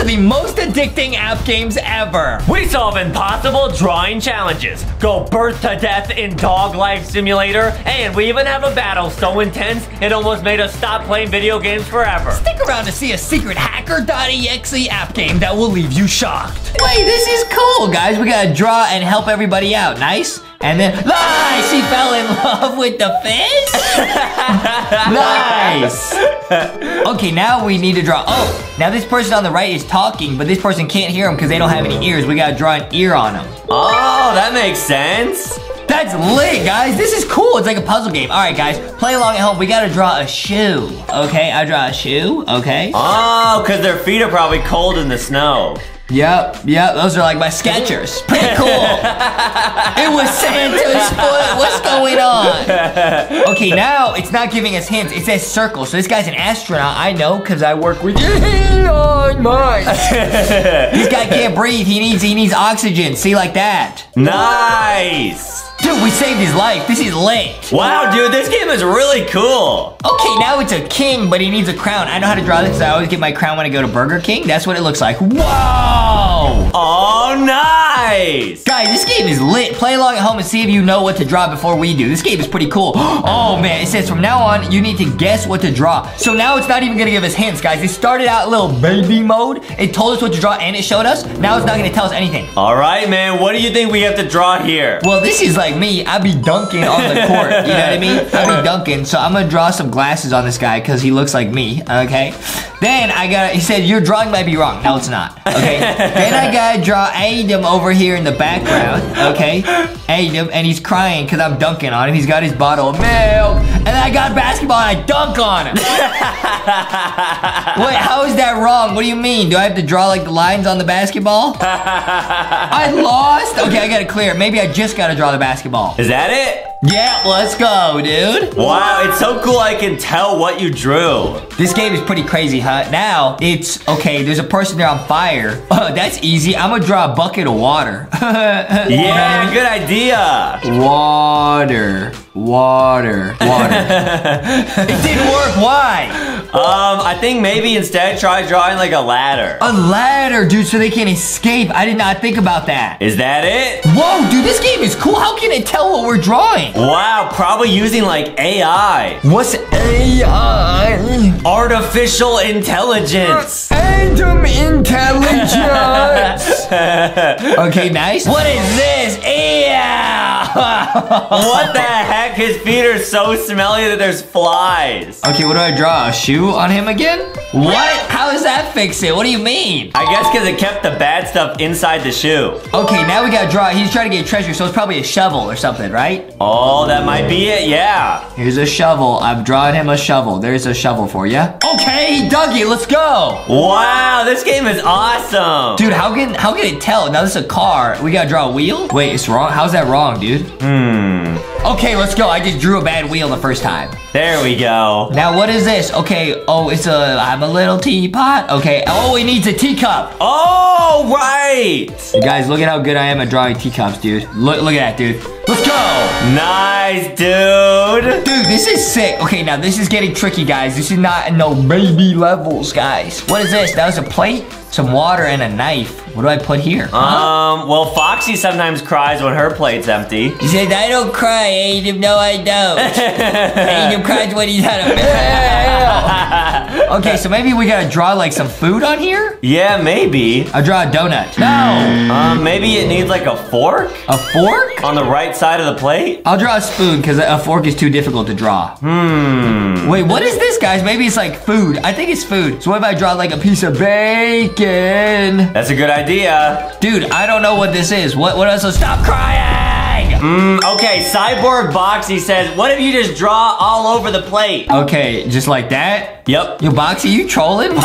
are the most addicting app games ever. We solve impossible drawing challenges, go birth to death in Dog Life Simulator, and we even have a battle so intense it almost made us stop playing video games forever. Stick around to see a secret hacker.exe app game that will leave you shocked. Wait, this is cool, guys. We gotta draw and help everybody out. Nice. And then, nice, she fell in love with the fish? nice. Okay, now we need to draw, oh, now this person on the right is talking, but this person can't hear him because they don't have any ears. We gotta draw an ear on him. Oh, that makes sense. That's lit, guys. This is cool. It's like a puzzle game. All right, guys, play along at home. We gotta draw a shoe. Okay, I draw a shoe. Okay. Oh, because their feet are probably cold in the snow. Yep, yep. Those are like my Skechers. Pretty cool. it was Santa's foot. What's going on? Okay, now it's not giving us hints. It says circle. So this guy's an astronaut. I know because I work with Elon Musk. this guy can't breathe. He needs he needs oxygen. See like that. Nice. Dude, we saved his life. This is lit. Wow, dude, this game is really cool. Okay, now it's a king, but he needs a crown. I know how to draw this. I always get my crown when I go to Burger King. That's what it looks like. Whoa! Oh, nice. Guys, this game is lit. Play along at home and see if you know what to draw before we do. This game is pretty cool. Oh, man. It says from now on, you need to guess what to draw. So now it's not even going to give us hints, guys. It started out a little baby mode. It told us what to draw and it showed us. Now it's not going to tell us anything. All right, man. What do you think we have to draw here? Well, this is like me. I'd be dunking on the court. You know what I mean? I'd be dunking. So I'm going to draw some glasses on this guy because he looks like me. Okay. Then I got, he said, your drawing might be wrong. No, it's not. Okay. then I got to draw Adam over here in the background. Okay. Adam, and he's crying because I'm dunking on him. He's got his bottle of milk. And I got basketball and I dunk on him. Wait, how is that wrong? What do you mean? Do I have to draw like the lines on the basketball? I lost? Okay, I got to clear. Maybe I just got to draw the basketball. Is that it? Yeah, let's go, dude. Wow, it's so cool I can tell what you drew. This game is pretty crazy, huh? Now, it's, okay, there's a person there on fire. Oh, that's easy. I'm gonna draw a bucket of water. Yeah, good idea. Water, water, water. it didn't work, why? Um, I think maybe instead try drawing like a ladder. A ladder, dude, so they can't escape. I did not think about that. Is that it? Whoa, dude, this game is cool. How can it tell what we're drawing? Wow, probably using like AI. What's AI? Artificial intelligence. Atom intelligence. okay, nice. What is this? Yeah. What the heck? His feet are so smelly that there's flies. Okay, what do I draw? A shoe on him again? What? How does that fix it? What do you mean? I guess because it kept the bad stuff inside the shoe. Okay, now we gotta draw. He's trying to get treasure, so it's probably a shovel or something, right? Oh, that might be it, yeah. Here's a shovel. I've drawn him a shovel. There's a shovel for you. Okay, he dug it. Let's go. Wow, this game is awesome. Dude, how can how can it tell? Now this is a car. We gotta draw a wheel? Wait, it's wrong. How's that wrong, dude? Hmm. Okay, let's go. I just drew a bad wheel the first time. There we go. Now what is this? Okay, oh, it's a I'm a little teapot. Okay. Oh, it needs a teacup. Oh, right. You guys, look at how good I am at drawing teacups, dude. Look look at that, dude. Let's go. Nice, dude. Dude, this is sick. Okay, now this is getting tricky, guys. This is not no baby levels, guys. What is this? That was a plate, some water, and a knife. What do I put here? Um, well, Foxy sometimes cries when her plate's empty. He said, I don't cry, Adam. No, I don't. Adam cries when he's out of milk. okay, so maybe we gotta draw like some food on here? Yeah, maybe. I'll draw a donut. No. Um, maybe it needs like a fork A fork? on the right side of the plate. I'll draw a spoon because a fork is too difficult to draw. Hmm. Wait, what is this, guys? Maybe it's like food. I think it's food. So what if I draw like a piece of bacon? That's a good idea. Dude, I don't know what this is. What, what else? So stop crying! Mm, okay, Cyborg Boxy says, what if you just draw all over the plate? Okay, just like that? Yep. Yo, Boxy, you trolling?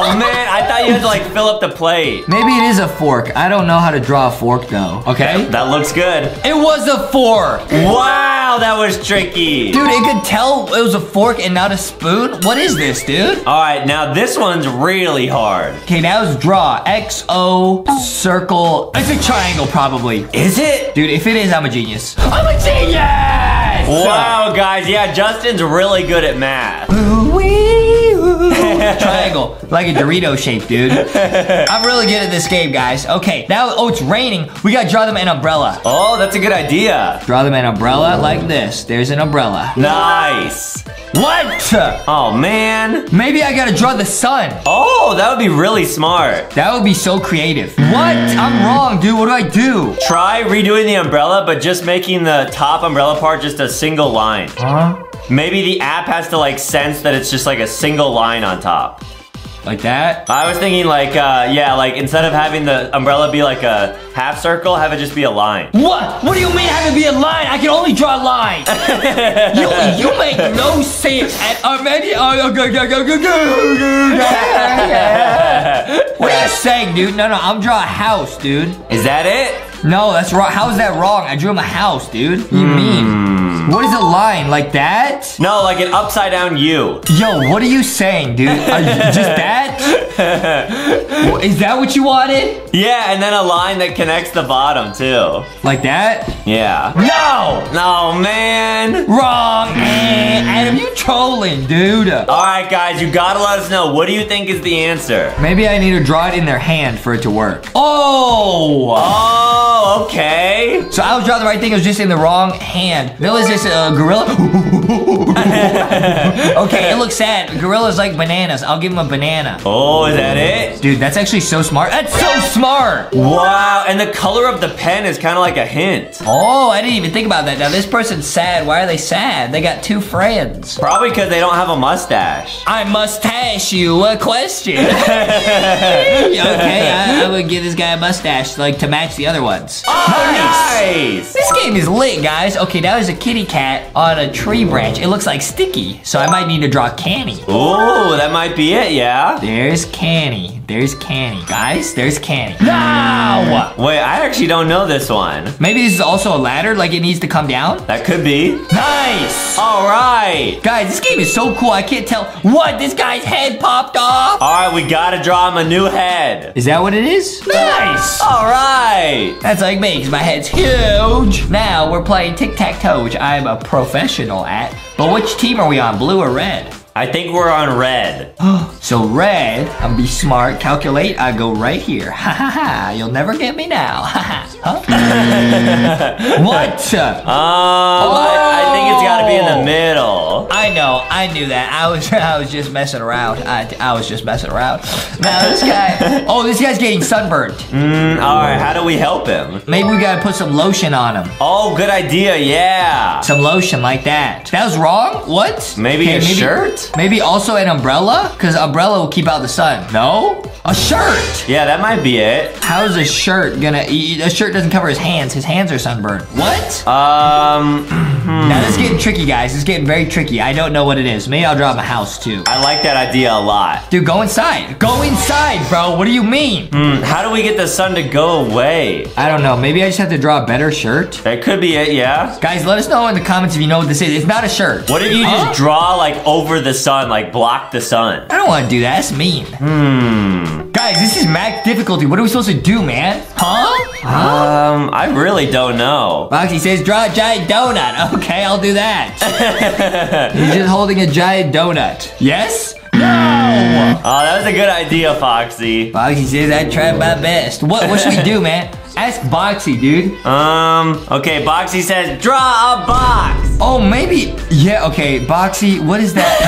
Oh, man, I thought you had to like fill up the plate. Maybe it is a fork. I don't know how to draw a fork though. Okay? That looks good. It was a fork! Wow, that was tricky. Dude, it could tell it was a fork and not a spoon? What is this, dude? All right, now this one's really hard. Okay, now let's draw. X, O, circle. It's a triangle, probably. Is it? Dude, if it is, I'm a genius. I'm a genius! Wow, guys, yeah, Justin's really good at math. Ooh-wee, ooh. triangle, like a Dorito shape, dude. I'm really good at this game, guys. Okay, now, oh, it's raining. We gotta draw them an umbrella. Oh, that's a good idea. Draw them an umbrella like this. There's an umbrella. Nice. What? Oh, man. Maybe I gotta draw the sun. Oh, that would be really smart. That would be so creative. What? I'm wrong, dude. What do I do? Try redoing the umbrella, but just making the top umbrella part just a single line. Huh? Maybe the app has to like sense that it's just like a single line on top. Like that? I was thinking like, uh, yeah, like instead of having the umbrella be like a half circle, have it just be a line. What? What do you mean have it be a line? I can only draw lines. you, you make no sense. Uh, maybe, uh, go, go, go, go, go, go. What are you saying, dude? No, no, I'm drawing a house, dude. Is that it? No, that's wrong. How is that wrong? I drew him a house, dude. What do you mean? What is a line? Like that? No, like an upside down U. Yo, what are you saying, dude? You- just that? Is that what you wanted? Yeah, and then a line that connects the bottom too. Like that? Yeah. No! No, man. Wrong! Adam, you trolling, dude. All right, guys, you gotta let us know. What do you think is the answer? Maybe I need to draw it in their hand for it to work. Oh! Oh, okay. So I was drawing the right thing, it was just in the wrong hand. Bill is this uh, gorilla? okay, it looks sad. Gorillas like bananas. I'll give him a banana. Oh, is that it? Dude, that's actually so smart. That's so smart! Wow, and the color of the pen is kind of like a hint. Oh, I didn't even think about that. Now, this person's sad. Why are they sad? They got two friends. Probably because they don't have a mustache. I mustache you a question. okay, I, I would give this guy a mustache, like, to match the other ones. Oh, nice. This game is lit, guys. Okay, now there's a kitty cat on a tree branch. It looks like sticky, so I might need to draw Canny. Oh, that might be it, yeah? There's Canny. There's Canny. Guys, there's Canny. No! Wait, I actually don't know this one. Maybe this is also a ladder, like it needs to come down? That could be. Nice! All right. Guys, this game is so cool. I can't tell. What? This guy's head popped off? All right, we gotta draw him a new head. Is that what it is? Nice! All right. That's like me, because my head's huge. Now we're playing tic-tac-toe, which I'm a professional at. But which team are we on, blue or red? I think we're on red. So red, I'm be smart, calculate, I go right here. Ha ha ha, you'll never get me now. Ha ha. What? Um, I, I think it's gotta be in the Oh. middle. I know, I knew that. I was I was just messing around. I, I was just messing around. Now this guy, oh, this guy's getting sunburned. Mm, all right, how do we help him? Maybe we gotta put some lotion on him. Oh, good idea, yeah. Some lotion like that. That was wrong? What? Maybe a shirt? Maybe also an umbrella? Because umbrella will keep out the sun. No? A shirt! Yeah, that might be it. How's a shirt gonna... a shirt doesn't cover his hands. His hands are sunburned. What? Um, Now this is getting tricky, guys. It's getting very tricky. I don't know what it is. Maybe I'll draw him a house, too. I like that idea a lot. Dude, go inside. Go inside, bro. What do you mean? Hmm, how do we get the sun to go away? I don't know. Maybe I just have to draw a better shirt. That could be it, yeah. Guys, let us know in the comments if you know what this is. It's not a shirt. What if you Huh? just draw like over the sun, like block the sun? I don't want to do that. That's mean. Hmm. Guys, this is max difficulty. What are we supposed to do, man? Huh? Huh? Um, I really don't know. Roxy says, draw a giant donut. Okay, I'll do that. He's just holding a giant donut. Yes? No! Oh, that was a good idea, Foxy. Boxy says, I tried my best. What, what should we do, man? Ask Boxy, dude. Um, okay, Boxy says, draw a box. Oh, maybe. Yeah, okay. Boxy, what is that?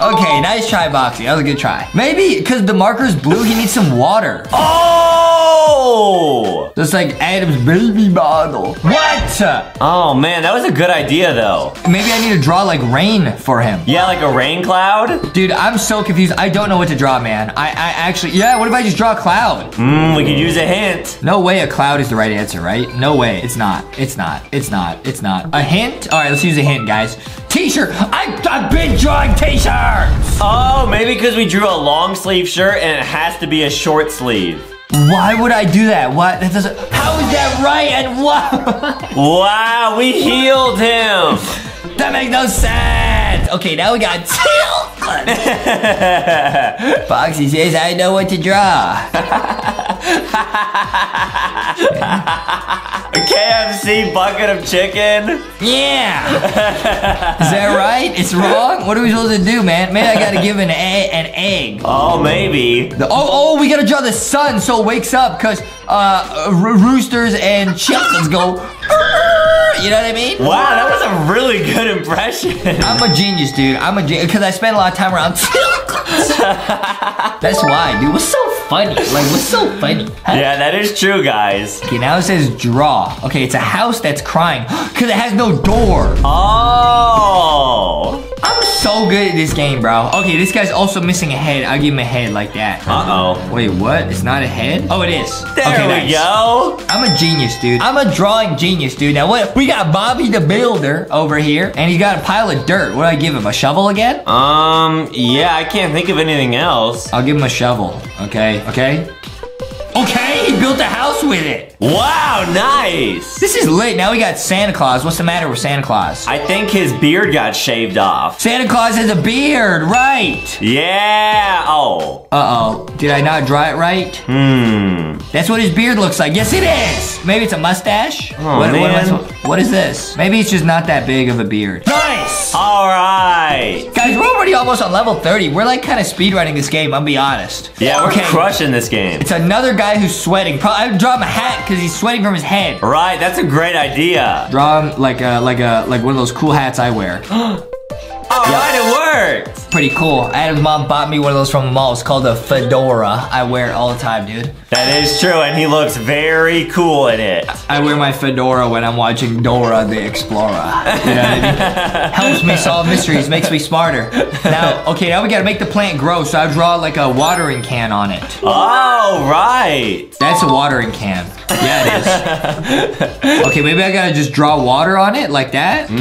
okay, nice try, Boxy. That was a good try. Maybe because the marker's blue, he needs some water. Oh! Just like Adam's baby bottle. What? Oh man, that was a good idea though. Maybe I need to draw like rain for him. Yeah, like a rain cloud? Dude, I'm so confused. I don't know what to draw, man. I, I actually, yeah, what if I just draw a cloud? Mmm, we could use a hint. No way a cloud is the right answer, right? No way. It's not. It's not. It's not. It's not. A hint? All right, let's use a hint, guys. T-shirt. I, I've been drawing t-shirts. Oh, maybe because we drew a long sleeve shirt and it has to be a short sleeve. Why would I do that? What? That doesn't. How is that right? And what? Wow, we healed him. That makes no sense. Okay, now we got Foxy says I know what to draw. A KFC bucket of chicken. Yeah. Is that right? It's wrong? What are we supposed to do, man? Man, I gotta give an, a- an egg. Oh, maybe. The- oh, oh, we gotta draw the sun so it wakes up because uh, roosters and chickens go. You know what I mean? Wow, that was a really good impression. I'm a genius, dude. I'm a genius because I spend a lot of time around. That's why, dude. What's so funny? Like, what's so funny? Huh? Yeah, that is true, guys. Okay, now it says draw. Okay, it's a house that's crying because it has no door. Oh. I'm so good at this game, bro. Okay, this guy's also missing a head. I'll give him a head like that. Uh-oh. Wait, what? It's not a head? Oh, it is. There okay, we nice. go. I'm a genius, dude. I'm a drawing genius, dude. Now what? We got Bobby the Builder over here, and he got a pile of dirt. What do I give him? A shovel again? Um, yeah, I can't think of anything else. I'll give him a shovel. Okay, okay. Okay, he built a house with it. Wow, nice. This is lit. Now we got Santa Claus. What's the matter with Santa Claus? I think his beard got shaved off. Santa Claus has a beard, right? Yeah. Oh. Uh-oh. Did I not draw it right? Hmm. That's what his beard looks like. Yes, it is. Maybe it's a mustache. Oh, what, what man. supposed- what is this? Maybe it's just not that big of a beard. Nice. All right. Guys, we're already almost on level 30. We're like kind of speedrunning this game, I'll be honest. Yeah, we're Okay. crushing this game. It's another guy who's sweating. Pro- I would draw him a hat because he's sweating from his head. Right, that's a great idea. Draw him like a like a like one of those cool hats I wear. Oh, all right, it worked. Pretty cool. Adam's mom bought me one of those from the mall. It's called a fedora. I wear it all the time, dude. That is true, and he looks very cool in it. I wear my fedora when I'm watching Dora the Explorer. You know what I mean? Helps me solve mysteries, makes me smarter. Now, okay, now we gotta make the plant grow, so I draw like a watering can on it. Oh, right. That's a watering can. Yeah, it is. Okay, maybe I gotta just draw water on it like that? No.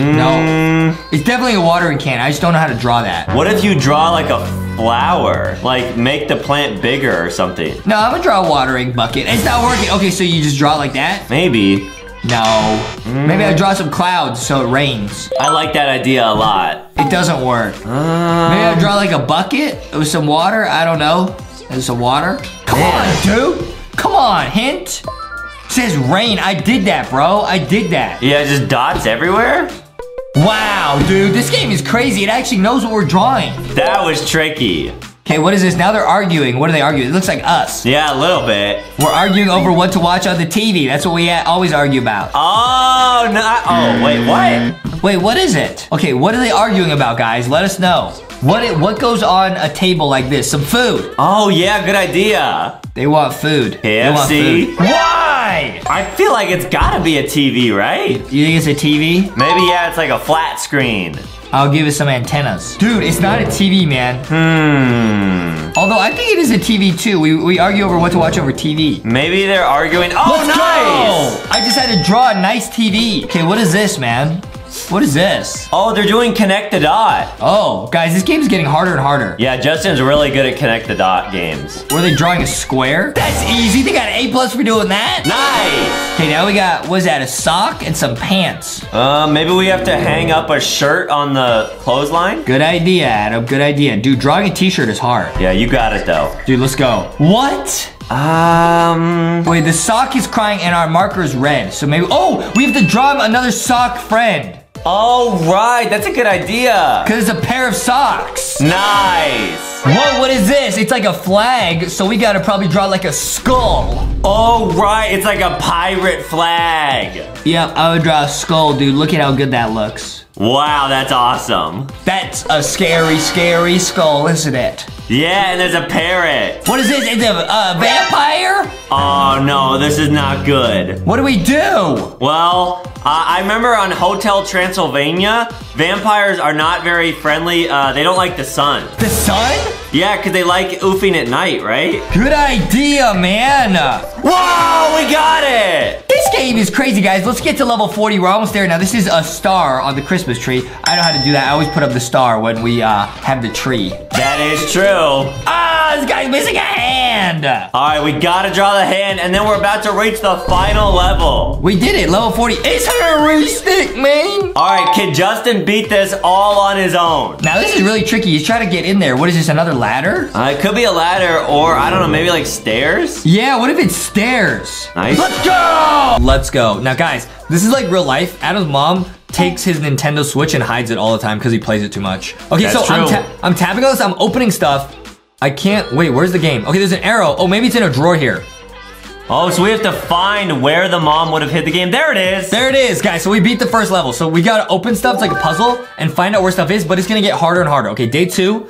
Mm. It's definitely a watering can. I just don't know how to draw that. What if you draw like a flower? Like make the plant bigger or something? No, I'm gonna draw a watering bucket. It's not working. Okay, so you just draw like that? Maybe. No. Maybe I draw some clouds so it rains. I like that idea a lot. It doesn't work. Uh. Maybe I draw like a bucket with some water. I don't know. There's some water. Come on, dude. Come on, hint. It says rain. I did that, bro. I did that. Yeah, just dots everywhere? Wow, dude. This game is crazy. It actually knows what we're drawing. That was tricky. Okay, what is this? Now they're arguing. What are they arguing? It looks like us. Yeah, a little bit. We're arguing over what to watch on the TV. That's what we always argue about. Oh, no. Oh, wait, what? Wait, what is it? Okay, what are they arguing about, guys? Let us know. What it, what goes on a table like this? Some food. Oh, yeah, good idea. They want food. They want KFC. food. I feel like it's gotta be a TV, right? You think it's a TV? Maybe, yeah, it's like a flat screen. I'll give it some antennas. Dude, it's not a TV, man. Hmm. Although I think it is a TV too. We, we argue over what to watch over TV. Maybe they're arguing. Oh, Let's nice! go! I just had to draw a nice TV. Okay, what is this, man? What is this? Oh, they're doing connect the dot. Oh, guys, this game's getting harder and harder. Yeah, Justin's really good at connect the dot games. Were they drawing a square? That's easy. They got an A plus for doing that. Nice! Okay, now we got, was that, a sock and some pants. Uh, maybe we have to hang up a shirt on the clothesline? Good idea, Adam. Good idea. Dude, drawing a t-shirt is hard. Yeah, you got it though. Dude, let's go. What? Um, Wait, the sock is crying and our marker is red. So maybe, oh, we have to draw another sock friend. Oh, right, that's a good idea. Because it's a pair of socks. Nice. Whoa, what is this? It's like a flag, so we gotta probably draw like a skull. Oh, right, it's like a pirate flag. Yep, I would draw a skull, dude. Look at how good that looks. Wow, that's awesome. That's a scary, scary skull, isn't it? Yeah, and there's a parrot. What is this? It's a, a vampire? Oh, no, this is not good. What do we do? Well, uh, I remember on Hotel Transylvania, vampires are not very friendly. Uh, they don't like the sun. The sun? Yeah, because they like oofing at night, right? Good idea, man. Whoa, we got it! This game is crazy, guys. Let's get to level 40. We're almost there. Now, this is a star on the Christmas tree. I know how to do that. I always put up the star when we uh, have the tree. That is true. Ah, this guy's missing a hand. All right, we gotta draw the hand, and then we're about to reach the final level. We did it, level 40. It's heuristic, man. All right, can Justin beat this all on his own? Now this is really tricky. He's trying to get in there. What is this, another ladder? Uh, it could be a ladder, or I don't know, maybe like stairs. Yeah, what if it's stairs? Nice. Let's go! Let's go. Now, guys, this is like real life. Adam's mom takes his Nintendo Switch and hides it all the time because he plays it too much. Okay, That's so I'm, ta- I'm tapping on this. I'm opening stuff. I can't. Wait, where's the game? Okay, there's an arrow. Oh, maybe it's in a drawer here. Oh, so we have to find where the mom would have hid the game. There it is. There it is, guys. So we beat the first level. So we gotta open stuff. It's like a puzzle and find out where stuff is, but it's gonna get harder and harder. Okay, day two.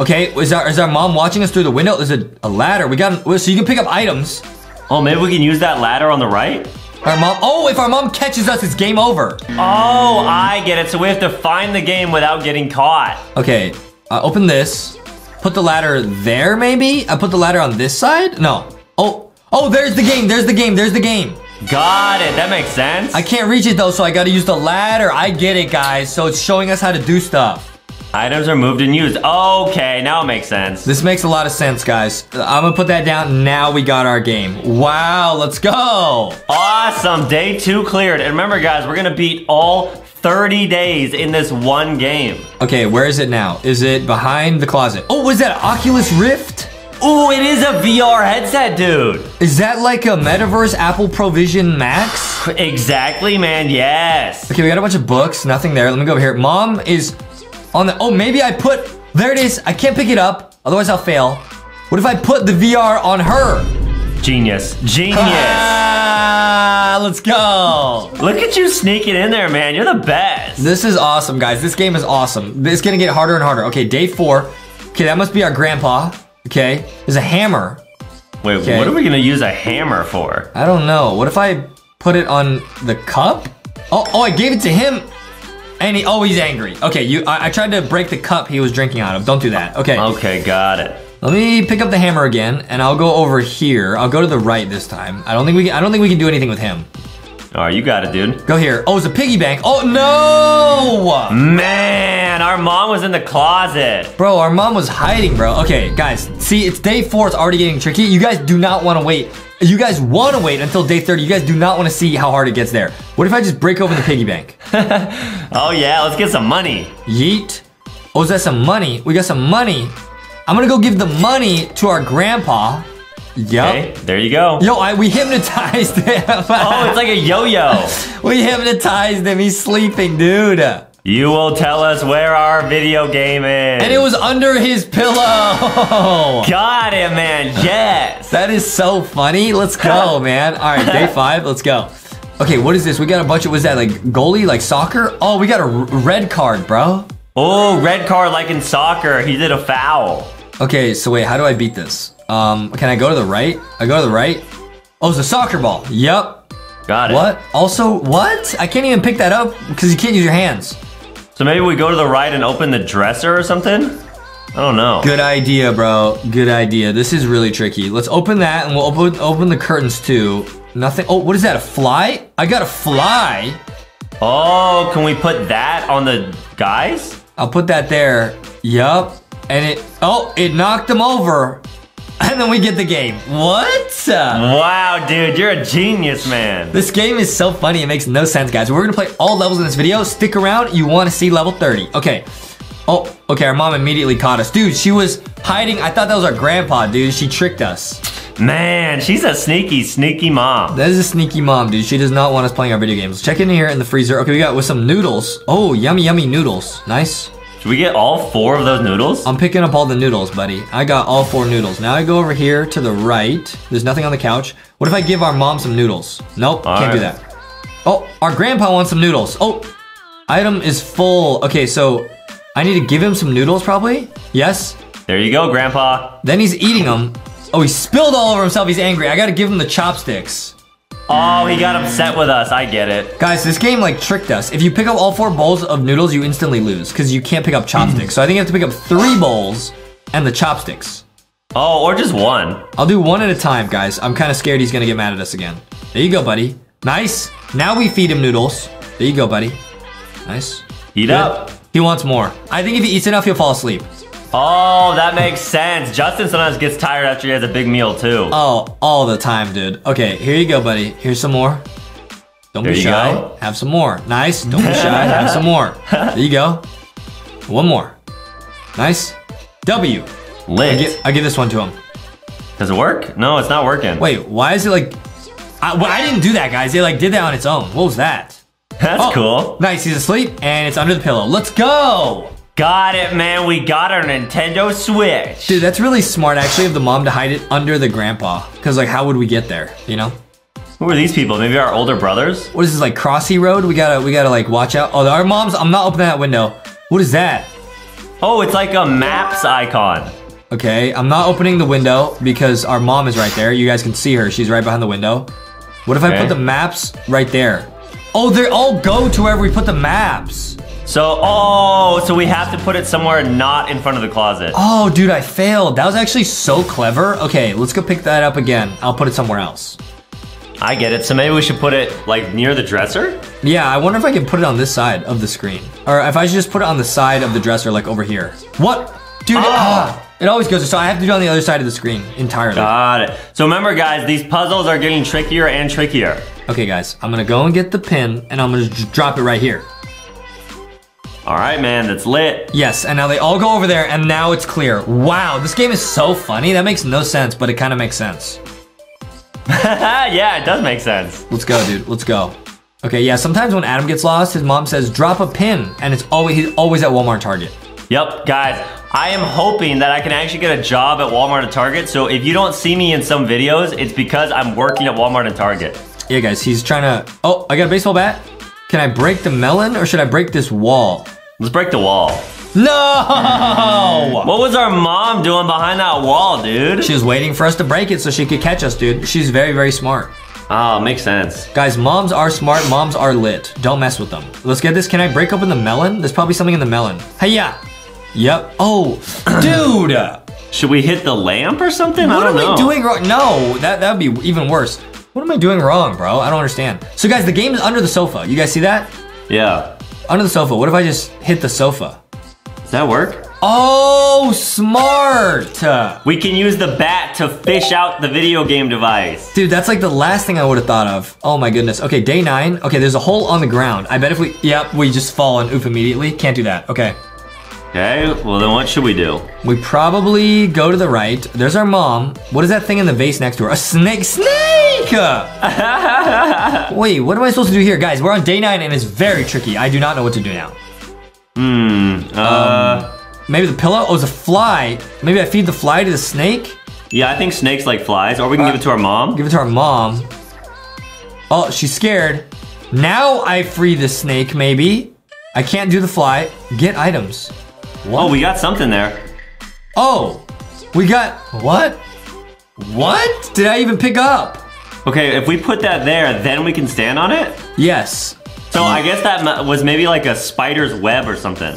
Okay, is our, is our mom watching us through the window? There's a, a ladder. We got so you can pick up items. Oh, maybe we can use that ladder on the right? Our mom. Oh, if our mom catches us, it's game over. Oh, I get it. So we have to find the game without getting caught. Okay, uh, open this. Put the ladder there, maybe? I put the ladder on this side? No. Oh, oh, there's the game. There's the game. There's the game. Got it. That makes sense. I can't reach it though, so I gotta use the ladder. I get it, guys. So it's showing us how to do stuff. Items are moved and used. Okay, now it makes sense. This makes a lot of sense, guys. I'm gonna put that down. Now we got our game. Wow, let's go. Awesome. Day two cleared. And remember, guys, we're going to beat all 30 days in this one game. Okay, where is it now? Is it behind the closet? Oh, was that Oculus Rift? Ooh, it is a VR headset, dude. Is that like a Metaverse Apple Provision Max? Exactly, man. Yes. Okay, we got a bunch of books. Nothing there. Let me go over here. Mom is on the. Oh, maybe I put. There it is. I can't pick it up. Otherwise, I'll fail. What if I put the VR on her? Genius. Genius. Ah, let's go. Look at you sneaking in there, man. You're the best. This is awesome, guys. This game is awesome. It's gonna get harder and harder. Okay, day four. Okay, that must be our grandpa. Okay, there's a hammer. Wait, Okay. what are we going to use a hammer for? I don't know. What if I put it on the cup? Oh, oh, I gave it to him. And he, oh, he's angry. Okay, you. I, I tried to break the cup he was drinking out of. Don't do that. Okay. Okay, got it. Let me pick up the hammer again, and I'll go over here. I'll go to the right this time. I don't think we. Can, I don't think we can do anything with him. All right, you got it, dude. Go here. Oh, it's a piggy bank. Oh no, Man, our mom was in the closet. bro. Our mom was hiding, bro. Okay, guys. See, it's day four. It's already getting tricky. You guys do not want to wait. You guys want to wait until day 30. You guys do not want to see how hard it gets there. What if I just break open the piggy bank? Oh, yeah, let's get some money. Yeet. Oh, is that some money? We got some money. I'm gonna go give the money to our grandpa. Yup. Okay, there you go. Yo, I, we hypnotized him. Oh, it's like a yo-yo. we hypnotized him. He's sleeping, dude. You will tell us where our video game is. And it was under his pillow. Got it, man. Yes. that is so funny. Let's go, man. All right, day five. Let's go. Okay, what is this? We got a bunch of, was that like goalie, like soccer? Oh, we got a red card, bro. Oh, red card like in soccer. He did a foul. Okay, so wait, how do I beat this? Um, can I go to the right? I go to the right? Oh, it's a soccer ball. Yep. Got it. What? Also, what? I can't even pick that up because you can't use your hands. So maybe we go to the right and open the dresser or something? I don't know. Good idea, bro. Good idea. This is really tricky. Let's open that and we'll open open the curtains too. Nothing. Oh, what is that? A fly? I got a fly. Oh, can we put that on the guys? I'll put that there. Yup. And it. Oh, it knocked them over. And then we get the game. What? Wow, dude, you're a genius, man. This game is so funny. It makes no sense, guys. We're gonna play all levels in this video. Stick around. You want to see level 30. Okay. Oh, okay. Our mom immediately caught us. Dude, she was hiding. I thought that was our grandpa, dude. She tricked us. Man, she's a sneaky, sneaky mom. That is a sneaky mom, dude. She does not want us playing our video games. Check in here in the freezer. Okay, we got with some noodles. Oh, yummy, yummy noodles. Nice. Should we get all four of those noodles? I'm picking up all the noodles, buddy. I got all four noodles. Now I go over here to the right. There's nothing on the couch. What if I give our mom some noodles? Nope, All can't do that. Oh, our grandpa wants some noodles. Oh, item is full. Okay, so I need to give him some noodles probably? Yes. There you go, Grandpa. Then he's eating them. Oh, he spilled all over himself. He's angry. I gotta give him the chopsticks. Oh, he got upset with us. I get it. Guys, this game like tricked us. If you pick up all four bowls of noodles, you instantly lose because you can't pick up chopsticks. so I think you have to pick up three bowls and the chopsticks. Oh, or just one. I'll do one at a time, guys. I'm kind of scared he's gonna get mad at us again. There you go, buddy. Nice. Now we feed him noodles. There you go, buddy. Nice. Eat Good. up. He wants more. I think if he eats enough, he'll fall asleep. Oh, that makes sense. Justin sometimes gets tired after he has a big meal too. Oh, all the time, dude. Okay, here you go, buddy. Here's some more. Don't There be shy. go. Have some more. Nice. Don't be shy. Have some more. There you go. One more. Nice. W. I Lit. give, I give this one to him. Does it work? No, it's not working. Wait, why is it like? I, well, I didn't do that, guys. It like did that on its own. What was that? That's Oh, cool. Nice. He's asleep, and it's under the pillow. Let's go. Got it, man. We got our Nintendo Switch. Dude, that's really smart, actually, of the mom to hide it under the grandpa. Because, like, how would we get there? You know? Who are these people? Maybe our older brothers? What is this, like, Crossy Road? We gotta, we gotta, like, watch out. Oh, our mom's. I'm not opening that window. What is that? Oh, it's like a maps icon. Okay, I'm not opening the window because our mom is right there. You guys can see her. She's right behind the window. What if I put the maps right there? Oh, they all go to wherever we put the maps. So, oh, so we have to put it somewhere not in front of the closet. Oh, dude, I failed. That was actually so clever. Okay, let's go pick that up again. I'll put it somewhere else. I get it. So maybe we should put it like near the dresser? Yeah, I wonder if I can put it on this side of the screen. Or if I should just put it on the side of the dresser, like over here. What? Dude, Oh. ah, it always goes. So I have to do it on the other side of the screen entirely. Got it. So remember, guys, these puzzles are getting trickier and trickier. Okay, guys, I'm gonna go and get the pin and I'm gonna drop it right here. All right, man, that's lit. Yes, and now they all go over there and now it's clear. Wow, this game is so funny. That makes no sense, but it kind of makes sense. yeah, it does make sense. Let's go, dude. Let's go. Okay, yeah, sometimes when Adam gets lost, his mom says, drop a pin. And it's always, he's always at Walmart and Target. Yep, guys, I am hoping that I can actually get a job at Walmart and Target. So if you don't see me in some videos, it's because I'm working at Walmart and Target. Yeah, guys, he's trying to, oh, I got a baseball bat. Can I break the melon or should I break this wall? Let's break the wall. No! What was our mom doing behind that wall, dude? She was waiting for us to break it so she could catch us, dude. She's very, very smart. Oh, makes sense. Guys, moms are smart, moms are lit. Don't mess with them. Let's get this. Can I break open the melon? There's probably something in the melon. Hey, yeah. Yep. Oh, dude. Should we hit the lamp or something? What I don't am know. I doing wrong? No, that that would be even worse. What am I doing wrong, bro? I don't understand. So, guys, the game is under the sofa. You guys see that? Yeah. Under the sofa. What if I just hit the sofa? Does that work? Oh, smart. We can use the bat to fish out the video game device. Dude, that's like the last thing I would have thought of. Oh my goodness. Okay, day nine. Okay, there's a hole on the ground. I bet if we, yep, we just fall and oof immediately. Can't do that. Okay. Okay, well then what should we do? We probably go to the right. There's our mom. What is that thing in the vase next to her? A snake. Snake! Wait, what am I supposed to do here? Guys, we're on day nine and it's very tricky. I do not know what to do now. Hmm. Uh. Maybe the pillow? Oh, it's a fly. Maybe I feed the fly to the snake? yeah, I think snakes like flies, or we can give it to our mom. Give it to our mom. Oh, she's scared. Now I free the snake, maybe. I can't do the fly. Get items. Oh, we got something there. Oh, we got what? What did I even pick up? Okay, if we put that there, then we can stand on it. Yes. So I guess that was maybe like a spider's web or something.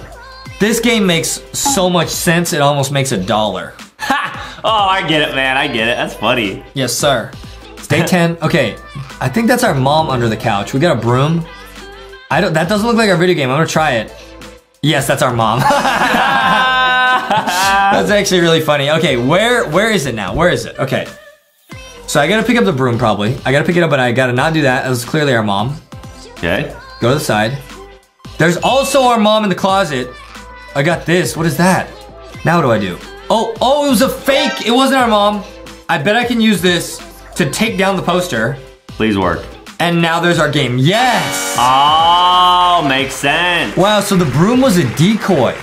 This game makes so much sense, it almost makes a dollar. Ha! Oh, I get it, man. I get it. That's funny. Yes, sir. It's day 10. Okay, I think that's our mom under the couch. We got a broom. I don't, that doesn't look like our video game. I'm gonna try it. Yes, that's our mom. that's actually really funny. Okay, where where is it now? Where is it? Okay. So I gotta pick up the broom probably. I gotta pick it up, but I gotta not do that. That was clearly our mom. Okay. Go to the side. There's also our mom in the closet. I got this. What is that? Now what do I do? Oh, oh, it was a fake. It wasn't our mom. I bet I can use this to take down the poster. Please work. And now there's our game. Yes! Oh, makes sense. Wow, so the broom was a decoy.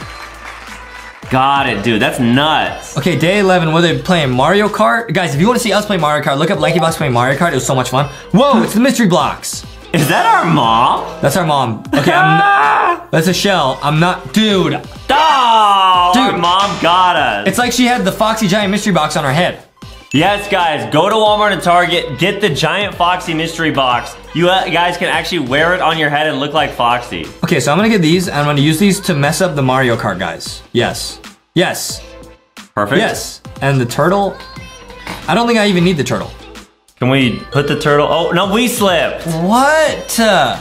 Got it, dude. That's nuts. Okay, day 11, were they playing Mario Kart? Guys, if you want to see us play Mario Kart, look up LankyBox playing Mario Kart. It was so much fun. Whoa, it's the mystery blocks. Is that our mom? That's our mom. Okay, I'm not, that's a shell. I'm not, dude. Oh, our Dude. mom got us. It's like she had the Foxy Giant mystery box on her head. Yes, guys, go to Walmart and Target, get the giant Foxy mystery box. You uh, guys can actually wear it on your head and look like Foxy. Okay, so I'm gonna get these, and I'm gonna use these to mess up the Mario Kart guys. Yes. Yes. Perfect. Yes. And the turtle, I don't think I even need the turtle. Can we put the turtle? Oh, no, we slipped. What? Uh,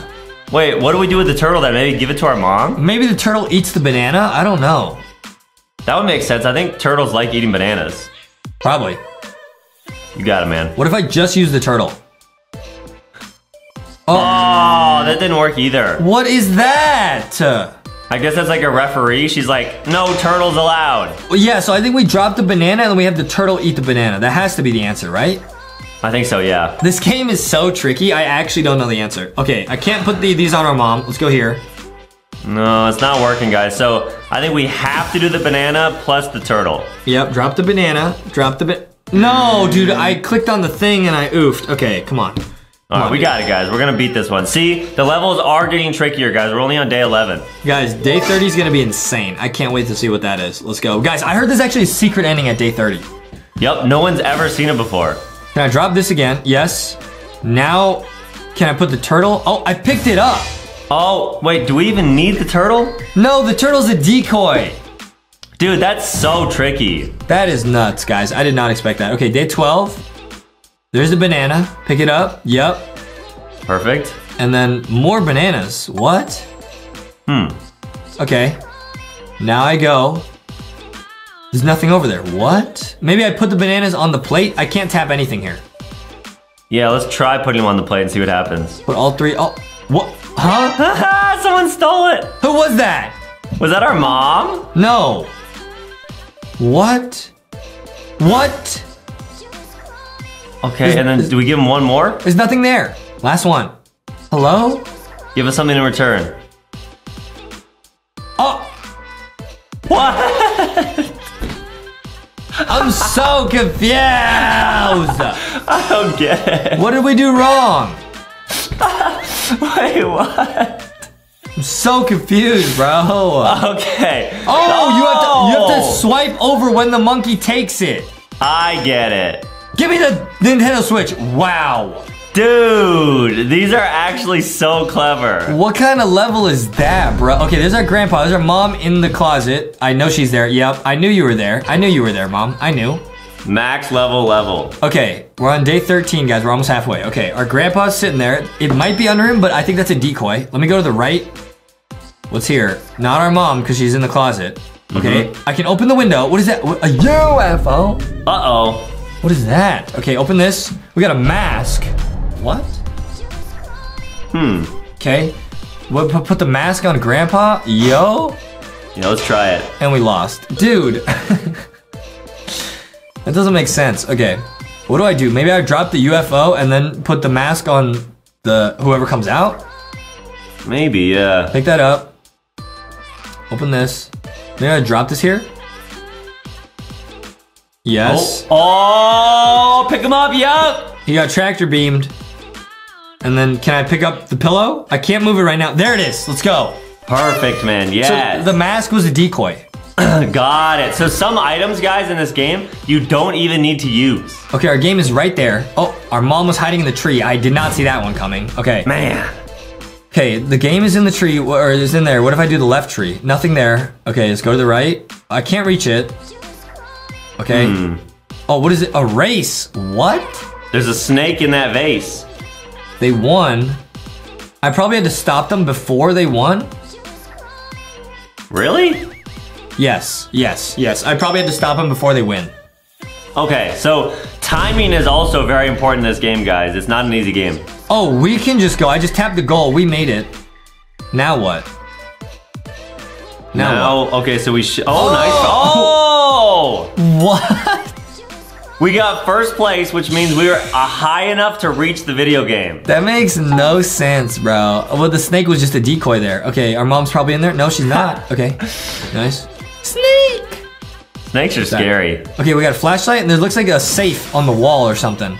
Wait, what do we do with the turtle then? Maybe give it to our mom? maybe the turtle eats the banana? I don't know. That would make sense. I think turtles like eating bananas. Probably. You got it, man. What if I just use the turtle? Oh. oh, that didn't work either. What is that? I guess that's like a referee. She's like, no turtles allowed. well, yeah, so I think we drop the banana and then we have the turtle eat the banana. That has to be the answer, right? I think so, yeah. This game is so tricky. I actually don't know the answer. Okay, I can't put the, these on our mom. Let's go here. No, it's not working, guys. So I think we have to do the banana plus the turtle. Yep, drop the banana. Drop the No, dude, I clicked on the thing and I oofed. Okay, come on. All right, we got it, guys. We're gonna beat this one. See, the levels are getting trickier, guys. We're only on day 11. Guys, day 30 is gonna be insane. I can't wait to see what that is. Let's go. Guys, I heard there's actually a secret ending at day 30. Yep, no one's ever seen it before. Can I drop this again? Yes. Now, can I put the turtle? Oh, I picked it up. Oh, wait, do we even need the turtle? No, the turtle's a decoy. Dude, that's so tricky. That is nuts, guys. I did not expect that. Okay, day 12. There's the banana. Pick it up. Yep. Perfect. And then more bananas. What? Hmm. Okay. Now I go. There's nothing over there. What? Maybe I put the bananas on the plate? I can't tap anything here. Yeah, let's try putting them on the plate and see what happens. Put all three. Oh, what? Huh? Someone stole it. Who was that? Was that our mom? No. What? What? Okay, and then do we give him one more? There's nothing there. Last one. Hello? Give us something in return. Oh, What? I'm so confused. I don't get it. What did we do wrong? Wait, what? I'm so confused, bro. Okay. Oh, you have to you have to oh. swipe over when the monkey takes it. I get it. Give me the Nintendo Switch. Wow. Dude, these are actually so clever. What kind of level is that, bro? Okay, there's our grandpa. There's our mom in the closet. I know she's there. Yep, I knew you were there. I knew you were there, mom. I knew. Max level level. Okay, we're on day 13, guys. We're almost halfway. Okay, our grandpa's sitting there. It might be under him, but I think that's a decoy. Let me go to the right. What's here? Not our mom, because she's in the closet. Okay, I can open the window. What is that? A UFO? Uh-oh. What is that? Okay, open this. We got a mask. What? Hmm. Okay. What, put, put the mask on grandpa? Yo. Yeah, let's try it. And we lost. Dude. that doesn't make sense. Okay. What do I do? Maybe I drop the UFO and then put the mask on the whoever comes out? Maybe, yeah. Pick that up. Open this. Maybe I drop this here? Yes. Oh, oh pick him up, yup. He got tractor beamed. And then can I pick up the pillow? I can't move it right now. There it is. Let's go. Perfect, man. Yes. So the mask was a decoy. Got it. So some items, guys, in this game, you don't even need to use. Okay, our game is right there. Oh, our mom was hiding in the tree. I did not see that one coming. Okay. Man. Okay, the game is in the tree, or is in there. What if I do the left tree? Nothing there. Okay, let's go to the right. I can't reach it. Okay. Hmm. Oh, what is it? A race. What? There's a snake in that vase. They won. I probably had to stop them before they won. Really? Yes, yes, yes. I probably had to stop them before they win. Okay, so timing is also very important in this game, guys. It's not an easy game. Oh, we can just go. I just tapped the goal. We made it. Now what? Now, Now, okay, so we should. Oh, nice. Oh! what? What? We got first place, which means we were uh, high enough to reach the video game. That makes no sense, bro. Well, the snake was just a decoy there. Okay, our mom's probably in there. No, she's not. Okay, nice. Snake. Snakes are scary. Okay, we got a flashlight, and there looks like a safe on the wall or something.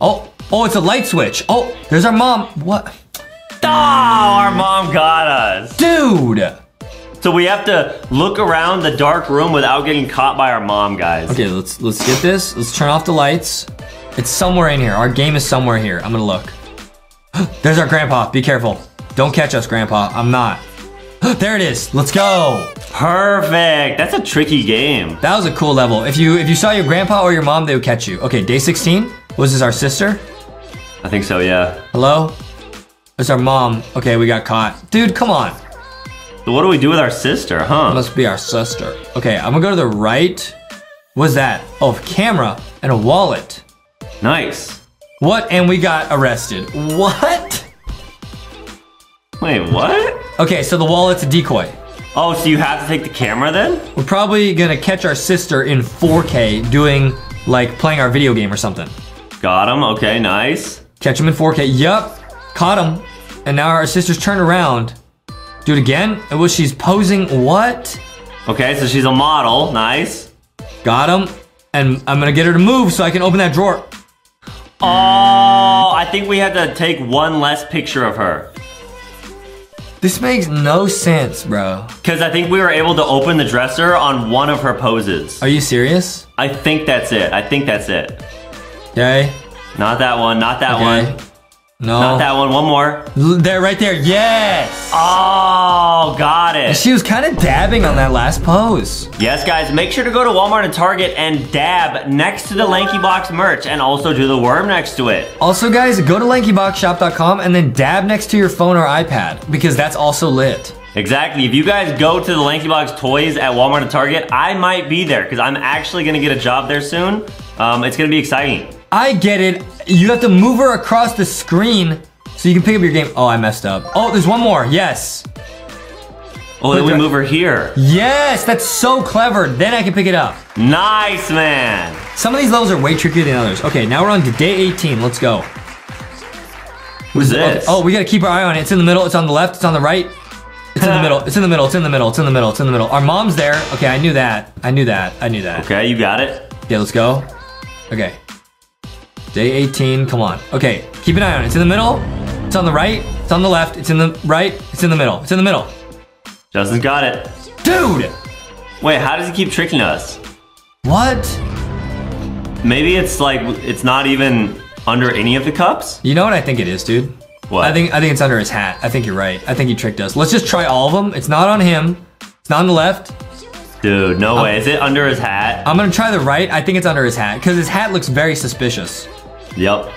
Oh, oh, it's a light switch. Oh, there's our mom. What? Oh, our mom got us. Dude. So we have to look around the dark room without getting caught by our mom, guys. Okay, let's let's get this. Let's turn off the lights. It's somewhere in here. Our game is somewhere here. I'm gonna look. There's our grandpa. Be careful. Don't catch us, grandpa. I'm not. There it is. Let's go. Perfect. That's a tricky game. That was a cool level. If you if you saw your grandpa or your mom, they would catch you. Okay, day 16. Was this our sister? I think so, yeah. Hello? It's our mom. Okay, we got caught. Dude, come on. So what do we do with our sister, huh? Must be our sister. Okay, I'm gonna go to the right. What's that? Oh, camera and a wallet. Nice. What? And we got arrested. What? Wait, what? Okay, so the wallet's a decoy. Oh, so you have to take the camera then? We're probably gonna catch our sister in 4K doing like playing our video game or something. Got him. Okay, nice. Catch him in 4K. Yup, caught him. And now our sister's turned around. Do it again. It was she's posing. What? Okay, so she's a model. Nice. Got him. And I'm gonna get her to move so I can open that drawer. Oh, I think we had to take one less picture of her. This makes no sense, bro. Because I think we were able to open the dresser on one of her poses. Are you serious? I think that's it. I think that's it. Okay. Not that one. Not that Okay. one. No. Not that one. One more. There, right there. Yes. Oh, got it. She was kind of dabbing on that last pose. Yes, guys, make sure to go to Walmart and Target and dab next to the LankyBox merch and also do the worm next to it. Also, guys, go to lankyboxshop.com and then dab next to your phone or iPad because that's also lit. Exactly. If you guys go to the LankyBox toys at Walmart and Target, I might be there because I'm actually going to get a job there soon. Um, it's going to be exciting. I get it. You have to move her across the screen so you can pick up your game. Oh, I messed up. Oh, there's one more. Yes. Oh, then we move her here. Yes, that's so clever. Then I can pick it up. Nice, man. Some of these levels are way trickier than others. Okay, now we're on to day 18. Let's go. Who's Okay. this? Oh, we gotta keep our eye on it. It's in the middle. It's on the left. It's on the right. It's in the middle. It's in the middle. It's in the middle. It's in the middle. It's in the middle. Our mom's there. Okay, I knew that. I knew that. I knew that. Okay, you got it. Okay, let's go. Okay. Day 18. Come on. Okay, keep an eye on it. It's in the middle. It's on the right. It's on the left. It's in the right. It's in the middle. It's in the middle. Justin's got it. Dude! Wait, how does he keep tricking us? What? Maybe it's like it's not even under any of the cups? You know what I think it is, dude? What? I think I think it's under his hat. I think you're right. I think he tricked us. Let's just try all of them. It's not on him. It's not on the left. Dude, no way. Is it under his hat? I'm gonna try the right. I think it's under his hat because his hat looks very suspicious. Yep.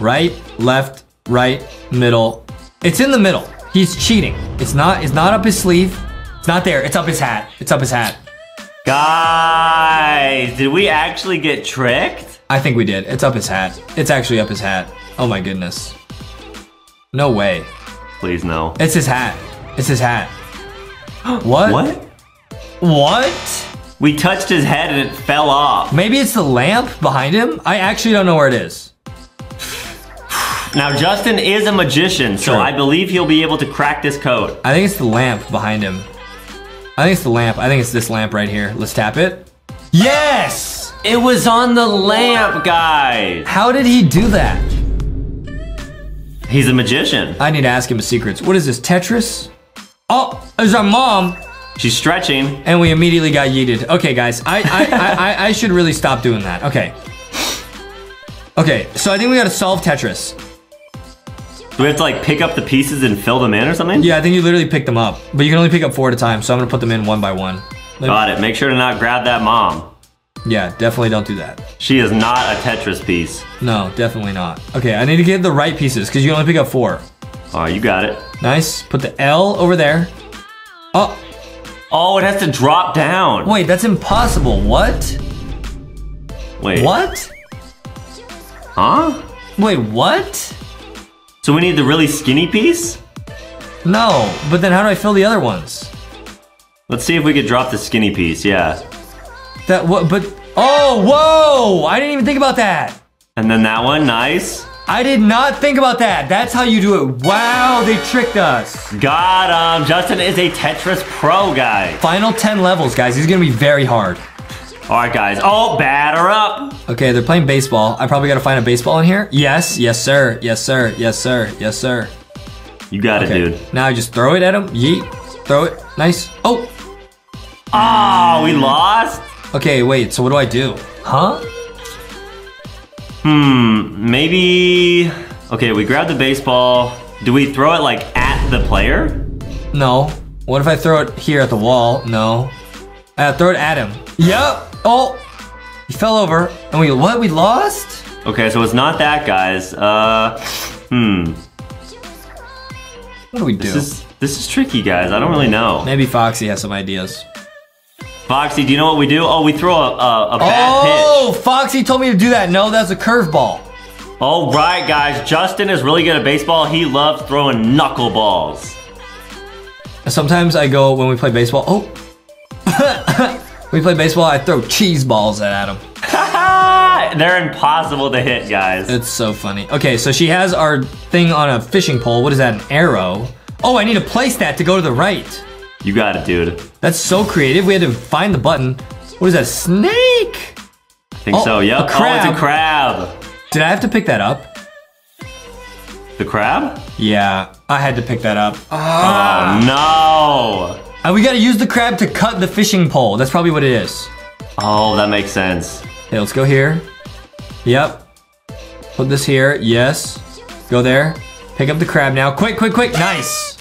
Right, left, right, middle. It's in the middle. He's cheating. It's not. It's not up his sleeve. It's not there. It's up his hat. It's up his hat. Guys, did we actually get tricked? I think we did. It's up his hat. It's actually up his hat. Oh my goodness. No way. Please no. It's his hat. It's his hat. What? What? What? We touched his head and it fell off. Maybe it's the lamp behind him? I actually don't know where it is. Now, Justin is a magician, so True. I believe he'll be able to crack this code. I think it's the lamp behind him. I think it's the lamp. I think it's this lamp right here. Let's tap it. Yes! It was on the lamp, guys. How did he do that? He's a magician. I need to ask him his secrets. What is this, Tetris? Oh, there's our mom, She's stretching. and we immediately got yeeted. Okay, guys, I I, I, I, I should really stop doing that. Okay. Okay, so I think we gotta solve Tetris. Do we have to like pick up the pieces and fill them in or something? Yeah, I think you literally pick them up, but you can only pick up four at a time, so I'm gonna put them in one by one. Let- Got it. Make sure to not grab that mom. Yeah, definitely don't do that. She is not a Tetris piece. No, definitely not. Okay, I need to get the right pieces because you only pick up four. Oh, you got it. Nice. Put the L over there. Oh, Oh, it has to drop down. wait, that's impossible. What? Wait. What? Huh? Wait, what? So we need the really skinny piece? No, but then how do I fill the other ones? Let's see if we could drop the skinny piece. Yeah. That what? But oh, whoa! I didn't even think about that. And then that one. Nice. I did not think about that. That's how you do it. Wow, they tricked us. Got him. Justin is a Tetris pro guy. Final 10 levels, guys. These are gonna be very hard. All right, guys. Oh, batter up. Okay, they're playing baseball. I probably gotta find a baseball in here. Yes, yes, sir. Yes, sir. Yes, sir. Yes, sir. You got Okay. it, dude. Now I just throw it at him. Yeet. Throw it. Nice. Oh. Oh, we lost? Okay, wait. So what do I do? Huh? Hmm, maybe. Okay, we grab the baseball. Do we throw it like at the player? No. What if I throw it here at the wall? No. Uh, throw it at him. Yep. Oh. He fell over. And we what? We lost? Okay, so it's not that, guys. Uh, hmm. What do we do? This is This is tricky, guys. I don't really know. Maybe Foxy has some ideas. Foxy, do you know what we do? Oh, we throw a, a, a bad Oh, Foxy told me to do that. No, that's a curveball. pitch. All right, guys. Justin is really good at baseball. He loves throwing knuckleballs. Sometimes I go when we play baseball. Oh, we play baseball. I throw cheese balls at Adam. They're impossible to hit, guys. It's so funny. Okay, so she has our thing on a fishing pole. What is that? An arrow. Oh, I need to place that to go to the right. You got it, dude. That's so creative. We had to find the button. What is that? Snake. I think Oh, so. Yep. a Oh, it's crab. a crab. Did I have to pick that up? The crab? Yeah, I had to pick that up. Oh ah. no. And we gotta use the crab to cut the fishing pole. That's probably what it is. Oh, that makes sense. Hey, let's go here. Yep. Put this here. Yes. Go there. Pick up the crab now. Quick, quick, quick. Nice.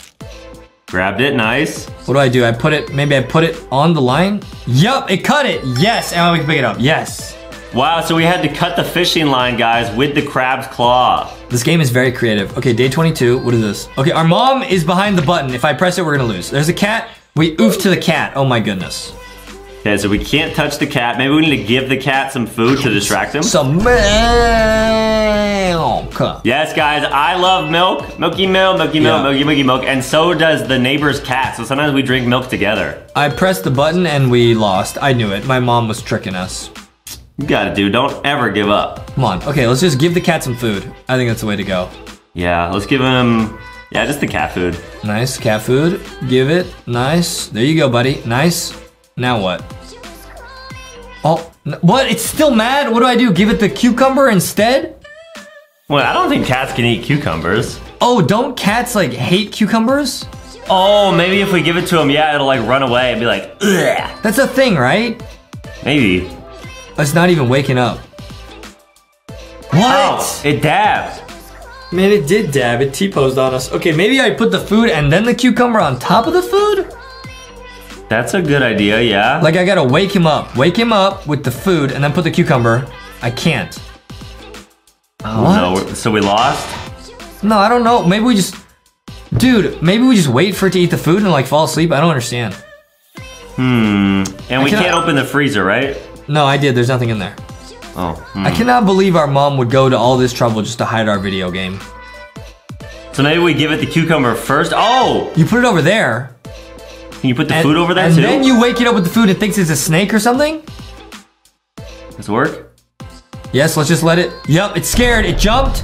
Grabbed it. Nice. What do I do? I put it, maybe I put it on the line. Yup, it cut it. Yes. And we can pick it up. Yes. Wow. So we had to cut the fishing line, guys, with the crab's claw. This game is very creative. Okay, day 22. What is this? Okay, our mom is behind the button. If I press it, we're gonna lose. There's a cat. We oof to the cat. Oh my goodness. Okay, so we can't touch the cat. Maybe we need to give the cat some food to distract him. Some milk. Yes, guys, I love milk. Milky milk, milky milk, Yeah. milky, milky milk. And so does the neighbor's cat. So sometimes we drink milk together. I pressed the button and we lost. I knew it. My mom was tricking us. You got it, dude. Don't ever give up. Come on. Okay, let's just give the cat some food. I think that's the way to go. Yeah, let's give him, yeah, just the cat food. Nice cat food. Give it. Nice. There you go, buddy. Nice. Now what? Oh, what? It's still mad? What do I do? Give it the cucumber instead? Well, I don't think cats can eat cucumbers. Oh, don't cats like hate cucumbers? Oh, maybe if we give it to him, yeah, it'll like run away and be like, Ugh. That's a thing, right? Maybe. It's not even waking up. What? Oh, it dabbed. Man, it did dab. It T-posed on us. Okay, maybe I put the food and then the cucumber on top of the food? That's a good idea, yeah. Like I gotta wake him up. Wake him up with the food and then put the cucumber. I can't. oh, what? no, so we lost? No, I don't know. Maybe we just... Dude, maybe we just wait for it to eat the food and like fall asleep? I don't understand. Hmm. And we cannot- can't open the freezer, right? No, I did. There's nothing in there. Oh. hmm. I cannot believe our mom would go to all this trouble just to hide our video game. So maybe we give it the cucumber first. Oh! You put it over there. Can you put the and, food over there and too? then you wake it up with the food and thinks it's a snake or something? Does it work? Yes, let's just let it... Yep, it's scared. It jumped.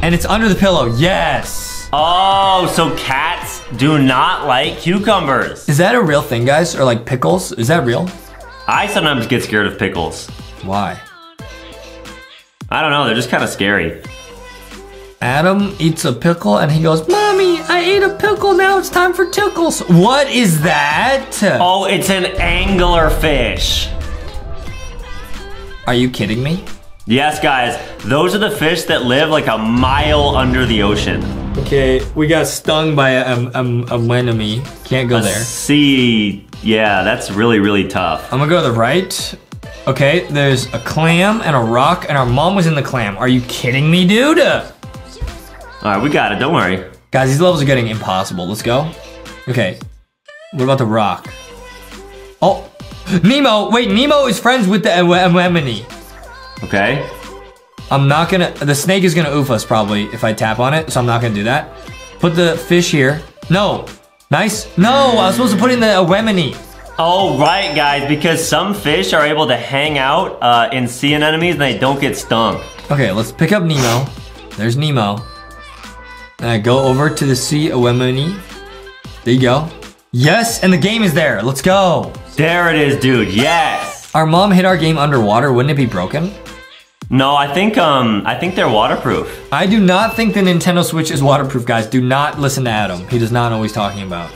And it's under the pillow. Yes. Oh, so cats do not like cucumbers. Is that a real thing, guys? Or like pickles? Is that real? I sometimes get scared of pickles. Why? I don't know, they're just kind of scary. Adam eats a pickle and he goes, Mommy, I ate a pickle. Now it's time for tickles. What is that? Oh, it's an angler fish. Are you kidding me? Yes, guys, those are the fish that live like a mile under the ocean. Okay, we got stung by a, a, a, enemy. Can't go A there. sea, yeah, that's really, really tough. I'm gonna go to the right. Okay, there's a clam and a rock, and our mom was in the clam. Are you kidding me, dude? All right, we got it, don't worry. Guys, these levels are getting impossible. Let's go. Okay, what about the rock? Oh, Nemo. Wait, Nemo is friends with the anemone. Okay. I'm not gonna, the snake is gonna oof us probably if I tap on it, so I'm not gonna do that. Put the fish here. No. Nice. No, I was supposed to put in the anemone. Oh, right, guys, because some fish are able to hang out uh, in sea anemones and they don't get stung. Okay, let's pick up Nemo. There's Nemo. And I go over to the sea anemone. There you go. Yes, and the game is there. Let's go. There it is, dude, yes. Our mom hit our game underwater. Wouldn't it be broken? No, I think um, I think they're waterproof. I do not think the Nintendo Switch is waterproof, guys. Do not listen to Adam. He does not know what he's talking about.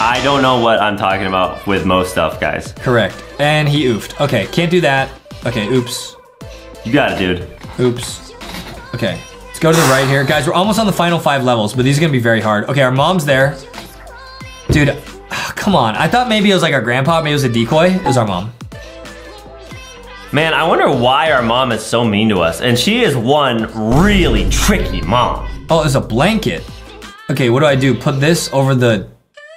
I don't know what I'm talking about with most stuff, guys. Correct. And he oofed. Okay, can't do that. Okay, oops. You got it, dude. Oops. Okay, go to the right here. Guys, we're almost on the final five levels, but these are gonna be very hard. Okay, our mom's there. Dude, ah, come on. I thought maybe it was like our grandpa, maybe it was a decoy. It was our mom. Man, I wonder why our mom is so mean to us. And she is one really tricky mom. Oh, it's a blanket. Okay, what do I do? Put this over the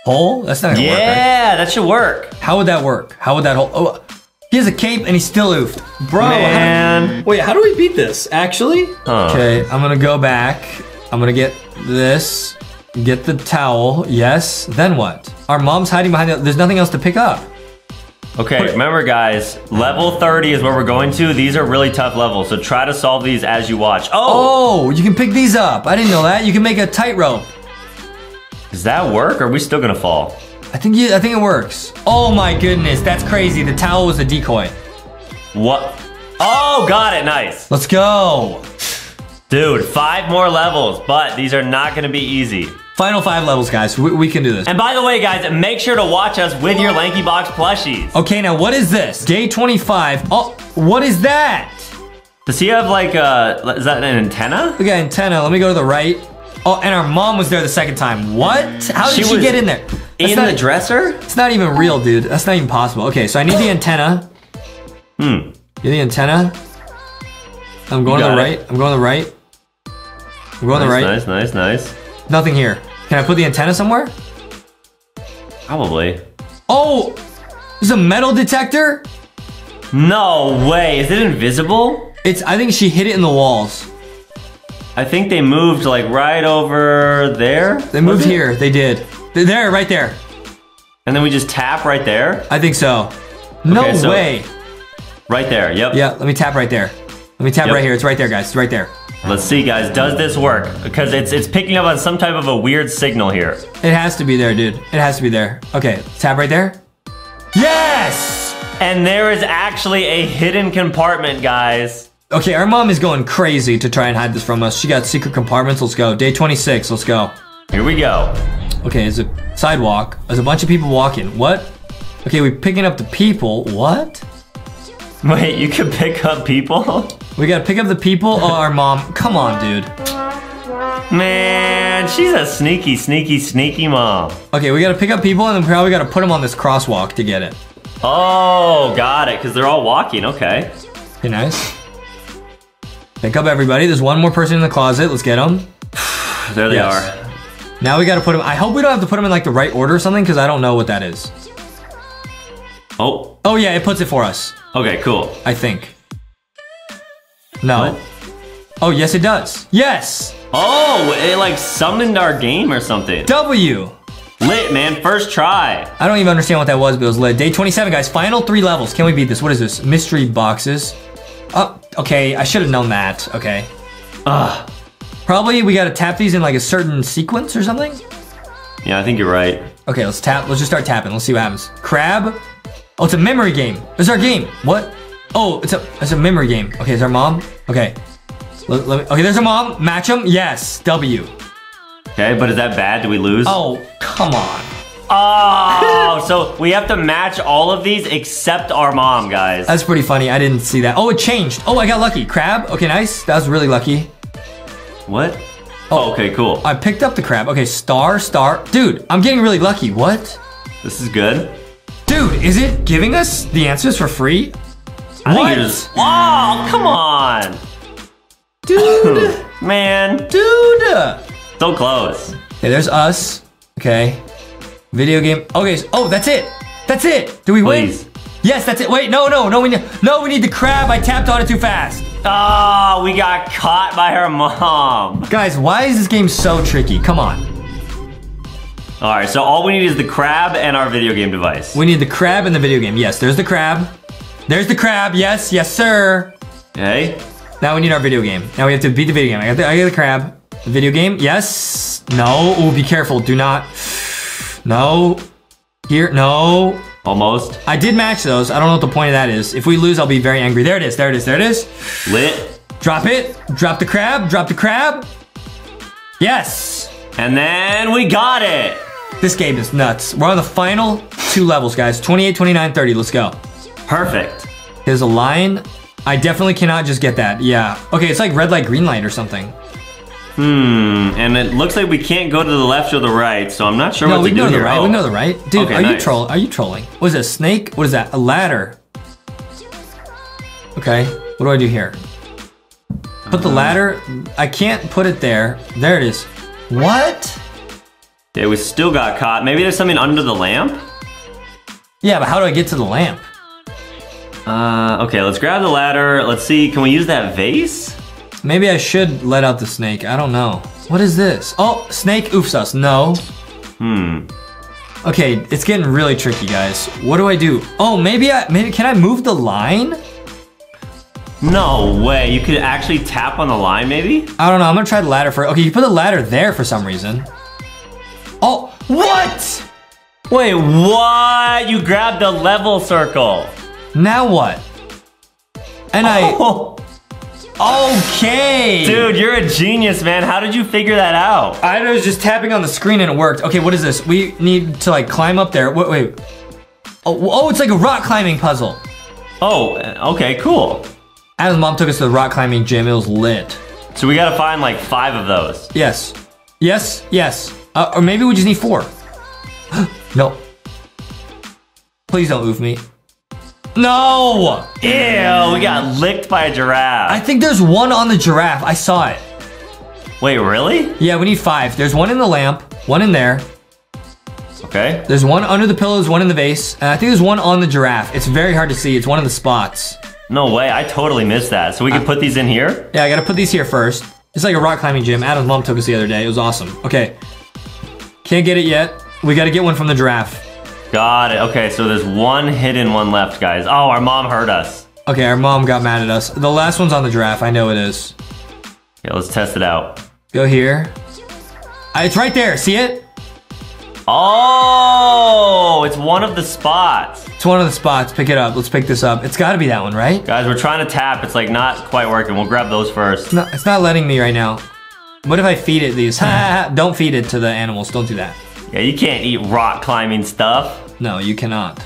hole? That's not gonna work, right? Yeah, that should work. How would that work? How would that hole? Oh, he has a cape and he's still oofed. Bro, how- Man. Wait, how do we beat this? Actually, Huh. Okay, I'm gonna go back. I'm gonna get this. Get the towel. Yes. Then what? Our mom's hiding behind the. There's nothing else to pick up. Okay, remember guys, level 30 is where we're going to. These are really tough levels, so try to solve these as you watch. Oh, Oh, you can pick these up. I didn't know that. You can make a tightrope. does that work? Or are we still gonna fall? I think you. I think it works. Oh my goodness, that's crazy. The towel was a decoy. What? Oh, got it, nice. Let's go. Dude, five more levels, but these are not gonna be easy. Final five levels, guys. We, we can do this. And by the way, guys, make sure to watch us with your LankyBox plushies. Okay, now what is this? Day 25. Oh, what is that? Does he have like a, is that an antenna? Look at antenna. Let me go to the right. Oh, and our mom was there the second time. What? How did She she, get in there? That's In not, the dresser? It's not even real, dude. That's not even possible. Okay, so I need the antenna. Hmm. Get the antenna. I'm going to the got right. it. I'm going to the right. I'm going to the right. nice, nice, nice. Nothing here. Can I put the antenna somewhere? Probably. Oh, there's a metal detector. No way, is it invisible? It's. I think she hid it in the walls. I think they moved like right over there. They moved here. They did. They're there, right there. And then we just tap right there? I think so. No Okay, so- way. Right there, yep. Yeah, let me tap right there. Let me tap Yep. right here. It's right there, guys. It's right there. Let's see guys, does this work? Because it's it's picking up on some type of a weird signal here. It has to be there, dude. It has to be there. Okay, tap right there. Yes! And there is actually a hidden compartment, guys. Okay, our mom is going crazy to try and hide this from us. She got secret compartments. Let's go. Day 26. Let's go. Here we go. Okay, there's a sidewalk. There's a bunch of people walking. What? Okay, we're picking up the people. What? Wait, you can pick up people? We gotta pick up the people. Oh, our mom. Come on, dude. Man, she's a sneaky, sneaky, sneaky mom. Okay, we gotta pick up people and then probably gotta put them on this crosswalk to get it. Oh, got it, because they're all walking, okay. Okay, nice. Pick up everybody. There's one more person in the closet. Let's get them. There they Yes. are. Now we gotta put them. I hope we don't have to put them in like the right order or something because I don't know what that is. Oh, Oh yeah, it puts it for us. okay, cool. I think. No. What? Oh yes, it does. Yes. Oh, it like summoned our game or something. W. Lit, man, first try. I don't even understand what that was, but it was lit. Day 27, guys. Final three levels. Can we beat this? What is this? Mystery boxes. Oh, okay. I should have known that. Okay. Ugh. Probably we gotta tap these in like a certain sequence or something. Yeah, I think you're right. Okay, let's tap. Let's just start tapping. Let's see what happens. Crab. Oh, it's a memory game. It's our game. What? Oh, it's a it's a memory game. Okay, it's our mom. Okay. Let, let me, okay, there's our mom. Match them. Yes. W. Okay, but is that bad? Do we lose? Oh, come on. Oh, so we have to match all of these except our mom, guys. That's pretty funny. I didn't see that. Oh, it changed. Oh, I got lucky. Crab. Okay, nice. That was really lucky. What? Oh, oh okay, cool. I picked up the crab. Okay, star, star. Dude, I'm getting really lucky. What? This is good. Dude, is it giving us the answers for free? I What? just. Oh, come on, Dude, man. dude. So close. Okay, there's us. Okay. Video game. Okay, so- oh, that's it. That's it. Do we Please. win? Yes, that's it. Wait, no, no, no, we need, no, we need the crab. I tapped on it too fast. Oh, we got caught by her mom. Guys, why is this game so tricky? Come on. All right, so all we need is the crab and our video game device. We need the crab in the video game. Yes, there's the crab. There's the crab. Yes, yes, sir. Okay. Now we need our video game. Now we have to beat the video game. I got the, I got the crab. The video game. Yes. No. Oh, be careful. Do not. No. Here. No. Almost. I did match those. I don't know what the point of that is. If we lose, I'll be very angry. There it is. There it is. There it is. Lit. Drop it. Drop the crab. Drop the crab. Yes. And then we got it. This game is nuts. We're on the final two levels, guys. 28, 29, 30. Let's go. Perfect. There's a line. I definitely cannot just get that. Yeah. Okay, it's like red light, green light or something. Hmm. And it looks like we can't go to the left or the right, so I'm not sure No, what we to can do go to the here. right. Oh. We know the right. Dude, Okay, are you nice. troll? Are you trolling? What is that? Snake? What is that? A ladder. Okay. What do I do here? Put Uh-huh. the ladder. I can't put it there. There it is. What? Yeah, we still got caught. Maybe there's something under the lamp? Yeah, but how do I get to the lamp? Uh, okay, let's grab the ladder. Let's see, can we use that vase? Maybe I should let out the snake. I don't know. What is this? Oh, snake oofs us. No. Hmm. Okay, it's getting really tricky, guys. What do I do? Oh, maybe I maybe can I move the line? No way. You could actually tap on the line, maybe? I don't know. I'm gonna try the ladder first. Okay, you put the ladder there for some reason. Oh, what? Wait, what? You grabbed the level circle. Now what? And Oh, I. Okay. dude, you're a genius, man. How did you figure that out? I was just tapping on the screen and it worked. Okay, what is this? We need to like climb up there. Wait, wait. Oh, oh, it's like a rock climbing puzzle. Oh, okay, cool. Adam's mom took us to the rock climbing gym. It was lit. So we gotta find like five of those. Yes. Yes, yes. Uh, or maybe we just need four. no. Please don't oof me. No! Ew, we got licked by a giraffe. I think there's one on the giraffe. I saw it. Wait, really? Yeah, we need five. There's one in the lamp, one in there. Okay. There's one under the pillows, one in the vase, and I think there's one on the giraffe. It's very hard to see. It's one of the spots. No way, I totally missed that. So we can uh, put these in here? Yeah, I gotta put these here first. It's like a rock climbing gym. Adam's mom took us the other day. It was awesome. Okay. Can't get it yet. We gotta get one from the giraffe. Got it. Okay, so there's one hidden one left, guys. Oh, our mom heard us. Okay, our mom got mad at us. The last one's on the giraffe. I know it is. Okay, let's test it out. Go here. Uh, It's right there. See it? Oh, it's one of the spots. It's one of the spots. Pick it up. Let's pick this up. It's gotta be that one, right? Guys, we're trying to tap. It's like not quite working. We'll grab those first. No, it's not letting me right now. What if I feed it these? Don't feed it to the animals. Don't do that. Yeah, you can't eat rock climbing stuff. No, you cannot.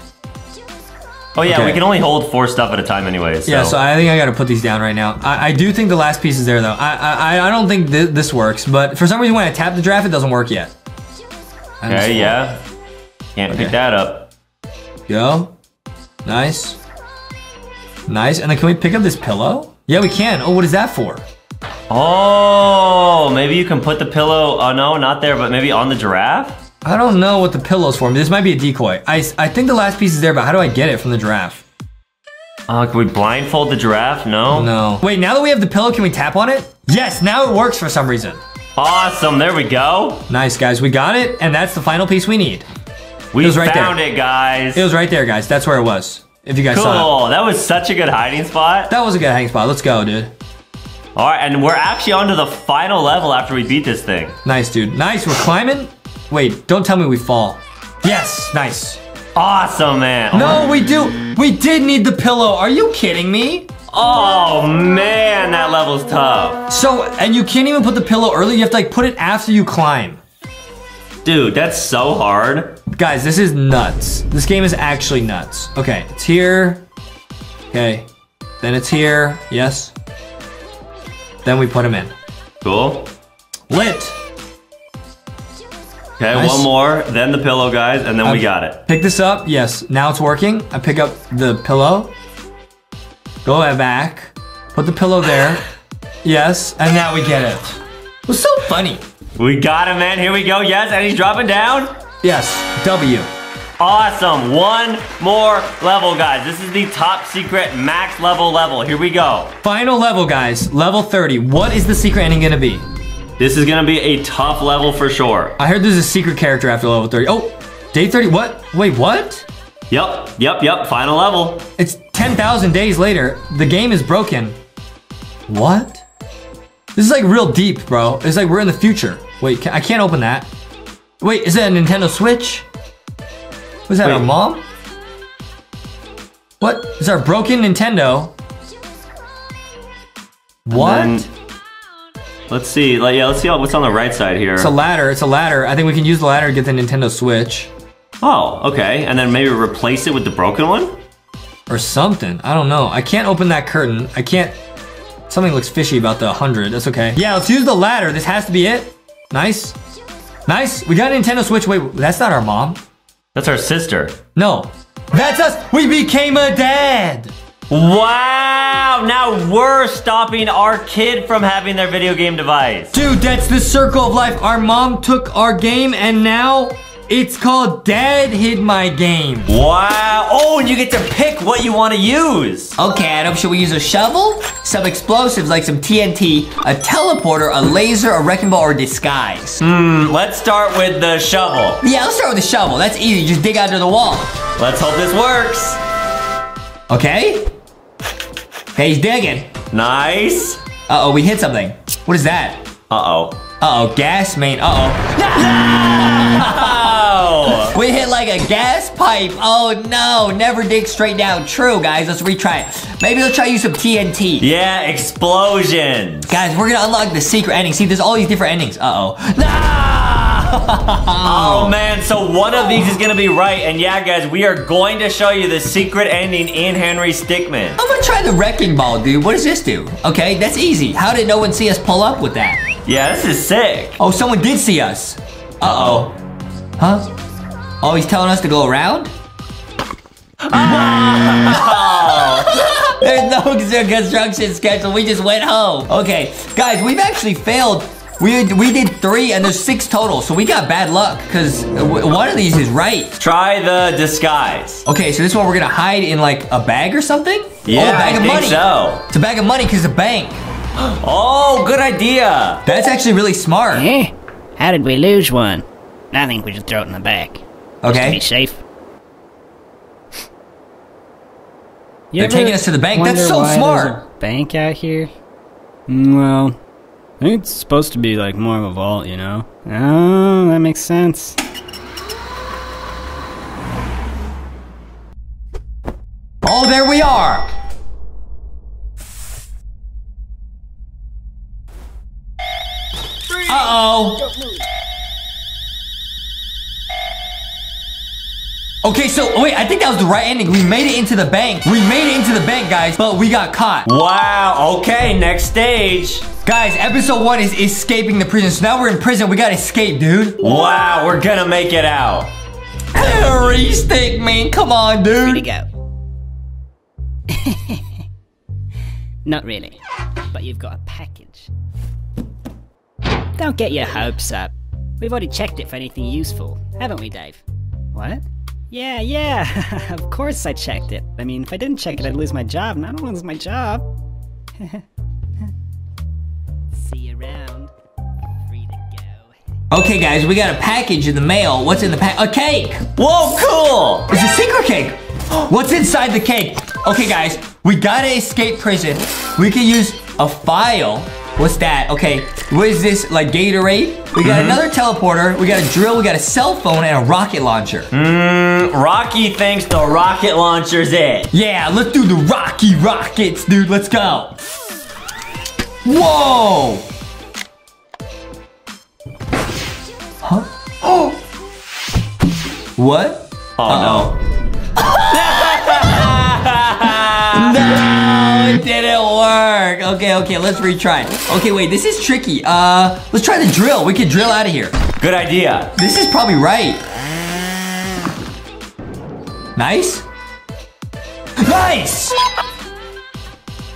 Oh yeah, Okay. we can only hold four stuff at a time anyways. So. Yeah, so I think I gotta put these down right now. I, I do think the last piece is there though. I I, I don't think th this works, but for some reason when I tap the giraffe, it doesn't work yet. Okay, yeah. Can't Okay. pick that up. Go. Nice. Nice. And then can we pick up this pillow? Yeah, we can. Oh, what is that for? Oh, maybe you can put the pillow. Oh no, not there, but maybe on the giraffe. I don't know what the pillow's for. This might be a decoy. I, I think the last piece is there, but how do I get it from the giraffe? Uh, can we blindfold the giraffe? No. No. Wait, now that we have the pillow, can we tap on it? Yes, now it works for some reason. Awesome. There we go. Nice, guys. We got it, and that's the final piece we need. We It was right found there. it, guys. It was right there, guys. That's where it was. If you guys saw it. cool. That was such a good hiding spot. That was a good hiding spot. Let's go, dude. All right, and we're actually on to the final level after we beat this thing. Nice, dude. Nice. We're climbing. Wait, don't tell me we fall. Yes, nice. Awesome, man. No, we do. We did need the pillow. Are you kidding me? Oh man, that level's tough. So, and you can't even put the pillow early. You have to like put it after you climb. Dude, that's so hard. Guys, this is nuts. This game is actually nuts. Okay, it's here. Okay, then it's here. Yes. Then we put him in. Cool. Lit. Okay, Nice. one more, then the pillow, guys, and then we got it. Pick this up. Yes, now it's working. I pick up the pillow. Go back. Put the pillow there. Yes, and now we get it. It was so funny. We got him, man. Here we go. Yes, and he's dropping down. Yes, W. Awesome. One more level, guys. This is the top secret max level level. Here we go. Final level, guys. Level 30. What is the secret ending gonna be? This is gonna be a tough level for sure. I heard there's a secret character after level 30. Oh, day 30. What? Wait, what? Yep, yep, yep. Final level. It's 10,000 days later. The game is broken. What? This is like real deep, bro. It's like we're in the future. Wait, ca- I can't open that. Wait, is that a Nintendo Switch? Was that Wait. our mom? What? Is our broken Nintendo? What? Let's see. Like, yeah, let's see what's on the right side here. it's a ladder. It's a ladder. I think we can use the ladder to get the Nintendo Switch. oh, okay. And then maybe replace it with the broken one. or something. I don't know. I can't open that curtain. I can't. Something looks fishy about the 100. That's okay. Yeah, let's use the ladder. This has to be it. Nice. Nice. We got a Nintendo Switch. Wait, that's not our mom. That's our sister. No. That's us. We became a dad. Wow! Now we're stopping our kid from having their video game device. Dude, that's the circle of life. Our mom took our game and now it's called Dad Hid My Game. Wow! Oh, and you get to pick what you want to use. Okay, Adam, should we use a shovel, some explosives like some TNT, a teleporter, a laser, a wrecking ball, or disguise? Hmm, let's start with the shovel. Yeah, let's start with the shovel. That's easy. Just dig under the wall. Let's hope this works. Okay? Okay, he's digging. Nice. Uh-oh, we hit something. What is that? Uh-oh. Uh-oh, gas main. Uh-oh. Oh! We hit like a gas pipe. Oh, no. Never dig straight down. True, guys. Let's retry it. Maybe let's try use some TNT. yeah, explosions. Guys, we're gonna unlock the secret ending. See, there's all these different endings. Uh-oh. No! Oh man, so one of these is gonna be right, and yeah, guys, we are going to show you the secret ending in Henry Stickmin. I'm gonna try the wrecking ball, dude. What does this do? Okay, that's easy. How did no one see us pull up with that? Yeah, this is sick. Oh, someone did see us. Uh-oh. Huh? Oh, he's telling us to go around? Oh, There's no construction schedule. We just went home. Okay, guys, we've actually failed. We, we did three, and there's six total, so we got bad luck, because one of these is right. try the disguise. Okay, so this one we're gonna hide in, like, a bag or something? Yeah, oh, a bag I of think money. so. It's a bag of money, because it's a bank. Oh, good idea. That's actually really smart. Eh? How did we lose one? I think we should throw it in the back. Just to Okay. be safe. You They're taking us to the bank. That's so smart. a bank out here? Mm, Well, I think it's supposed to be like more of a vault, you know? Oh, that makes sense. Oh, there we are. Uh-oh. Okay, so wait, I think that was the right ending. We made it into the bank. We made it into the bank, guys, but we got caught. Wow, okay, next stage. Guys, episode one is escaping the prison. So now we're in prison. We gotta escape, dude. Wow, we're gonna make it out. Harry Stickman, come on, Way to dude. go. Not really, but you've got a package. Don't get your hopes up. We've already checked it for anything useful, haven't we, Dave? What? Yeah, yeah, of course I checked it. I mean, if I didn't check it, I'd lose my job, and I don't lose my job. See you around. Free to go. Okay, guys, we got a package in the mail. What's in the pack? A cake. Whoa, cool. It's a secret cake. What's inside the cake? Okay, guys, we gotta escape prison. We can use a file. What's that? Okay, what is this? Like Gatorade? We got another teleporter. We got a drill. We got a cell phone and a rocket launcher. Mm, Rocky thinks the rocket launcher's it. Yeah, let's do the Rocky Rockets, dude. Let's go. Whoa! Huh? Oh! What? Oh No, it didn't work. Okay, okay, let's retry. Okay, wait, this is tricky. Uh, let's try the drill. We could drill out of here. Good idea. This is probably right. Nice. Nice!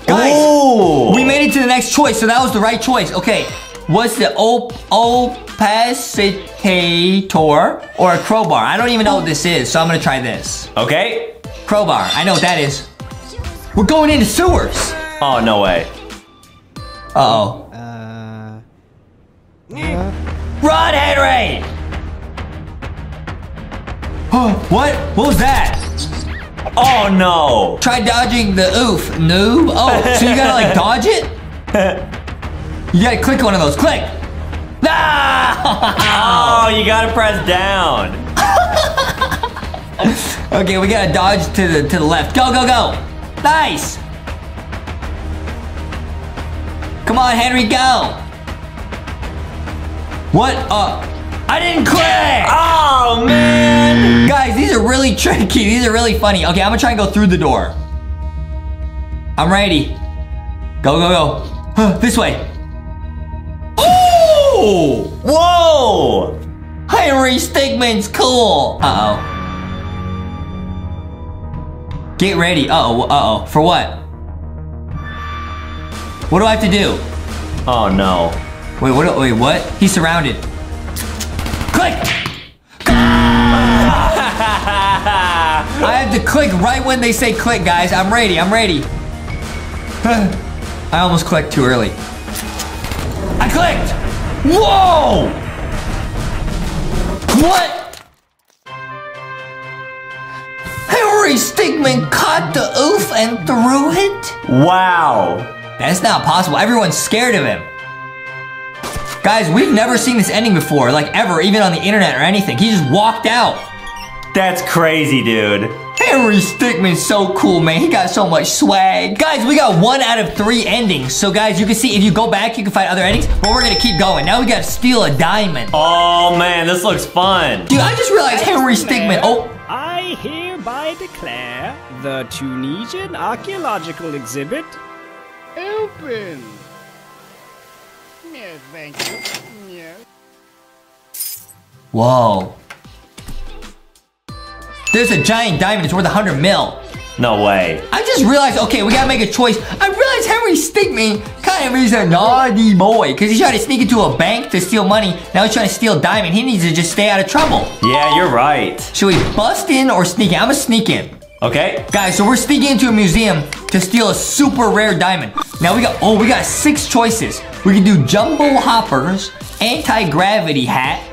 Guys, Ooh. we made it to the next choice, so that was the right choice. Okay, what's the op opacitor or a crowbar? I don't even know what this is, so I'm gonna try this. Okay. Crowbar, I know what that is. We're going into sewers. Oh, no way. Uh-oh. Uh Run, Henry! Oh, what? What was that? Oh, no. Try dodging the oof, noob. Oh, so you gotta like dodge it? You gotta click one of those. Click! Ah! Oh, you gotta press down. Okay, we gotta dodge to the to the left. Go, go, go! Nice! Come on, Henry, go! What? Uh, I didn't click! Oh, man. Guys, these are really tricky. These are really funny. Okay, I'm gonna try and go through the door. I'm ready. Go, go, go. Huh, this way. Oh! Whoa. Henry Stickmin's cool. Uh-oh. Get ready. Uh-oh, uh-oh. For what? What do I have to do? Oh no. Wait, what? Wait, what? He's surrounded. Click! I have to click right when they say click, guys. I'm ready, I'm ready. I almost clicked too early. I clicked! Whoa! What? Henry Stickmin caught the oof and threw it? Wow. That's not possible. Everyone's scared of him. Guys, we've never seen this ending before, like ever, even on the internet or anything. He just walked out. That's crazy, dude. Henry Stickmin's so cool, man. He got so much swag. Guys, we got one out of three endings. So, guys, you can see if you go back, you can find other endings, but we're gonna keep going. Now we gotta steal a diamond. Oh man, this looks fun. Dude, I just realized Henry Stickmin. Oh, I hereby declare the Tunisian archaeological exhibit open. Yes, thank you. Yes. whoa. There's a giant diamond. It's worth 100 mil. No way. I just realized, okay, we gotta make a choice. I realized Henry Stickmin kind of is a naughty boy because he's trying to sneak into a bank to steal money. Now he's trying to steal diamond. He needs to just stay out of trouble. Yeah, you're right. Should we bust in or sneak in? I'm gonna sneak in. Okay. Guys, so we're sneaking into a museum to steal a super rare diamond. Now we got, oh, we got six choices. We can do jumbo hoppers, anti-gravity hat,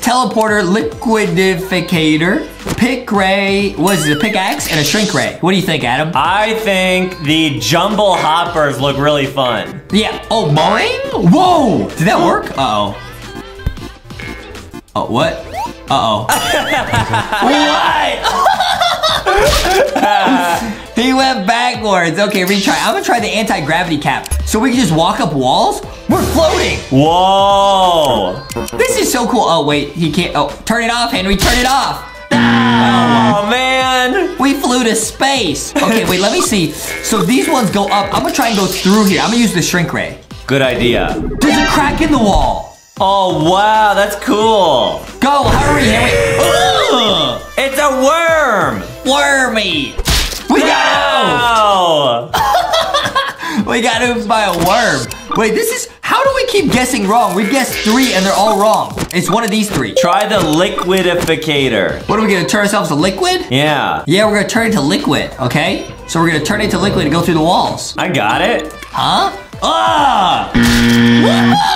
teleporter liquidificator, pick ray, what is it, a pickaxe, and a shrink ray. What do you think, Adam? I think the jumble hoppers look really fun. Yeah. Oh, boing. Whoa. Did that work? Uh-oh. Oh, what? Uh-oh. what? he went backwards. Okay, retry. I'm gonna try the anti-gravity cap. So we can just walk up walls? We're floating. Whoa. This is so cool. Oh, wait. He can't. Oh, turn it off, Henry. Turn it off. Ah. Oh man. We flew to space. Okay, wait. Let me see. So these ones go up. I'm gonna try and go through here. I'm gonna use the shrink ray. Good idea. There's a crack in the wall. Oh wow, that's cool. Go, hurry, Henry. It's a worm. wormy. We got Wow. oofed. We got oofed by a worm. Wait, this is, how do we keep guessing wrong? We've guessed three and they're all wrong. It's one of these three. Try the liquidificator. What are we gonna turn ourselves to liquid? Yeah. Yeah, we're gonna turn it to liquid, okay? So we're gonna turn it to liquid and go through the walls. I got it. Huh? Ah!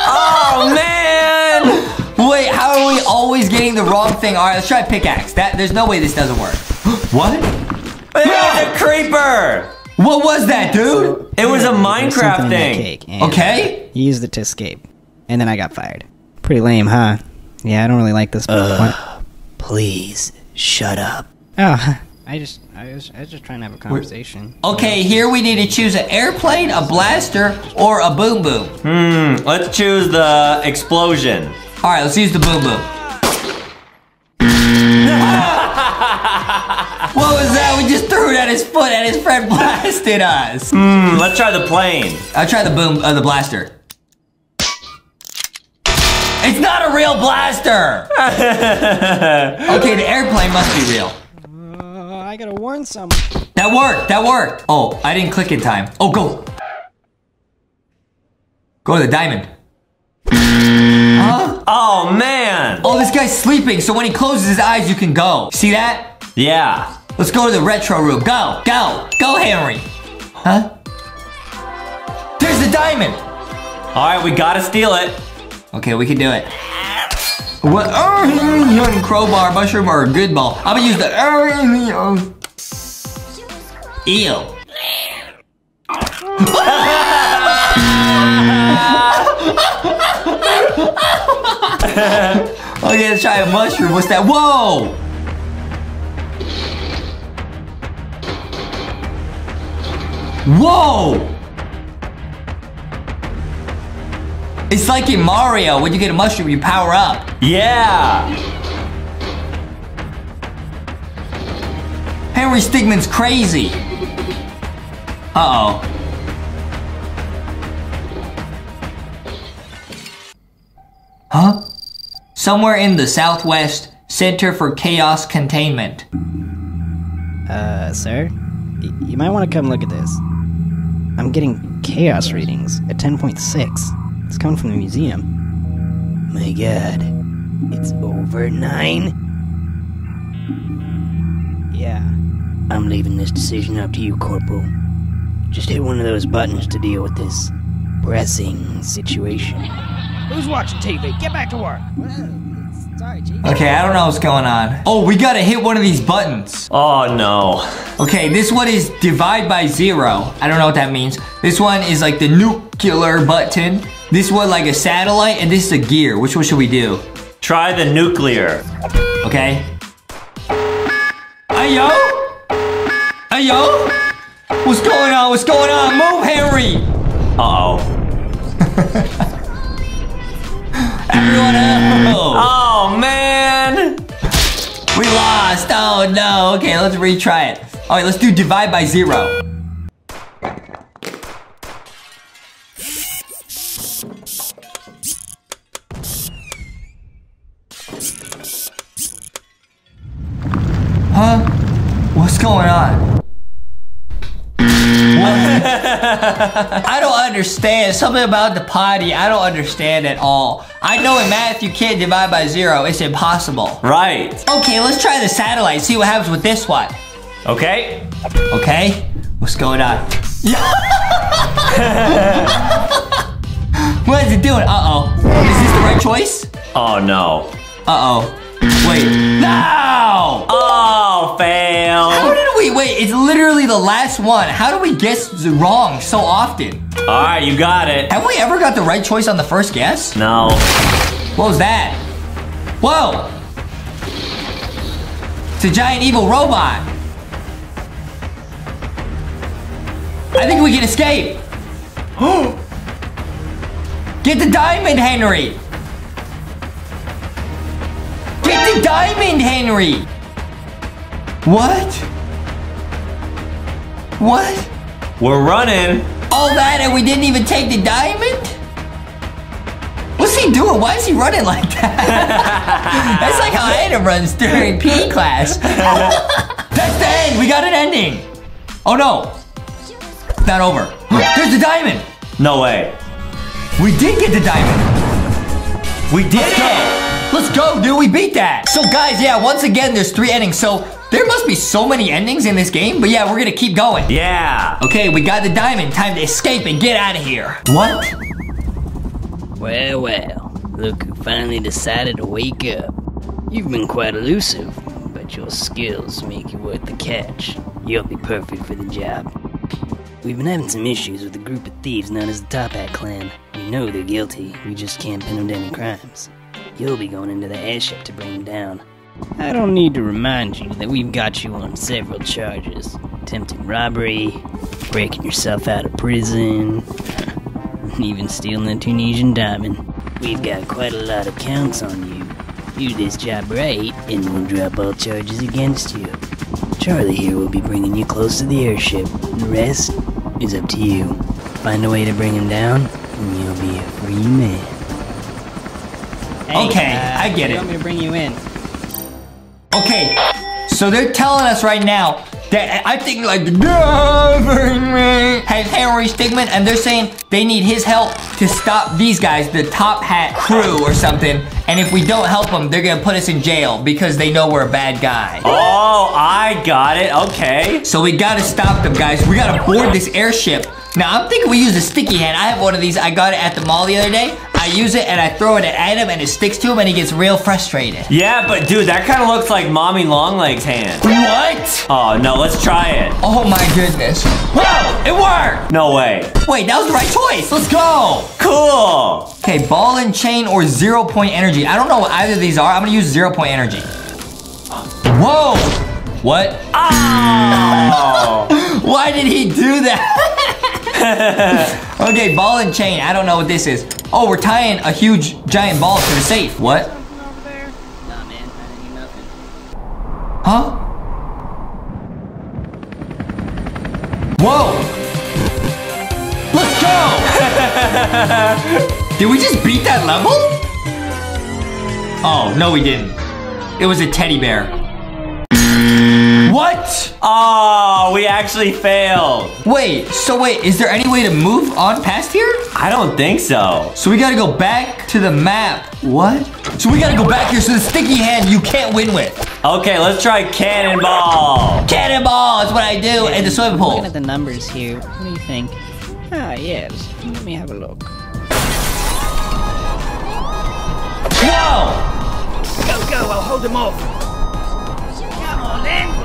Oh man. Wait, how are we always getting the wrong thing? All right, let's try pickaxe. That There's no way this doesn't work. what? It's a creeper. What was that, dude? It was a Minecraft something in that thing. cake, Okay. You used it to escape, and then I got fired. Pretty lame, huh? Yeah, I don't really like this. What? Please shut up. Oh, I just, I was, I was just trying to have a conversation. Okay, here we need to choose an airplane, a blaster, or a boom boom. Hmm. Let's choose the explosion. All right, let's use the boom boom. what was that? We just threw it at his foot and his friend blasted us. Hmm. Let's try the plane. I'll try the boom, uh, the blaster. It's not a real blaster. okay, the airplane must be real. I gotta warn some. That worked. That worked. Oh, I didn't click in time. Oh, go. Go to the diamond. Huh? Oh man. Oh, this guy's sleeping, so when he closes his eyes, you can go. See that? Yeah. Let's go to the retro room. Go, go, go, Henry. Huh? There's the diamond. All right, we gotta steal it. Okay, we can do it. What? Oh, Young crowbar, mushroom, or a good ball. I'm gonna use the. oh, Ew. okay, let's try a mushroom. What's that? Whoa! Whoa! It's like in Mario, when you get a mushroom, you power up. Yeah. Henry Stickmin's crazy. Uh-oh. Huh? Somewhere in the Southwest Center for Chaos Containment. Uh, sir? y- you might want to come look at this. I'm getting chaos readings at 10.6. It's coming from the museum. My god. It's over nine? Yeah. I'm leaving this decision up to you, Corporal. Just hit one of those buttons to deal with this pressing situation. Who's watching TV? Get back to work. Sorry, Chief. Okay, I don't know what's going on. Oh, we gotta hit one of these buttons. Oh no. Okay, this one is divide by zero. I don't know what that means. This one is like the nuclear button. This one like a satellite, and this is a gear. Which one should we do? Try the nuclear. Okay. Hey yo! Hey yo! What's going on? What's going on? Move, Henry! Uh oh. Everyone else! Oh man. We lost! Oh no! Okay, let's retry it. Alright, let's do divide by zero. Huh? What's going on? I don't understand. Something about the potty, I don't understand at all. I know in math you can't divide by zero. It's impossible. Right. Okay, let's try the satellite, see what happens with this one. Okay. Okay? What's going on? what is it doing? Uh-oh. Is this the right choice? Oh no. Uh-oh. Wait. No! Oh, fail. How did we, wait, it's literally the last one. How do we guess wrong so often? All right, you got it. Have we ever got the right choice on the first guess? No. What was that? Whoa! It's a giant evil robot. I think we can escape. Get the diamond, Henry. Get the diamond, Henry. What? What? We're running. All that and we didn't even take the diamond? What's he doing? Why is he running like that? That's like how Adam runs during PE class. That's the end. We got an ending. Oh no. It's not over. There's the diamond. No way. We did get the diamond. We did Let's go. Let's go, dude. We beat that. So guys, yeah, once again, there's three endings. So there must be so many endings in this game. But yeah, we're gonna keep going. Yeah. Okay, we got the diamond. Time to escape and get out of here. What? Well, well. Look who finally decided to wake up. You've been quite elusive, but your skills make you worth the catch. You'll be perfect for the job. We've been having some issues with a group of thieves known as the Top Hat Clan. We know they're guilty, we just can't pin them to any crimes. You'll be going into the airship to bring him down. I don't need to remind you that we've got you on several charges attempted robbery, breaking yourself out of prison, and even stealing a Tunisian diamond. We've got quite a lot of counts on you. Do this job right, and we'll drop all charges against you. Charlie here will be bringing you close to the airship. The rest is up to you. Find a way to bring him down, and you'll be a free man. Hey, Okay, uh, I get you it. Want me to bring you in? Okay, so they're telling us right now that I think like the government has Henry Stickmin, and they're saying they need his help to stop these guys, the Top Hat crew or something. And if we don't help them, they're gonna put us in jail because they know we're a bad guy. Oh, I got it. Okay. So we gotta stop them, guys. We gotta board this airship. Now I'm thinking we use a sticky hand. I have one of these. I got it at the mall the other day. I use it and I throw it at him, and it sticks to him, and he gets real frustrated. Yeah, but dude, that kind of looks like mommy Longlegs' hand. What? Oh no, let's try it. Oh my goodness. Whoa! It worked! No way. Wait, that was the right choice. Let's go. Cool. Okay, ball and chain or zero point energy. I don't know what either of these are. I'm gonna use zero point energy. Whoa! What? Oh. Why did he do that? okay, ball and chain. I don't know what this is. Oh, we're tying a huge giant ball to the safe. What? Huh? Whoa! Let's go! Did we just beat that level? Oh, no we didn't. It was a teddy bear. Whoa! What? Oh, we actually failed. Wait, so wait, is there any way to move on past here? I don't think so. So we gotta go back to the map. What? So we gotta go back here, so the sticky hand you can't win with. Okay, let's try cannonball. Cannonball is what I do in the swimming pool. Looking at the numbers here, what do you think? Ah, yes. Let me have a look. Whoa! Go, go! I'll hold him off. Come on, then.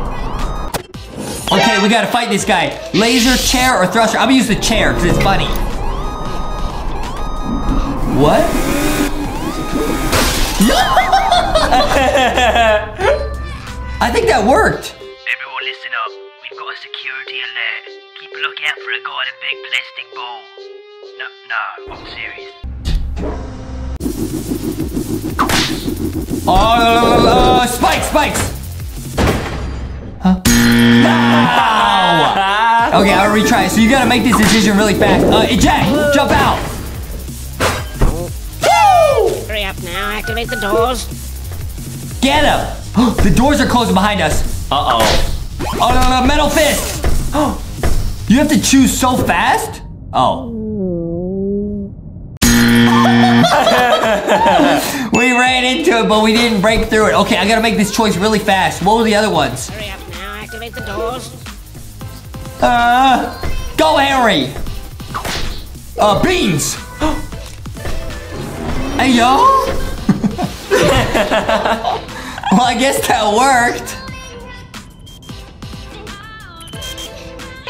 Okay, we gotta fight this guy. Laser, chair, or thruster. I'm gonna use the chair, because it's funny. What? I think that worked. Everyone listen up. We've got a security alert. Keep a lookout for a guy in a big plastic ball. No, no, I'm serious. Oh, uh, spikes, spikes. Huh? Ow! Okay, I'll retry. So you gotta make this decision really fast. Uh, eject! Jump out! Hurry up now, activate the doors. Get him! the doors are closing behind us. Uh-oh. Oh, no, no, metal fist! you have to choose so fast? Oh. we ran into it, but we didn't break through it. Okay, I gotta make this choice really fast. What were the other ones? Hurry up now, activate the doors. Uh, go, Harry. Uh, beans! hey, yo! well, I guess that worked.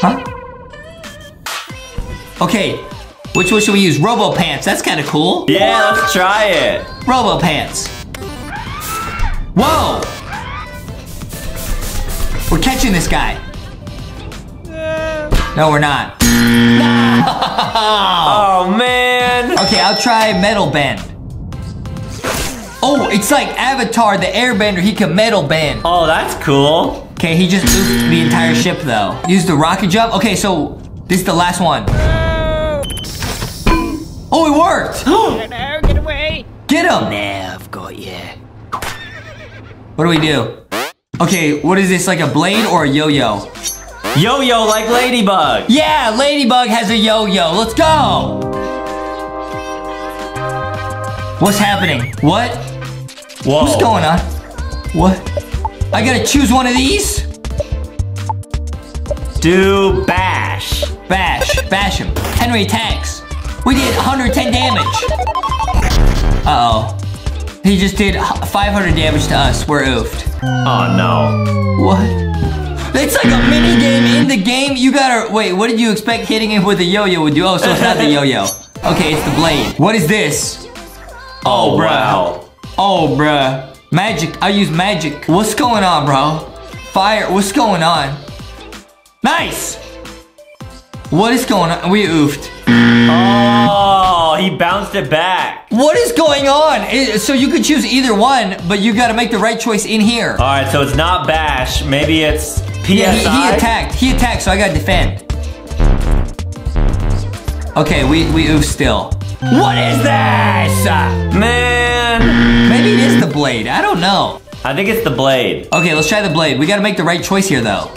Huh? Okay, which one should we use? Robo Pants, that's kind of cool. Yeah, let's try it. Robo Pants. Whoa! We're catching this guy. No, we're not. No! Oh, man. Okay, I'll try Metal Bend. Oh, it's like Avatar, the airbender. He can metal bend. Oh, that's cool. Okay, he just oofed the entire ship, though. Use the rocket jump. Okay, so this is the last one. Oh, it worked! Get away. Get him! Now I've got you. What do we do? Okay, what is this, like a blade or a yo-yo? Yo-yo like Ladybug. Yeah, Ladybug has a yo-yo. Let's go! What's happening? What? Whoa. What's going on? What? I gotta choose one of these? Do bash. Bash. Bash him. Henry attacks. We did 110 damage. Uh-oh. He just did 500 damage to us. We're oofed. Oh, no. What? It's like a mini game in the game. You gotta wait. What did you expect hitting him with a yo-yo would do? Oh, so it's not the yo-yo. Okay, it's the blade. What is this? Oh, oh, bruh. wow. Oh, bruh. Magic. I use magic. What's going on, bro? Fire. What's going on? Nice. What is going on? We oofed. Oh, he bounced it back. What is going on? So you could choose either one, but you gotta make the right choice in here. All right, so it's not bash. Maybe it's PSI. Yeah, he, he attacked. He attacked, so I gotta defend. Okay, we, we oof still. What is this? Man, Maybe it is the blade. I don't know. I think it's the blade. Okay, let's try the blade. We gotta make the right choice here, though.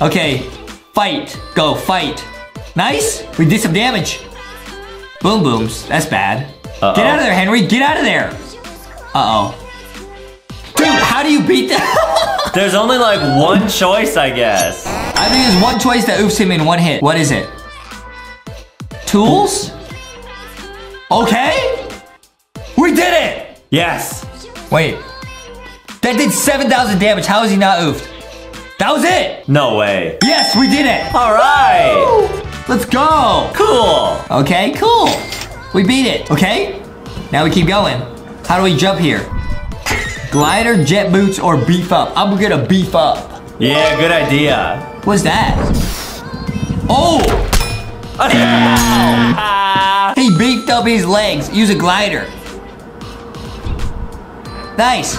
Okay, fight. Go, fight. Nice. We did some damage. Boom booms. That's bad. Uh-oh. Get out of there, Henry. Get out of there. Uh-oh. Dude, how do you beat that? There's only like one choice, I guess. I think there's one choice that oops him in one hit. What is it? Tools? Okay. We did it. Yes. Wait. That did 7,000 damage. How is he not oofed? That was it. No way. Yes, we did it. All right. Let's go. Cool. Okay, cool. We beat it. Okay. Now we keep going. How do we jump here? Glider, jet boots, or beef up? I'm gonna beef up. Yeah, good idea. What's that? Oh! He beefed up his legs. Use a glider. Nice.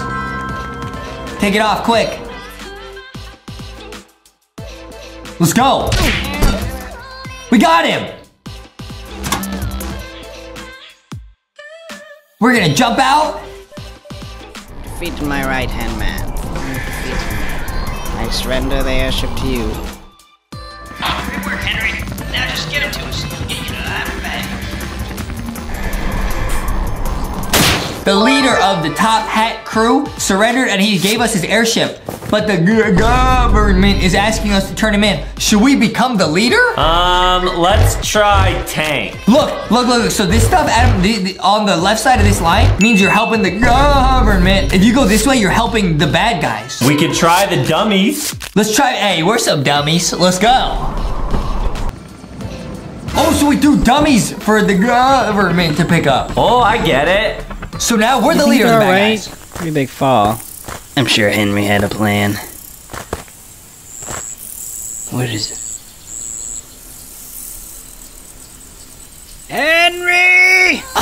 Take it off quick. Let's go. We got him. We're gonna jump out. Defeat my right hand man. I surrender the airship to you. Good work, Henry. Now just give it to us. Get you to that bag. The leader of the Top Hat crew surrendered and he gave us his airship. But the government is asking us to turn him in. Should we become the leader? Um, let's try tank. Look, look, look. So this stuff Adam, the, the, on the left side of this line means you're helping the government. If you go this way, you're helping the bad guys. We could try the dummies. Let's try. Hey, we're some dummies. Let's go. Oh, so we threw dummies for the government to pick up. Oh, I get it. So now we're the Think leader of the they're bad alright? guys. Pretty big fall. I'm sure Henry had a plan. What is it? Henry!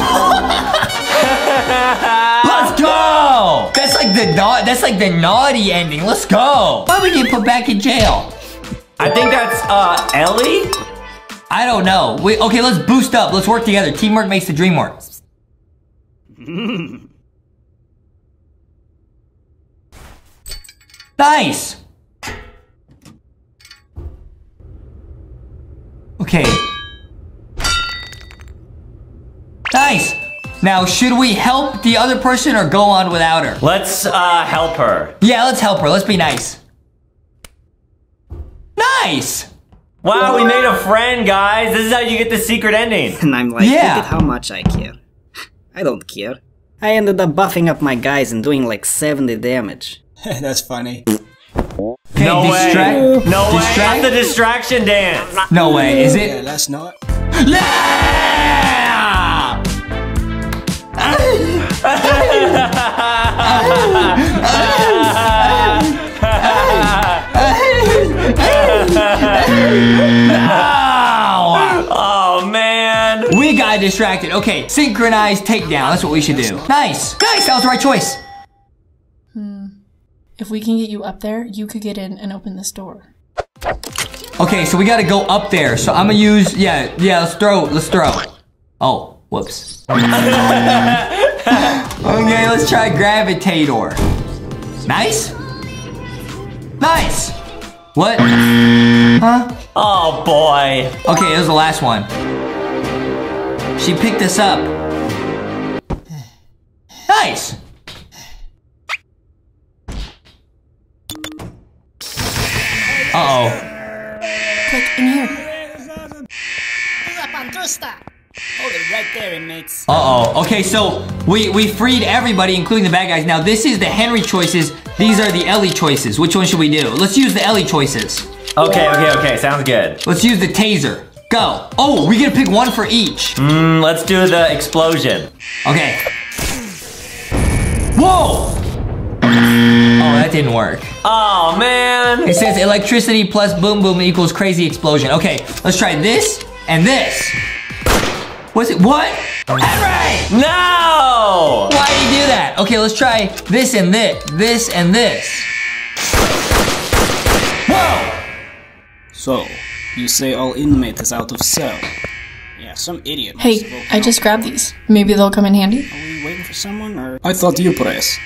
Let's go. That's like the na- that's like the naughty ending. Let's go. Why would you put back in jail? I think that's uh Ellie. I don't know. Wait, okay, let's boost up. Let's work together. Teamwork makes the dream work. nice. Okay. Nice. Now, should we help the other person or go on without her? Let's uh help her. Yeah, let's help her. Let's be nice. Nice. Wow, we made a friend, guys. This is how you get the secret ending. And I'm like, Yeah. look at how much I care. I don't care. I ended up buffing up my guys and doing like 70 damage. That's funny. Okay, No distract. way. No way. distract. That's the distraction dance. No way. Is it? Yeah, that's not. Yeah! Ow! Oh man. We got distracted. Okay, synchronized takedown. That's what we should do. Nice. Nice. That was the right choice. If we can get you up there, you could get in and open this door. Okay, so we gotta go up there. So I'm gonna use, yeah, yeah, let's throw, let's throw. Oh, whoops. okay, let's try Gravitator. Nice? Nice! What? Huh? Oh boy. Okay, it was the last one. She picked us up. Nice! Uh-oh. Quick, in here. Hold it right there, inmates. Uh-oh. Okay, so we, we freed everybody, including the bad guys. Now, this is the Henry choices. These are the Ellie choices. Which one should we do? Let's use the Ellie choices. Okay, okay, okay. Sounds good. Let's use the taser. Go. Oh, we gotta pick one for each. Mm, let's do the explosion. Okay. Whoa! That didn't work. Oh man. It says electricity plus boom boom equals crazy explosion. Okay, let's try this and this. What's it? What? Henry! No. Why do you do that? Okay, let's try this and this, this and this. Whoa! So, you say all inmate is out of cell. Yeah, some idiot. Hey, I just grabbed these. Maybe they'll come in handy. Are we waiting for someone or? I thought you press.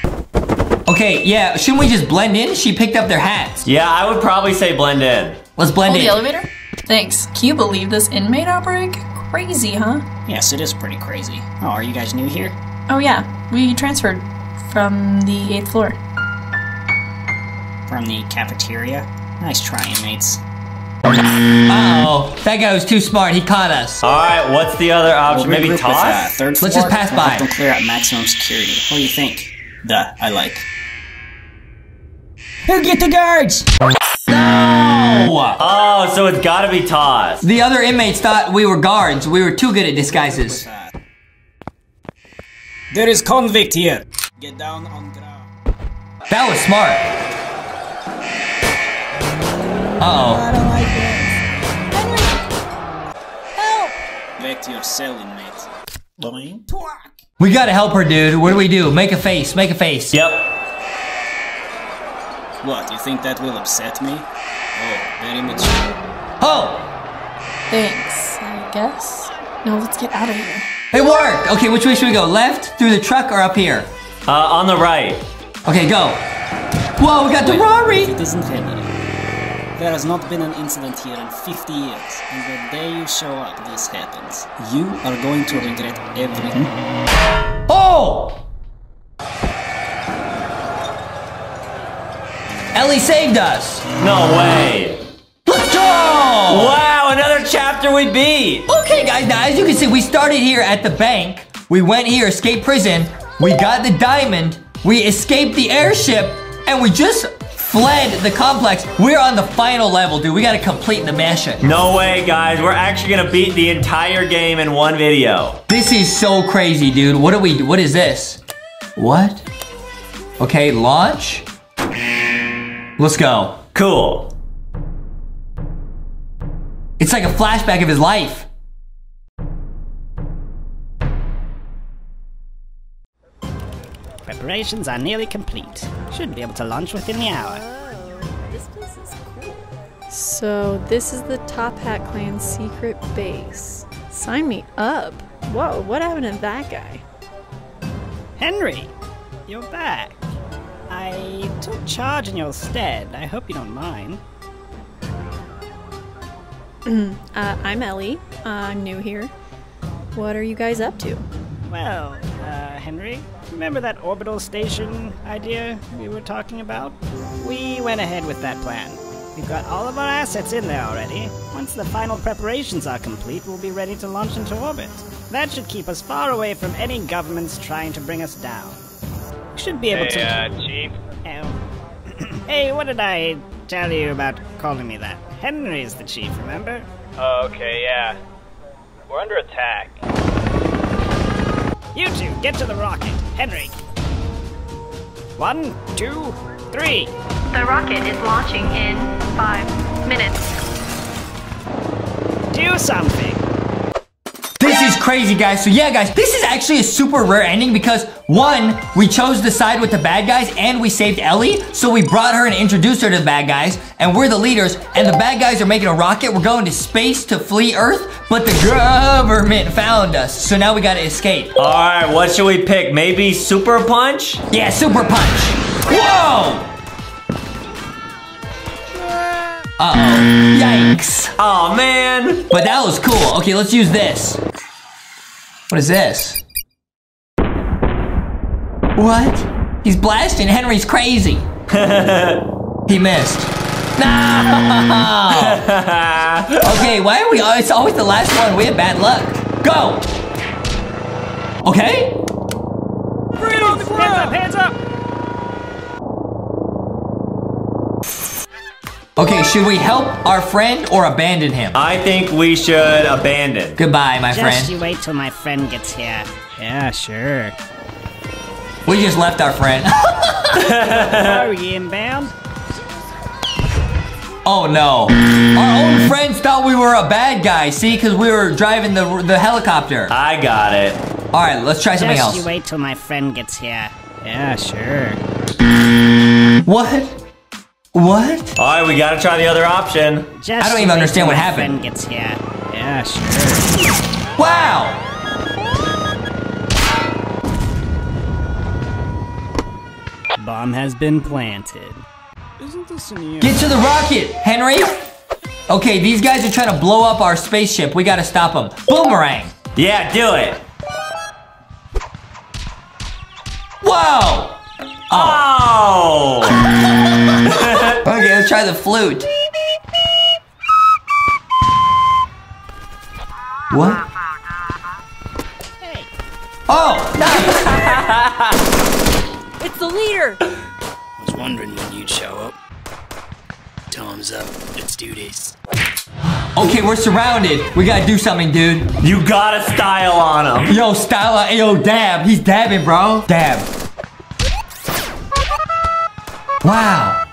Okay, yeah, shouldn't we just blend in? She picked up their hats. Yeah, I would probably say blend in. Let's blend in. Oh, the elevator? Thanks. Can you believe this inmate outbreak? Crazy, huh? Yes, it is pretty crazy. Oh, are you guys new here? Oh, yeah. We transferred from the eighth floor. From the cafeteria? Nice try, inmates. Uh-oh, that guy was too smart. He caught us. All right, what's the other option? Maybe Regroup with, uh, toss. third Let's floor. just pass by. Help them clear out maximum security. What do you think? Duh, I like. Who get the guards? No! Oh, so it's gotta be toss. The other inmates thought we were guards. We were too good at disguises. There is convict here. Get down on ground. That was smart. Uh-oh. Back to your cell, inmates. Boing. We gotta help her, dude. What do we do? Make a face. Make a face. Yep. What, you think that will upset me? Oh, very much. Oh! Thanks, I guess. Now let's get out of here. It worked! Okay, which way should we go? Left? Through the truck or up here? Uh, on the right. Okay, go. Whoa, we got the Rari! It isn't Henry. There has not been an incident here in 50 years, and the day you show up, this happens. You are going to regret everything. Oh! Ellie saved us. No way. Let's go! Wow, another chapter we beat. Okay, guys, now as you can see, we started here at the bank. We went here, escaped prison. We got the diamond. We escaped the airship, and we just fled the complex. We're on the final level, dude. We gotta complete the mission. No way, guys. We're actually gonna beat the entire game in one video. This is so crazy, dude. What do we? What is this? What? Okay, launch. Let's go. Cool. It's like a flashback of his life. Preparations are nearly complete. Should be able to launch within the hour. This place is cool. So this is the Top Hat Clan's secret base. Sign me up. Whoa, what happened to that guy? Henry, you're back. I took charge in your stead. I hope you don't mind. Uh, I'm Ellie. Uh, I'm new here. What are you guys up to? Well, uh, Henry, remember that orbital station idea we were talking about? We went ahead with that plan. We've got all of our assets in there already. Once the final preparations are complete, we'll be ready to launch into orbit. That should keep us far away from any governments trying to bring us down. We should be able Hey, to. uh, Chief. Oh. hey, what did I tell you about calling me that? Henry's the chief, remember? Oh, okay, yeah. We're under attack. You two, get to the rocket. Henry. One, two, three. The rocket is launching in five minutes. Do something. Crazy, guys. So yeah, guys, this is actually a super rare ending because one, we chose the side with the bad guys and we saved Ellie. So we brought her and introduced her to the bad guys and we're the leaders and the bad guys are making a rocket. We're going to space to flee Earth, but the government found us. So now we gotta escape. All right, what should we pick? Maybe Super Punch? Yeah, super punch. Whoa! Uh-oh. Yikes. Oh man. But that was cool. Okay, let's use this. What is this? What? He's blasting. Henry's crazy. he missed. No! okay, why are we? Oh, it's always the last one. We have bad luck. Go. Okay. Hands up, hands up. Okay, should we help our friend or abandon him? I think we should abandon. Goodbye, my friend. Just friend. you wait till my friend gets here. Yeah, sure. We just left our friend. Are we inbound? Oh no. Our own friends thought we were a bad guy, see? Because we were driving the, the helicopter. I got it. All right, let's try something else. Just you wait till my friend gets here. Yeah, sure. What? What? All right, we gotta try the other option. Just I don't even understand what happened. Gets here. Yeah, sure. Wow! Bomb has been planted. Isn't this new? Get to the rocket, Henry! Okay, these guys are trying to blow up our spaceship. We gotta stop them. Boomerang! Yeah, do it. Whoa! Oh! Okay, let's try the flute. What? Oh, no! It's the leader! I was wondering when you'd show up. Time's up. Let's do this. Okay, we're surrounded. We gotta do something, dude. you got a style on him. Yo, style, on. yo, dab. He's dabbing, bro. Dab. Wow.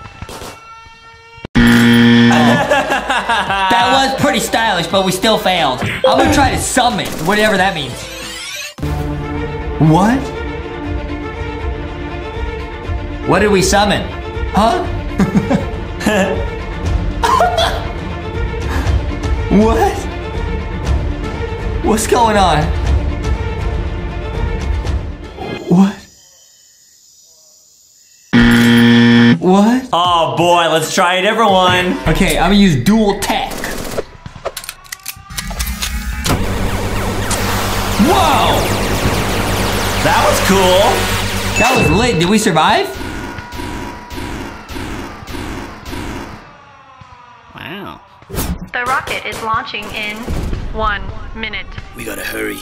that was pretty stylish, but we still failed. I'm gonna try to summon, whatever that means. What? What did we summon? Huh? what? What's going on? What? What? Oh, Oh boy, let's try it, everyone. Okay, I'm gonna use dual tech. Whoa! That was cool. That was lit. Did we survive? Wow. The rocket is launching in one minute. We gotta hurry.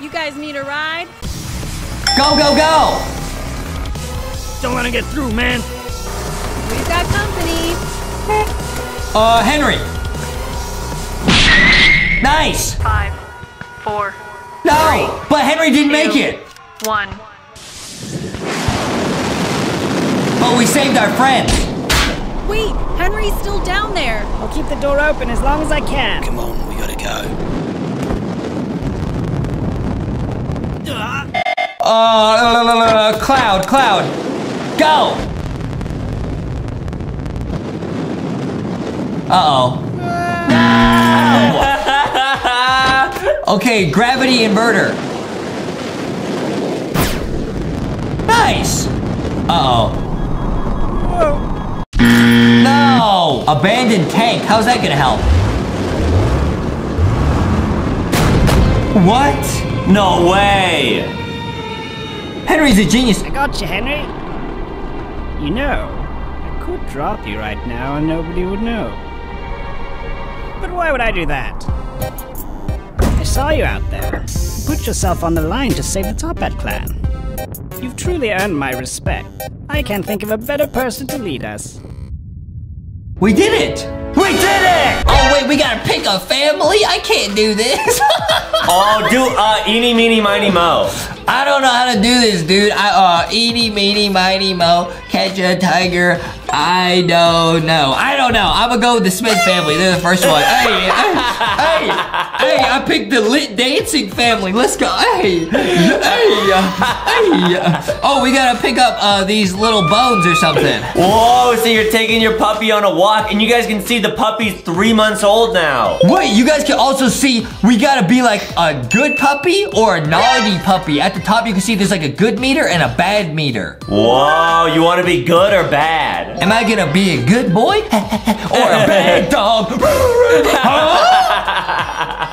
You guys need a ride? Go, go, go! Don't let him get through, man. We've got company. Uh, Henry. Nice. Five, four, No, but Henry didn't make it. one. But we saved our friend. Wait, Henry's still down there. I'll keep the door open as long as I can. Come on, we gotta go. Uh, la, la, la, la, cloud, cloud. Go. Uh-oh. Okay, gravity inverter. Nice. Uh-oh. No! Abandoned tank. How's that gonna help? What? No way. Henry's a genius. I got you, Henry. You know, I could drop you right now and nobody would know. But why would I do that? I saw you out there. You put yourself on the line to save the Top Hat clan. You've truly earned my respect. I can't think of a better person to lead us. We did it! We did it! Oh wait, we gotta pick a family? I can't do this. Oh, do uh, eeny, meeny, miny, mo. I don't know how to do this, dude. I uh eeny meeny miny mo catch a tiger. I don't know. I don't know. I'm gonna go with the Smith family. They're the first one. Hey, hey, hey, hey! I picked the lit dancing family. Let's go. Hey, hey, hey. Oh, we gotta pick up uh these little bones or something. Whoa, so you're taking your puppy on a walk, and you guys can see the puppy's three months old now. Wait, you guys can also see we gotta be like a good puppy or a naughty puppy. At the top, you can see there's like a good meter and a bad meter. Whoa, you want to be good or bad? Am I gonna be a good boy or a bad dog? Huh?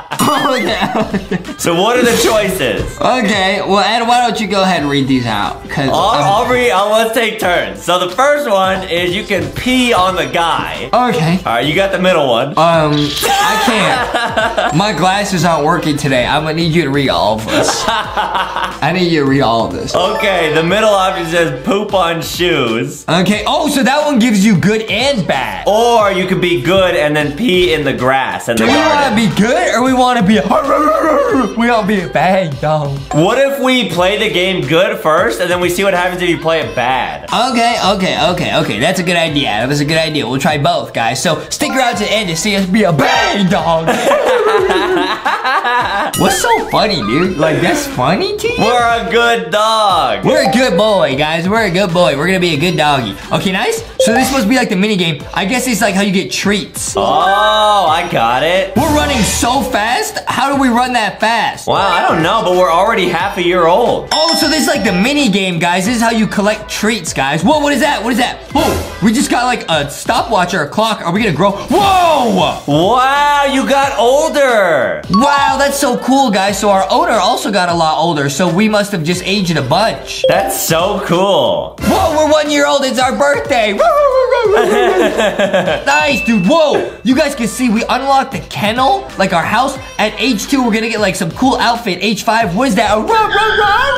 Okay. So what are the choices? okay, well, Ed, why don't you go ahead and read these out? Cause I'll, I'll read. I'll, let's take turns. So the first one is you can pee on the guy. okay. All right, you got the middle one. Um, I can't. My glasses aren't working today. I'm gonna need you to read all of this. I need you to read all of this. Okay, the middle option says poop on shoes. Okay. Oh, so that one gives you good and bad. Or you could be good and then pee in the grass and Do the we wanna be good or we want to be a we to be a bad dog? What if we play the game good first and then we see what happens if you play it bad? Okay, okay, okay, okay. That's a good idea. That was a good idea. We'll try both, guys. So stick around to the end to see us be a bad dog. What's so funny, dude? Like that's funny to you? We're a good dog. We're a good boy, guys. We're a good boy. We're gonna be a good doggy. Okay, nice. So this must be like the mini game. I guess it's like how you get treats. Oh, I got it. We're running so fast. How do we run that fast? Wow, I don't know, but we're already half a year old. Oh, so this is like the mini game, guys. This is how you collect treats, guys. Whoa, what is that? What is that? Whoa, we just got like a stopwatch or a clock. Are we gonna grow? Whoa! Wow, you got older. Wow, that's so cool, guys. So our owner also got a lot older, so we must have just aged a bunch. That's so cool. Whoa, we're one year old. It's our birthday. nice, dude. Whoa, you guys can see we unlocked the kennel, like our house. At age two, we're gonna get like some cool outfit. H5, what is that? A rah, rah,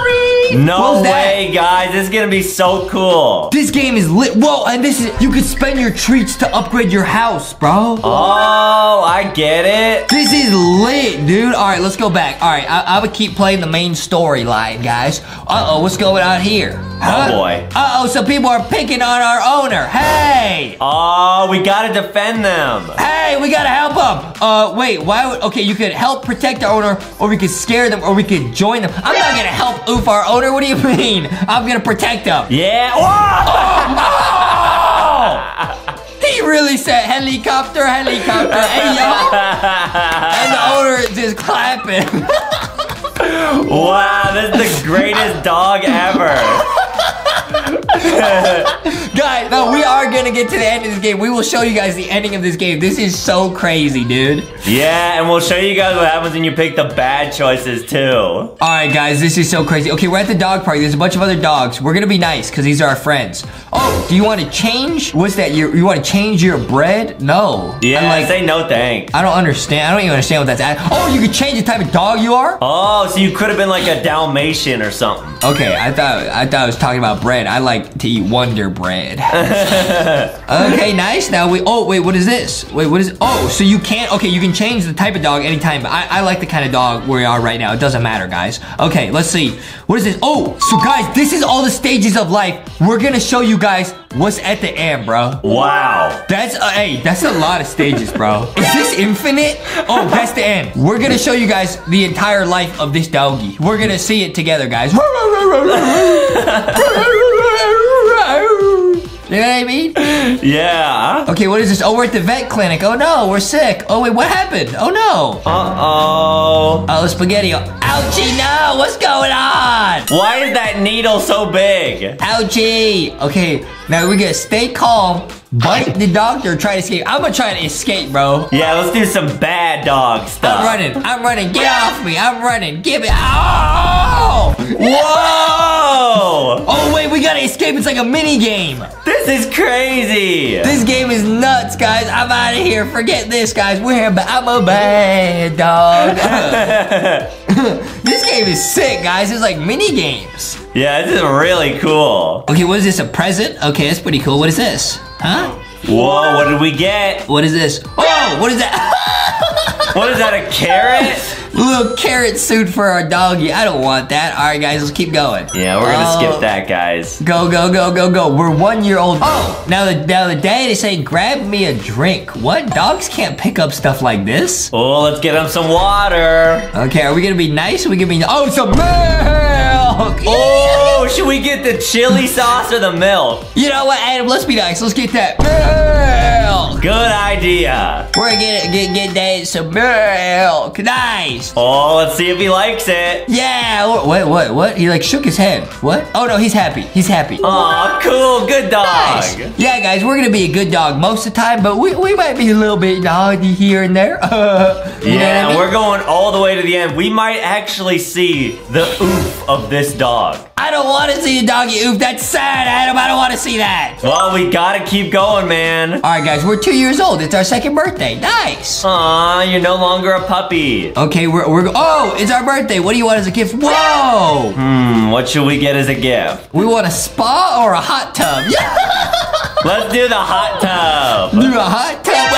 No What was that? way, guys. This is gonna be so cool. This game is lit. Whoa, and this is you could spend your treats to upgrade your house, bro. Oh, I get it. This is lit, dude. All right, let's go back. All right, I, I would keep playing the main storyline, guys. Uh oh, what's going on here? Oh, boy. Uh oh, some people are picking on our owner. Hey, Oh, we gotta defend them. hey, we gotta help them. Uh, wait, why would? Okay, you could help protect our owner, or we could scare them, or we could join them. I'm not gonna help oof our owner. What do you mean? I'm gonna protect them. Yeah. Oh, oh, Whoa! He really said helicopter, helicopter. hey, y'all. And the owner is just clapping. wow, this is the greatest dog ever. guys, no, we are gonna get to the end of this game. We will show you guys the ending of this game. This is so crazy, dude. Yeah, and we'll show you guys what happens when you pick the bad choices too. All right, guys, this is so crazy. Okay, we're at the dog park. There's a bunch of other dogs. We're gonna be nice because these are our friends. Oh, do you want to change? What's that? You you want to change your bread? No. Yeah, I like. say no thanks. I don't understand. I don't even understand what that's at. Oh, you can change the type of dog you are. Oh, so you could have been like a Dalmatian or something. Okay, I thought I thought I was talking about bread. I like to eat Wonder Bread. okay, nice. Now we. Oh wait, what is this? Wait, what is? Oh, so you can't. Okay, you can change the type of dog anytime. But I, I like the kind of dog we are right now. It doesn't matter, guys. Okay, let's see. What is this? Oh, so guys, this is all the stages of life. We're gonna show you guys what's at the end, bro. Wow. That's uh, hey, that's a lot of stages, bro. Is this infinite? Oh, that's the end. We're gonna show you guys the entire life of this doggy. We're gonna see it together, guys. You know what I mean? Yeah. Okay, what is this? Oh, we're at the vet clinic. Oh no, we're sick. Oh wait, what happened? Oh no. Uh-oh. Oh, spaghetti. Ouchie, no, what's going on? Why is that needle so big? Ouchie. Okay, now we're gonna stay calm, bite the doctor, try to escape. I'm gonna try to escape, bro. Yeah, let's do some bad dog stuff. I'm running. I'm running. Get off me. I'm running. Give it. Oh! Whoa! Oh, wait, we gotta escape. It's like a mini game. This is crazy. This game is nuts, guys. I'm out of here. Forget this, guys. We're but I'm a bad dog. this game is sick, guys. It's like mini games. Yeah, this is really cool. Okay, what is this? A present? Okay, that's pretty cool. What is this? Huh? Whoa, what did we get? What is this? Oh, what is that? What is that, a carrot? Little carrot suit for our doggy. I don't want that. All right, guys, let's keep going. Yeah, we're gonna Oh. skip that, guys. Go, go, go, go, go. We're one year old. Oh, now the now the dad is saying, grab me a drink. What? Dogs can't pick up stuff like this. Oh, let's get him some water. Okay, are we gonna be nice? Are we gonna be oh some milk? Oh, should we get the chili sauce or the milk? You know what, Adam? Let's be nice. Let's get that milk. Good idea. We're gonna get get get dad some milk. Nice. Oh, let's see if he likes it. Yeah. Wait, What? What? What? He like shook his head. What? Oh no, he's happy. He's happy. Oh, cool. Good dog. Nice. Yeah, guys, we're gonna be a good dog most of the time, but we, we might be a little bit naughty here and there. you know what Yeah, I mean? we're going all the way to the end. We might actually see the oof of this dog. I don't want to see a doggy oof. That's sad, Adam. I don't want to see that. Well, we gotta keep going, man. All right, guys, we're two years old. It's our second birthday. Nice. Aw, you're no longer a puppy. Okay, we're we're oh, it's our birthday. What do you want as a gift? Whoa! Hmm, what should we get as a gift? We want a spa or a hot tub? Yeah, Let's do the hot tub. do a hot tub.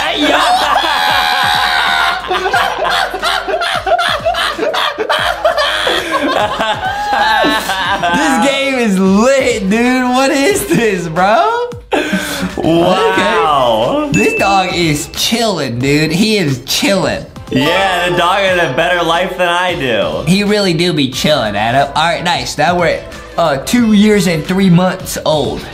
Hey, this game is lit, dude. What is this, bro? Wow. This dog is chilling, dude. He is chilling. Yeah, the dog has a better life than I do. He really do be chilling, Adam. All right, nice. Now we're at uh, two years and three months old.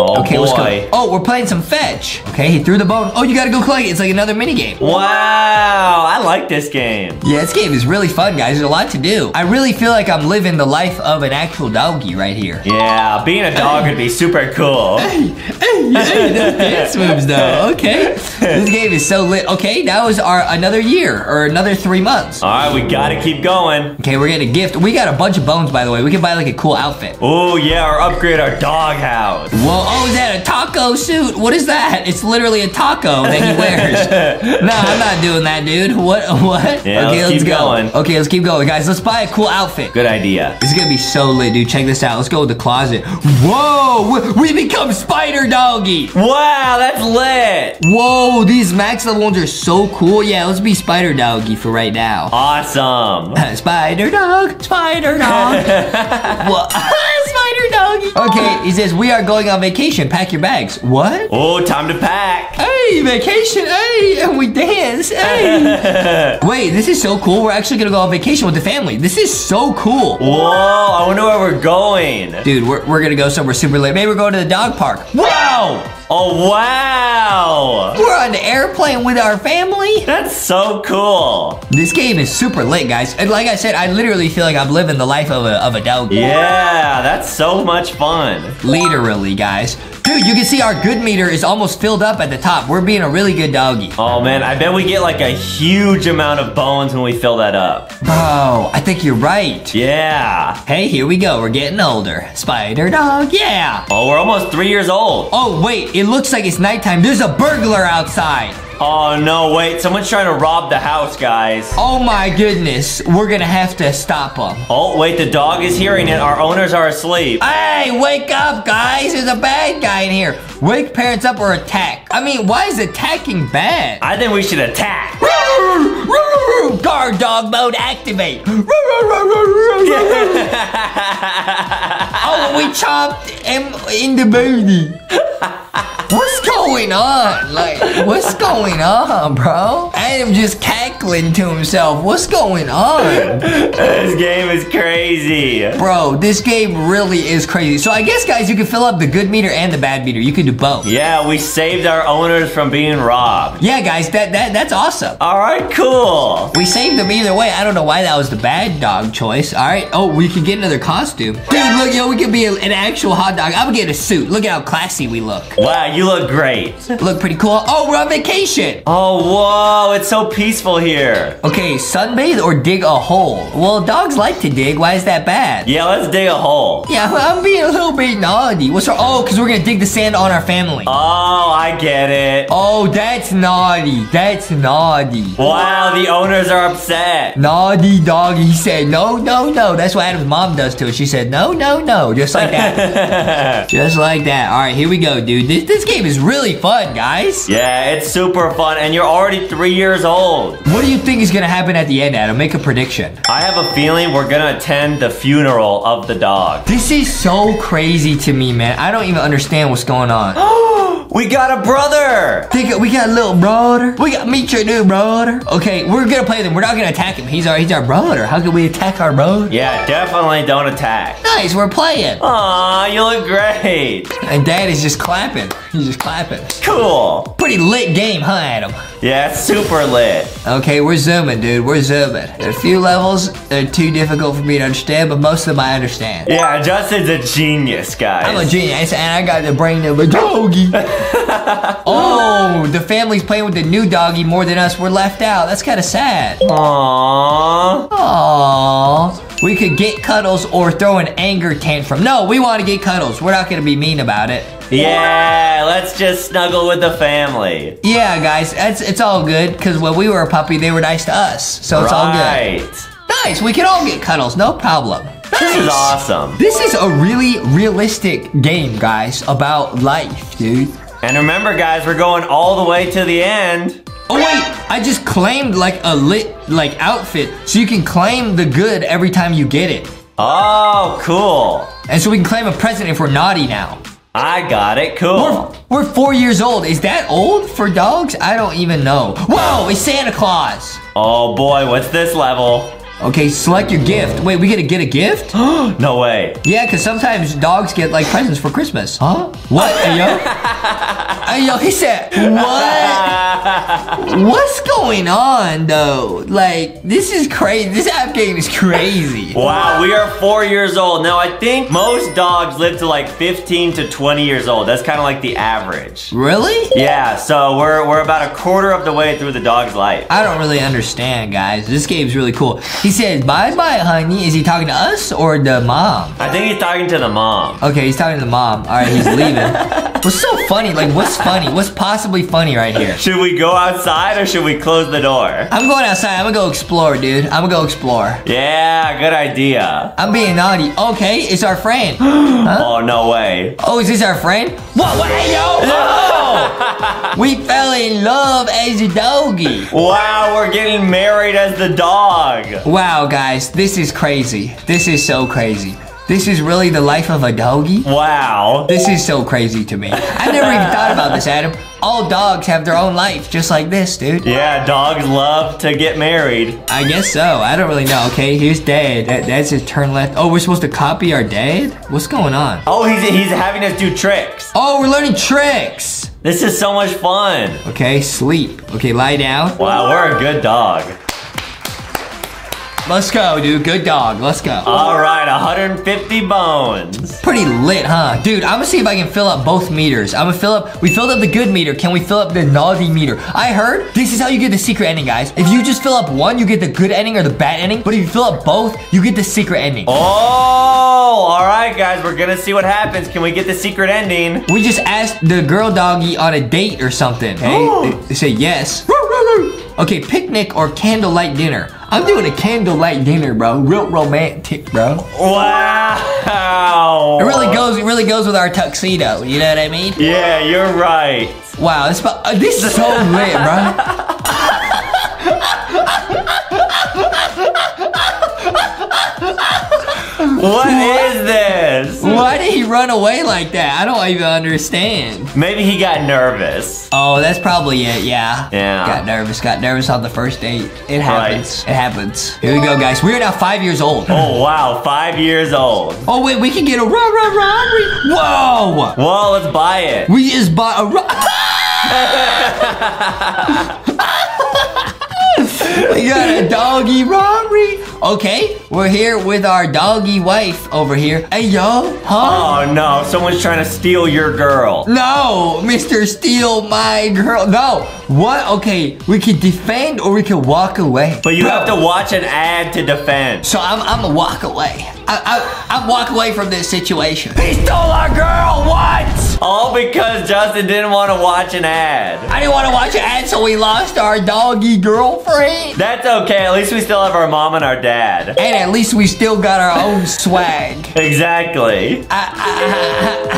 Oh okay, boy. let's go. Oh, we're playing some fetch. Okay, he threw the bone. Oh, you gotta go collect it. It's like another mini game. Wow, I like this game. Yeah, this game is really fun, guys. There's a lot to do. I really feel like I'm living the life of an actual doggy right here. Yeah, being a dog would be super cool. Hey, hey, those dance moves though. Okay, this game is so lit. Okay, now is our another year or another three months. All right, we gotta keep going. Okay, we're getting a gift. We got a bunch of bones, by the way. We can buy like a cool outfit. Oh yeah, or upgrade our dog house. Whoa, oh, is that a taco suit? What is that? It's literally a taco that he wears. no, I'm not doing that, dude. What? What? Yeah, let's keep go. going. Okay, let's keep going, guys. Let's buy a cool outfit. Good idea. This is gonna be so lit, dude. Check this out. Let's go with the closet. Whoa, we- we become Spider Doggy. Wow, that's lit. Whoa, these max level ones are so cool. Yeah, let's be Spider Doggy for right now. Awesome. Spider Dog, Spider Dog. what? Spider Doggy. Okay, he says we are going on vacation. Pack your bags. What? Oh, time to pack. Hey, hey, vacation, hey, and we dance, hey. Wait, this is so cool. We're actually gonna go on vacation with the family. This is so cool. Whoa, I wonder where we're going. Dude, we're, we're gonna go somewhere super late. Maybe we're going to the dog park. Wow! Oh, wow. We're on the airplane with our family. That's so cool. This game is super lit, guys. And like I said, I literally feel like I'm living the life of a, of a dog. Yeah, that's so much fun. Literally, guys. Dude, you can see our good meter is almost filled up at the top. We're being a really good doggy. Oh man, I bet we get like a huge amount of bones when we fill that up. Bro, I think you're right. Yeah. Hey, here we go. We're getting older. Spider dog, yeah. Oh, we're almost three years old. Oh, wait, it looks like it's nighttime. There's a burglar outside. Oh no, wait, someone's trying to rob the house, guys. Oh my goodness, we're gonna have to stop them. Oh, wait, the dog is hearing it. Our owners are asleep. Hey, wake up, guys. There's a bad guy in here. Wake parents up or attack. I mean, why is attacking bad? I think we should attack. Guard dog mode activate. oh, we chopped him in the booty. What's going on? Like, what's going on, bro? Adam just cackling to himself. What's going on? this game is crazy. Bro, this game really is crazy. So I guess, guys, you can fill up the good meter and the bad meter. You can do both. Yeah, we saved our owners from being robbed. Yeah, guys, that, that that's awesome. All right, cool. We saved them either way. I don't know why that was the bad dog choice. All right. Oh, we can get another costume. Dude, look, yo, we could be an actual hot dog. I'm gonna get a suit. Look at how classy we look. Wow, you look great. Look pretty cool. Oh, we're on vacation. Oh, whoa, it's so peaceful here. Okay, sunbathe or dig a hole? Well, dogs like to dig. Why is that bad? Yeah, let's dig a hole. Yeah, I'm being a little bit naughty. What's wrong? Oh, because we're gonna dig the sand on our family. Oh, I get it. Oh, that's naughty. That's naughty. Wow, the owners are upset. Naughty doggy said no, no, no. That's what Adam's mom does to it. She said no, no, no. Just like that. Just like that. All right, here we go, dude. This, this game is really fun, guys. Yeah, it's super fun, and you're already three years old. What do you think is gonna happen at the end, Adam? Make a prediction. I have a feeling we're gonna attend the funeral of the dog. This is so crazy to me, man. I don't even understand what's going on. we got a brother. Think we got a little brother. We got meet your new brother. Okay, we're gonna play them. We're not gonna attack him. He's our he's our brother. How can we attack our brother? Yeah, definitely don't attack. Nice, we're playing. Aw, you look great. And Dad is just clapping. He's just clapping. Cool. Pretty lit game, huh, Adam? Yeah, it's super lit. Okay, we're zooming, dude. We're zooming. There are a few levels that are too difficult for me to understand, but most of them I understand. Yeah, Justin's a genius, guys. I'm a genius, and I got the brain of a doggy. oh, the family's playing with the new doggy more than us. We're left out. That's kind of sad. Aww. Aww. We could get cuddles or throw an anger tantrum. No, we want to get cuddles. We're not going to be mean about it. Yeah, let's just snuggle with the family. Yeah, guys, that's it's all good because when we were a puppy, they were nice to us, so it's all good. Nice, we can all get cuddles, no problem. This is awesome. This is a really realistic game, guys, about life, dude. And remember, guys, we're going all the way to the end. Oh wait, I just claimed like a lit like outfit, so you can claim the good every time you get it. Oh, cool. And so we can claim a present if we're naughty now. I got it. Cool. We're, we're four years old. Is that old for dogs? I don't even know. Whoa, it's Santa Claus. Oh boy, what's this level? Okay, select your gift. Wait, we gotta get a gift? no way. Yeah, because sometimes dogs get like presents for Christmas. Huh? What? hey, yo? hey, yo, he said, what? What's going on, though? Like, this is crazy. This app game is crazy. Wow, we are four years old. Now, I think most dogs live to like 15 to 20 years old. That's kind of like the average. Really? Yeah, so we're, we're about a quarter of the way through the dog's life. I don't really understand, guys. This game's really cool. He says, bye-bye, honey. Is he talking to us or the mom? I think he's talking to the mom. Okay, he's talking to the mom. All right, he's leaving. what's so funny? Like, what's funny? What's possibly funny right here? Should we go outside or should we close the door? I'm going outside. I'm gonna go explore, dude. I'm gonna go explore. Yeah, good idea. I'm being naughty. Okay, it's our friend. Huh? Oh, no way. Oh, is this our friend? What? What? Hey, yo! Oh! we fell in love as a doggy. Wow, we're getting married as the dog. Wow, guys, this is crazy. This is so crazy. This is really the life of a doggy? Wow. This is so crazy to me. I never even thought about this, Adam. all dogs have their own life, just like this, dude. Yeah, dogs love to get married. I guess so. I don't really know. Okay, here's dad. That, that's his turn left. Oh, we're supposed to copy our dad? What's going on? Oh, he's he's having us do tricks. Oh, we're learning tricks. This is so much fun. Okay, sleep. Okay, lie down. Wow, we're a good dog. Let's go, dude. Good dog. Let's go. All right, 150 bones. Pretty lit, huh? Dude, I'm gonna see if I can fill up both meters. I'm gonna fill up, we filled up the good meter. Can we fill up the naughty meter? I heard this is how you get the secret ending, guys. If you just fill up one, you get the good ending or the bad ending. But if you fill up both, you get the secret ending. Oh, all right, guys, we're gonna see what happens. Can we get the secret ending? We just asked the girl doggy on a date or something. Okay, they say yes. Okay, picnic or candlelight dinner. I'm doing a candlelight dinner, bro. Real romantic, bro. Wow. It really goes. It really goes with our tuxedo. You know what I mean? Yeah, you're right. Wow, this uh, this is so lit, bro. What is this? Why did he run away like that? I don't even understand. Maybe he got nervous. Oh, that's probably it. Yeah. Yeah. Got nervous. Got nervous on the first date. It happens. It happens. Here we go, guys. We are now five years old. Oh, wow, five years old. Oh wait, we can get a rah rah robbery. Whoa! Well, let's buy it. We just bought a ro- We got a doggy robbery. Okay, we're here with our doggy wife over here. Hey yo, huh? Oh no, someone's trying to steal your girl. No, Mr. Steal my girl. No. What? Okay, we can defend or we can walk away. But you Bro, have to watch an ad to defend. So I'm I'm gonna walk away. I I I'm walk away from this situation. He stole our girl. What? All because Justin didn't want to watch an ad. I didn't want to watch an ad, so we lost our doggy girlfriend. That's okay. At least we still have our mom and our dad. And at least we still got our own swag. Exactly. I,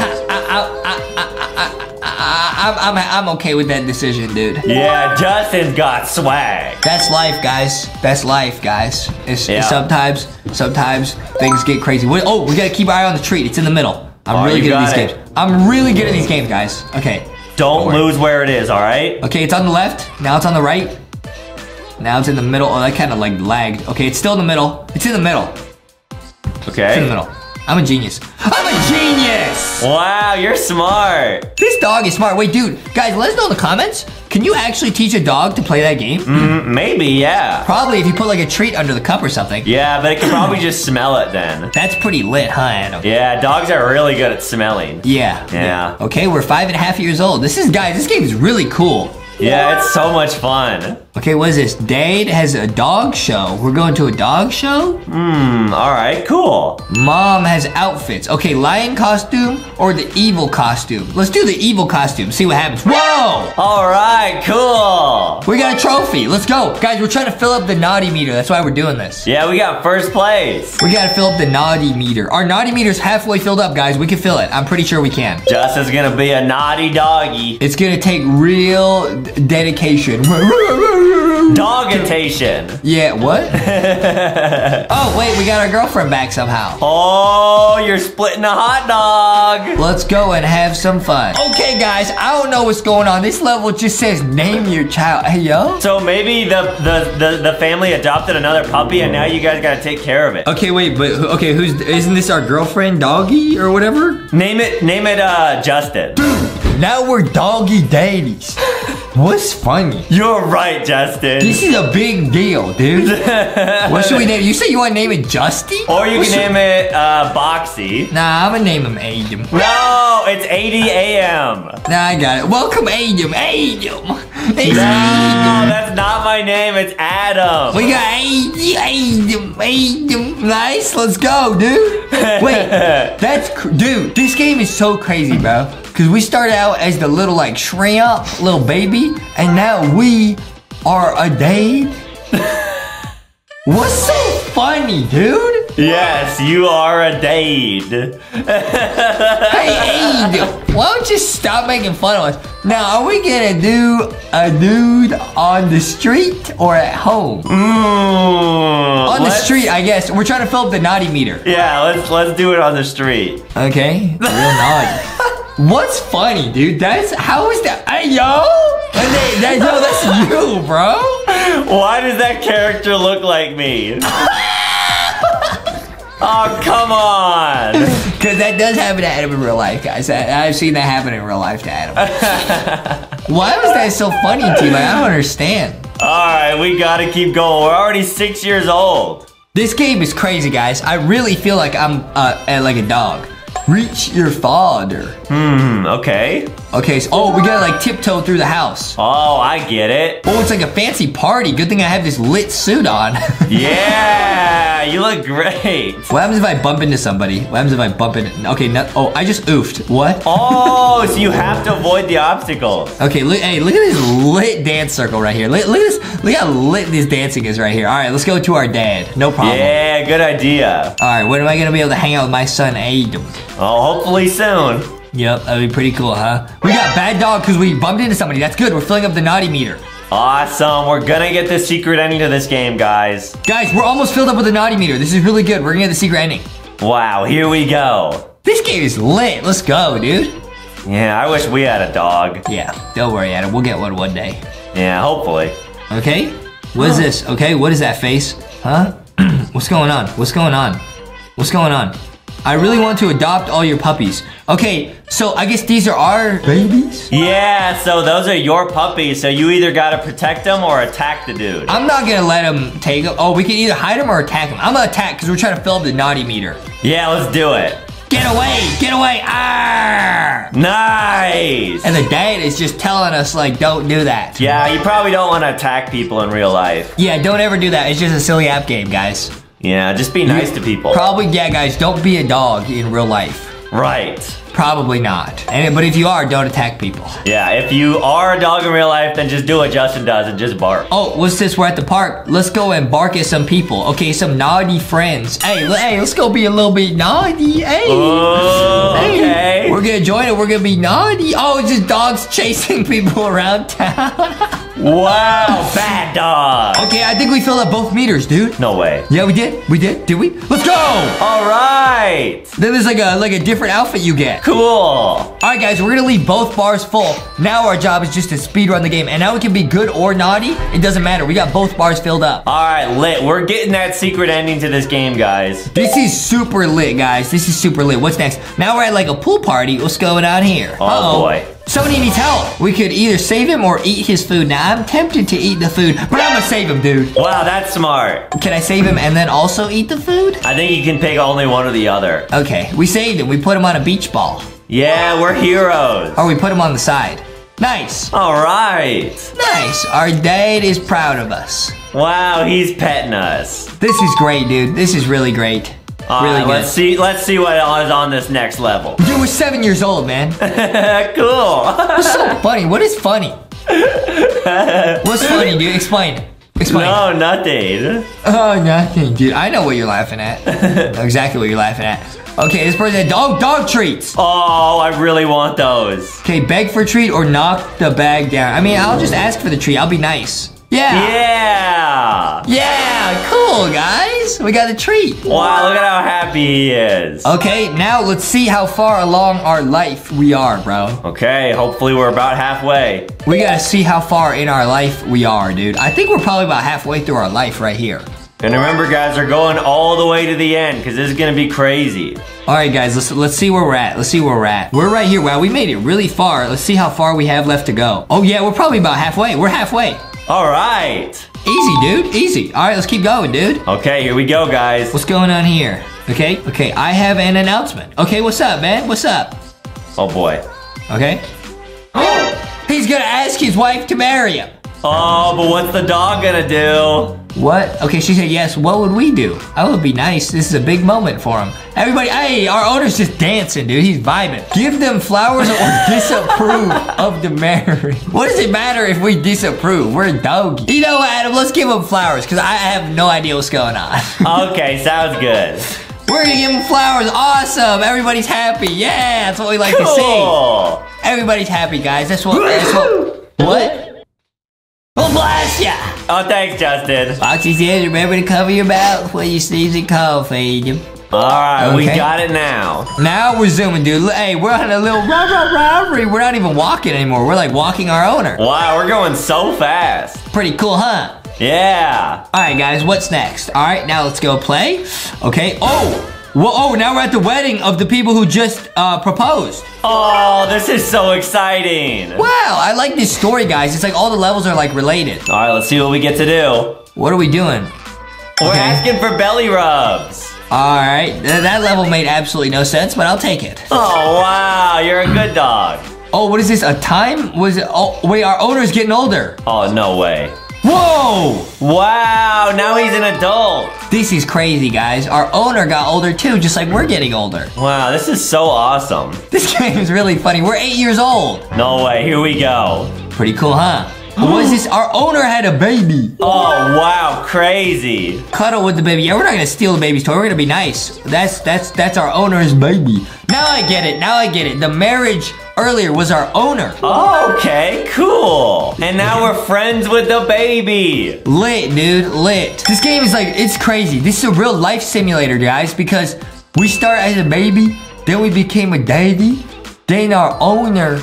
I'm, I'm, I'm okay with that decision, dude. Yeah, Justin's got swag. That's life, guys. That's life, guys. It's, Yeah. it's sometimes, sometimes things get crazy. Wait, oh, we gotta keep our eye on the treat. It's in the middle. I'm Oh, really good at these it. games. I'm really good at these games, guys. Okay. Don't worry. lose where it is, all right? Okay, it's on the left. Now it's on the right. Now it's in the middle. Oh, that kind of like lagged. Okay, it's still in the middle. It's in the middle. It's in the middle. I'm a genius. I'm a genius! Wow, you're smart. This dog is smart. Wait, dude, guys, let us know in the comments. Can you actually teach a dog to play that game? Mm, maybe, yeah. Probably if you put like a treat under the cup or something. Yeah, but it can probably just smell it then. That's pretty lit, huh, Adam? Yeah, dogs are really good at smelling. Yeah. Yeah. Okay, we're five and a half years old. This is, guys, this game is really cool. Yeah, it's so much fun. Okay, what is this? Dade has a dog show. We're going to a dog show? Hmm, all right, cool. Mom has outfits. Okay, lion costume or the evil costume? Let's do the evil costume. See what happens. Whoa! All right, cool. We got a trophy. Let's go. Guys, we're trying to fill up the naughty meter. That's why we're doing this. Yeah, we got first place. We gotta fill up the naughty meter. Our naughty meter's halfway filled up, guys. We can fill it. I'm pretty sure we can. Justin's gonna be a naughty doggy. It's gonna take real dedication. Dogitation. Yeah, what? oh, wait, we got our girlfriend back somehow. Oh, you're splitting a hot dog. Let's go and have some fun. Okay, guys, I don't know what's going on. This level just says name your child. Hey, yo. So maybe the, the, the, the family adopted another puppy and now you guys gotta take care of it. Okay, wait, but okay, who's isn't this our girlfriend, doggy or whatever? Name it, name it, uh, Justin. Now we're doggy daddies. What's funny? You're right, Justin. This is a big deal, dude. what should we name? It? You say you want to name it Justy? Or you What can should- name it, uh, Boxy. Nah, I'm gonna name him Adam. No, it's 80 a.m. Nah, I got it. Welcome, Adam. Adam. It's No, Adam. that's not my name. It's Adam. We got Adam. Adam. Adam. Nice. Let's go, dude. Wait, that's cr- dude. This game is so crazy, bro. Cause we started out as the little like shrimp, little baby, and now we are a dade. What's so funny, dude? Yes, you are a dade. Hey, Aid, why don't you stop making fun of us? Now, are we gonna do a dude on the street or at home? Mm, On the street, I guess. We're trying to fill up the naughty meter. Yeah, let's let's do it on the street. Okay, real naughty. What's funny, dude? That's how is that? Hey, yo, that, that, yo, that's you, bro. Why does that character look like me? oh, come on. Because that does happen to Adam in real life, guys. I, I've seen that happen in real life to Adam. Why was that so funny to you? Like, I don't understand. All right, we gotta keep going. We're already six years old. This game is crazy, guys. I really feel like I'm uh, uh, like a dog. Reach your father. Hmm, okay. Okay, so, oh, we gotta like tiptoe through the house. Oh, I get it. Oh, it's like a fancy party. Good thing I have this lit suit on. Yeah, you look great. what happens if I bump into somebody? What happens if I bump into, okay, no, oh, I just oofed. What? Oh, so you have to avoid the obstacles. Okay, look, hey, look at this lit dance circle right here. Look, look at this, look how lit this dancing is right here. All right, let's go to our dad. No problem. Yeah, good idea. All right, when am I gonna be able to hang out with my son Adam? Oh, hopefully soon. Yep, that'd be pretty cool, huh? We got bad dog because we bumped into somebody. That's good. We're filling up the naughty meter. Awesome. We're gonna get the secret ending to this game, guys. Guys, we're almost filled up with the naughty meter. This is really good. We're gonna get the secret ending. Wow, here we go. This game is lit. Let's go, dude. Yeah, I wish we had a dog. Yeah, don't worry, Adam. We'll get one one day. Yeah, hopefully. Okay? What is this? Okay, what is that face? Huh? What's going on? What's going on? What's going on? I really want to adopt all your puppies. Okay, so I guess these are our babies? Yeah, so those are your puppies, so you either gotta protect them or attack the dude. I'm not gonna let him take them. Oh, we can either hide them or attack them. I'm gonna attack because we're trying to fill up the naughty meter. Yeah, let's do it. Get away! Get away! Ah! Nice! And the dad is just telling us, like, don't do that. Yeah, you probably don't want to attack people in real life. Yeah, don't ever do that. It's just a silly app game, guys. Yeah, just be nice to people. Probably, yeah, guys, don't be a dog in real life. Right. Probably not. And but if you are, don't attack people. Yeah, if you are a dog in real life, then just do what Justin does and just bark. Oh, what's this? We're at the park. Let's go and bark at some people. Okay, some naughty friends. Hey, hey, let's go be a little bit naughty. Hey. Oh, Hey, okay. We're gonna join it. We're gonna be naughty. Oh, it's just dogs chasing people around town. Wow, bad dog. okay, I think we filled up both meters, dude. No way. Yeah, we did. We did. Did we? Let's go. All right. Then there's like a like a different outfit you get. Cool. All right, guys, we're gonna leave both bars full. Now our job is just to speed run the game, and now we can be good or naughty. It doesn't matter. We got both bars filled up. All right, lit. We're getting that secret ending to this game, guys. This is super lit, guys. This is super lit. What's next? Now we're at like a pool party. What's going on here? Oh, Uh-oh. boy. Somebody needs help. We could either save him or eat his food. Now I'm tempted to eat the food, but I'm gonna save him, dude. Wow, that's smart. Can I save him and then also eat the food? I think you can pick only one or the other. Okay, we saved him. We put him on a beach ball. Yeah, we're heroes. Or we put him on the side. Nice. All right. Nice. Our dad is proud of us. Wow, he's petting us. This is great, dude. This is really great. All really right, good. let's see. Let's see what is on this next level. Dude, we're seven years old, man. cool. What's so funny? What is funny? What's funny, dude? Explain. Explain. no, nothing. Oh, nothing, dude. I know what you're laughing at. I know exactly what you're laughing at. Okay, this person had dog dog treats. Oh, I really want those. Okay, beg for a treat or knock the bag down. I mean, I'll just ask for the treat. I'll be nice. Yeah. Yeah. Yeah, cool, guys. We got a treat. Wow, look at how happy he is. Okay, now let's see how far along our life we are, bro. Okay, hopefully we're about halfway. We gotta see how far in our life we are, dude. I think we're probably about halfway through our life right here. And remember, guys, we're going all the way to the end because this is gonna be crazy. All right, guys, let's let's see where we're at. Let's see where we're at. We're right here. Wow, we made it really far. Let's see how far we have left to go. Oh yeah, we're probably about halfway. We're halfway. All right. Easy, dude. Easy. All right, let's keep going, dude. Okay, here we go, guys. What's going on here? Okay, okay. I have an announcement. Okay, what's up, man? What's up? Oh boy. Okay. Oh, he's gonna ask his wife to marry him. Oh, but what's the dog gonna do? What? Okay, she said yes. What would we do? I would be nice. This is a big moment for him. Everybody, hey, our owner's just dancing, dude. He's vibing. Give them flowers or disapprove of the marriage. What does it matter if we disapprove? We're doggy. You know what, Adam? Let's give them flowers because I have no idea what's going on. Okay, sounds good. We're gonna give them flowers. Awesome. Everybody's happy. Yeah, that's what we like to see. Cool. Everybody's happy, guys. That's what. That's what. What? Well, bless ya. Oh, thanks, Justin. Foxy says, remember to cover your mouth when you sneeze and cough, Aiden. All right, we got it now. Now we're zooming, dude. Hey, we're on a little rah rah robbery. We're not even walking anymore. We're like walking our owner. Wow, we're going so fast. Pretty cool, huh? Yeah. All right, guys, what's next? All right, now let's go play. Okay. Oh, well, oh, now we're at the wedding of the people who just uh, proposed. Oh, this is so exciting. Wow, I like this story, guys. It's like all the levels are like related. All right, let's see what we get to do. What are we doing? We're Okay. asking for belly rubs. All right, th- that level made absolutely no sense, but I'll take it. Oh, wow, you're a good dog. Oh, what is this? A time? Was it? Oh, wait, our owner's getting older. Oh, no way. Whoa! Wow, now he's an adult. This is crazy, guys. Our owner got older too, just like we're getting older. Wow, this is so awesome. This game is really funny. We're eight years old. No way, here we go. Pretty cool, huh? What is this? Our owner had a baby. Oh, wow, crazy. Cuddle with the baby. Yeah, we're not gonna steal the baby's toy. We're gonna be nice. That's that's that's our owner's baby. Now I get it. Now I get it. The marriage earlier was our owner. Oh, okay, cool. And now we're friends with the baby. Lit, dude, lit. This game is like, it's crazy. This is a real life simulator, guys, because we start as a baby, then we became a daddy, then our owner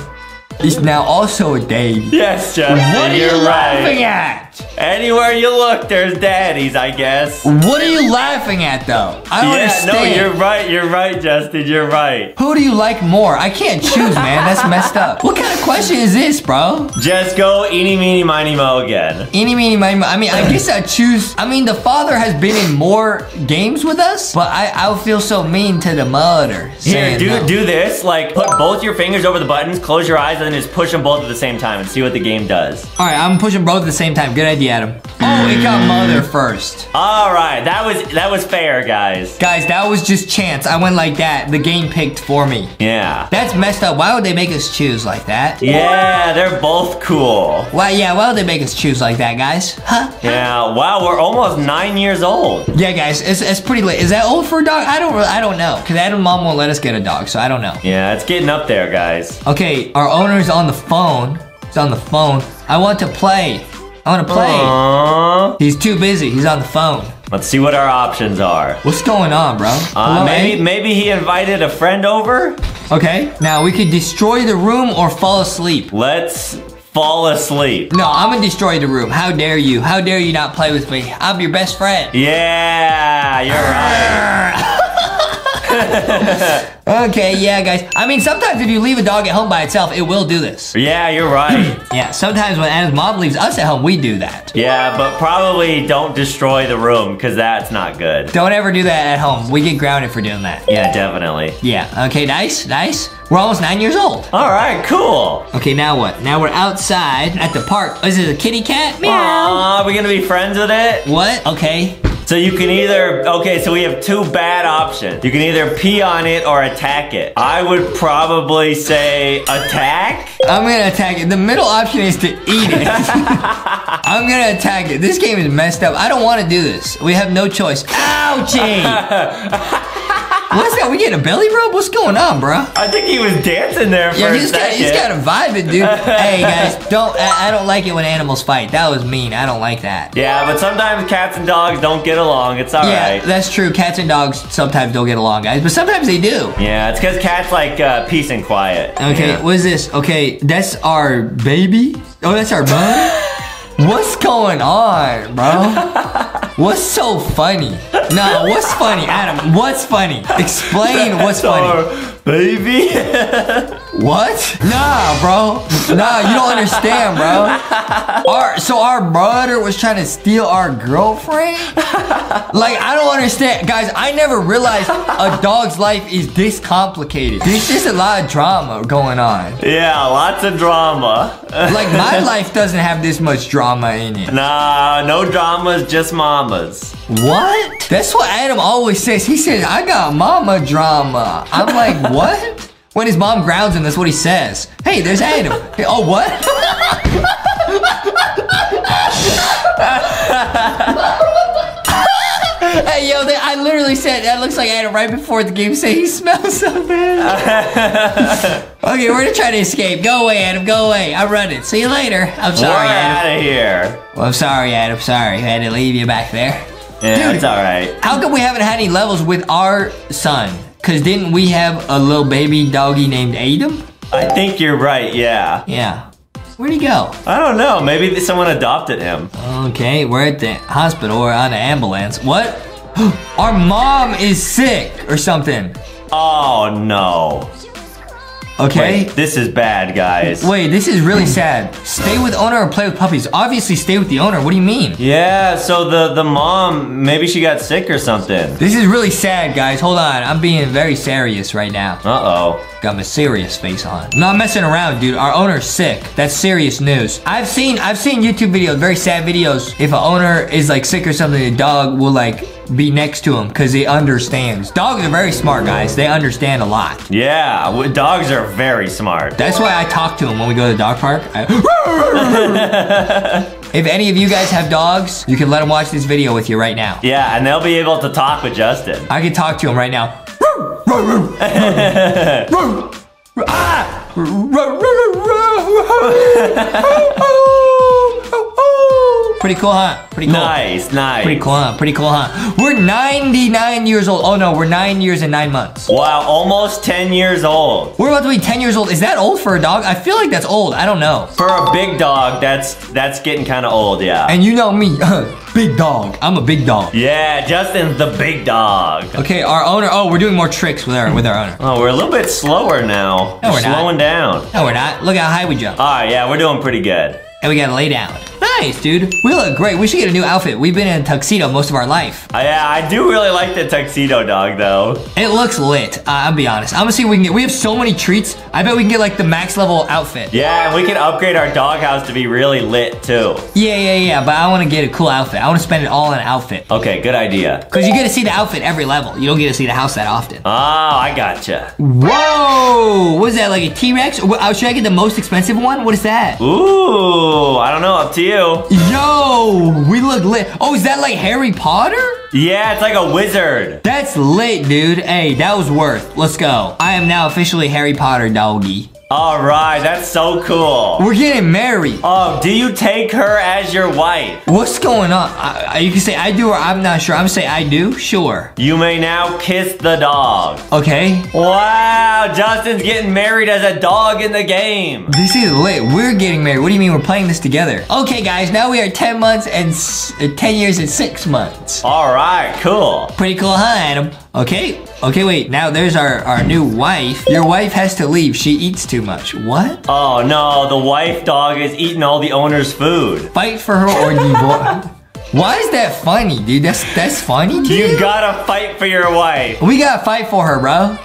is now also a daddy. Yes, Justin, What are you you're laughing at? Anywhere you look, there's daddies, I guess. What are you laughing at, though? I don't yeah, understand. no, you're right, you're right, Justin, you're right. Who do you like more? I can't choose, man. That's messed up. What kind of question is this, bro? Just go eeny, meeny, miny, mo again. Eeny, meeny, miny, mo. I mean, I guess I choose. I mean, the father has been in more games with us, but I, I would feel so mean to the mother. Here, do no. do this. Like, put both your fingers over the buttons, close your eyes, and then just push them both at the same time and see what the game does. All right, I'm pushing both at the same time. Good idea, Adam. Oh, it got mother first. All right, that was that was fair, guys. Guys, that was just chance. I went like that. The game picked for me. Yeah. That's messed up. Why would they make us choose like that? Yeah, they're both cool. Why? Yeah. Why would they make us choose like that, guys? Huh? Yeah. Wow, we're almost nine years old. Yeah, guys, it's, it's pretty late. Is that old for a dog? I don't. really- I don't know. Cause Adam mom won't let us get a dog, so I don't know. Yeah, it's getting up there, guys. Okay, our owner's on the phone. He's on the phone. I want to play. I want to play. Aww. He's too busy. He's on the phone. Let's see what our options are. What's going on, bro? Uh, Hello, maybe maybe he invited a friend over. Okay. Now we could destroy the room or fall asleep. Let's fall asleep. No, I'm gonna destroy the room. How dare you? How dare you not play with me? I'm your best friend. Yeah, you're right. Okay, yeah, guys. I mean, sometimes if you leave a dog at home by itself, it will do this. Yeah, you're right. Yeah, sometimes when Adam's mom leaves us at home, we do that. Yeah, but probably don't destroy the room because that's not good. Don't ever do that at home. We get grounded for doing that. Yeah, definitely. Yeah, okay, nice, nice. We're almost nine years old. All right, cool. Okay, now what? Now we're outside at the park. Is it a kitty cat? Meow. Aw, are we gonna be friends with it? What? Okay. So you can either, okay, so we have two bad options. You can either pee on it or attack it. I would probably say attack. I'm gonna attack it. The middle option is to eat it. I'm gonna attack it. This game is messed up. I don't want to do this. We have no choice. Ouchie! What's that? We getting a belly rub? What's going on, bro? I think he was dancing there for Yeah, a he's got, second. he's got a vibe, dude. hey guys, don't. I, I don't like it when animals fight. That was mean. I don't like that. Yeah, but sometimes cats and dogs don't get along. It's all yeah, right. that's true. Cats and dogs sometimes don't get along, guys, but sometimes they do. Yeah, it's because cats like uh, peace and quiet. Okay, Yeah. what is this? Okay, that's our baby. Oh, that's our bud. What's going on, bro? What's so funny? No, what's funny, Adam? What's funny? Explain what's That's funny. Baby. What? Nah, bro. Nah, you don't understand, bro. Our so our brother was trying to steal our girlfriend. Like I don't understand, guys. I never realized a dog's life is this complicated. There's just a lot of drama going on. yeah, lots of drama. Like my life doesn't have this much drama in it. Nah, no dramas, just mamas. What? That's what Adam always says. He says, I got mama drama. I'm like, what? When his mom grounds him, that's what he says. Hey, there's Adam. Hey, oh, what? hey, yo, they, I literally said, that looks like Adam right before the game say he smells so bad. okay, we're gonna try to escape. Go away, Adam, go away. I'm running. See you later. I'm sorry, We're Adam. out of here. Well, I'm sorry, Adam. Sorry. I had to leave you back there. Yeah, it's all right. How come we haven't had any levels with our son? Cause didn't we have a little baby doggy named Adam? I think you're right. Yeah. Yeah. Where'd he go? I don't know. Maybe someone adopted him. Okay, we're at the hospital or on an ambulance. What? Our mom is sick or something. Oh no. Okay. Wait, this is bad, guys. Wait, this is really sad. Stay with owner or play with puppies? Obviously, stay with the owner. What do you mean? Yeah, so the the mom maybe she got sick or something. This is really sad, guys. Hold on. I'm being very serious right now. Uh oh. Got my serious face on. Not messing around, dude. Our owner's sick. That's serious news. I've seen I've seen YouTube videos, very sad videos. If an owner is like sick or something, the dog will like be next to him because he understands. Dogs are very smart, guys. They understand a lot. Yeah, dogs are very smart. That's why I talk to him when we go to the dog park. I- if any of you guys have dogs, you can let them watch this video with you right now. Yeah, and they'll be able to talk with Justin. I can talk to him right now. Pretty cool, huh? Pretty cool. Nice, nice. Pretty cool, huh? Pretty cool, huh? We're 99 years old. Oh no, we're nine years and nine months. Wow, almost 10 years old. We're about to be 10 years old. Is that old for a dog? I feel like that's old. I don't know. For a big dog, that's that's getting kind of old, yeah. And you know me, big dog. I'm a big dog. yeah, Justin's the big dog. Okay, our owner. Oh, we're doing more tricks with our with our owner. Oh, we're a little bit slower now. No, we're not. slowing down. No, we're not. Look how high we jump. All right, yeah, we're doing pretty good. And we gotta lay down. Nice, dude. We look great. We should get a new outfit. We've been in a tuxedo most of our life. Uh, yeah, I do really like the tuxedo dog, though. It looks lit. Uh, I'll be honest. I'm gonna see if we can get. We have so many treats. I bet we can get like the max level outfit. Yeah, and we can upgrade our doghouse to be really lit, too. Yeah, yeah, yeah. But I want to get a cool outfit. I want to spend it all on an outfit. Okay, good idea. Cause you get to see the outfit every level. You don't get to see the house that often. Oh, I gotcha. Whoa! What is that? Like a T-Rex? Uh, Should I get the most expensive one? What is that? Ooh, I don't know, up to you. Yo, we look lit. Oh, is that like Harry Potter? Yeah, it's like a wizard. That's lit, dude. Hey, that was worth. Let's go. I am now officially Harry Potter doggy. All right, that's so cool. We're getting married. Oh, do you take her as your wife? What's going on? I, I- you can say I do or I'm not sure. I'm gonna say I do. Sure. You may now kiss the dog. Okay. Wow, Justin's getting married as a dog in the game. This is lit. We're getting married. What do you mean we're playing this together? Okay, guys. Now we are 10 months and s- uh, 10 years and 6 months. All right, cool. Pretty cool, huh, Adam? Okay. Okay, wait. Now there's our, our new wife. Your wife has to leave. She eats too much. What? Oh no, the wife dog is eating all the owner's food. Fight for her or divorce. Why is that funny, dude? That's that's funny to you? You gotta fight for your wife. We gotta fight for her, bro.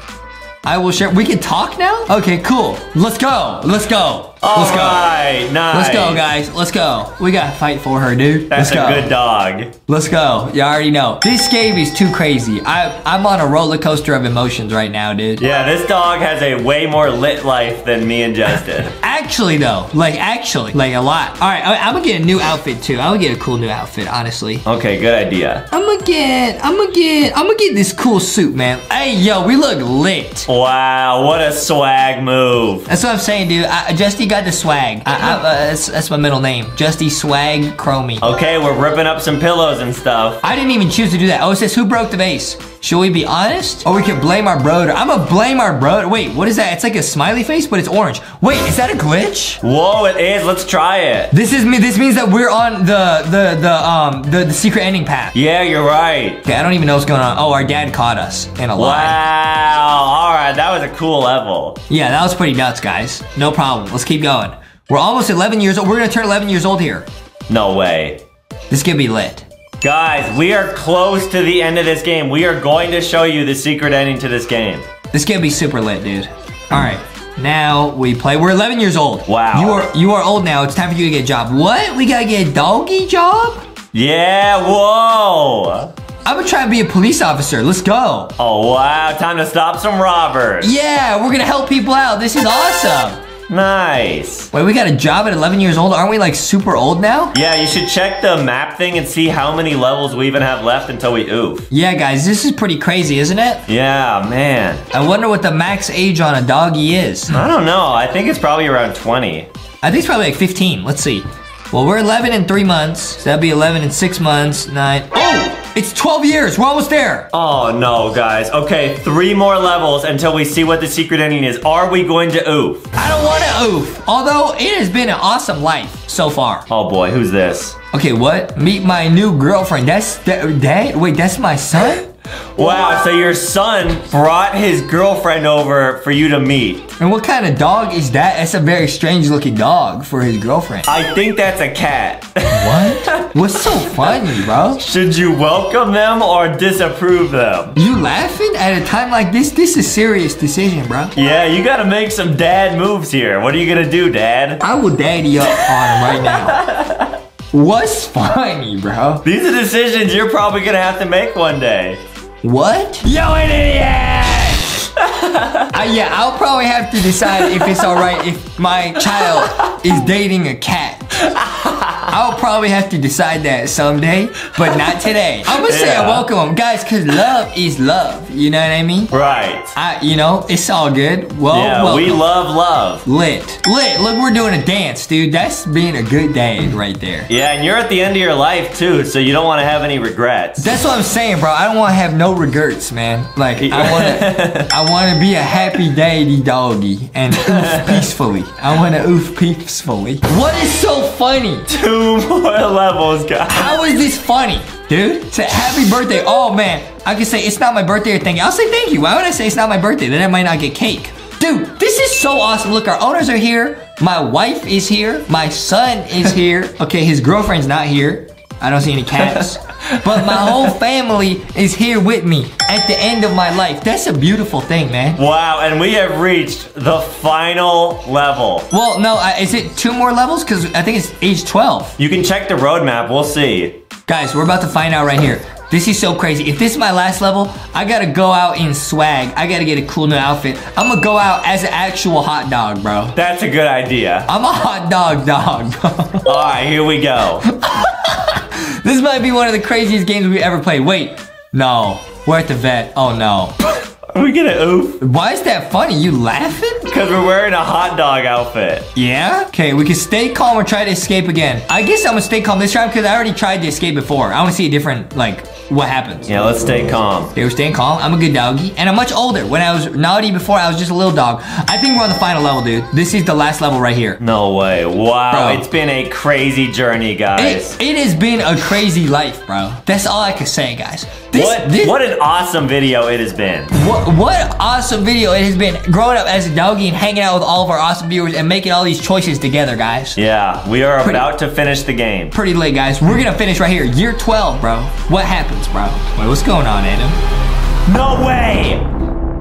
I will share. We can talk now? Okay, cool. Let's go. Let's go. All Let's go. nice. Let's go, guys. Let's go. We gotta fight for her, dude. That's Let's a go. good dog. Let's go. You already know. This game is too crazy. I, I'm on a roller coaster of emotions right now, dude. Yeah, this dog has a way more lit life than me and Justin. Actually, though, like actually, like a lot. All right, I, I'm gonna get a new outfit too. I'm gonna get a cool new outfit, honestly. okay, good idea. I'm gonna get, I'm gonna get, I'm gonna get this cool suit, man. Hey, yo, we look lit. Wow, what a swag move. That's what I'm saying, dude. I, Justy got the swag. I, I, uh, that's, that's my middle name. Justy Swag Chromie. Okay, we're ripping up some pillows and stuff. I didn't even choose to do that. Oh, it says who broke the vase? Should we be honest? Or we could blame our brother. I'm gonna blame our brother. Wait, what is that? It's like a smiley face, but it's orange. Wait, is that a glitch? Whoa, it is. Let's try it. This is me. This means that we're on the the the um the, the secret ending path. Yeah, you're right. Okay, I don't even know what's going on. Oh, our dad caught us in a lie. Wow. All right, that was a cool level. Yeah, that was pretty nuts, guys. No problem. Let's keep going. We're almost 11 years old. We're gonna turn 11 years old here. No way. This could be lit. Guys, we are close to the end of this game. We are going to show you the secret ending to this game. This could be super lit, dude. All right. Now we play. We're 11 years old. Wow. You are you are old now. It's time for you to get a job. What? We gotta get a doggy job? Yeah, whoa. I'm gonna try and be a police officer. Let's go. Oh, wow. Time to stop some robbers. Yeah, we're gonna help people out. This is awesome. Nice. Wait, we got a job at 11 years old. Aren't we like super old now? Yeah, you should check the map thing and see how many levels we even have left until we oof. Yeah, guys, this is pretty crazy, isn't it? Yeah, man. I wonder what the max age on a doggy is. I don't know. I think it's probably around 20. I think it's probably like 15. Let's see. Well, we're 11 in three months. So that'd be 11 in six months. Nine. Oh! It's 12 years. We're almost there. Oh no, guys. Okay, three more levels until we see what the secret ending is. Are we going to oof? I don't want to oof. Although it has been an awesome life so far. Oh boy, who's this? Okay, what? Meet my new girlfriend. That's that, that? Wait, that's my son? Wow, so your son brought his girlfriend over for you to meet. And what kind of dog is that? That's a very strange looking dog for his girlfriend. I think that's a cat. What? What's so funny, bro? Should you welcome them or disapprove them? You laughing at a time like this? This is a serious decision, bro. Yeah, you gotta make some dad moves here. What are you gonna do, dad? I will daddy up on him right now. What's funny, bro? These are decisions you're probably gonna have to make one day. What? Yo, an idiot! uh, yeah, I'll probably have to decide if it's alright if my child is dating a cat. I'll probably have to decide that someday, but not today. I'm gonna say I welcome guys, because love is love. You know what I mean? Right. I, you know, it's all good. Well, yeah, welcome. we love love. Lit. Lit. Look, we're doing a dance, dude. That's being a good dad right there. Yeah, and you're at the end of your life too, so you don't want to have any regrets. That's what I'm saying, bro. I don't want to have no regrets, man. Like I want to, I want to be a happy daddy doggy and oof peacefully. I want to oof peacefully. What is so funny? Two more levels, guys. How is this funny, dude? Say happy birthday. Oh man, I can say it's not my birthday or thank you. I'll say thank you. Why would I say it's not my birthday? Then I might not get cake. Dude, this is so awesome. Look, our owners are here. My wife is here. My son is here. Okay, his girlfriend's not here. I don't see any cats. But my whole family is here with me at the end of my life. That's a beautiful thing, man. Wow, and we have reached the final level. Well, no, uh, is it two more levels? Because I think it's age 12. You can check the roadmap, we'll see. Guys, we're about to find out right here. This is so crazy. If this is my last level, I gotta go out in swag. I gotta get a cool new outfit. I'm gonna go out as an actual hot dog, bro. That's a good idea. I'm a hot dog dog. Alright, here we go. this might be one of the craziest games we ever played. Wait, no. We're at the vet. Oh no. Are we gonna oof? Why is that funny? You laughing? Because we're wearing a hot dog outfit. Yeah? Okay, we can stay calm or try to escape again. I guess I'm gonna stay calm this time because I already tried to escape before. I wanna see a different, like, what happens. Yeah, let's stay calm. Okay, we're staying calm. I'm a good doggy. And I'm much older. When I was naughty before, I was just a little dog. I think we're on the final level, dude. This is the last level right here. No way. Wow, Bro. it's been a crazy journey, guys. It, it has been a crazy life, bro. That's all I can say, guys. This, what, this- what an awesome video it has been. What, what awesome video it has been growing up as a doggy and hanging out with all of our awesome viewers and making all these choices together, guys. Yeah, we are Pretty- about to finish the game. Pretty late, guys. We're gonna finish right here. Year 12, bro. What happens, bro? Wait, what's going on, Adam? No way!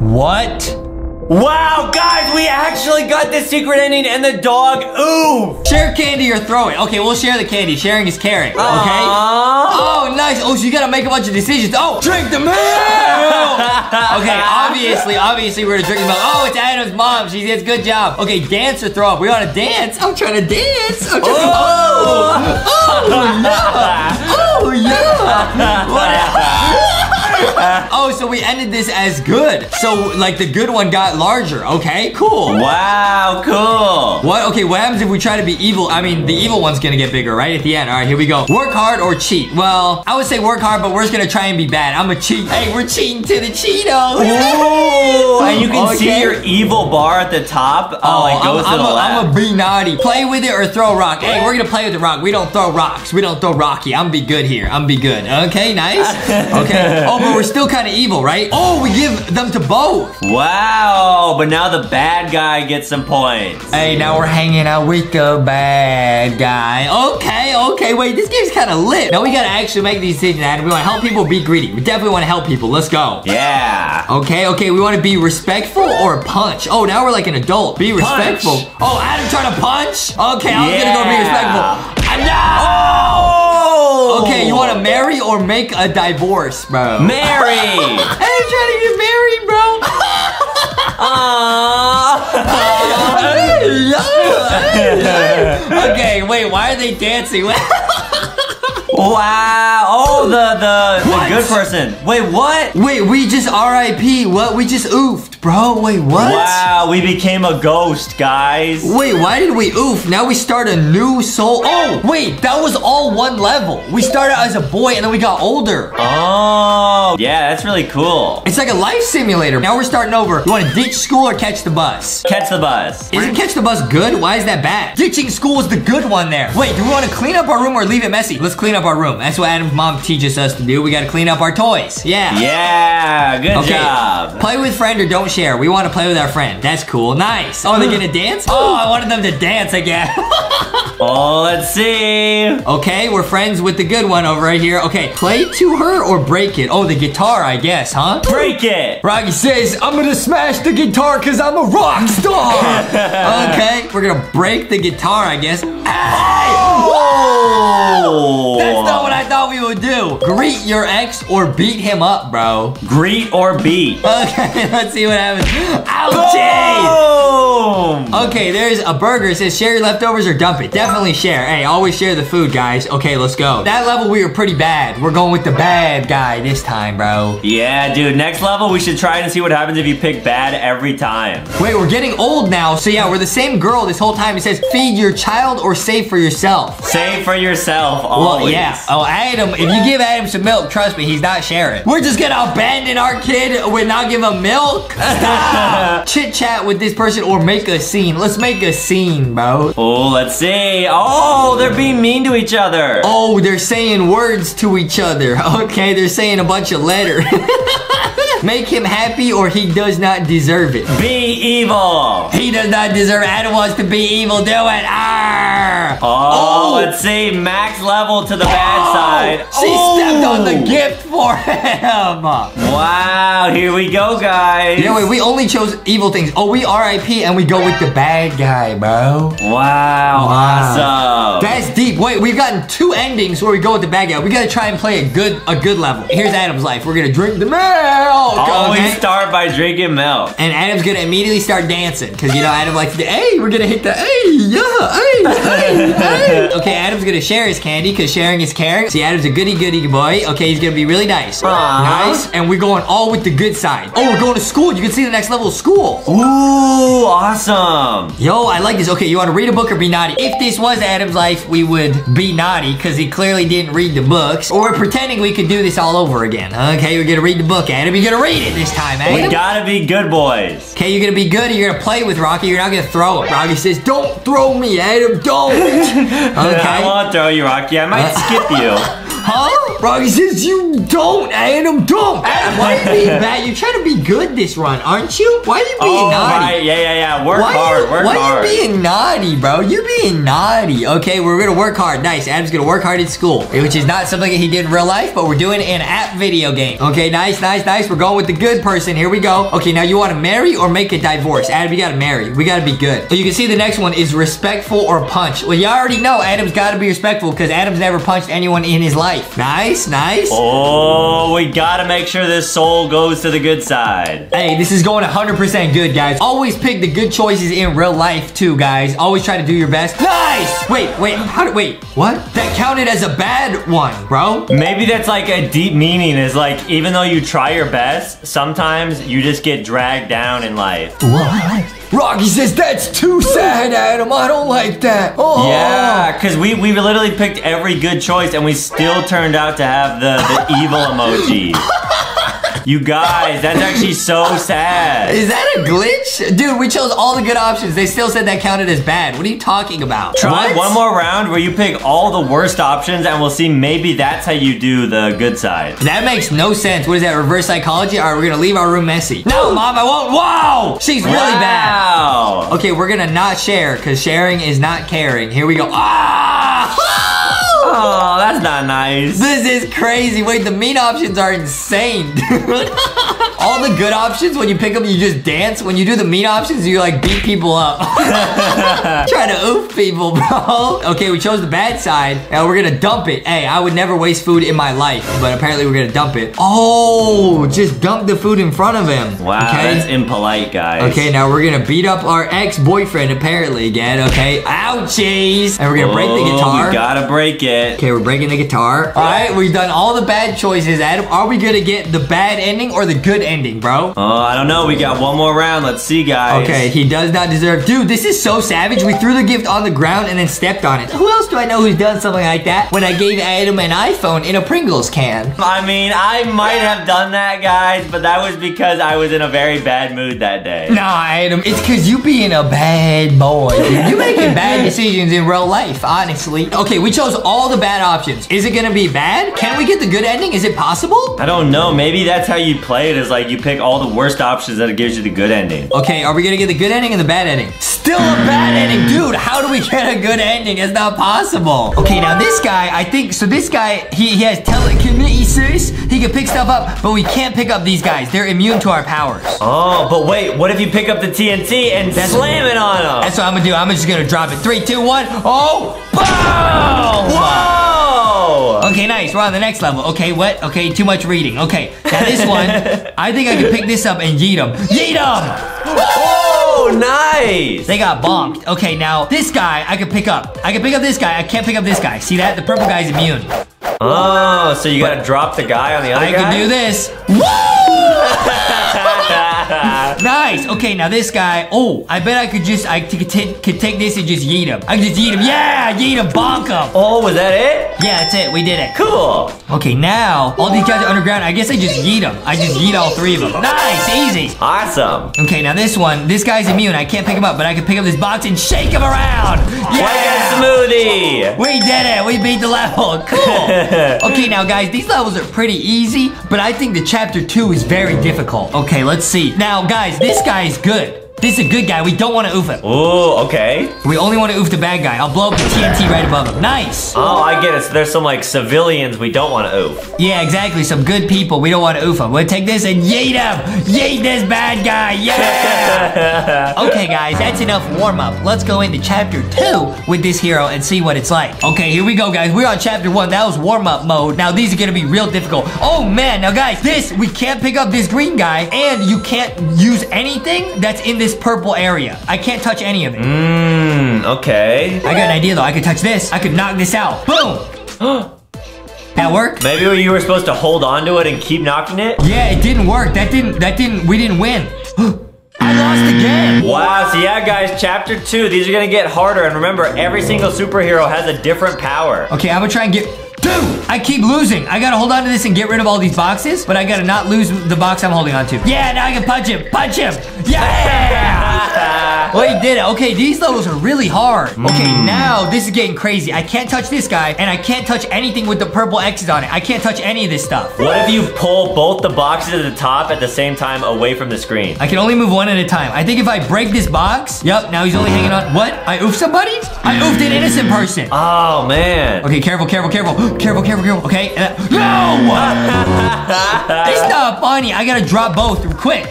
What? Wow, guys, we actually got the secret ending and the dog ooh! Share candy or throw it. Okay, we'll share the candy. Sharing is caring. Okay. Aww. Oh, nice. Oh, so you gotta make a bunch of decisions. Oh, drink the milk. okay, obviously, obviously, we're gonna drink the milk. Oh, it's Adam's mom. She says, good job. Okay, dance or throw up. We wanna dance. I'm trying to dance. I'm trying oh, oh. oh, yeah. Oh, yeah. oh, so we ended this as good. So, like, the good one got larger. Okay, cool. Wow, cool. What? Okay, what happens if we try to be evil? I mean, the evil one's gonna get bigger, right? At the end. All right, here we go. Work hard or cheat? Well, I would say work hard, but we're just gonna try and be bad. I'm a cheat. Hey, we're cheating to the Cheetos. Ooh, and you can see your evil bar at the top. Oh, oh it goes I'm, to I'm a, left. I'm a be naughty. Play with it or throw a rock. Hey, we're gonna play with the rock. We don't throw rocks. We don't throw rocky. I'm gonna be good here. I'm gonna be good. Okay, nice. Okay. Oh, but we're still kind of evil, right? Oh, we give them to both. wow, but now the bad guy gets some points. Hey, now we're hanging out with the bad guy. Okay, okay, wait, this game's kind of lit. Now we gotta actually make these decisions, Adam. We wanna help people be greedy. We definitely wanna help people. Let's go. Yeah. Okay, okay, we wanna be respectful or punch. Oh, now we're like an adult. Be respectful. Oh, Adam trying to punch? Okay, I was gonna go be respectful. No! Oh! Okay, you wanna marry or make a divorce, bro? Marry! I'm trying to get married, bro. okay, wait, why are they dancing? Wow. Oh, the the, the good person. Wait, what? Wait, we just RIP. What? We just oofed, bro. Wait, what? Wow, we became a ghost, guys. Wait, why did we oof? Now we start a new soul. Oh, wait, that was all one level. We started as a boy and then we got older. Oh, yeah, that's really cool. It's like a life simulator. Now we're starting over. You want to ditch school or catch the bus? Catch the bus. Isn't catch the bus good? Why is that bad? Ditching school is the good one there. Wait, do we want to clean up our room or leave it messy? Let's clean up our room. That's what Adam's mom teaches us to do. We got to clean up our toys. Yeah. Yeah, good Okay. job. Play with friend or don't share. We want to play with our friend. That's cool. Nice. Oh, they're gonna dance? Oh, I wanted them to dance again. Oh, let's see. okay, we're friends with the good one over right here. Okay, play to her or break it. Oh, the guitar, I guess, huh? Break it. Rocky says, I'm gonna smash the guitar because I'm a rock star. okay, we're gonna break the guitar, I guess. Hey! Oh. That's not what I thought we would do. Greet your ex or beat him up, bro. Greet or beat. Okay, let's see what happens. Ouchie! Boom. Okay, there's a burger. It says share your leftovers or dump it. Definitely share. Hey, always share the food, guys. Okay, let's go. That level, we were pretty bad. We're going with the bad guy this time, bro. Yeah, dude. Next level, we should try and see what happens if you pick bad every time. Wait, we're getting old now. So yeah, we're the same girl this whole time. It says feed your child or save for yourself. Save for yourself. Well, Always. Yeah. Oh, Adam, if you give Adam some milk, trust me, he's not sharing. We're just gonna abandon our kid with not give him milk? Chit chat with this person or make a scene. Let's make a scene, bro. Oh, let's see. Oh, they're being mean to each other. Oh, they're saying words to each other. Okay, they're saying a bunch of letters. Make him happy or he does not deserve it. Be evil. He does not deserve it. Adam wants to be evil. Do it. Arr! Oh, oh. let's see. Max level to the bad oh. side. She Oh. stepped on the oh. gift for him. Wow, here we go, guys. Yeah, wait, we only chose evil things. Oh, we RIP and we go with the bad guy, bro. Wow, awesome. That's deep. Wait, we've gotten two endings where we go with the bad guy. We gotta try and play a good a good level. Here's Adam's life. We're gonna drink the milk. Always okay? start by drinking milk. And Adam's gonna immediately start dancing because you know Adam likes to. Hey, we're gonna hit the hey, yeah, hey, hey, hey. Okay, Adam's gonna share his candy because sharing is caring. See, Adam's a goody goody boy. Okay, he's gonna be really nice. Nice, and we're going all with the good side. Oh, we're going to school. You can see the next level of school. Ooh, awesome. Yo, I like this. Okay, you want to read a book or be naughty? If this was Adam's life, we would be naughty because he clearly didn't read the books. Or we're pretending we could do this all over again. Okay, we're gonna read the book, Adam. You're gonna read it this time, Adam. We gotta be good boys. Okay, you're gonna be good and you're gonna play with Rocky. You're not gonna throw him. Rocky says, Don't throw me, Adam. Don't. okay. I won't throw you, Rocky. I might skip you. Huh? Rocky says, You don't, Adam. Don't. Adam, why are you being bad? You're trying to be good this run, aren't you? Why are you being Oh, naughty? right. Yeah, yeah, yeah. Work why hard. you, work why hard. you being naughty, bro? You're being naughty. Okay, we're gonna work hard. Nice. Adam's gonna work hard in school, which is not something that he did in real life, but we're doing an app video game. Okay, nice, nice, nice. We're going with the good person. Here we go. Okay, now you want to marry or make a divorce? Adam, you gotta marry. We gotta be good. So you can see the next one is respectful or punch. Well, you already know Adam's gotta be respectful because Adam's never punched anyone in his life. Nice, nice. Oh, we gotta make sure this soul goes to the good side. Hey, this is going 100% good, guys. Always pick the good choices in real life, too, guys. Always try to do your best. Nice! Wait, wait, how did, wait, what? That counted as a bad one, bro. Maybe that's like a deep meaning is like, even though you try your best, sometimes you just get dragged down in life. What? Rocky says that's too sad, Adam. I don't like that. Oh. Yeah, because we, we literally picked every good choice and we still turned out to have the, the evil emoji. You guys, that's actually so sad. Is that a glitch? Dude, we chose all the good options. They still said that counted as bad. What are you talking about? Try What? one more round where you pick all the worst options and we'll see maybe that's how you do the good side. That makes no sense. What is that, reverse psychology? All right, we're gonna leave our room messy. No, Mom, I won't. Wow! She's really bad. Wow. Okay, we're gonna not share because sharing is not caring. Here we go. Ah! Oh, that's not nice. This is crazy. Wait, the mean options are insane, dude. All the good options, when you pick them, you just dance. When you do the mean options, you like beat people up. Trying to oof people, bro. Okay, we chose the bad side. Now we're gonna dump it. Hey, I would never waste food in my life, but apparently we're gonna dump it. Oh, just dump the food in front of him. Wow, okay? that's impolite, guys. Okay, now we're gonna beat up our ex-boyfriend apparently again, okay? Ouchies! And we're gonna break the Oh, guitar. We gotta break it. It. Okay, we're breaking the guitar. All right, we've done all the bad choices, Adam. Are we gonna get the bad ending or the good ending, bro? Oh, I don't know. We got one more round. Let's see, guys. Okay, he does not deserve. Dude, this is so savage. We threw the gift on the ground and then stepped on it. Who else do I know who's done something like that when I gave Adam an iPhone in a Pringles can? I mean, I might have done that, guys, but that was because I was in a very bad mood that day. Nah, Adam, it's because you being a bad boy. dude. You making bad decisions in real life, honestly. Okay, we chose all the bad options. Is it gonna be bad? Can we get the good ending? Is it possible? I don't know. Maybe that's how you play it. Is like you pick all the worst options that it gives you the good ending. Okay, are we gonna get the good ending and the bad ending? Still a bad ending, dude. How do we get a good ending? It's not possible. Okay, now this guy, I think so. This guy, he, he has telekinesis. He can pick stuff up, but we can't pick up these guys. They're immune to our powers. Oh, but wait, what if you pick up the TNT and That's- slam it on them? That's what I'm gonna do. I'm just gonna drop it. Three, two, one. Oh, boom! Whoa! Okay, nice. We're on the next level. Okay, what? Okay, too much reading. Okay, now this one, I think I can pick this up and yeet them. Yeet them! Oh, nice! They got bonked. Okay, now this guy I can pick up. I can pick up this guy. I can't pick up this guy. See that? The purple guy's immune. Oh, so you gotta drop the guy on the other I guy? can do this. nice. Okay, now this guy. Oh, I bet I could just I could, ta- could take this and just yeet him. I could just yeet him. Yeah, yeet him, bonk him. Oh, was that it? Yeah, that's it. We did it. Cool. Okay, now all these guys are underground. I guess I just yeet them. I just yeet all three of them. Nice, easy. Awesome. Okay, now this one, this guy's immune. I can't pick him up, but I can pick up this box and shake him around. Like a Yeah. smoothie. We did it! We beat the level! Cool! okay, now guys, these levels are pretty easy, but I think the chapter 2 is very difficult. Okay, let's see. Now, guys, this guy is good. This is a good guy. We don't want to oof him. Ooh, okay. We only want to oof the bad guy. I'll blow up the TNT right above him. Nice! Oh, I get it. So there's some like civilians we don't want to oof. Yeah, exactly. Some good people. We don't want to oof them. We'll take this and yeet him! Yeet this bad guy! Yeah! okay, guys, that's enough warm up. Let's go into chapter two with this hero and see what it's like. Okay, here we go, guys. We're on chapter one. That was warm up mode. Now, these are gonna be real difficult. Oh, man. Now, guys, this, we can't pick up this green guy, and you can't use anything that's in this purple area. I can't touch any of it. Mmm, okay. I got an idea, though. I could touch this. I could knock this out. Boom! that worked? Maybe you were supposed to hold on to it and keep knocking it? Yeah, it didn't work. That didn't, that didn't, we didn't win. I lost again. Wow, so yeah, guys, chapter two, these are gonna get harder. And remember, every single superhero has a different power. Okay, I'm gonna try and get. Dude, I keep losing. I gotta hold on to this and get rid of all these boxes, but I gotta not lose the box I'm holding on to. Yeah, now I can punch him. Punch him. Yeah. well, he did it. Okay, these levels are really hard. Okay, now this is getting crazy. I can't touch this guy, and I can't touch anything with the purple X's on it. I can't touch any of this stuff. What if you pull both the boxes at the top at the same time away from the screen? I can only move one at a time. I think if I break this box, yep, now he's only hanging on. What? I oofed somebody? I oofed an innocent person. Oh, man. Okay, careful, careful, careful, careful, careful, careful. Okay, uh, no! it's not funny. I gotta drop both quick.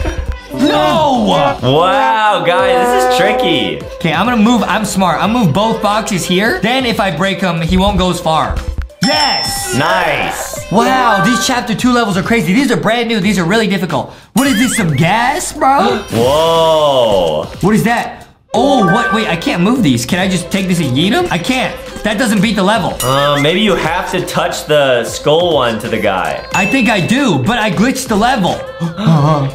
No! Wow, guys, this is tricky. Okay, I'm gonna move. I'm smart. I'm move both boxes here. Then if I break them, he won't go as far. Yes! Nice. Wow, these chapter two levels are crazy. These are brand new. These are really difficult. What is this? Some gas, bro? Whoa. What is that? Oh, what? Wait, I can't move these. Can I just take this and yeet them? I can't. That doesn't beat the level. Uh, maybe you have to touch the skull one to the guy. I think I do, but I glitched the level.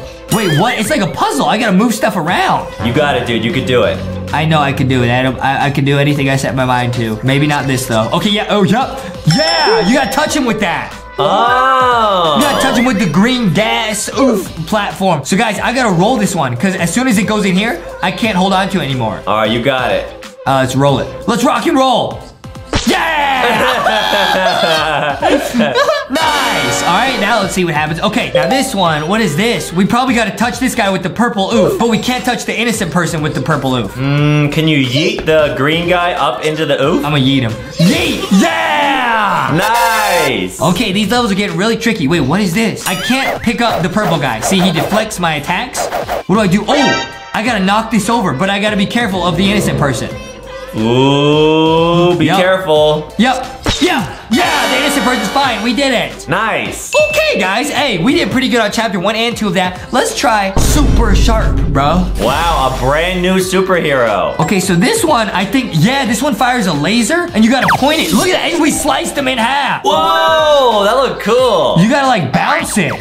Wait, what? It's like a puzzle. I gotta move stuff around. You got it, dude. You could do it. I know I can do it, Adam. I, I can do anything I set my mind to. Maybe not this, though. Okay, yeah. Oh, yup. Yeah, you gotta touch him with that. Oh. You gotta touch him with the green gas oof platform. So, guys, I gotta roll this one, because as soon as it goes in here, I can't hold on to it anymore. All right, you got it. Uh, let's roll it. Let's rock and roll. Yeah! nice. All right, now let's see what happens. Okay, now this one, what is this? We probably got to touch this guy with the purple oof, but we can't touch the innocent person with the purple oof. Mm, can you yeet the green guy up into the oof? I'm gonna yeet him. Yeet! Yeah! Nice. Okay, these levels are getting really tricky. Wait, what is this? I can't pick up the purple guy. See, he deflects my attacks. What do I do? Oh, I gotta knock this over, but I gotta be careful of the innocent person. Ooh, be Yup. careful. Yep. Yeah, yeah, the innocent person's fine. We did it. Nice. Okay, guys. Hey, we did pretty good on chapter one and two of that. Let's try super sharp, bro. Wow, a brand new superhero. Okay, so this one, I think, yeah, this one fires a laser, and you gotta point it. Look at that, and we sliced them in half. Whoa, that looked cool. You gotta like bounce it.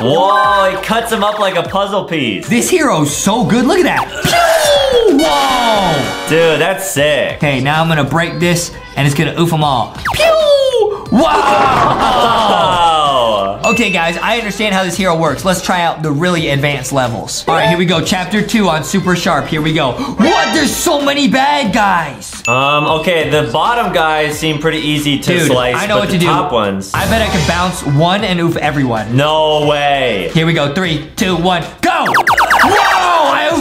Whoa, it cuts him up like a puzzle piece. This hero's so good. Look at that. Whoa. Dude, that's sick. Okay, now I'm gonna break this, and it's gonna oof them all. Pew! Wow! Okay, guys, I understand how this hero works. Let's try out the really advanced levels. All right, here we go. Chapter two on Super Sharp. Here we go. What? There's so many bad guys. Um, okay, the bottom guys seem pretty easy to Dude, slice, I know but what the to do. top ones. I bet I can bounce one and oof everyone. No way. Here we go. Three, two, one, go!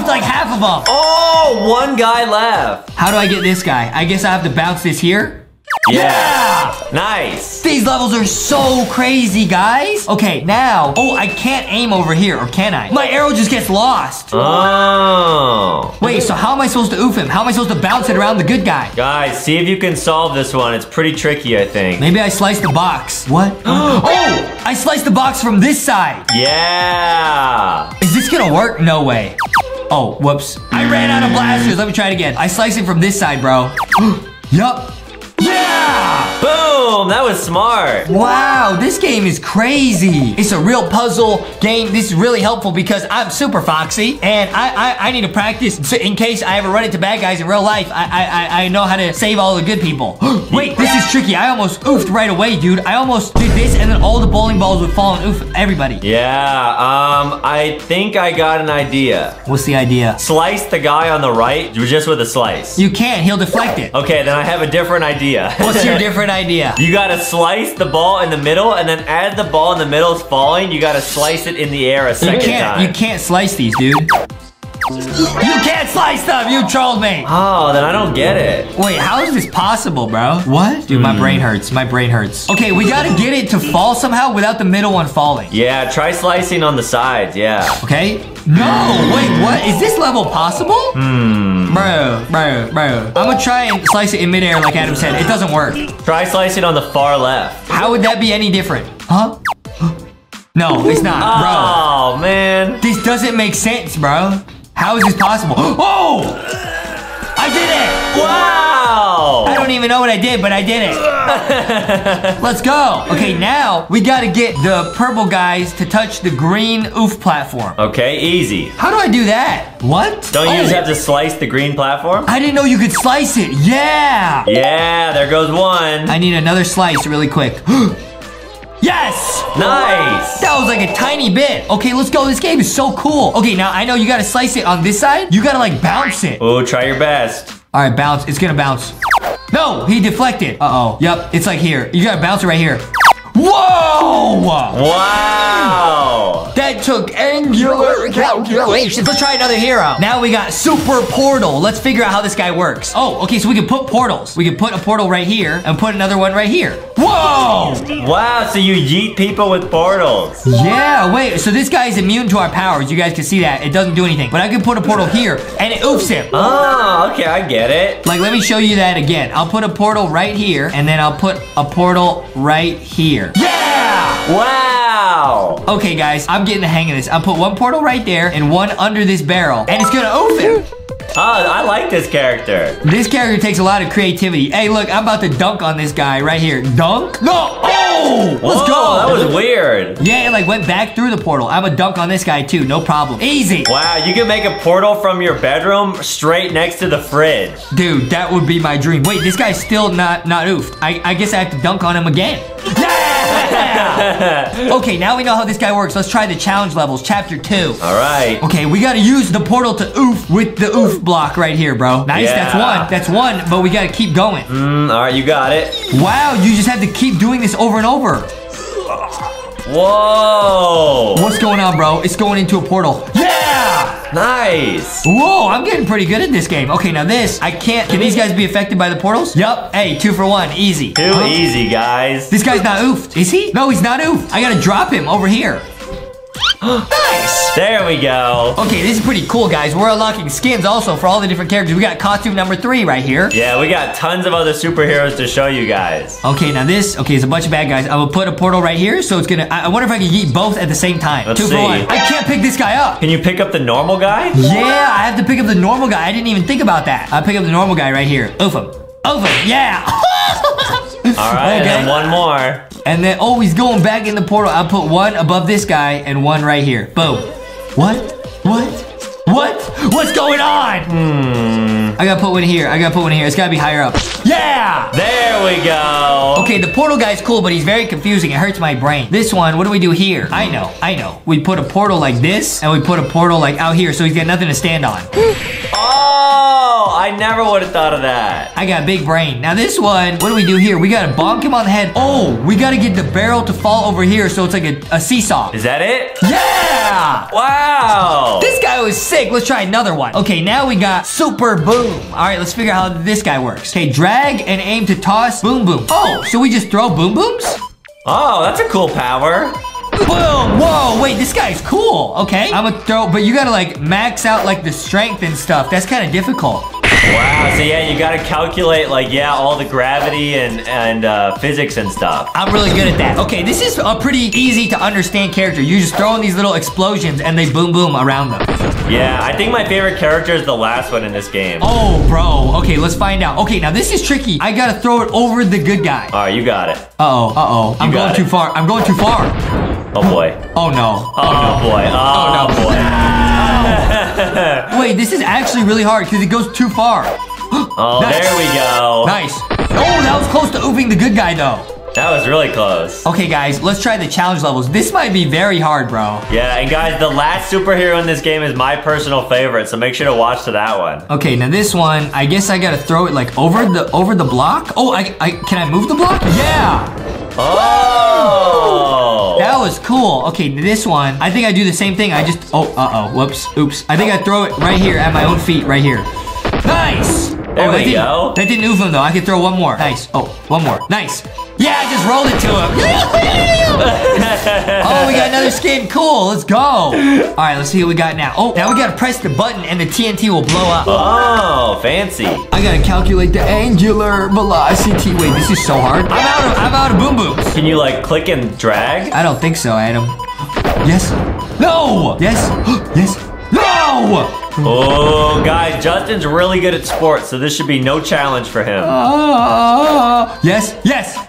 Whoa! Like half of them. Oh, one guy left. How do I get this guy? I guess I have to bounce this here. Yeah. Nice. These levels are so crazy, guys. Okay, now, oh, I can't aim over here, or can I? My arrow just gets lost. Oh. Wait, so how am I supposed to oof him? How am I supposed to bounce it around the good guy? Guys, see if you can solve this one. It's pretty tricky, I think. Maybe I slice the box. What? oh, I sliced the box from this side. Yeah. Is this gonna work? No way. Oh, whoops. I ran out of blasters. Let me try it again. I sliced it from this side, bro. yup. Yeah! Boom. That was smart. Wow, this game is crazy. It's a real puzzle game. This is really helpful because I'm super foxy and I I, I need to practice so in case I ever run into bad guys in real life. I I, I- I know how to save all the good people. Wait, this is tricky. I almost oofed right away, dude. I almost did this and then all the bowling balls would fall and oof everybody. Yeah. Um, I think I got an idea. What's the idea? Slice the guy on the right just with a slice. You can't. He'll deflect it. Okay, then I have a different idea. What's your different idea? You gotta slice the ball in the middle, and then as the ball in the middle is falling, you gotta slice it in the air a You can't. time. You can't slice these, dude. You can't slice them. You trolled me. Oh, then I don't get it. Wait, how is this possible, bro? What? Dude, my brain hurts. My brain hurts. Okay, we gotta get it to fall somehow without the middle one falling. Yeah, try slicing on the sides, yeah. Okay? No! Wait, what? Is this level possible? Hmm. Bro, bro, bro. I'm gonna try and slice it in midair like Adam said. It doesn't work. Try slicing on the far left. How would that be any different? Huh? No, it's not, bro. Oh, man. This doesn't make sense, bro. How is this possible? Oh! I did it! Wow! I don't even know what I did, but I did it. Let's go. Okay, now we gotta get the purple guys to touch the green oof platform. Okay, easy. How do I do that? What? Don't you Oh, just have to slice the green platform? I didn't know you could slice it. Yeah. Yeah, there goes one. I need another slice really quick. yes. Nice. That was like a tiny bit. Okay, let's go. This game is so cool. Okay, now I know you gotta slice it on this side. You gotta like bounce it. Oh, try your best. All right, bounce. It's gonna bounce. No, he deflected. Uh-oh. Yep, it's like here. You gotta bounce it right here. Whoa! Wow. That took angular calculations. Let's try another hero. Now we got super portal. Let's figure out how this guy works. Oh, okay, so we can put portals. We can put a portal right here and put another one right here. Whoa! Wow, so you yeet people with portals. Yeah, wait, so this guy is immune to our powers. You guys can see that. It doesn't do anything. But I can put a portal here and it oofs him. Oh, okay, I get it. Like, let me show you that again. I'll put a portal right here, and then I'll put a portal right here. Yeah! Wow. Okay, guys, I'm getting the hang of this. I'll put one portal right there and one under this barrel, and it's gonna open. Oh, I like this character. This character takes a lot of creativity. Hey, look, I'm about to dunk on this guy right here. Dunk? No! Oh! Let's Whoa, go! That was weird. Yeah, it like went back through the portal. I'm a dunk on this guy too, no problem. Easy! Wow, you can make a portal from your bedroom straight next to the fridge. Dude, that would be my dream. Wait, this guy's still not not oofed. I, I guess I have to dunk on him again. Yeah! okay, now we know how this guy works. Let's try the challenge levels, chapter two. All right. Okay, we gotta use the portal to oof with the oof block right here, bro. Nice, that's one. That's one, but we gotta keep going. Mm, all right, you got it. Wow, you just have to keep doing this over and over. Whoa. What's going on, bro? It's going into a portal. Yeah! Nice. Whoa, I'm getting pretty good at this game. Okay, now this, I can't. Can these guys be affected by the portals? Yup. Hey, two for one. Easy. Too Huh? easy, guys. This guy's not oofed. Is he? No, he's not oofed. I gotta drop him over here. Nice. There we go. Okay, this is pretty cool, guys. We're unlocking skins also for all the different characters. We got costume number three right here. Yeah, we got tons of other superheroes to show you guys. Okay, now this, okay, it's a bunch of bad guys. I will put a portal right here, so it's gonna, I, I wonder if I can eat both at the same time. Let's Two for one. I can't pick this guy up. Can you pick up the normal guy? Yeah, I have to pick up the normal guy. I didn't even think about that. I pick up the normal guy right here. Oof him. Oof him. Yeah. All right, and one more. And then, oh, he's going back in the portal. I'll put one above this guy and one right here. Boom. What? What? What? What's going on? Hmm. I gotta put one here. I gotta put one here. It's gotta be higher up. Yeah! There we go. Okay, the portal guy's cool, but he's very confusing. It hurts my brain. This one, what do we do here? I know, I know. We put a portal like this, and we put a portal like out here, so he's got nothing to stand on. Oh, I never would have thought of that. I got a big brain. Now this one, what do we do here? We gotta bonk him on the head. Oh, we gotta get the barrel to fall over here, so it's like a, a seesaw. Is that it? Yeah! Wow. This guy was sick. Let's try another one. Okay, now we got super boom. All right, let's figure out how this guy works. Okay, drag and aim to toss boom boom. Oh, so we just throw boom booms? Oh, that's a cool power. Boom! Whoa, wait, this guy's cool. Okay, I'm gonna throw, but you gotta like max out like the strength and stuff. That's kind of difficult. Wow. So yeah, you got to calculate like yeah, all the gravity and and uh, physics and stuff. I'm really good at that. Okay, this is a pretty easy to understand character. You just throw in these little explosions and they boom boom around them. Yeah, I think my favorite character is the last one in this game. Oh, bro. Okay, let's find out. Okay, now this is tricky. I gotta throw it over the good guy. All right, you got it. Uh-oh, uh-oh. I'm going it. too far. I'm going too far. Oh boy. Oh, no. Oh, no boy. Oh, no. boy. Wait, this is actually really hard because it goes too far. Oh, Nice. there we go. Nice. Oh, that was close to oofing the good guy, though. That was really close. Okay, guys, let's try the challenge levels. This might be very hard, bro. Yeah, and guys, the last superhero in this game is my personal favorite, so make sure to watch to that one. Okay, now this one, I guess I gotta throw it like over the over the block. Oh, I, I can I move the block? Yeah. Oh. That was cool. Okay, this one, I think I do the same thing. I just, oh, uh-oh, whoops, oops. I think I throw it right here at my own feet, right here. Nice! There oh, that we didn't- go. That didn't oof him though. I could throw one more. Nice. Oh, one more. Nice. Yeah, I just rolled it to him. oh, we got another skin. Cool. Let's go. All right, let's see what we got now. Oh, now we gotta press the button and the TNT will blow up. Oh, fancy. I gotta calculate the angular velocity. Wait, this is so hard. I'm out of I'm out of boom booms. Can you like click and drag? I don't think so, Adam. Yes. No. Yes. yes. No. Oh, guys, Justin's really good at sports, so this should be no challenge for him. Ah. ah, ah, ah. yes. Yes.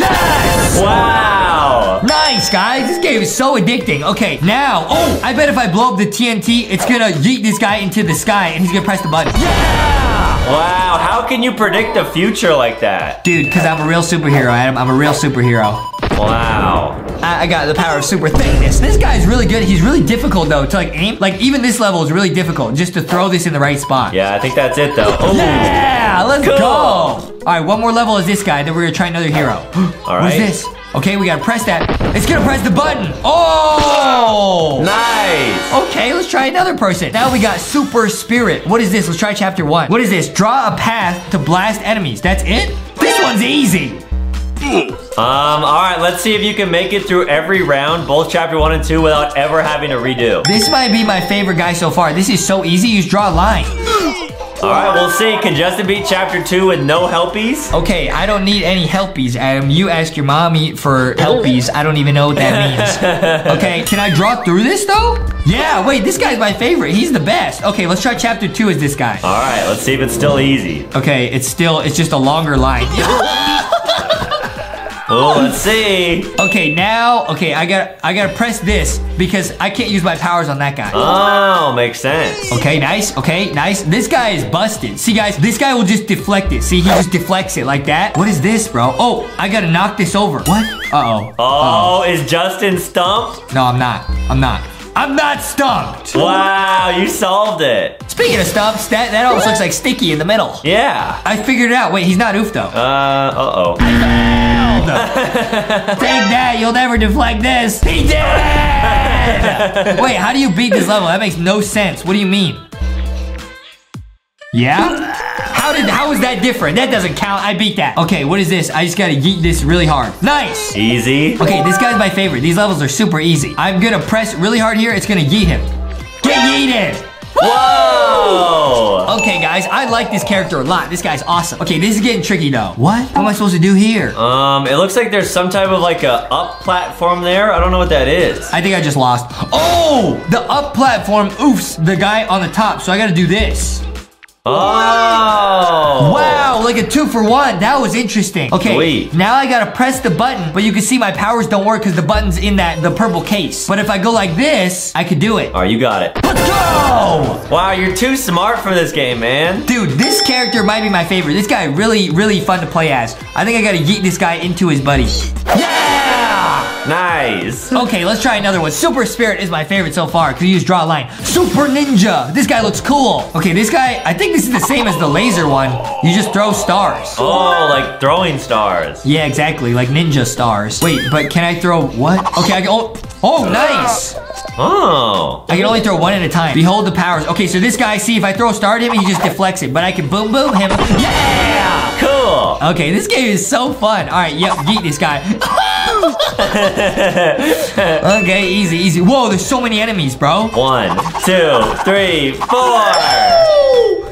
Yes. Wow. Nice, guys. This game is so addicting. Okay, now, oh, I bet if I blow up the TNT, it's gonna yeet this guy into the sky and he's gonna press the button. Yeah! Wow, how can you predict the future like that? Dude, because I'm a real superhero, Adam. I'm a real superhero. Wow. I, I got the power of super thickness. This guy's really good. He's really difficult, though, to like aim. Like, even this level is really difficult just to throw this in the right spot. Yeah, I think that's it though. Oh. Yeah, let's Cool. go. All right, one more level is this guy. Then we're gonna try another hero. All What's this? Okay, we gotta press that. It's gonna press the button. Oh! Nice. Okay, let's try another person. Now we got Super Spirit. What is this? Let's try chapter one. What is this? Draw a path to blast enemies. That's it? This one's easy. Um, all right, let's see if you can make it through every round, both chapter one and two, without ever having to redo. This might be my favorite guy so far. This is so easy. You just draw a line. All right, we'll see. Can Justin beat chapter two with no helpies? Okay, I don't need any helpies, Adam. You ask your mommy for helpies. I don't even know what that means. Okay, can I draw through this though? Yeah, wait, this guy's my favorite. He's the best. Okay, let's try chapter two as this guy. All right, let's see if it's still easy. Okay, it's still, it's just a longer line. Oh, let's see. Okay, now, okay, I got, I gotta press this because I can't use my powers on that guy. Oh, makes sense. Okay, nice. Okay, nice. This guy is busted. See, guys, this guy will just deflect it. See, he just deflects it like that. What is this, bro? Oh, I gotta knock this over. What? Uh-oh. Oh, is Justin stumped? No, I'm not. I'm not. I'm not stumped. Wow, you solved it. Speaking of stumps, that, that almost looks like Sticky in the middle. Yeah. I figured it out. Wait, he's not oof though. Uh, uh-oh. Take that. You'll never deflect this. He did. Wait, how do you beat this level? That makes no sense. What do you mean? Yeah? How did how is that different? That doesn't count. I beat that. Okay, what is this? I just gotta yeet this really hard. Nice. Easy. Okay, this guy's my favorite. These levels are super easy. I'm gonna press really hard here. It's gonna yeet him. Get yeeted. Whoa! Okay, guys, I like this character a lot. This guy's awesome. Okay, this is getting tricky though. What? What am I supposed to do here? Um, it looks like there's some type of like a up platform there. I don't know what that is. I think I just lost. Oh, the up platform oofs the guy on the top. So I gotta do this. Oh! Wow, like a two for one. That was interesting. Okay, Sweet. now I gotta press the button, but you can see my powers don't work because the button's in that the purple case. But if I go like this, I could do it. All right, you got it. Let's go! Wow, you're too smart for this game, man. Dude, this character might be my favorite. This guy really, really fun to play as. I think I gotta yeet this guy into his buddy. Yeah! Nice. Okay, let's try another one. Super Spirit is my favorite so far because you just draw a line. Super Ninja. This guy looks cool. Okay, this guy, I think this is the same as the laser one. You just throw stars. Oh, like throwing stars. Yeah, exactly, like ninja stars. Wait, but can I throw what? Okay, I can, oh, oh, nice. Oh. I can only throw one at a time. Behold the powers. Okay, so this guy, see, if I throw a star at him, he just deflects it. But I can boom boom him. Yeah! Cool. Okay, this game is so fun. All right, yep, yeet this guy. okay, easy, easy. Whoa, there's so many enemies, bro. One, two, three, four.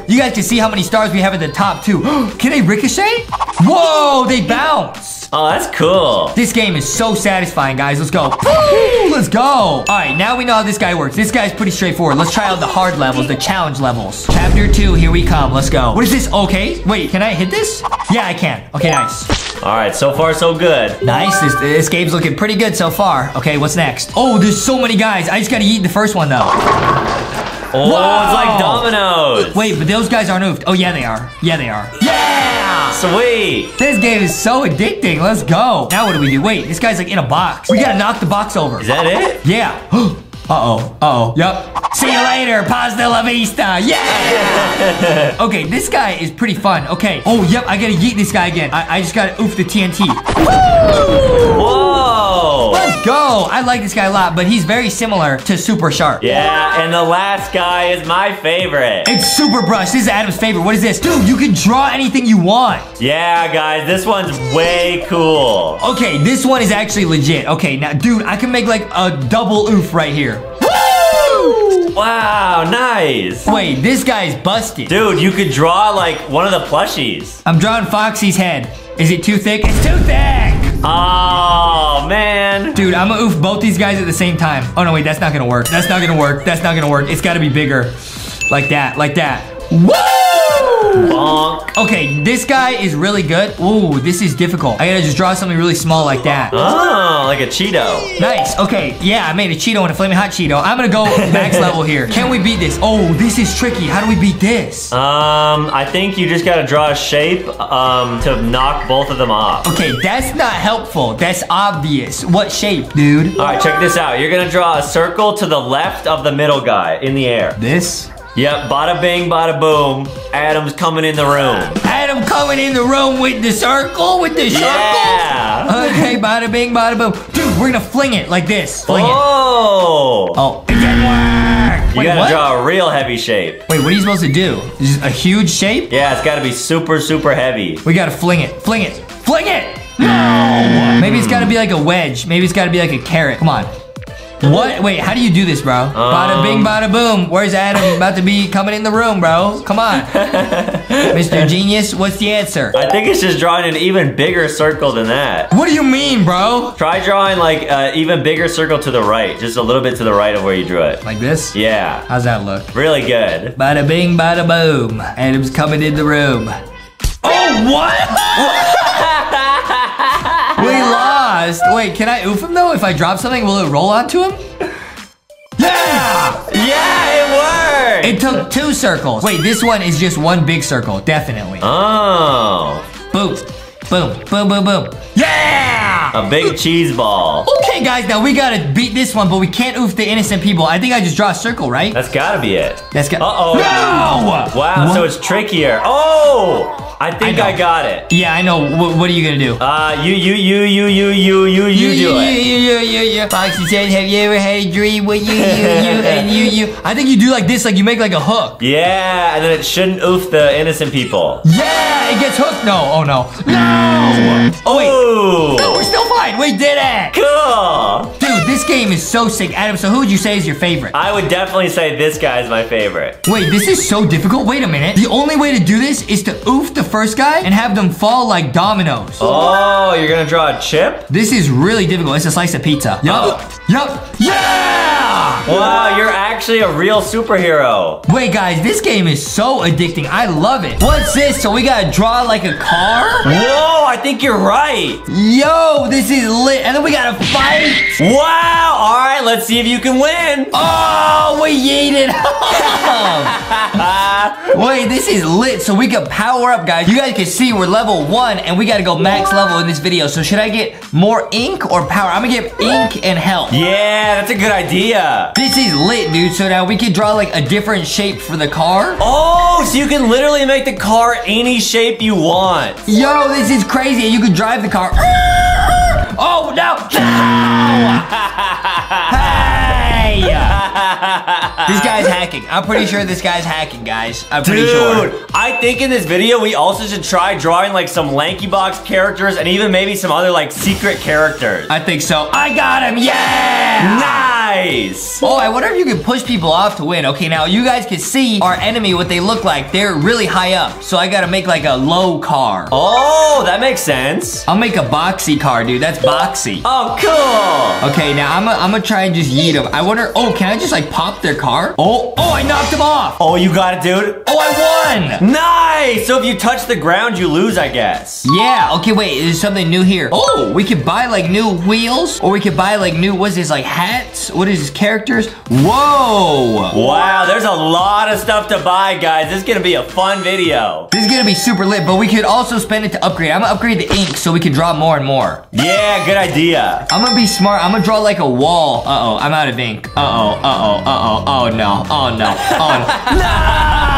You guys can see how many stars we have at the top, too. can they ricochet? Whoa, they bounce. Oh, that's cool. This game is so satisfying, guys. Let's go. Woo, let's go. All right, now we know how this guy works. This guy's pretty straightforward. Let's try out the hard levels, the challenge levels. Chapter two, here we come. Let's go. What is this? Okay, wait, can I hit this? Yeah, I can. Okay, nice. All right, so far so good. Nice. This, this game's looking pretty good so far. Okay, what's next? Oh, there's so many guys. I just gotta eat the first one though. Oh, it's like dominoes. Wait, but those guys aren't oofed. Oh yeah, they are. Yeah, they are. Yeah, sweet. This game is so addicting. Let's go. Now what do we do? Wait, this guy's like in a box. We gotta knock the box over. Is that it? Yeah. Uh-oh. Uh-oh. Yup. See you later. Pasta la vista. Yeah. okay, this guy is pretty fun. Okay. Oh, yep. I gotta yeet this guy again. I, I just gotta oof the TNT. Whoa. Let's go. I like this guy a lot, but he's very similar to Super Sharp. Yeah, and the last guy is my favorite. It's Super Brush. This is Adam's favorite. What is this? Dude, you can draw anything you want. Yeah, guys, this one's way cool. Okay, this one is actually legit. Okay, now, dude, I can make like a double oof right here. Woo! Wow, nice. Wait, this guy's busted. Dude, you could draw like one of the plushies. I'm drawing Foxy's head. Is it too thick? It's too thick! Oh, man. Dude, I'm gonna oof both these guys at the same time. Oh no, wait, that's not gonna work. That's not gonna work. That's not gonna work. It's gotta be bigger. Like that, like that. Woo! Bonk. Okay, this guy is really good. Ooh, this is difficult. I gotta just draw something really small like that. Oh, like a Cheeto. Nice. Okay. Yeah, I made a Cheeto and a Flaming Hot Cheeto. I'm gonna go max level here. Can we beat this? Oh, this is tricky. How do we beat this? Um, I think you just gotta draw a shape um, to knock both of them off. Okay, that's not helpful. That's obvious. What shape, dude? All right, check this out. You're gonna draw a circle to the left of the middle guy in the air. This? Yep, bada bing, bada boom. Adam's coming in the room. Adam coming in the room with the circle, with the circle. Yeah. Okay, bada bing, bada boom. Dude, we're gonna fling it like this. Fling it. Oh. Oh, it didn't work. You Wait, gotta what? draw a real heavy shape. Wait, what are you supposed to do? Just a huge shape? Yeah, it's gotta be super, super heavy. We gotta fling it. Fling it. Fling it! No! Maybe it's gotta be like a wedge. Maybe it's gotta be like a carrot. Come on. What? Wait, how do you do this, bro? bada um, bing, bada boom. Where's Adam about to be coming in the room, bro? Come on. Mr. Genius, what's the answer? I think it's just drawing an even bigger circle than that. What do you mean, bro? Try drawing like an even bigger circle to the right, just a little bit to the right of where you drew it. Like this? Yeah, How's that look? really good. Bada bing, bada boom. Adam's coming in the room. Oh, what? Wait, can I oof him though? If I drop something, will it roll onto him? Yeah! Yeah, it worked! It took two circles. Wait, this one is just one big circle, definitely. oh, Boom, boom, boom, boom, boom. Yeah! a big cheese ball. Okay, guys, now we gotta beat this one, but we can't oof the innocent people. I think I just draw a circle, right? That's gotta be it. That's got. Uh-oh. No! Wow, so it's trickier. Oh! I think know. I, got it. Yeah, I know. What, what are you gonna do? Uh, you, you, you, you, you, you, you, you do you, it. You, you, you, you. Foxy said, have you ever had a dream with you, you, you, and you, you? I think you do like this, like you make like a hook. Yeah, and then it shouldn't oof the innocent people. Yeah, it gets hooked. No, oh no. No! Oh, wait. Ooh. No, we're still fine. We did it. Cool. This game is so sick. Adam, so who would you say is your favorite? I would definitely say this guy's my favorite. Wait, this is so difficult. Wait a minute. The only way to do this is to oof the first guy and have them fall like dominoes. Oh, you're gonna draw a chip? This is really difficult. It's a slice of pizza. Yup. Oh. Yup. Yeah! Wow, you're actually a real superhero. Wait, guys, this game is so addicting. I love it. What's this? So we gotta draw like a car? Whoa, I think you're right. Yo, this is lit. And then we gotta fight. Wow, all right, let's see if you can win. Oh, we yeeted. Wait, this is lit. So we can power up, guys. You guys can see we're level one and we gotta go max level in this video. So should I get more ink or power? I'm gonna get ink and health. Yeah, that's a good idea. This is lit, dude. So now we can draw like a different shape for the car. Oh, so you can literally make the car any shape you want. Yo, this is crazy. You can drive the car. Oh, no. No! Hey! This guy's hacking. I'm pretty sure this guy's hacking, guys. I'm pretty sure. Dude. I think in this video we also should try drawing like some LankyBox characters and even maybe some other like secret characters. I think so. I got him. Yeah! Nice! Oh, I wonder if you can push people off to win. Okay, now you guys can see our enemy, what they look like. They're really high up. So I gotta make like a low car. Oh, that makes sense. I'll make a boxy car, dude. That's boxy. Oh, cool. Okay, now I'm gonna I'm try and just yeet them. I wonder, oh, can I just like pop their car? Oh, oh, I knocked them off. Oh, you got it, dude. Oh, I won. Nice! So if you touch the ground, you lose, I guess. Yeah, okay, wait, there's something new here. Oh, we could buy like new wheels or we could buy like new, what's this, like hats? What is this, characters? Whoa. Wow, there's a lot of stuff to buy, guys. This is gonna be a fun video. This is gonna be super lit, but we could also spend it to upgrade. I'm gonna upgrade the ink so we can draw more and more. Yeah, good idea. I'm gonna be smart. I'm gonna draw like a wall. Uh-oh, I'm out of ink. Uh-oh, uh-oh, uh-oh, oh no, oh no, oh no. no!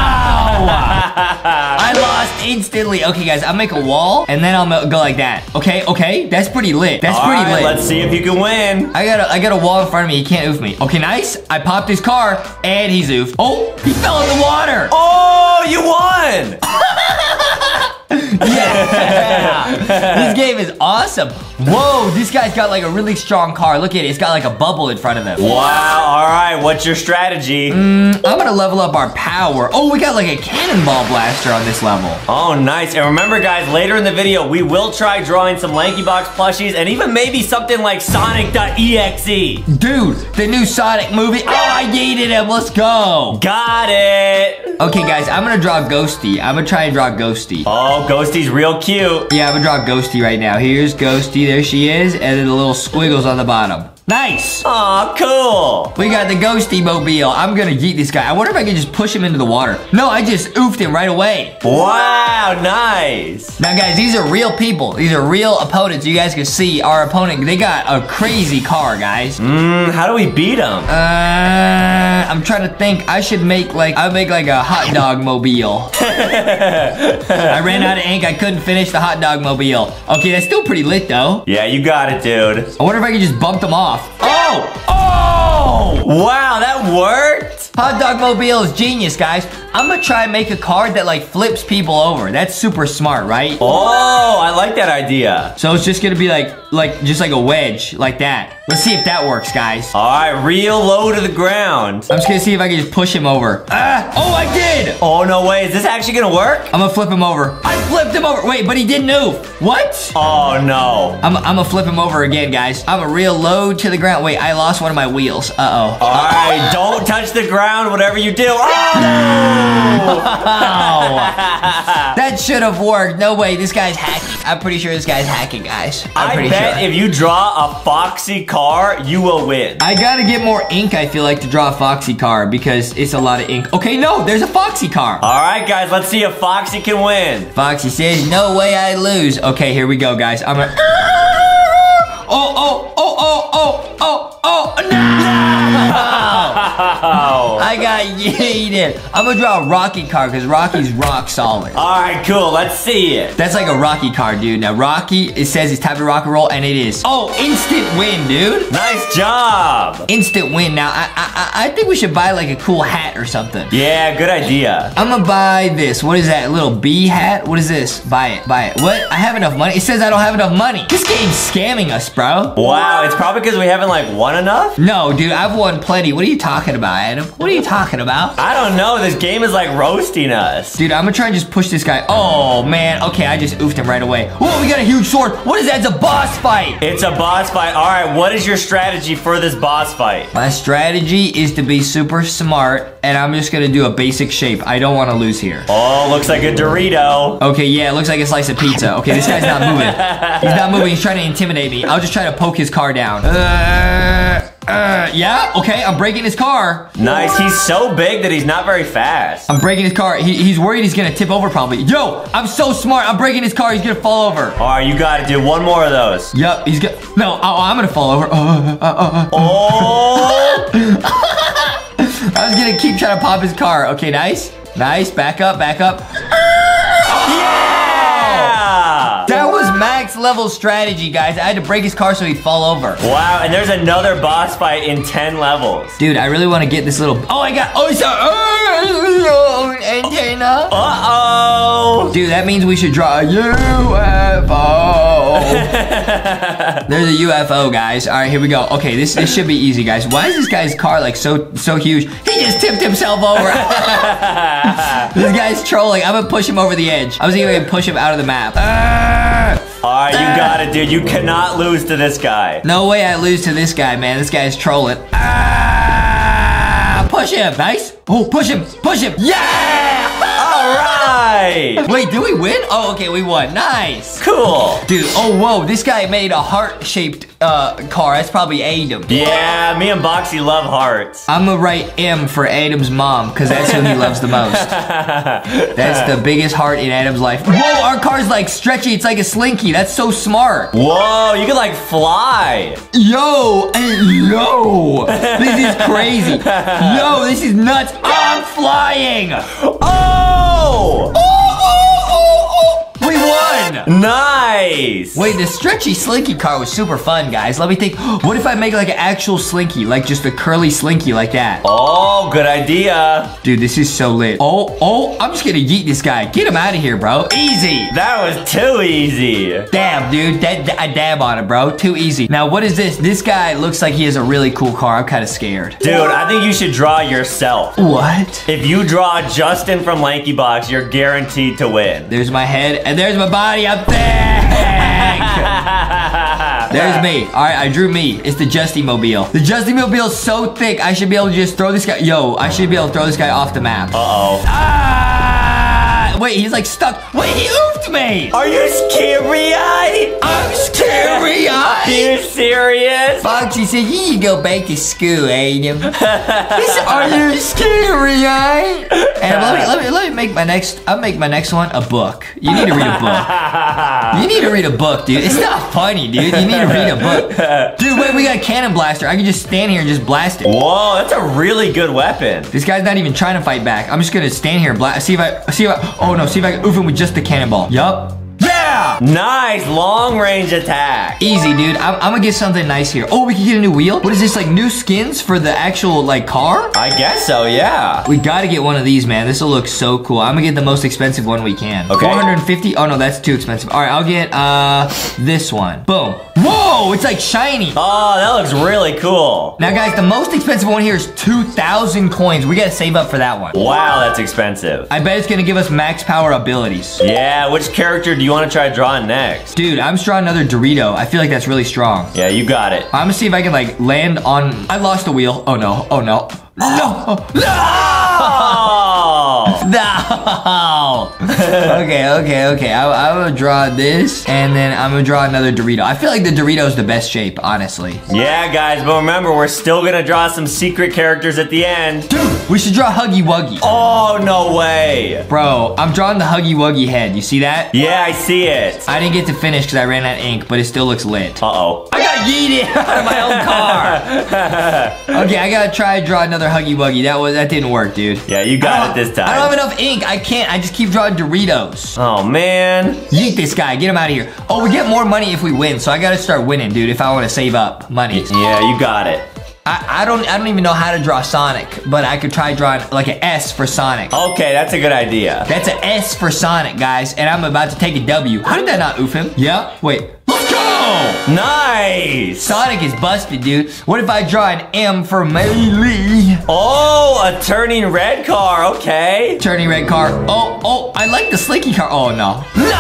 I lost instantly. Okay, guys, I'll make a wall and then I'll go like that. Okay, okay, that's pretty lit. That's All pretty right, lit. let's see if you can win. I got a, I got a wall in front of me. Can't oof me. Okay, nice. I popped his car and he's oofed. Oh, he fell in the water. Oh, you won! this game is awesome. Whoa, this guy's got like a really strong car. Look at it. It's got like a bubble in front of him. Wow, all right, what's your strategy? Mm, I'm gonna level up our power. Oh, we got like a cannonball blaster on this level. Oh, nice. And remember, guys, later in the video, we will try drawing some LankyBox plushies and even maybe something like Sonic.exe. Dude, the new Sonic movie. Oh, I yeeted him. Let's go. Got it. Okay, guys, I'm gonna draw Ghosty. I'm gonna try and draw Ghosty. Oh, Ghosty's real cute. Yeah, I'm gonna draw Ghosty right now. Here's Ghosty. There she is. And then the little squiggles on the bottom. Nice. Aw, cool. We got the Ghosty Mobile. I'm gonna yeet this guy. I wonder if I can just push him into the water. No, I just oofed him right away. Wow, nice. Now, guys, these are real people. These are real opponents. You guys can see our opponent. They got a crazy car, guys. Mmm, how do we beat them? Uh, I'm trying to think. I should make like, I make like a hot dog mobile. I ran out of ink. I couldn't finish the hot dog mobile. Okay, that's still pretty lit though. Yeah, you got it, dude. I wonder if I can just bump them off. Oh! Oh! Wow, that worked? Hot Dog Mobile is genius, guys. I'm gonna try and make a card that like flips people over. That's super smart, right? Oh, I like that idea. So it's just gonna be like, like just like a wedge, like that. Let's see if that works, guys. All right, real low to the ground. I'm just gonna see if I can just push him over. Ah! Oh, I did! Oh, no way. Is this actually gonna work? I'm gonna flip him over. I flipped him over. Wait, but he didn't move. What? Oh, no. I'm, I'm gonna flip him over again, guys. I'm a real low to the ground. Wait, I lost one of my wheels. Uh-oh. All right, don't touch the ground, whatever you do. Oh! that should have worked. No way, this guy's hacking. I'm pretty sure this guy's hacking, guys. I'm I pretty bet sure. if you draw a foxy car, you will win. I gotta get more ink, I feel like, to draw a Foxy car because it's a lot of ink. Okay, no, there's a Foxy car. All right, guys, let's see if Foxy can win. Foxy says, no way I lose. Okay, here we go, guys. I'm gonna... Oh, oh, oh, oh, oh, oh. Oh, oh, no! I got yeeted. I'm gonna draw a Rocky card because Rocky's rock solid. All right, cool. Let's see it. That's like a Rocky card, dude. Now, Rocky, it says he's type of rock and roll, and it is. Oh, instant win, dude. Nice job. Instant win. Now, I, I, I think we should buy like a cool hat or something. Yeah, good idea. I'm gonna buy this. What is that? A little bee hat? What is this? Buy it. Buy it. What? I have enough money. It says I don't have enough money. This game's scamming us, bro. Wow, it's probably because we haven't like won enough. No, dude, I've won plenty. What are you talking about, Adam? What are you talking about? I don't know. This game is like roasting us. Dude, I'm gonna try and just push this guy. Oh, man. Okay, I just oofed him right away. Whoa, we got a huge sword. What is that? It's a boss fight. It's a boss fight. All right, what is your strategy for this boss fight? My strategy is to be super smart, and I'm just gonna do a basic shape. I don't wanna lose here. Oh, looks like a Dorito. Okay, yeah, it looks like a slice of pizza. Okay, this guy's not moving. He's not moving. He's trying to intimidate me. I'll just try to poke his car down. Uh, uh, yeah, okay, I'm breaking his car. Nice. He's so big that he's not very fast. I'm breaking his car. He, he's worried he's gonna tip over probably. Yo, I'm so smart. I'm breaking his car. He's gonna fall over. All right, you got to do one more of those. Yup, he's gonna. No, oh, I'm gonna fall over. Uh. Oh. I was gonna keep trying to pop his car. Okay, nice. Nice. Back up, back up. Level strategy, guys. I had to break his car so he'd fall over. Wow, and there's another boss fight in 10 levels. Dude, I really want to get this little. Oh, I got. Oh, it's a. Oh, antenna. Uh-oh. Dude, that means we should draw a UFO. There's a UFO, guys. All right, here we go. Okay, this this should be easy, guys. Why is this guy's car like so so huge? He just tipped himself over. this guy's trolling. I'm gonna push him over the edge. I was even gonna push him out of the map. Ah! All right, you got it, dude. You cannot lose to this guy. No way I lose to this guy, man. This guy's trolling. Ah! Push him. Nice. Oh, push him. Push him. Yeah! Right. Wait, did we win? Oh, okay, we won. Nice. Cool. Dude, oh, whoa. This guy made a heart-shaped uh, car. That's probably Adam. Yeah, me and Boxy love hearts. I'm gonna write M for Adam's mom, because that's who he loves the most. That's the biggest heart in Adam's life. Whoa, our car's like stretchy. It's like a slinky. That's so smart. Whoa, you can like fly. Yo, yo. This is crazy. Yo, this is nuts. I'm flying. Oh! Oh, oh, oh, oh. We won. Nice. Wait, the stretchy slinky car was super fun, guys. Let me think. What if I make like an actual slinky, like just a curly slinky like that? Oh, good idea. Dude, this is so lit. Oh, oh, I'm just gonna yeet this guy. Get him out of here, bro. Easy. That was too easy. Damn, dude. That, that- I dab on it, bro. Too easy. Now, what is this? This guy looks like he has a really cool car. I'm kind of scared. Dude, I think you should draw yourself. What? If you draw Justin from LankyBox, you're guaranteed to win. There's my head, and there's my body up there. There's me. All right, I drew me. It's the Justy Mobile. The Justy Mobile is so thick, I should be able to just throw this guy. Yo, I should be able to throw this guy off the map. Uh-oh. Ah! Wait, he's like stuck. Wait, he oofed me. Are you scary-eyed? I'm scary. Are you serious? Foxy said, you need to go back to school, Adam. he are you scary, eh? And let me, let me, let me make my next, I'll make my next one a book. You need to read a book. You need to read a book, dude. It's not funny, dude. You need to read a book. Dude, wait, we got a cannon blaster. I can just stand here and just blast it. Whoa, that's a really good weapon. This guy's not even trying to fight back. I'm just gonna stand here and blast. See if I, see if I, oh no, see if I can oof him with just the cannonball. Yup. Yeah! Nice, long range attack. Easy, dude. I'm, I'm gonna get something nice here. Oh, we can get a new wheel? What is this, like new skins for the actual, like, car? I guess so, yeah. We gotta get one of these, man. This will look so cool. I'm gonna get the most expensive one we can. Okay. 450? Oh, no, that's too expensive. All right, I'll get, uh, this one. Boom. Whoa, it's like shiny. Oh, that looks really cool. Now, guys, the most expensive one here is 2,000 coins. We gotta save up for that one. Wow, that's expensive. I bet it's gonna give us max power abilities. Yeah, which character do you want to try drawing next? Dude, I'm drawing another Dorito. I feel like that's really strong. Yeah, you got it. I'm gonna see if I can like land on. I lost the wheel. Oh no! Oh no! No! Oh! No. okay, okay, okay. I, I'm gonna draw this, and then I'm gonna draw another Dorito. I feel like the Dorito's the best shape, honestly. Yeah, guys, but remember, we're still gonna draw some secret characters at the end. Dude, we should draw Huggy Wuggy. Oh, no way. Bro, I'm drawing the Huggy Wuggy head. You see that? Yeah, I see it. I didn't get to finish because I ran out of ink, but it still looks lit. Uh-oh. I got yeeted out of my own car. okay, I gotta try to draw another Huggy Wuggy. That was that didn't work, dude. Yeah, you got it this time. I don't have enough ink. I can't. I just keep drawing Doritos. Oh, man. Yeet this guy. Get him out of here. Oh, we get more money if we win, so I gotta start winning, dude, if I want to save up money. Yeah, you got it. I, I don't I don't even know how to draw Sonic, but I could try drawing like an S for Sonic. Okay, that's a good idea. That's an S for Sonic, guys, and I'm about to take a W. How did that not oof him? Yeah? Wait. Let's go! Nice! Sonic is busted, dude. What if I draw an M for Melee? Oh, a turning red car, okay. Turning red car. Oh, oh, I like the slinky car. Oh, no. No!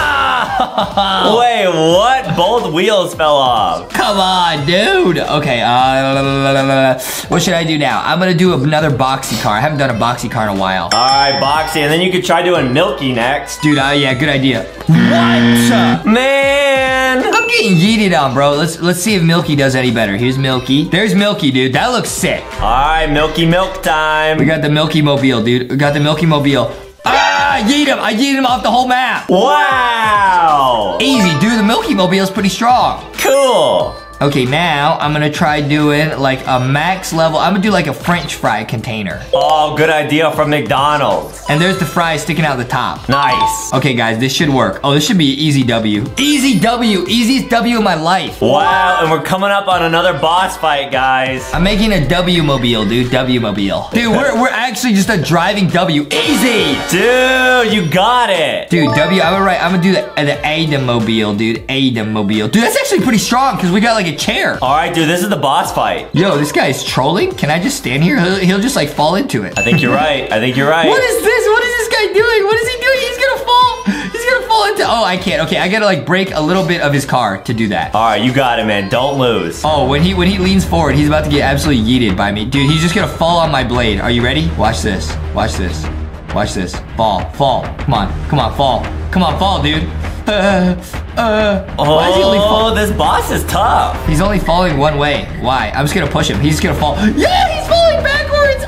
Wait, what? Both wheels fell off. Come on, dude. Okay, uh, what should I do now? I'm gonna do another boxy car. I haven't done a boxy car in a while. All right, Boxy, and then you could try doing Milky next. Dude, uh, yeah, good idea. What? Man! I'm getting yeeted on, bro. Let's let's see if Milky does any better. Here's Milky. There's Milky, dude. That looks sick. All right, Milky Milk time. We got the Milky Mobile, dude. We got the Milky Mobile. Ah, yeet him. I yeeted him off the whole map. Wow! Easy, dude. The Milky Mobile is pretty strong. Cool. Okay, now I'm gonna try doing like a max level. I'm gonna do like a French fry container. Oh, good idea from McDonald's. And there's the fries sticking out the top. Nice. Okay, guys, this should work. Oh, this should be easy W. Easy W. Easiest W of my life. Wow, and we're coming up on another boss fight, guys. I'm making a W mobile, dude. W mobile. Dude, we're, we're actually just a driving W. Easy. Dude, you got it. Dude, W, I'm gonna write, I'm gonna do the, the Adam mobile, dude. Adam mobile. Dude, that's actually pretty strong because we got like a chair. All right, dude, this is the boss fight. Yo, this guy's trolling. Can I just stand here? He'll, he'll just like fall into it. I think you're right. I think you're right. What is this? What is this guy doing? What is he doing? He's gonna fall. He's gonna fall into. Oh, I can't. Okay, I gotta like break a little bit of his car to do that. All right, you got it, man. Don't lose. Oh, when he when he leans forward, he's about to get absolutely yeeted by me, dude. He's just gonna fall on my blade. Are you ready? Watch this. Watch this. Watch this. Fall. Fall. Come on. Come on. Fall. Come on. Fall, dude. Uh, uh, why is he only Oh, fall? this boss is tough. He's only falling one way. Why? I'm just gonna push him. He's gonna fall. Yeah, he's falling backwards.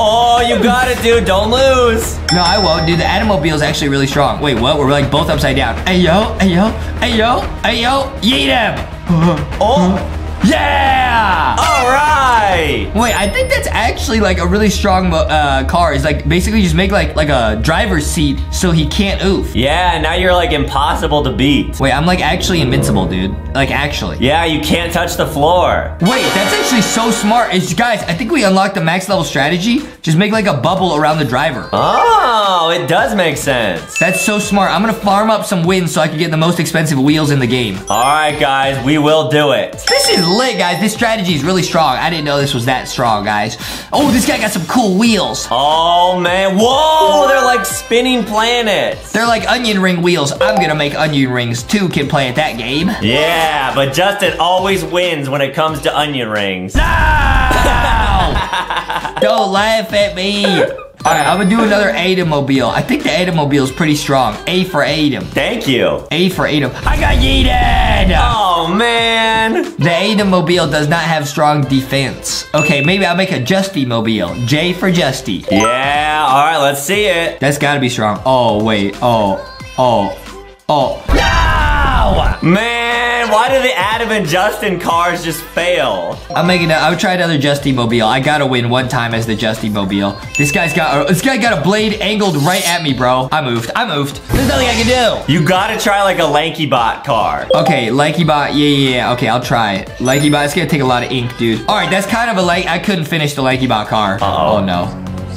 Oh, you got it, dude. Don't lose. No, I won't, dude. The Adamobile is actually really strong. Wait, what? We're like both upside down. Hey, yo, hey, yo, hey, yo, hey, yo, yeet him. Oh, Yeah! all right. Wait, I think that's actually like a really strong uh, car. It's like basically just make like like a driver's seat so he can't oof. Yeah, now you're like impossible to beat. Wait, I'm like actually invincible, dude. Like actually. Yeah, you can't touch the floor. Wait, that's actually so smart. It's guys, I think we unlocked the max level strategy. Just make like a bubble around the driver. Oh, it does make sense. That's so smart. I'm gonna farm up some wins so I can get the most expensive wheels in the game. All right, guys, we will do it. This is lit, guys. This strategy is really strong. I didn't know this was that strong, guys. Oh, this guy got some cool wheels. Oh man, whoa! They're like spinning planets. They're like onion ring wheels. I'm gonna make onion rings too. Can play at that game. Yeah, but Justin always wins when it comes to onion rings. No! Don't laugh at me. All right, I'm gonna do another Adamobile. I think the Adamobile is pretty strong. A for Adam. Thank you. A for Adam. I got yeeted. Oh man. The Adamobile does not have strong defense. Okay, maybe I'll make a Justy Mobile. J for Justy. Yeah, all right, let's see it. That's gotta be strong. Oh, wait. Oh, oh, oh. No! Man, why do the Adam and Justin cars just fail? I'm making. A, I would try another Justy Mobile. I gotta win one time as the Justy Mobile. This guy's got. Uh, this guy got a blade angled right at me, bro. I moved. I moved. There's nothing I can do. You gotta try like a Lanky Bot car. Okay, Lanky Bot. Yeah, yeah, yeah. Okay, I'll try it. Lanky Bot. It's gonna take a lot of ink, dude. All right, that's kind of a like. I couldn't finish the Lanky Bot car. Uh-oh. Oh no.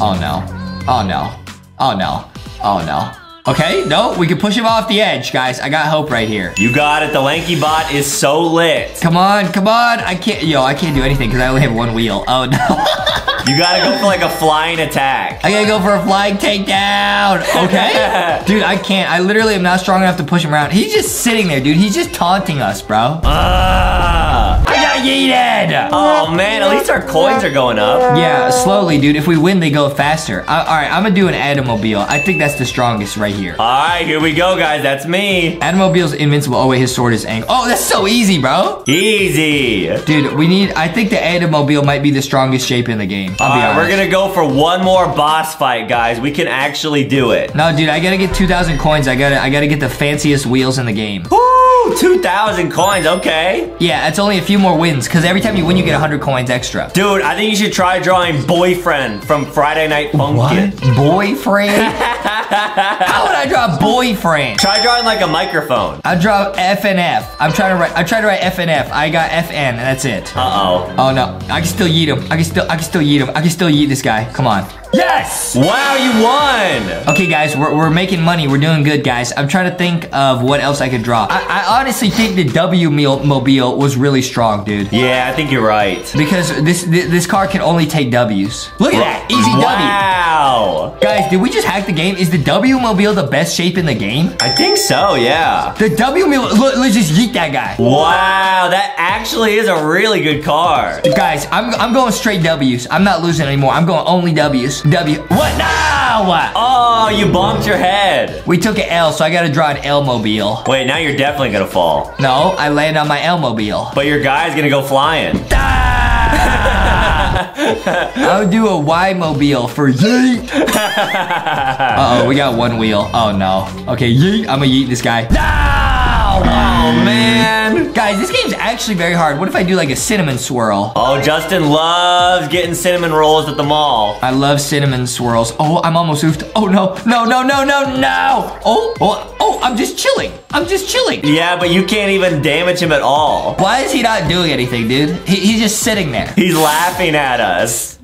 Oh no. Oh no. Oh no. Oh no. Okay, no, we can push him off the edge, guys. I got hope right here. You got it. The Lanky Bot is so lit. Come on, come on. I can't, yo, I can't do anything because I only have one wheel. Oh no. You gotta go for like a flying attack. I gotta go for a flying takedown. Okay. dude, I can't. I literally am not strong enough to push him around. He's just sitting there, dude. He's just taunting us, bro. Ah. I got yeeted. Oh man, at least our coins are going up. Yeah, slowly, dude. If we win, they go faster. Uh, all right, I'm gonna do an Adamobile. I think that's the strongest right here. All right, here we go, guys. That's me. Adamobile's invincible. Oh wait, his sword is angry. Oh, that's so easy, bro. Easy. Dude, we need. I think the Adamobile might be the strongest shape in the game. I'll All be right, honest. we're gonna go for one more boss fight, guys. We can actually do it. No, dude, I gotta get 2,000 coins. I gotta, I gotta get the fanciest wheels in the game. Woo! 2,000 coins, okay. Yeah, it's only a few more wins, because every time you win, you get 100 coins extra. Dude, I think you should try drawing Boyfriend from Friday Night Funkin'. What? Boyfriend? How would I draw boyfriend? Try drawing like a microphone. I draw F and F. I'm trying to write. I tried to write F and F. I got F N, and that's it. Uh-oh. Oh no, I can still yeet him. I can still, I can still yeet him. I can still yeet this guy. Come on. Yes! Wow, you won! Okay, guys, we're, we're making money. We're doing good, guys. I'm trying to think of what else I could draw. I, I honestly think the W meal mobile was really strong, dude. Yeah, I think you're right. Because this this, this car can only take W's. Look at that, easy Wow. W. Wow. Guys, did we just hack the game? Is the W mobile the best shape in the game? I think so, yeah. The W meal. Look, let's just yeet that guy. Wow, that actually is a really good car. Guys, I'm, I'm going straight W's. I'm not losing anymore. I'm going only W's. W. What now? What? Oh, you bumped your head. We took an L, so I gotta draw an L mobile. Wait, now you're definitely gonna fall. No, I land on my L mobile. But your guy's gonna go flying. I'll do a Y mobile for yeet. Uh oh, we got one wheel. Oh no. Okay, yeet. I'm gonna yeet this guy. No! Oh man. Guys, this game's actually very hard. What if I do like a cinnamon swirl? Oh, Justin loves getting cinnamon rolls at the mall. I love cinnamon swirls. Oh, I'm almost oofed. Oh no, no, no, no, no, no. Oh, oh, oh, I'm just chilling. I'm just chilling. Yeah, but you can't even damage him at all. Why is he not doing anything, dude? He, he's just sitting there. He's laughing at us.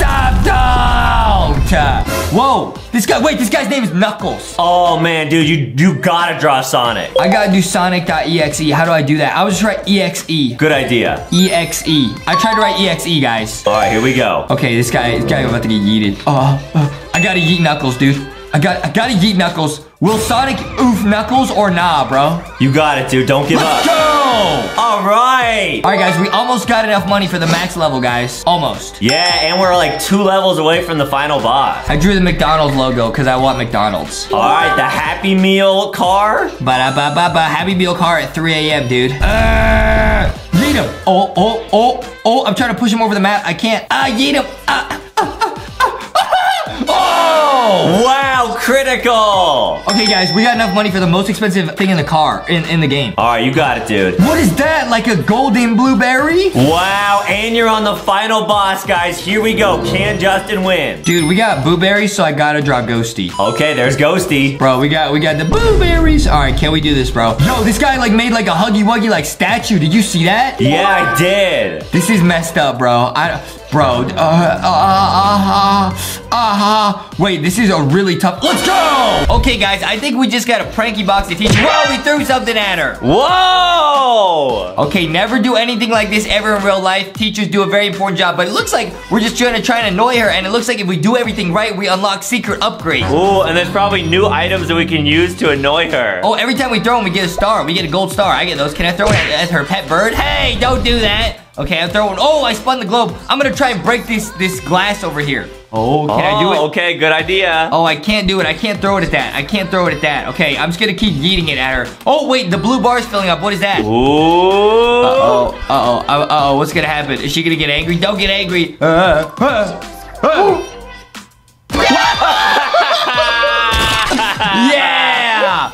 Whoa, this guy, wait, this guy's name is Knuckles. Oh man, dude, you you gotta draw Sonic. I gotta do sonic.exe. How do I do that? I was just write exe. Good idea. EXE. I tried to write EXE, guys. All right, here we go. Okay, this guy, this guy about to get yeeted. Oh, uh, I gotta yeet Knuckles, dude. I got, I gotta yeet Knuckles. Will Sonic oof Knuckles or nah, bro? You got it, dude. Don't give Let's up. go! All right. All right, guys, we almost got enough money for the max level, guys. Almost. Yeah, and we're like two levels away from the final boss. I drew the McDonald's logo because I want McDonald's. All right, the Happy Meal car. Ba da ba ba ba. Happy Meal car at 3 a.m., dude. Uh, yeet him. Oh, oh, oh, oh. I'm trying to push him over the map. I can't. Ah, yeet him. Ah, ah, ah, ah, ah. Oh! Wow, critical. Okay, guys, we got enough money for the most expensive thing in the car, in, in the game. All right, you got it, dude. What is that? Like a golden blueberry? Wow, and you're on the final boss, guys. Here we go. Can Justin win? Dude, we got blueberries, so I gotta draw Ghosty. Okay, there's Ghosty. Bro, we got we got the blueberries. All right, can we do this, bro? Yo, this guy like made like a huggy wuggy like statue. Did you see that? Yeah, I did. This is messed up, bro. I, bro. Uh, uh, uh, uh, uh, wait, this is a really tough. Let's go. Okay, guys, I think we just got a pranky box to teach. Whoa, we threw something at her. Whoa! Okay, never do anything like this ever in real life. Teachers do a very important job, but it looks like we're just trying to try and annoy her, and it looks like if we do everything right, we unlock secret upgrades. Ooh, and there's probably new items that we can use to annoy her. Oh, every time we throw them, we get a star. We get a gold star. I get those. Can I throw it at, at her pet bird? Hey, don't do that. Okay, I'm throwing. Oh, I spun the globe. I'm gonna try and break this this glass over here. Oh, can I do it? Okay, good idea. Oh, I can't do it. I can't throw it at that. I can't throw it at that. Okay, I'm just gonna keep yeeting it at her. Oh, wait, the blue bar's filling up. What is that? Ooh. Uh-oh, uh-oh, uh, uh-oh, what's gonna happen? Is she gonna get angry? Don't get angry. Uh, uh, uh. yeah!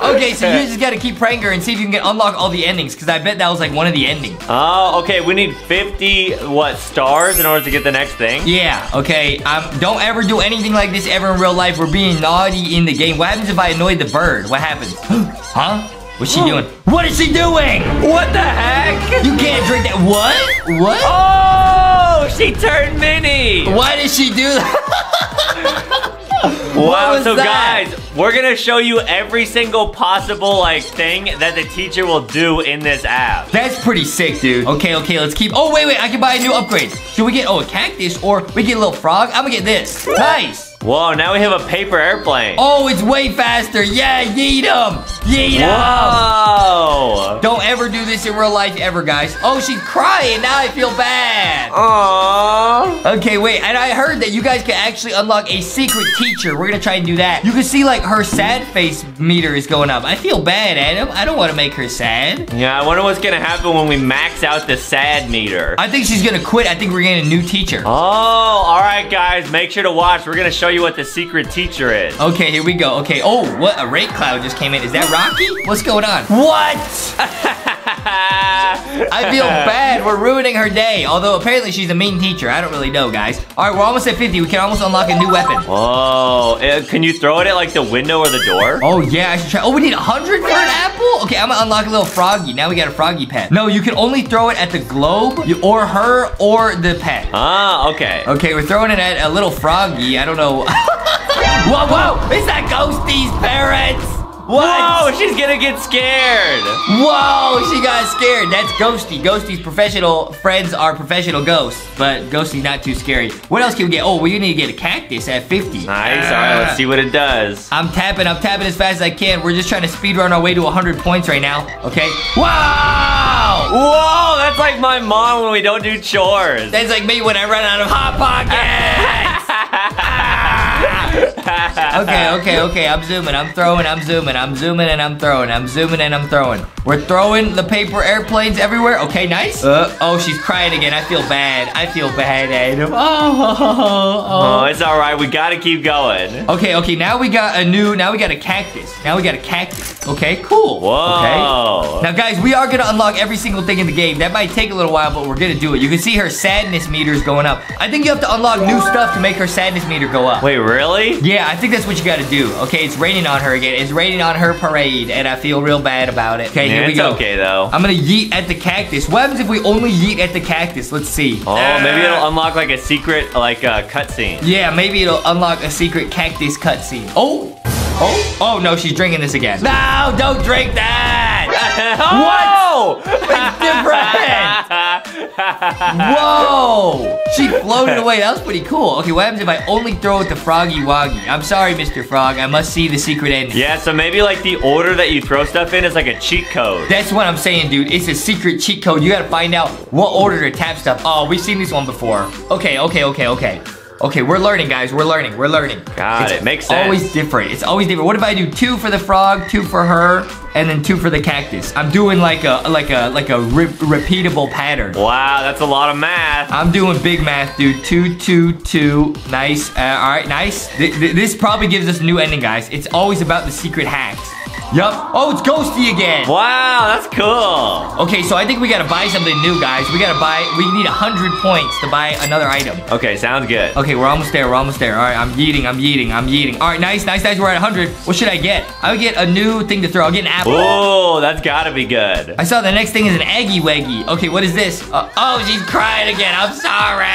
Okay, so you just gotta keep praying her and see if you can get unlock all the endings, because I bet that was like one of the endings. Oh, okay. We need 50, what, stars in order to get the next thing? Yeah, okay. Um, don't ever do anything like this ever in real life. We're being naughty in the game. What happens if I annoy the bird? What happens? huh? What's she doing? What is she doing? What the heck? You can't drink that. What? What? Oh, she turned mini. Why did she do that? Wow, so that? guys, we're gonna show you every single possible like thing that the teacher will do in this app. That's pretty sick, dude. Okay, okay, let's keep. Oh, wait, wait, I can buy a new upgrade. Should we get, oh, a cactus or we get a little frog? I'm gonna get this. Nice. Whoa, now we have a paper airplane. Oh, it's way faster. Yeah, yeet him. Yeet him. Whoa. Don't ever do this in real life ever, guys. Oh, she's crying. Now I feel bad. Aww. Okay, wait. And I heard that you guys can actually unlock a secret teacher. We're gonna try and do that. You can see like her sad face meter is going up. I feel bad, Adam. I don't want to make her sad. Yeah, I wonder what's gonna happen when we max out the sad meter. I think she's gonna quit. I think we're getting a new teacher. Oh, all right, guys. Make sure to watch. We're gonna show you what the secret teacher is. Okay, here we go. Okay. Oh, what? A rate cloud just came in. Is that Rocky? What's going on? What? I feel bad. We're ruining her day. Although apparently she's a mean teacher. I don't really know, guys. All right, we're almost at 50. We can almost unlock a new weapon. Oh, can you throw it at like the window or the door? Oh, yeah, I should try. Oh, we need 100 for an apple? Okay, I'm gonna unlock a little froggy. Now we got a froggy pet. No, you can only throw it at the globe or her or the pet. Ah, okay. Okay, we're throwing it at a little froggy. I don't know. whoa, whoa! Is that Ghosty's parents? What? Whoa, she's gonna get scared. Whoa, she got scared. That's Ghosty. Ghosty's professional friends are professional ghosts, but Ghosty's not too scary. What else can we get? Oh, we need to get a cactus at 50. Nice. All right, let's see what it does. I'm tapping, I'm tapping as fast as I can. We're just trying to speed run our way to 100 points right now, okay? Wow! Whoa, that's like my mom when we don't do chores. That's like me when I run out of Hot Pockets! ah! Okay, okay, okay. I'm zooming, I'm throwing, I'm zooming, I'm zooming and I'm throwing, I'm zooming and I'm throwing. We're throwing the paper airplanes everywhere. Okay, nice. Uh, oh, she's crying again. I feel bad. I feel bad, Adam. Oh, oh, Oh, it's all right. We gotta keep going. Okay, okay, now we got a new, now we got a cactus. Now we got a cactus. Okay, cool. Whoa. Okay. Now, guys, we are gonna unlock every single thing in the game. That might take a little while, but we're gonna do it. You can see her sadness meter is going up. I think you have to unlock new stuff to make her sadness meter go up. Wait, really? Yeah, I think that's what you gotta do. Okay, it's raining on her again. It's raining on her parade, and I feel real bad about it. Okay, Yeah, here we it's go. okay though. I'm gonna yeet at the cactus. What happens if we only yeet at the cactus? Let's see. Oh, maybe it'll unlock like a secret, like uh, cutscene. Yeah, maybe it'll unlock a secret cactus cutscene. Oh! Oh! Oh no, she's drinking this again. No, don't drink that! Whoa! It's different! Whoa! She floated away. That was pretty cool. Okay, what happens if I only throw it to Froggy Woggy? I'm sorry, Mr. Frog. I must see the secret ending. Yeah, so maybe like the order that you throw stuff in is like a cheat code. That's what I'm saying, dude. It's a secret cheat code. You gotta find out what order to tap stuff. Oh, we've seen this one before. Okay, okay, okay, okay. Okay, we're learning, guys. We're learning. We're learning. Got it's it. Makes sense. always different. It's always different. What if I do two for the frog, two for her, and then two for the cactus? I'm doing like a like a like a re repeatable pattern. Wow, that's a lot of math. I'm doing big math, dude. Two, two, two. Nice. Uh, all right, nice. Th th this probably gives us a new ending, guys. It's always about the secret hacks. Yup. Oh, it's Ghosty again. Wow, that's cool. Okay, so I think we gotta buy something new, guys. We gotta buy, we need 100 points to buy another item. Okay, sounds good. Okay, we're almost there, we're almost there. All right, I'm yeeting, I'm yeeting, I'm yeeting. All right, nice, nice, nice, we're at 100. What should I get? I would get a new thing to throw. I'll get an apple. Oh, that's gotta be good. I saw the next thing is an Eggy Weggy. Okay, what is this? Uh, oh, she's crying again. I'm sorry.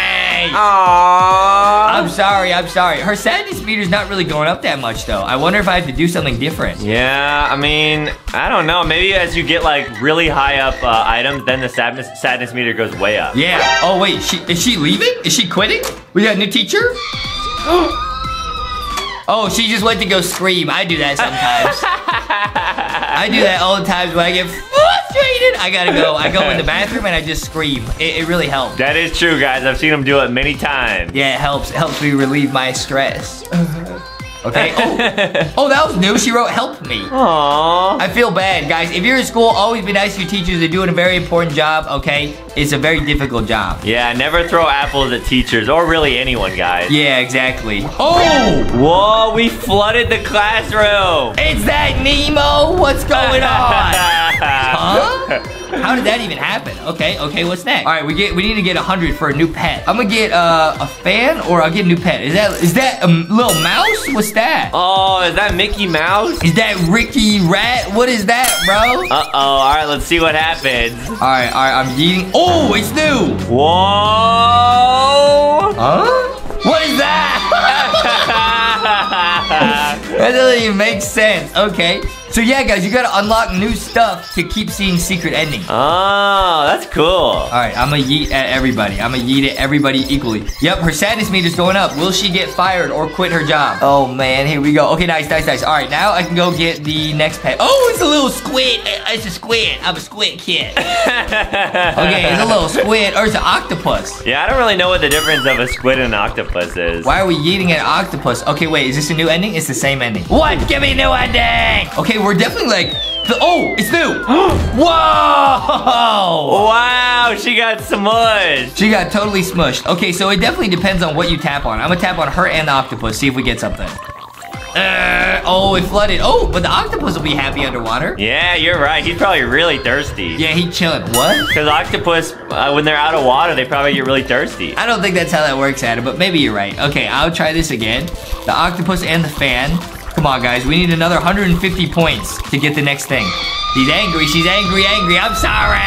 Aww. I'm sorry, I'm sorry. Her sadness meter's not really going up that much, though. I wonder if I have to do something different. Yeah, I mean, I don't know. Maybe as you get like really high up uh, items, then the sadness sadness meter goes way up. Yeah. Oh, wait, she is she leaving? Is she quitting? We got a new teacher? oh, she just went to go scream. I do that sometimes. I do that all the times when I get frustrated. I gotta go. I go in the bathroom and I just scream. It, it really helps. That is true, guys. I've seen him do it many times. Yeah, it helps. It helps me relieve my stress. Okay. Oh, oh, that was new. She wrote, "Help me." Aww. I feel bad, guys. If you're in school, always be nice to your teachers. They're doing a very important job. Okay, it's a very difficult job. Yeah, never throw apples at teachers or really anyone, guys. Yeah, exactly. Oh, Whoa, we flooded the classroom. it's that Nemo. What's going on? huh? How did that even happen? Okay, okay. What's next? All right, we get we need to get a hundred for a new pet. I'm gonna get uh, a fan or I'll get a new pet. Is that is that a little mouse? What's that? Oh, is that Mickey Mouse? Is that Ricky Rat? What is that, bro? Uh-oh. All right, let's see what happens. All right, all right. I'm eating. Oh, it's new. Whoa. Huh? What is that? that doesn't even make sense. Okay. So yeah, guys, you gotta unlock new stuff to keep seeing secret endings. Oh, that's cool. All right, I'm gonna yeet at everybody. I'm gonna yeet at everybody equally. Yep, her sadness meter's going up. Will she get fired or quit her job? Oh man, here we go. Okay, nice, nice, nice. All right, now I can go get the next pet. Oh, it's a little squid. Uh, It's a squid. I'm a squid kid. okay, it's a little squid, or it's an octopus. Yeah, I don't really know what the difference of a squid and an octopus is. Why are we yeeting an octopus? Okay, wait, is this a new ending? It's the same ending. What? Give me a new ending! Okay, we're definitely like, the, oh, it's new. Whoa! Wow, she got smushed. She got totally smushed. Okay, so it definitely depends on what you tap on. I'm gonna tap on her and the octopus, see if we get something. Uh, oh, it flooded. Oh, but the octopus will be happy underwater. Yeah, you're right. He's probably really thirsty. Yeah, he chilling. What? Because octopus, uh, when they're out of water, they probably get really thirsty. I don't think that's how that works, Adam, but maybe you're right. Okay, I'll try this again. The octopus and the fan. Come on, guys. We need another 150 points to get the next thing. She's angry. She's angry, angry. I'm sorry.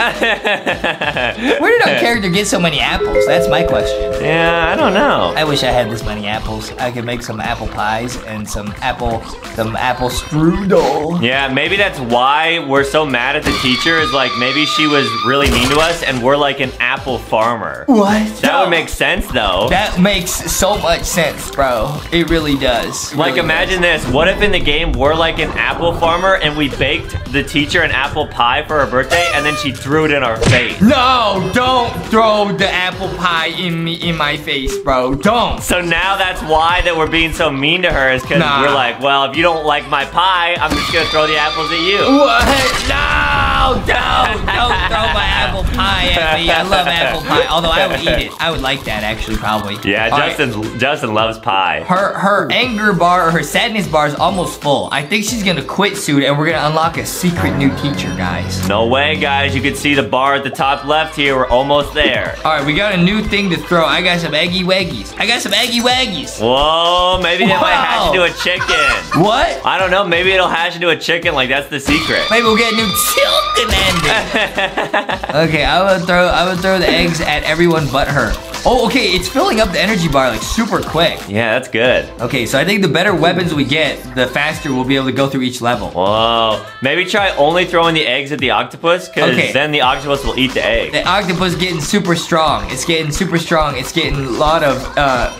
Where did our character get so many apples? That's my question. Yeah, I don't know. I wish I had this many apples. I could make some apple pies and some apple, some apple strudel. Yeah, maybe that's why we're so mad at the teacher. Is like maybe she was really mean to us, and we're like an apple farmer. What? That would make sense, though. That makes so much sense, bro. It really does. It Like, really imagine this. What if in the game we're like an apple farmer and we baked the teacher an apple pie for her birthday and then she threw it in our face? No, don't throw the apple pie in me in my face, bro. Don't. So now that's why that we're being so mean to her is because Nah. we're like, well, if you don't like my pie, I'm just gonna throw the apples at you. What? No, don't, don't throw my apple pie at me. I love apple pie. Although I would eat it. I would like that actually, probably. Yeah, All right. Justin Justin loves pie. Her her anger bar or her sadness bar is almost full. I think she's gonna quit soon, and we're gonna unlock a secret new teacher, guys. No way, guys. You can see the bar at the top left here. We're almost there. All right, we got a new thing to throw. I got some eggy waggies. I got some eggy waggies. Whoa, maybe that might hash Wow. into a chicken. What? I don't know. Maybe it'll hash into a chicken. Like that's the secret. Maybe we'll get a new tilting ending. okay, I would throw I would throw the eggs at everyone but her. Oh, okay, it's filling up the energy bar like super quick. Yeah, that's good. Okay, so I think the better weapons we get, the faster we'll be able to go through each level. Whoa. Maybe try only throwing the eggs at the octopus, because Okay. then the octopus will eat the egg. The octopus is getting super strong. It's getting super strong. It's getting a lot of uh,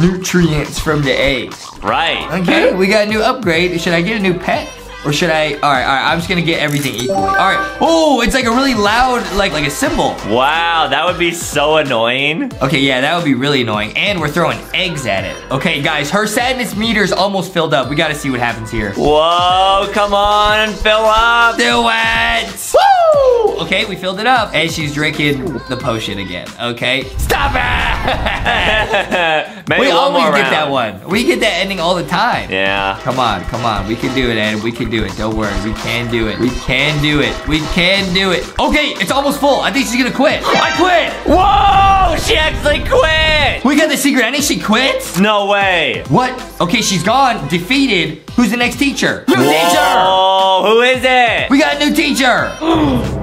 nutrients from the eggs. Right. Okay, we got a new upgrade. Should I get a new pet? Or should I? All right, all right. I'm just gonna get everything equally. All right. Oh, it's like a really loud, like like a cymbal. Wow, that would be so annoying. Okay, yeah, that would be really annoying. And we're throwing eggs at it. Okay, guys, her sadness meter is almost filled up. We gotta see what happens here. Whoa, come on, fill up. Do it! Woo! Okay, we filled it up. And she's drinking the potion again. Okay. Stop it! We always get round. that one. We get that ending all the time. Yeah. Come on, come on. We can do it, and We can do it. Don't worry. We can do it. We can do it. We can do it. Okay, it's almost full. I think she's gonna quit. I quit! Whoa, she actually quit. We got the secret ending. She quits? No way. What? Okay, she's gone. Defeated. Who's the next teacher? New teacher! Whoa, who is it? We got a new teacher.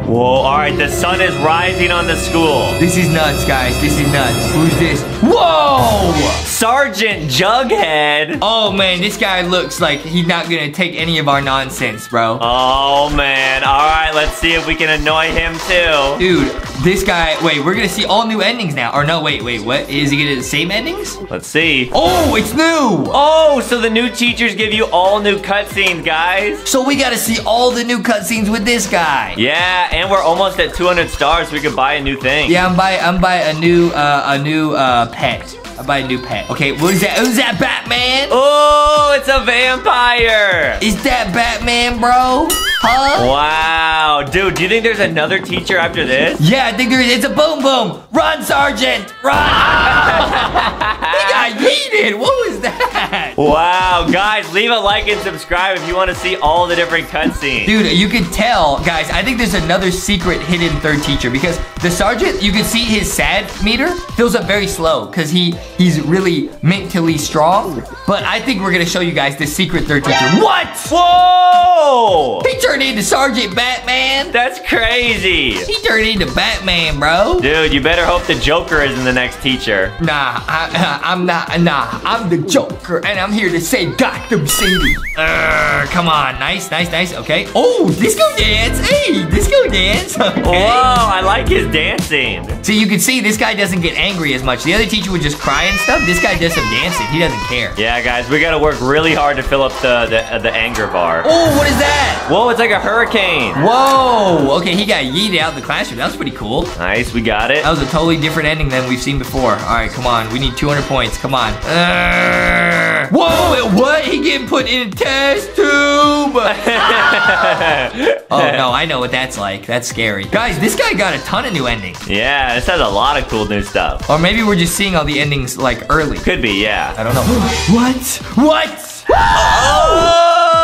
Whoa, all right, the sun is rising on the school. This is nuts, guys. This is nuts. Who's this? Whoa! Sergeant Jughead. Oh man, this guy looks like he's not gonna take any of our nonsense, bro. Oh man, all right, let's see if we can annoy him too. Dude, this guy, wait, we're gonna see all new endings now. Or no, wait, wait, what? Is he gonna do the same endings? Let's see. Oh, it's new! Oh, so the new teachers give you all new cutscenes, guys. So we gotta see all the new cutscenes with this guy. Yeah, and we're almost at 200 stars. We could buy a new thing. Yeah, I'm buy I'm buy a new uh a new uh pet. I buy a new pet. Okay, what is that? Who's that Batman? Oh, it's a vampire. Is that Batman, bro? Huh? Wow, dude, do you think there's another teacher after this? Yeah, I think there is. It's a boom boom. Run, Sergeant! Run! he got yeeted. What was that? Wow, guys, leave a like and subscribe if you want to see all the different cutscenes. Dude, you can tell, guys, I think there's another secret hidden third teacher because the sergeant, you can see his sad meter fills up very slow because he he's really mentally strong. But I think we're gonna show you guys the secret third teacher. What? Whoa! He turned into Sergeant Batman. That's crazy. He turned into Batman, bro. Dude, you better hope the Joker isn't the next teacher. Nah, I, I'm not. Nah, I'm the Joker, and I'm here to save Gotham City. Uh, come on, nice, nice, nice. Okay. Oh, disco dance. Hey, disco dance. Whoa, I like his dancing. So you can see this guy doesn't get angry as much. The other teacher would just cry and stuff. This guy does some dancing. He doesn't care. Yeah, guys, we gotta work really hard to fill up the the, uh, the anger bar. Oh, what is that? Whoa, it's like a hurricane. Whoa. Okay, he got yeeted out of the classroom. That was pretty cool. Nice, we got it. That was a totally different ending than we've seen before. All right, come on. We need 200 points. Come on. Uh, whoa, what? He getting put in a test tube. oh, no, I know what that's like. That's scary. Guys, this guy got a ton of new endings. yeah, this has a lot of cool new stuff. Or maybe we're just seeing all the endings like early. Could be, yeah. I don't know. what? What? Oh!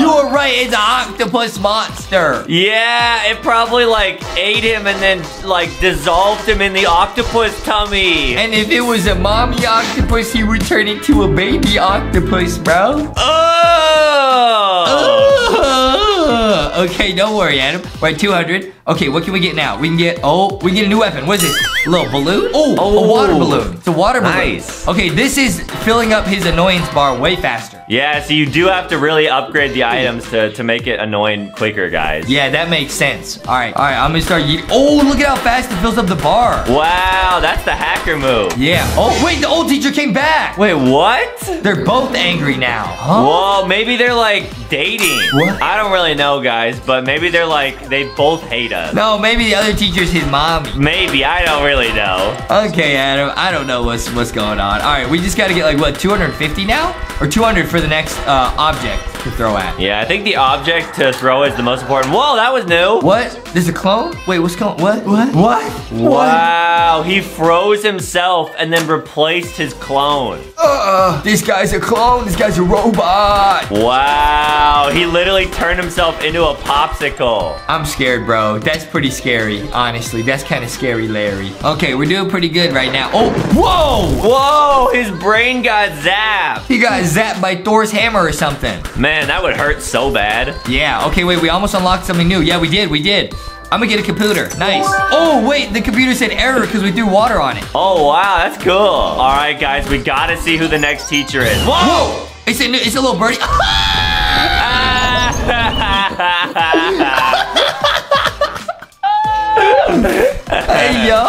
You were right. It's an octopus monster. Yeah, it probably like ate him and then like dissolved him in the octopus tummy. And if it was a mommy octopus, he would turn into a baby octopus, bro. oh! Uh, okay, don't worry, Adam. Right, 200. Okay, what can we get now? We can get, oh, we can get a new weapon. What is this? A little balloon? Oh, a water balloon. It's a water balloon. Nice. Okay, this is filling up his annoyance bar way faster. Yeah, so you do have to really upgrade the items to, to make it annoying quicker, guys. Yeah, that makes sense. All right, all right, I'm gonna start. Oh, look at how fast it fills up the bar. Wow, that's the hacker move. Yeah. Oh, wait, the old teacher came back. Wait, what? They're both angry now. Huh? Whoa, maybe they're like dating. What? I don't really know, guys, but maybe they're like, they both hate us. No, maybe the other teacher's his mommy. Maybe, I don't really know. Okay, Adam, I don't know what's what's going on. All right, we just got to get like what 250 now, or 200 for the next uh, object to throw at. Yeah, I think the object to throw is the most important. Whoa, that was new. What? There's a clone? Wait, what's going? What? What? What? Wow, he froze himself and then replaced his clone. Uh, this guy's a clone. This guy's a robot. Wow, he literally turned himself into a popsicle. I'm scared, bro. That's pretty scary, honestly. That's kind of scary, Larry. Okay, we're doing pretty good right now. Oh, whoa! Whoa, his brain got zapped. He got zapped by Thor's hammer or something. Man, that would hurt so bad. Yeah, okay, wait, we almost unlocked something new. Yeah, we did, we did. I'm gonna get a computer. Nice. Oh, wait, the computer said error because we threw water on it. Oh, wow, that's cool. All right, guys, we gotta see who the next teacher is. Whoa! Whoa! It's a, it's a little birdie. hey, yo,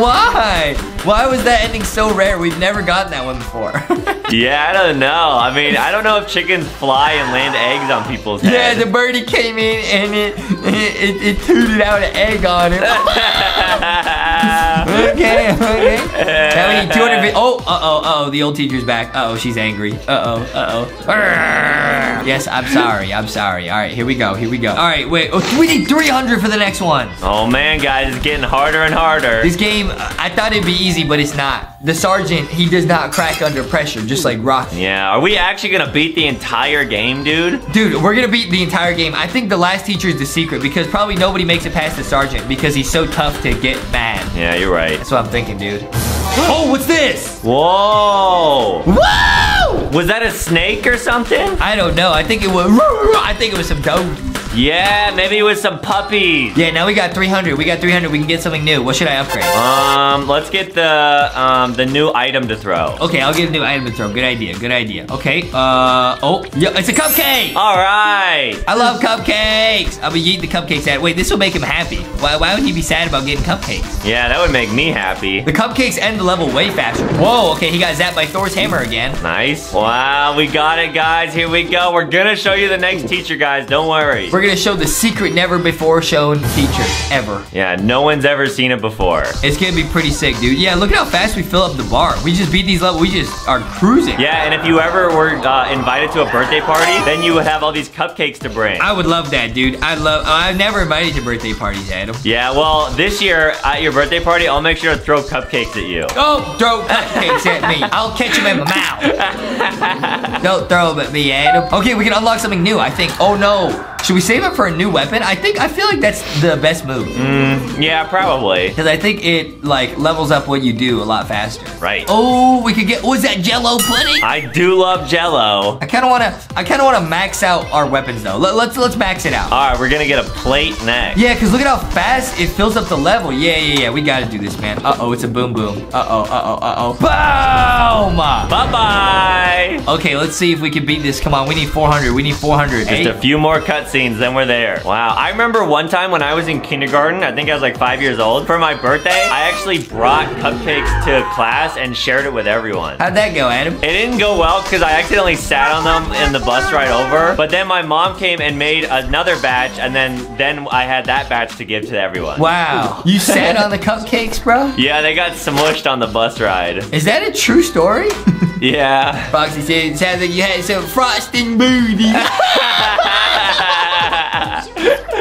why? Why was that ending so rare? We've never gotten that one before. yeah, I don't know. I mean, I don't know if chickens fly and land eggs on people's heads. yeah, the birdie came in and it, it, it, it tooted out an egg on it. okay, okay. Now we need 250. Oh, uh-oh, uh-oh, the old teacher's back. Uh-oh, she's angry. Uh-oh, uh-oh. Yes, I'm sorry, I'm sorry. All right, here we go, here we go. All right, wait, oh, we need 300 for the next one. oh man, guys, it's getting harder and harder. This game, I thought it'd be easy, but it's not. The sergeant, he does not crack under pressure, just like Rocky. Yeah, are we actually gonna beat the entire game, dude? Dude, we're gonna beat the entire game. I think the last teacher is the secret because probably nobody makes it past the sergeant because he's so tough to get mad. Yeah, you're right. That's what I'm thinking, dude. Oh, what's this? Whoa! Whoa! Was that a snake or something? I don't know. I think it was. I think it was some dope. Yeah, maybe it was some puppies. Yeah, now we got 300. We got 300. We can get something new. What should I upgrade? Um, let's get the um the new item to throw. Okay, I'll get a new item to throw. Good idea. Good idea. Okay. Uh. Oh. Yeah. It's a cupcake. All right. I love cupcakes. I'll be eating the cupcakes at. Wait, this will make him happy. Why? Why would he be sad about getting cupcakes? Yeah, that would make me happy. The cupcakes end the level way faster. Whoa. Okay, he got zapped by Thor's hammer again. Nice. Wow, we got it, guys. Here we go. We're gonna show you the next teacher, guys. Don't worry. We're gonna show the secret never before shown feature ever. Yeah, no one's ever seen it before. It's gonna be pretty sick, dude. Yeah, look at how fast we fill up the bar. We just beat these levels. We just are cruising. Yeah, and if you ever were uh, invited to a birthday party, then you would have all these cupcakes to bring. I would love that, dude. I love. oh, I've never invited to birthday parties, Adam. Yeah, well, this year at your birthday party, I'll make sure to throw cupcakes at you. Oh, throw cupcakes at me. I'll catch them in my mouth. Don't throw them at me, Adam. Okay, we can unlock something new, I think. Oh no. Should we save it for a new weapon? I think I feel like that's the best move. Mm, yeah, probably. Because I think it like levels up what you do a lot faster. Right. Oh, we could get. Was that Jello pudding? I do love Jello. I kind of want to. I kind of want to max out our weapons though. Let, let's let's max it out. All right, we're gonna get a plate next. Yeah, because look at how fast it fills up the level. Yeah, yeah, yeah. We got to do this, man. Uh oh, it's a boom boom. Uh oh, uh oh, uh oh. Boom! Bye bye. Okay, let's see if we can beat this. Come on, we need 400. We need 400. Just a few more cutscenes, then we're there. Wow. I remember one time when I was in kindergarten, I think I was like five years old. For my birthday, I actually brought cupcakes to class and shared it with everyone. How'd that go, Adam? It didn't go well because I accidentally sat on them in the bus ride over. But then my mom came and made another batch, and then then I had that batch to give to everyone. Wow. You sat on the cupcakes, bro? Yeah, they got smushed on the bus ride. Is that a true story? Yeah. Foxy said it sounds like you had some frosting booty.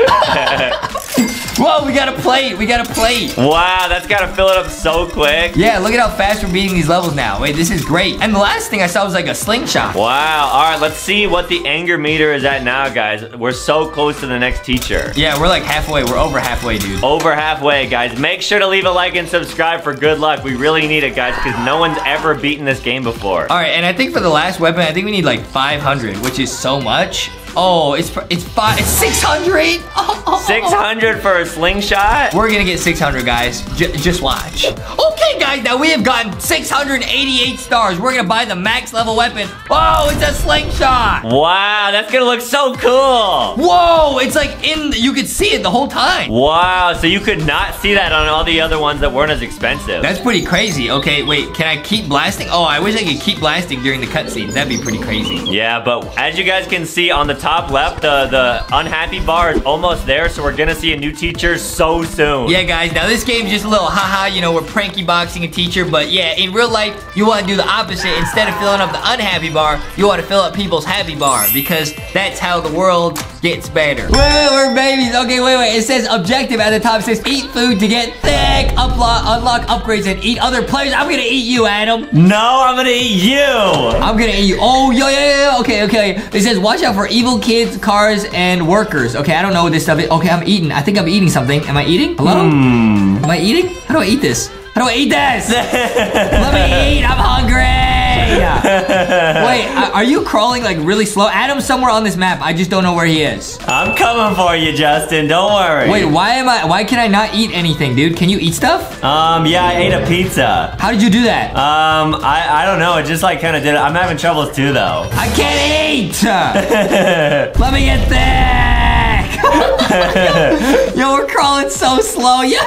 Whoa, we got a plate. We got a plate. Wow, that's gotta fill it up so quick. Yeah, look at how fast we're beating these levels now. Wait, this is great. And the last thing I saw was like a slingshot. Wow. All right, let's see what the anger meter is at now, guys. We're so close to the next teacher. Yeah, we're like halfway. We're over halfway, dude. Over halfway, guys. Make sure to leave a like and subscribe for good luck. We really need it, guys, because no one's ever beaten this game before. All right, and I think for the last weapon, I think we need like 500, which is so much. Oh, it's it's five, it's 600. Oh, 600 for a slingshot? We're gonna get 600, guys. J just watch. Okay, guys, now we have gotten 688 stars. We're gonna buy the max level weapon. Oh, it's a slingshot. Wow, that's gonna look so cool. Whoa, it's like in, you could see it the whole time. Wow, so you could not see that on all the other ones that weren't as expensive. That's pretty crazy. Okay, wait, can I keep blasting? Oh, I wish I could keep blasting during the cutscenes. That'd be pretty crazy. Yeah, but as you guys can see on the top left, the, the unhappy bar is almost there, so we're gonna see a new teacher so soon. Yeah, guys, now this game's just a little haha, you know, we're pranky boxing a teacher, but yeah, in real life, you want to do the opposite. Instead of filling up the unhappy bar, you want to fill up people's happy bar, because that's how the world gets better. Wait, wait, we're babies. Okay, wait, wait. It says objective at the top. It says eat food to get thick, unlock, unlock upgrades, and eat other players. I'm gonna eat you, Adam. No, I'm gonna eat you. I'm gonna eat you. Oh, yo, yeah, yeah, yeah. Okay, okay. It says watch out for evil kids, cars, and workers. Okay, I don't know what this stuff is. Okay, I'm eating. I think I'm eating something. Am I eating? Hello? Hmm. Am I eating? How do I eat this? How do I eat this? Let me eat. I'm hungry. Wait, are you crawling like really slow? Adam's somewhere on this map. I just don't know where he is. I'm coming for you, Justin. Don't worry. Wait, why am I? Why can I not eat anything, dude? Can you eat stuff? Um, yeah, I ate a pizza. How did you do that? Um, I, I don't know. It just like kind of did it. I'm having troubles too, though. I can't eat. Let me get thick. Yo, we're crawling so slow. Yeah.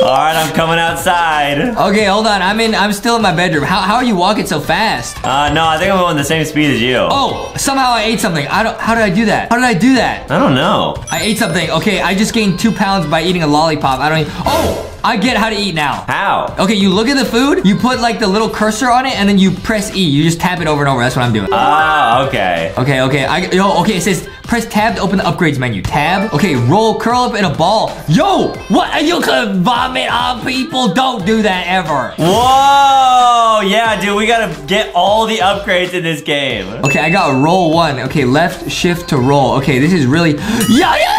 All right, I'm coming outside. Okay, hold on. I'm in. I'm still in my bedroom. How, how are you walking so fast? Uh, no, I think I'm going the same speed as you. Oh, somehow I ate something. I don't. How did I do that? How did I do that? I don't know. I ate something. Okay, I just gained two pounds by eating a lollipop. I don't. Even, oh, I get how to eat now. How? Okay, you look at the food. You put like the little cursor on it, and then you press E. You just tap it over and over. That's what I'm doing. Ah, okay. Okay, okay. I yo. Okay, it says press tab to open the upgrades menu. Tab. Okay, roll, curl up in a ball. Yo, what? You can vomit on people. Don't do that ever. Whoa! Yeah, dude, we gotta get all the upgrades in this game. Okay, I got roll one. Okay, left shift to roll. Okay, this is really. Yeah, yeah,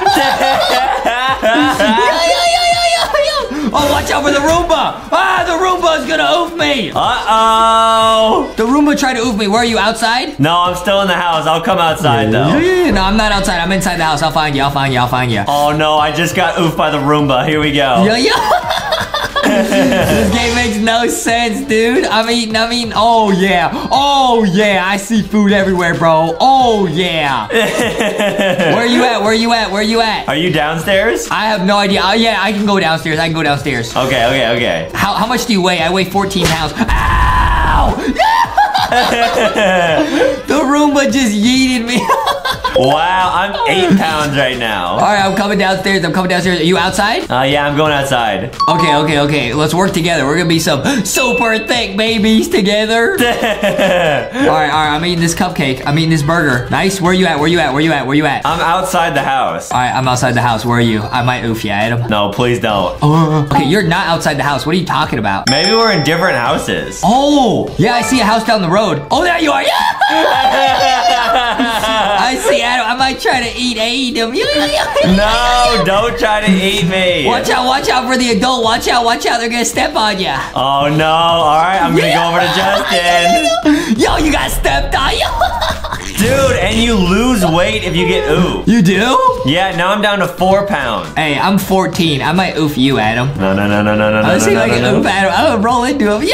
yeah, yeah. Oh, watch out for the Roomba! Ah, the Roomba's gonna oof me! Uh-oh! The Roomba tried to oof me. Where are you, outside? No, I'm still in the house. I'll come outside, though. No, I'm not outside. I'm inside the house. I'll find you. I'll find you. I'll find you. Oh, no, I just got oofed by the Roomba. Here we go. Yeah, yeah. this game makes no sense, dude. I'm eating, I'm eating. Oh, yeah. Oh, yeah. I see food everywhere, bro. Oh, yeah. Where are you at? Where you at? Where you at? Are you downstairs? I have no idea. Oh, yeah, I can go downstairs. I can go downstairs. Okay, okay, okay. How, how much do you weigh? I weigh 14 pounds. Ow! The Roomba just yeeted me. wow, I'm eight pounds right now. All right, I'm coming downstairs. I'm coming downstairs. Are you outside? Uh, yeah, I'm going outside. Okay, okay, okay. Let's work together. We're gonna be some super thick babies together. all right, all right. I'm eating this cupcake. I'm eating this burger. Nice. Where you at? Where you at? Where you at? Where you at? I'm outside the house. All right, I'm outside the house. Where are you? I might oof you, Adam. No, please don't. Oh, okay, you're not outside the house. What are you talking about? Maybe we're in different houses. Oh, yeah, I see a house down the road. Oh, there you are. Yeah. I see Adam. I might try to eat, eh, eat him. No, don't try to eat me. Watch out, watch out for the adult. Watch out, watch out. They're gonna step on you. Oh no! All right, I'm gonna go over to Justin. Yo, you got stepped on. Dude, and you lose weight if you get oof. You do? Yeah, now I'm down to four pounds. Hey, I'm 14. I might oof you, Adam. No, no, no, no, no, no, I no, was no, thinking no, I can no, oof no. Adam. I'm gonna roll into him. No,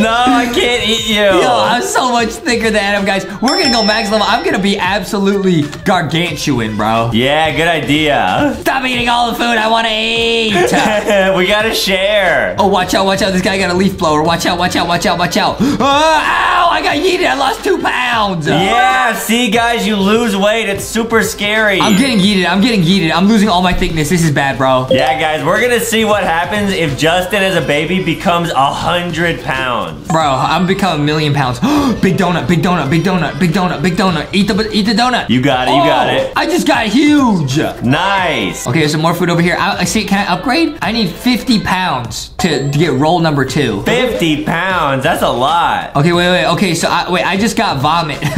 I can't eat you. Yo, I'm so much thicker than Adam, guys. We're gonna go max level. I'm gonna be absolutely gargantuan, bro. Yeah, good idea. Stop eating all the food I want to eat. we gotta share. oh, watch out, watch out. This guy got a leaf blower. Watch out, watch out, watch out, watch out. Oh, ow, I got yeeted. I lost two pounds. Yeah, see, guys, you lose weight. It's super scary. I'm getting yeeted. I'm getting yeeted. I'm losing all my thickness. This is bad, bro. Yeah, guys, we're gonna see what happens if Justin as a baby becomes a hundred pounds. Bro, I'm becoming a million pounds. big donut, big donut, big donut, big donut, big donut. Eat the eat the donut. You got it, you got Oh, it. I just got huge. Nice. Okay, there's some more food over here. I, I see. Can I upgrade? I need 50 pounds to, to get roll number two. 50 pounds, that's a lot. Okay, wait, wait. Okay, so I, wait, I just got vomit. Ew.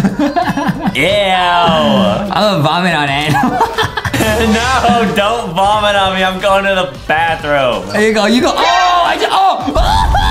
I'm gonna vomit on Adam. no, don't vomit on me. I'm going to the bathroom. there you go. You go. Oh, I just. Oh.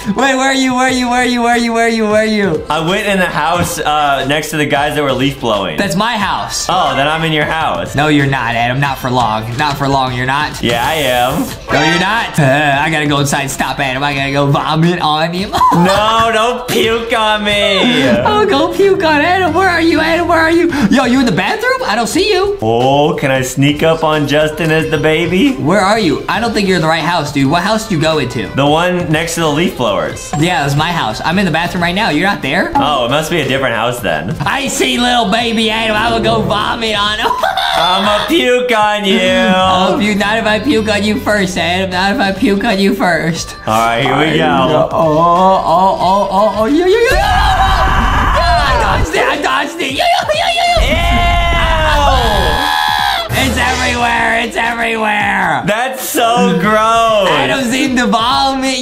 Wait, where are you? Where are you? Where are you? Where are you? Where are you? Where are you? I went in the house uh, next to the guys that were leaf blowing. That's my house. oh, then I'm in your house. No, you're not, Adam. Not for long. Not for long. You're not. Yeah, I am. No, you're not. Uh, I gotta go inside. And stop, Adam. I gotta go vomit on him. No, don't puke on me. Oh, go puke on Adam. Where are you, Adam? Where are you? Yo, you in the bathroom? I don't see you. Oh, can I sneak up on Justin as the baby? Where are you? I don't think you're in the right house, dude. What house do you go into? The one next to the leaf blowers. Yeah, that's my house. I'm in the bathroom right now. You're not there? Oh, it must be a different house then. I see little baby Adam. I will go vomit on him. I'm a puke on you. oh, puke. Not if I puke on you first, Adam. Not if I puke on you first. All right, here we go. Oh, oh, oh, oh, oh, yeah, yeah, yeah. Yeah, I dodged it. I dodged it. Yeah, yeah, yeah, yeah. It's everywhere. It's everywhere. That's so gross. Adam seemed to vomit.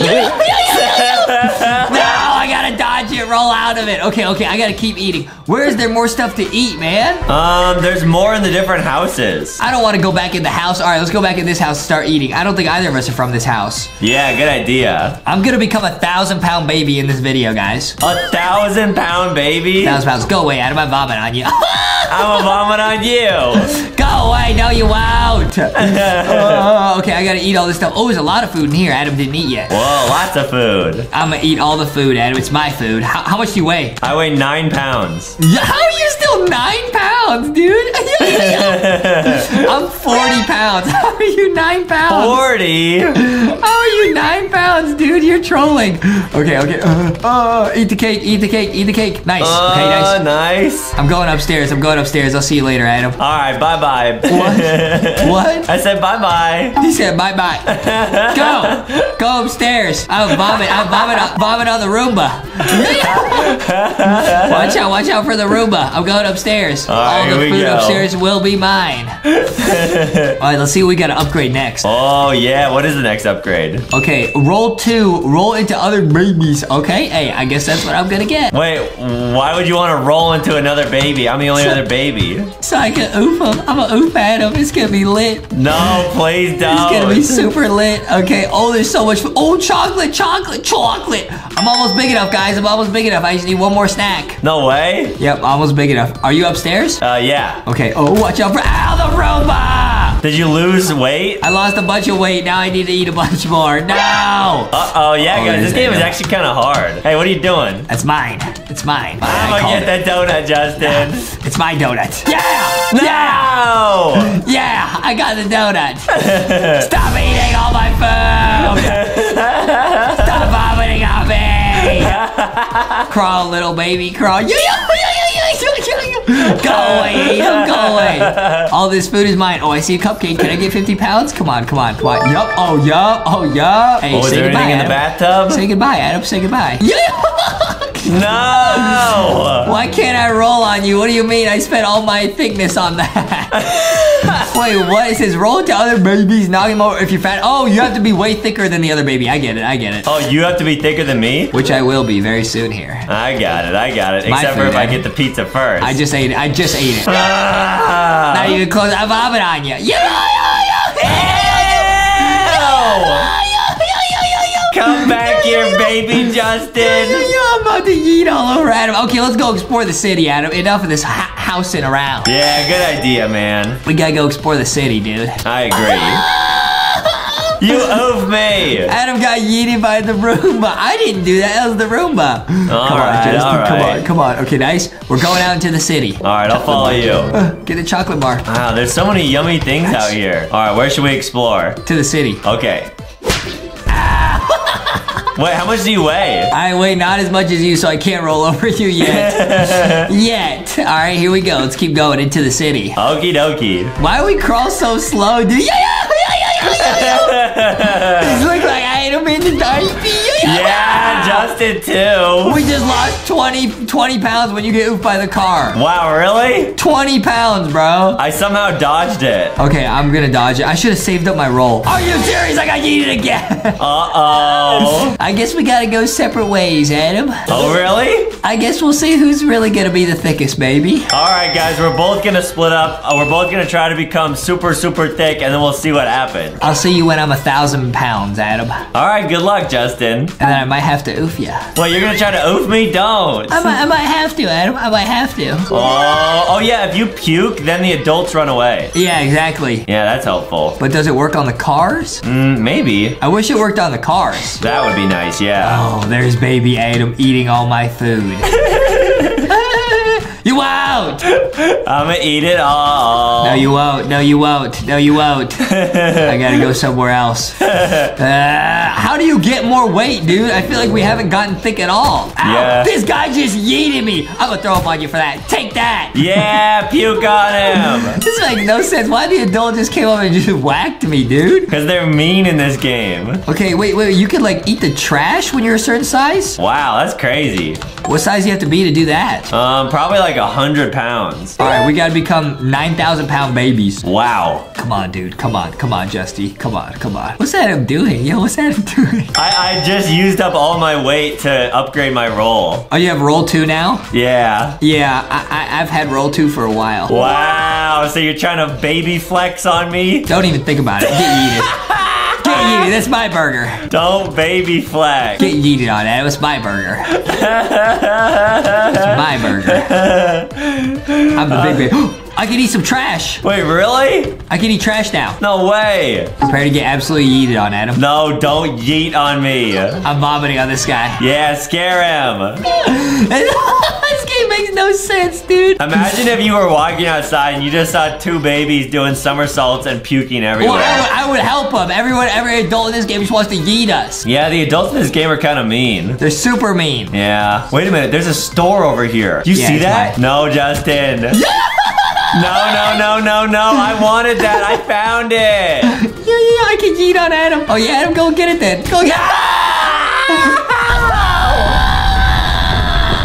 Out of it. Okay, okay. I gotta keep eating. Where is there more stuff to eat, man? Um, there's more in the different houses. I don't want to go back in the house. All right, let's go back in this house and start eating. I don't think either of us are from this house. Yeah, good idea. I'm gonna become a thousand pound baby in this video, guys. A thousand pound baby? Thousand pounds. Go away, Adam. I'm vomiting on you. I'm a vomit on you. Go away. No, you won't. Oh, okay, I gotta eat all this stuff. Oh, there's a lot of food in here. Adam didn't eat yet. Whoa, lots of food. I'm gonna eat all the food, Adam. It's my food. How, how much do you weigh? I weigh nine pounds. Yeah, How are you still nine pounds, dude? I'm 40 pounds. How are you nine pounds? 40? How are you nine pounds, dude? You're trolling. Okay, okay. Uh, uh, eat the cake, eat the cake, eat the cake. Nice. okay, Uh, nice. nice. I'm going upstairs. I'm going upstairs. I'll see you later, Adam. All right, bye bye. What? What? I said bye bye. He said bye bye. Go. Go upstairs. I'll vomit. I'll vomit, on- vomit on the Roomba. watch out. Watch out for the Roomba. I'm going upstairs. All right, the food upstairs will be mine. All right, let's see what we got to upgrade next. Oh, yeah. What is the next upgrade? Okay, roll two. Roll into other babies. Okay, hey, I guess that's what I'm gonna get. Wait, why would you want to roll into another baby? I'm the only other baby. So I can oof him. I'm gonna oof at him. It's gonna be lit. No, please don't. It's gonna be super lit. Okay. Oh, there's so much. Oh, chocolate, chocolate, chocolate. I'm almost big enough, guys. I'm almost big enough. I just need one more snack. No way? Yep, almost big enough. Are you upstairs? Uh, yeah. Okay. Oh, watch out for ow the robot. Did you lose weight? I lost a bunch of weight. Now I need to eat a bunch more. No. Uh-oh, yeah, Oh, guys. This game is actually kind of hard. Hey, what are you doing? That's mine. It's mine. I'm I gonna get it. that donut, Justin. It's my donut. Yeah. No! Yeah. Yeah. I got the donut. Stop eating all my food. crawl, little baby, crawl. Go away, go away. All this food is mine. Oh, I see a cupcake. Can I get 50 pounds? Come on, come on, come on. Yup. Oh, yup. Oh, yup. Hey, Oh, say goodbye, anything in the Adam. bathtub? Say goodbye, Adam. Say goodbye. Yeah. No! Why can't I roll on you? What do you mean? I spent all my thickness on that. Wait, what? It says roll to other babies, knock them over if you're fat. Oh, you have to be way thicker than the other baby. I get it. I get it. Oh, you have to be thicker than me? Which I will be very soon here. I got it. I got it. My Except for food, if I get the pizza first. I just ate it. I just ate it. Ah. Now you close. I vomit on you. Come back here, baby Justin. I'm about to eat all over Adam. Okay, let's go explore the city, Adam. Enough of this ha- housing around. Yeah, good idea, man. We gotta go explore the city, dude. I agree. you owe me. Adam got yeeted by the Roomba. I didn't do that. That was the Roomba. come on, Justin. all Come right. on, come on. Okay, nice. We're going out into the city. All right, I'll follow you. Uh, get the chocolate bar. Wow, there's so many yummy things out here. All right, where should we explore? To the city. Okay. Wait, how much do you weigh? I weigh not as much as you, so I can't roll over you yet. yet. All right, here we go. Let's keep going into the city. Okie dokie. Why do we crawl so slow, dude? Yeah, yeah, yeah, yeah, yeah, yeah. This looks like I him in the diaper. Yeah, Justin too. We just lost 20, 20 pounds when you get oofed by the car. Wow, really? 20 pounds, bro. I somehow dodged it. Okay, I'm gonna dodge it. I should have saved up my roll. Are you serious? I got yeeted again. Uh-oh. I guess we gotta go separate ways, Adam. Oh, really? I guess we'll see who's really gonna be the thickest, baby. All right, guys, we're both gonna split up. Uh, we're both gonna try to become super, super thick, and then we'll see what happens. I'll see you when I'm a thousand pounds, Adam. All right, good luck, Justin. Then I might have to oof you. What, you're gonna try to oof me? Don't. I might, I might have to, Adam. I might have to. Oh, oh yeah, if you puke, then the adults run away. Yeah, exactly. Yeah, that's helpful. But does it work on the cars? Mm, maybe. I wish it worked on the cars. That would be nice, yeah. Oh, there's baby Adam eating all my food. you won't! I'm gonna eat it all. No, you won't. No, you won't. No, you won't. I gotta go somewhere else. Uh, how do you get more weight, dude? I feel like we haven't gotten thick at all. Ow, Yeah. This guy just yeeted me. I'm gonna throw up on you for that. Take that. Yeah, puke on him. This makes no sense. Why the adult just came up and just whacked me, dude? Because they're mean in this game. Okay, wait, wait. You could like eat the trash when you're a certain size? Wow, that's crazy. What size do you have to be to do that? Um, probably like a hundred pounds. All right, we gotta become 9,000 pound babies. Wow. Come on, dude. Come on. Come on, Justy. Come on. Come on. What's Adam doing? Yo, what's Adam doing? I, I just used up all my weight to upgrade my roll. Oh, you have roll two now? Yeah. Yeah, I, I, I've had roll two for a while. Wow, so you're trying to baby flex on me? Don't even think about it. Get yeeted. Get yeeted. That's my burger. Don't baby flex. Get yeeted on that. It was my burger. It's my burger. I'm the big baby. I can eat some trash. Wait, really? I can eat trash now. No way. Prepare to get absolutely yeeted on, Adam. No, don't yeet on me. I'm vomiting on this guy. Yeah, scare him. this game makes no sense, dude. Imagine if you were walking outside and you just saw two babies doing somersaults and puking Well, everywhere. I would, I would help them. Everyone, every adult in this game just wants to yeet us. Yeah, the adults in this game are kind of mean. They're super mean. Yeah. Wait a minute, there's a store over here. You Yeah, see that? mine. No, Justin. no, no, no, no, no. No. I wanted that. I found it. Yeah, yeah, I can yeet on Adam. Oh yeah, Adam, go get it then. Go get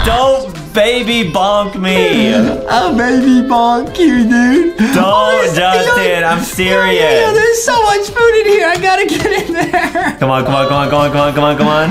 Don't baby bonk me. Oh, baby bonk you, dude. Don't, Oh, Justin. I'm serious. Yeah, there's so much food in here. I gotta get in there. Come on, come on, come on, come on, come on, come on, come on.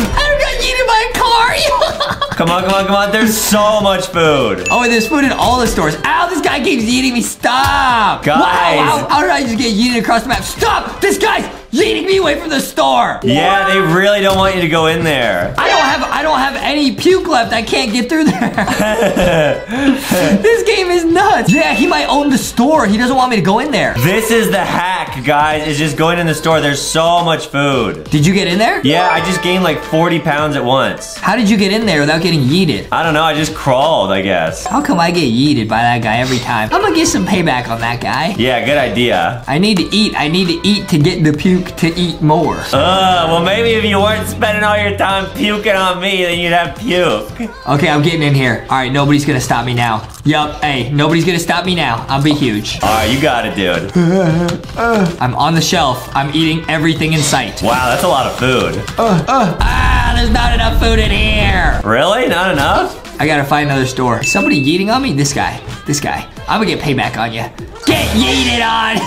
Come on, come on, come on. There's so much food. oh, and there's food in all the stores. Ow, this guy keeps yeeting me. Stop. Guys. Wow, how, how did I just get yeeted across the map? Stop. This guy's yeeting me away from the store. Yeah, they really don't want you to go in there. I don't have I don't have any puke left. I can't get through there. this game is nuts. Yeah, he might own the store. He doesn't want me to go in there. This is the hack, guys, is just going in the store. There's so much food. Did you get in there? Yeah, I just gained like 40 pounds at once. How did you get in there without getting yeeted? I don't know, I just crawled, I guess. How come I get yeeted by that guy every time? I'm gonna get some payback on that guy. Yeah, good idea. I need to eat. I need to eat to get the puke to eat more. Uh, well, maybe if you weren't spending all your time puking on me, then you'd have puke. Okay, I'm getting in here. All right, nobody's gonna stop me now. Yup, hey, nobody's gonna stop me now. I'll be huge. All right, you got it, dude. I'm on the shelf. I'm eating everything in sight. Wow, that's a lot of food. Ah, there's not enough food in here. Really? Not enough? I gotta find another store. Is somebody yeeting on me? This guy. This guy. I'm gonna get payback on you. Get yeeted on.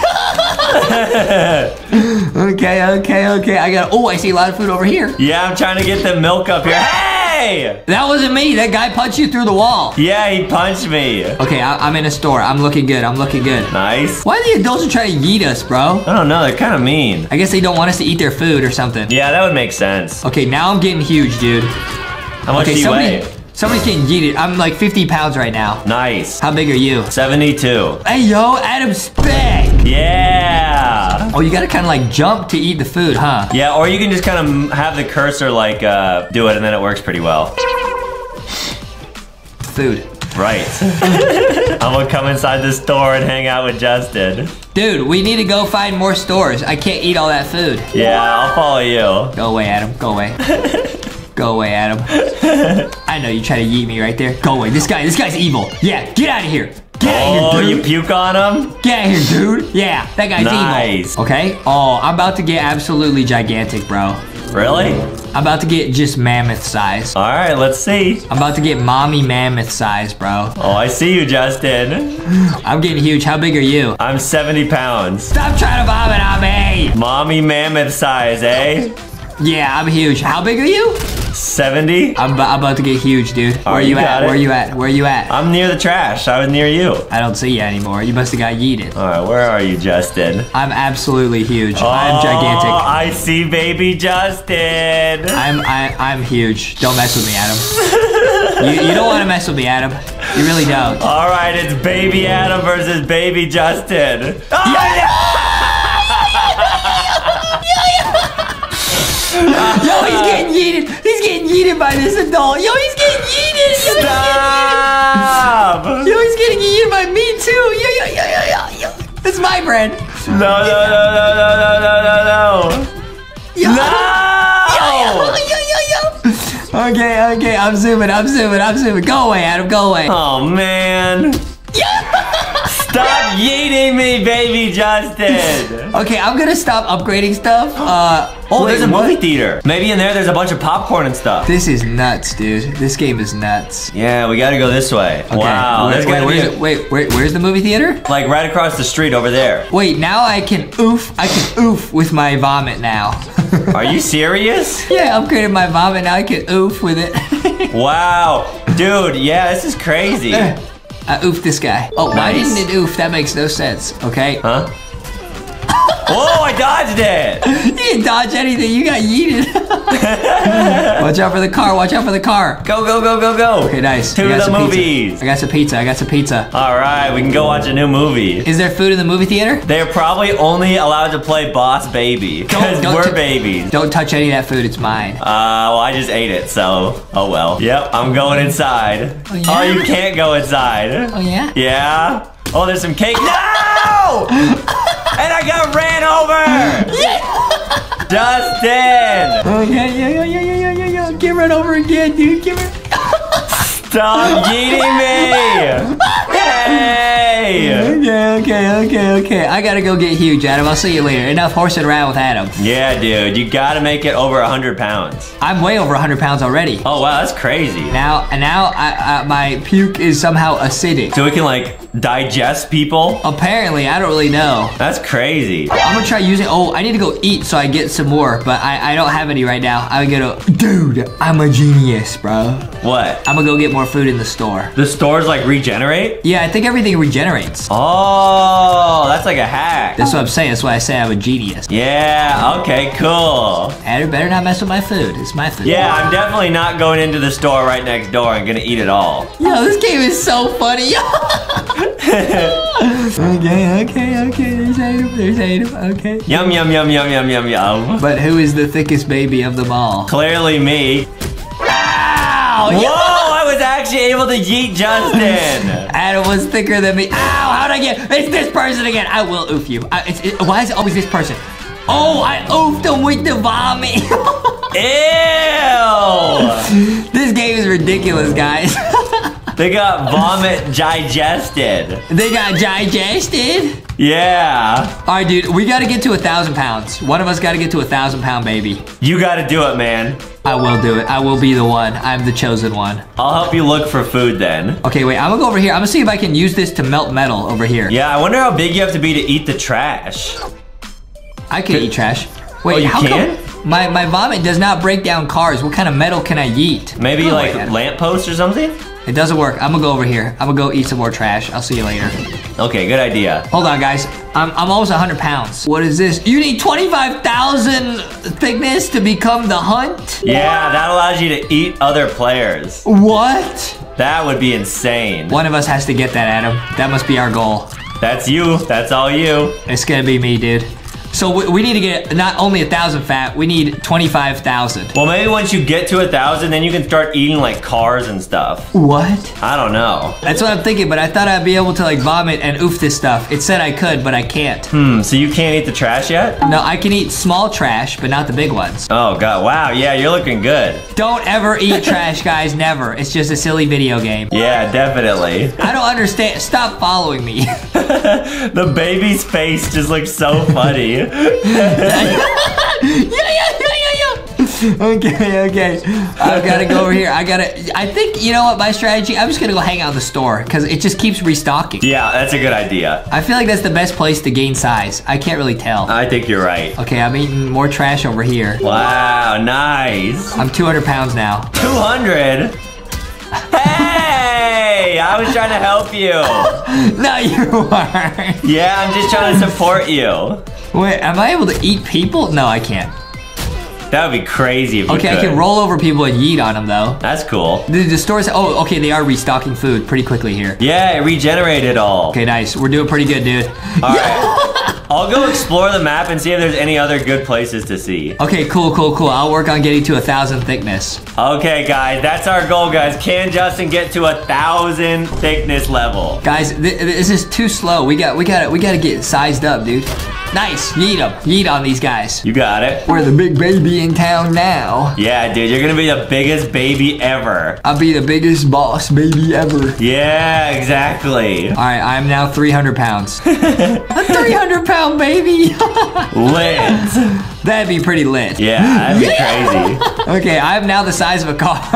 okay, okay, okay. I got. Oh, I see a lot of food over here. Yeah, I'm trying to get the milk up here. Hey! That wasn't me. That guy punched you through the wall. Yeah, he punched me. Okay, I, am in a store. I'm looking good. I'm looking good. Nice. Why are the adults trying to yeet us, bro? I don't know. They're kind of mean. I guess they don't want us to eat their food or something. Yeah, that would make sense. Okay, now I'm getting huge, dude. How much okay, do you somebody, weigh? Somebody's getting yeeted. I'm like 50 pounds right now. Nice. How big are you? 72. Hey, yo, Adam Speck. Yeah. Oh, you gotta kind of like jump to eat the food, huh? Yeah, or you can just kind of have the cursor like uh, do it and then it works pretty well. Food. Right. I'm gonna come inside the store and hang out with Justin. Dude, we need to go find more stores. I can't eat all that food. Yeah, I'll follow you. Go away, Adam. Go away. Go away, Adam. I know you try to yeet me right there. Go away. This guy, this guy's evil. Yeah, get out of here. Get out Oh, of here, you puke on him? Get out of here, dude. Yeah, that guy's Nice. evil. Okay? Oh, I'm about to get absolutely gigantic, bro. Really? I'm about to get just mammoth size. All right, let's see. I'm about to get mommy mammoth size, bro. Oh, I see you, Justin. I'm getting huge. How big are you? I'm 70 pounds. Stop trying to vomit on me. Mommy mammoth size, eh? Yeah, I'm huge. How big are you? 70? I'm, I'm about to get huge, dude. Where Oh, you, you at? it. Where you at? Where you at? I'm near the trash. I was near you. I don't see you anymore. You must have got yeeted. All right, where are you, Justin? I'm absolutely huge. Oh, I'm gigantic. I see baby Justin. I'm I, I'm huge. Don't mess with me, Adam. you, you don't want to mess with me, Adam. You really don't. All right, it's baby Adam versus baby Justin. Yo, he's getting yeeted. He's getting yeeted by this adult. Yo, he's getting yeeted. Yo, he's getting Stop! yeeted. Yo, he's getting yeeted by me too. Yo, yo, yo, yo, yo, yo. That's my bread. No, no, no, no, no, no, no, no, no. Yo, No! yo, yo, yo, yo. Okay, okay. I'm zooming. I'm zooming. I'm zooming. Go away, Adam. Go away. Oh man! Stop yeeting me, baby Justin! Okay, I'm gonna stop upgrading stuff. Uh, Oh, there's a wait, what? movie theater. Maybe in there there's a bunch of popcorn and stuff. This is nuts, dude. This game is nuts. Yeah, we gotta go this way. Okay. Wow, Wait, wait, where's it? Wait, wait, where's the movie theater? like right across the street over there. Wait, now I can oof. I can oof with my vomit now. Are you serious? yeah, upgraded my vomit. Now I can oof with it. Wow, dude, yeah, this is crazy. Uh, I oofed this guy. Oh, why didn't it oof? That makes no sense. Okay. Huh? Whoa, I dodged it! You didn't dodge anything. You got yeeted. watch out for the car. Watch out for the car. Go, go, go, go, go! Okay, nice. To the some pizza. movies. I got some pizza. I got some pizza. All right, we can go watch a new movie. Is there food in the movie theater? They're probably only allowed to play Boss Baby because we're babies. Don't touch any of that food. It's mine. Uh, well, I just ate it, so oh well. Yep, I'm going inside. Oh, yeah? you can't go inside. Oh yeah. Yeah. Oh, there's some cake. No! and I got ran over. Justin, Okay, oh, yeah, yeah, yeah, yeah, yeah, yeah, yeah. Get run over again, dude. Get run. stop yeeting me. Hey. Okay, okay, okay, okay. I gotta go get huge, Adam. I'll see you later. Enough horsing around with Adam. Yeah, dude, you gotta make it over 100 pounds. I'm way over 100 pounds already. Oh wow, that's crazy. Now, now I, I, my puke is somehow acidic. So we can like digest people. Apparently, I don't really know. That's crazy. I'm gonna try using. Oh, I need to go eat so I get some more, but I, I don't have any right now. I'm gonna. Dude, I'm a genius, bro. What? I'm gonna go get more food in the store. The stores like regenerate? Yeah, I think everything regenerates. Oh, that's like a hack. That's what I'm saying. That's why I say I'm a genius. Yeah, okay, cool. Adam better not mess with my food. It's my food. Yeah, I'm definitely not going into the store right next door and gonna eat it all. Yo, this game is so funny. okay, okay, okay. There's Adam. There's Adam. Okay. Yum, yum, yum, yum, yum, yum, yum. But who is the thickest baby of them all? Clearly me. Ow! Whoa, I was actually able to yeet Justin. Adam was thicker than me. Ow! How'd I get? It's this person again. I will oof you. I, it's, it, why is it always this person? Oh, I oofed him with the vomit. Ew! this game is ridiculous, guys. They got vomit digested. they got digested. Yeah. All right, dude. We got to get to a thousand pounds. One of us got to get to a thousand pound baby. You gotta do it, man. I will do it. I will be the one. I'm the chosen one. I'll help you look for food then. Okay, wait. I'm gonna go over here. I'm gonna see if I can use this to melt metal over here. Yeah, I wonder how big you have to be to eat the trash. I can eat trash. Wait, Oh, you how can? come my my vomit does not break down cars? What kind of metal can I eat? Maybe Oh, like my God. lamppost or something? It doesn't work. I'm gonna go over here. I'm gonna go eat some more trash. I'll see you later. Okay, good idea. Hold on, guys. I'm, I'm almost 100 pounds. What is this? You need 25,000 thickness to become the hunt? Yeah, that allows you to eat other players. What? That would be insane. One of us has to get that, Adam. That must be our goal. That's you. That's all you. It's gonna be me, dude. So we, we need to get not only a thousand fat, we need 25,000. Well, maybe once you get to a thousand, then you can start eating like cars and stuff. What? I don't know. That's what I'm thinking, but I thought I'd be able to like vomit and oof this stuff. It said I could, but I can't. Hmm, so you can't eat the trash yet? No, I can eat small trash, but not the big ones. Oh, God. Wow. Yeah, you're looking good. Don't ever eat trash, guys. Never. It's just a silly video game. Yeah, definitely. I don't understand. Stop following me. the baby's face just looks so funny. Yeah, yeah, yeah, yeah, yeah. Okay, okay. I've got to go over here. I gotta. I think you know what my strategy. I'm just gonna go hang out in the store because it just keeps restocking. yeah, that's a good idea. I feel like that's the best place to gain size. I can't really tell. I think you're right. Okay, I'm eating more trash over here. Wow, nice. I'm 200 pounds now. 200? Hey, I was trying to help you. No, you aren't. Yeah, I'm just trying to support you. Wait, am I able to eat people? No, I can't. That would be crazy if you Okay, I can roll over people and yeet on them though. That's cool. The, the stores. Oh, okay, they are restocking food pretty quickly here. Yeah, it regenerated all. Okay, nice. We're doing pretty good, dude. All right. I'll go explore the map and see if there's any other good places to see. Okay, cool, cool, cool. I'll work on getting to a thousand thickness. Okay, guys, that's our goal, guys. Can Justin get to a thousand thickness level? Guys, th this is too slow. We got, we got to, we got to get sized up, dude. Nice, yeet them, yeet on these guys. You got it. We're the big baby in town now. Yeah, dude, you're gonna be the biggest baby ever. I'll be the biggest boss baby ever. Yeah, exactly. All right, I'm now 300 pounds. a 300 pound baby. Lit. That'd be pretty lit. Yeah, that'd be crazy. Okay, I'm now the size of a car.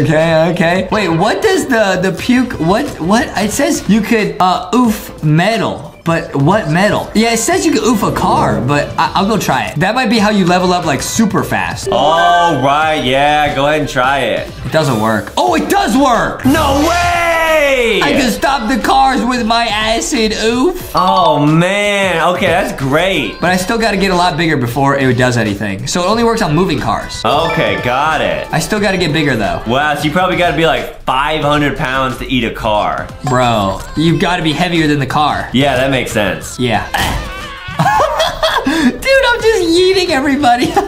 okay, okay. Wait, what does the the puke? What what? It says you could uh oof metal. But what metal? Yeah, it says you can oof a car, but I- I'll go try it. That might be how you level up like super fast. Oh, right, yeah, go ahead and try it. It doesn't work. Oh, it does work! No way! I can stop the cars with my acid oof. Oh, man. Okay, that's great. But I still gotta get a lot bigger before it does anything. So it only works on moving cars. Okay, got it. I still gotta get bigger though. Wow, so you probably gotta be like 500 pounds to eat a car. Bro, you've gotta be heavier than the car. Yeah, that makes sense. Yeah. I'm just yeeting everybody.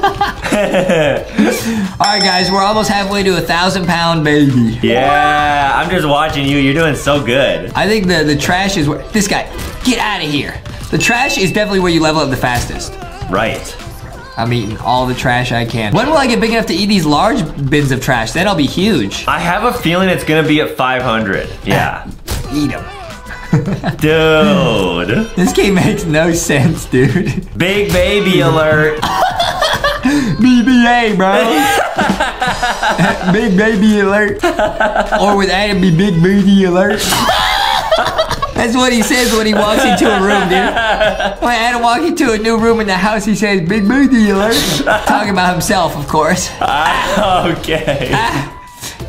All right, guys, we're almost halfway to a thousand pound baby. Yeah, I'm just watching you. You're doing so good. I think the, the trash is where, this guy, get out of here. The trash is definitely where you level up the fastest. Right. I'm eating all the trash I can. When will I get big enough to eat these large bins of trash? Then I'll be huge. I have a feeling it's gonna be at 500. Yeah. Eat them. Dude. This game makes no sense, dude. Big baby alert. BBA, bro. big baby alert. Or with Adam, be big booty alert. That's what he says when he walks into a room, dude. When Adam walks into a new room in the house, he says, big booty alert. Talking about himself, of course. Ah, okay.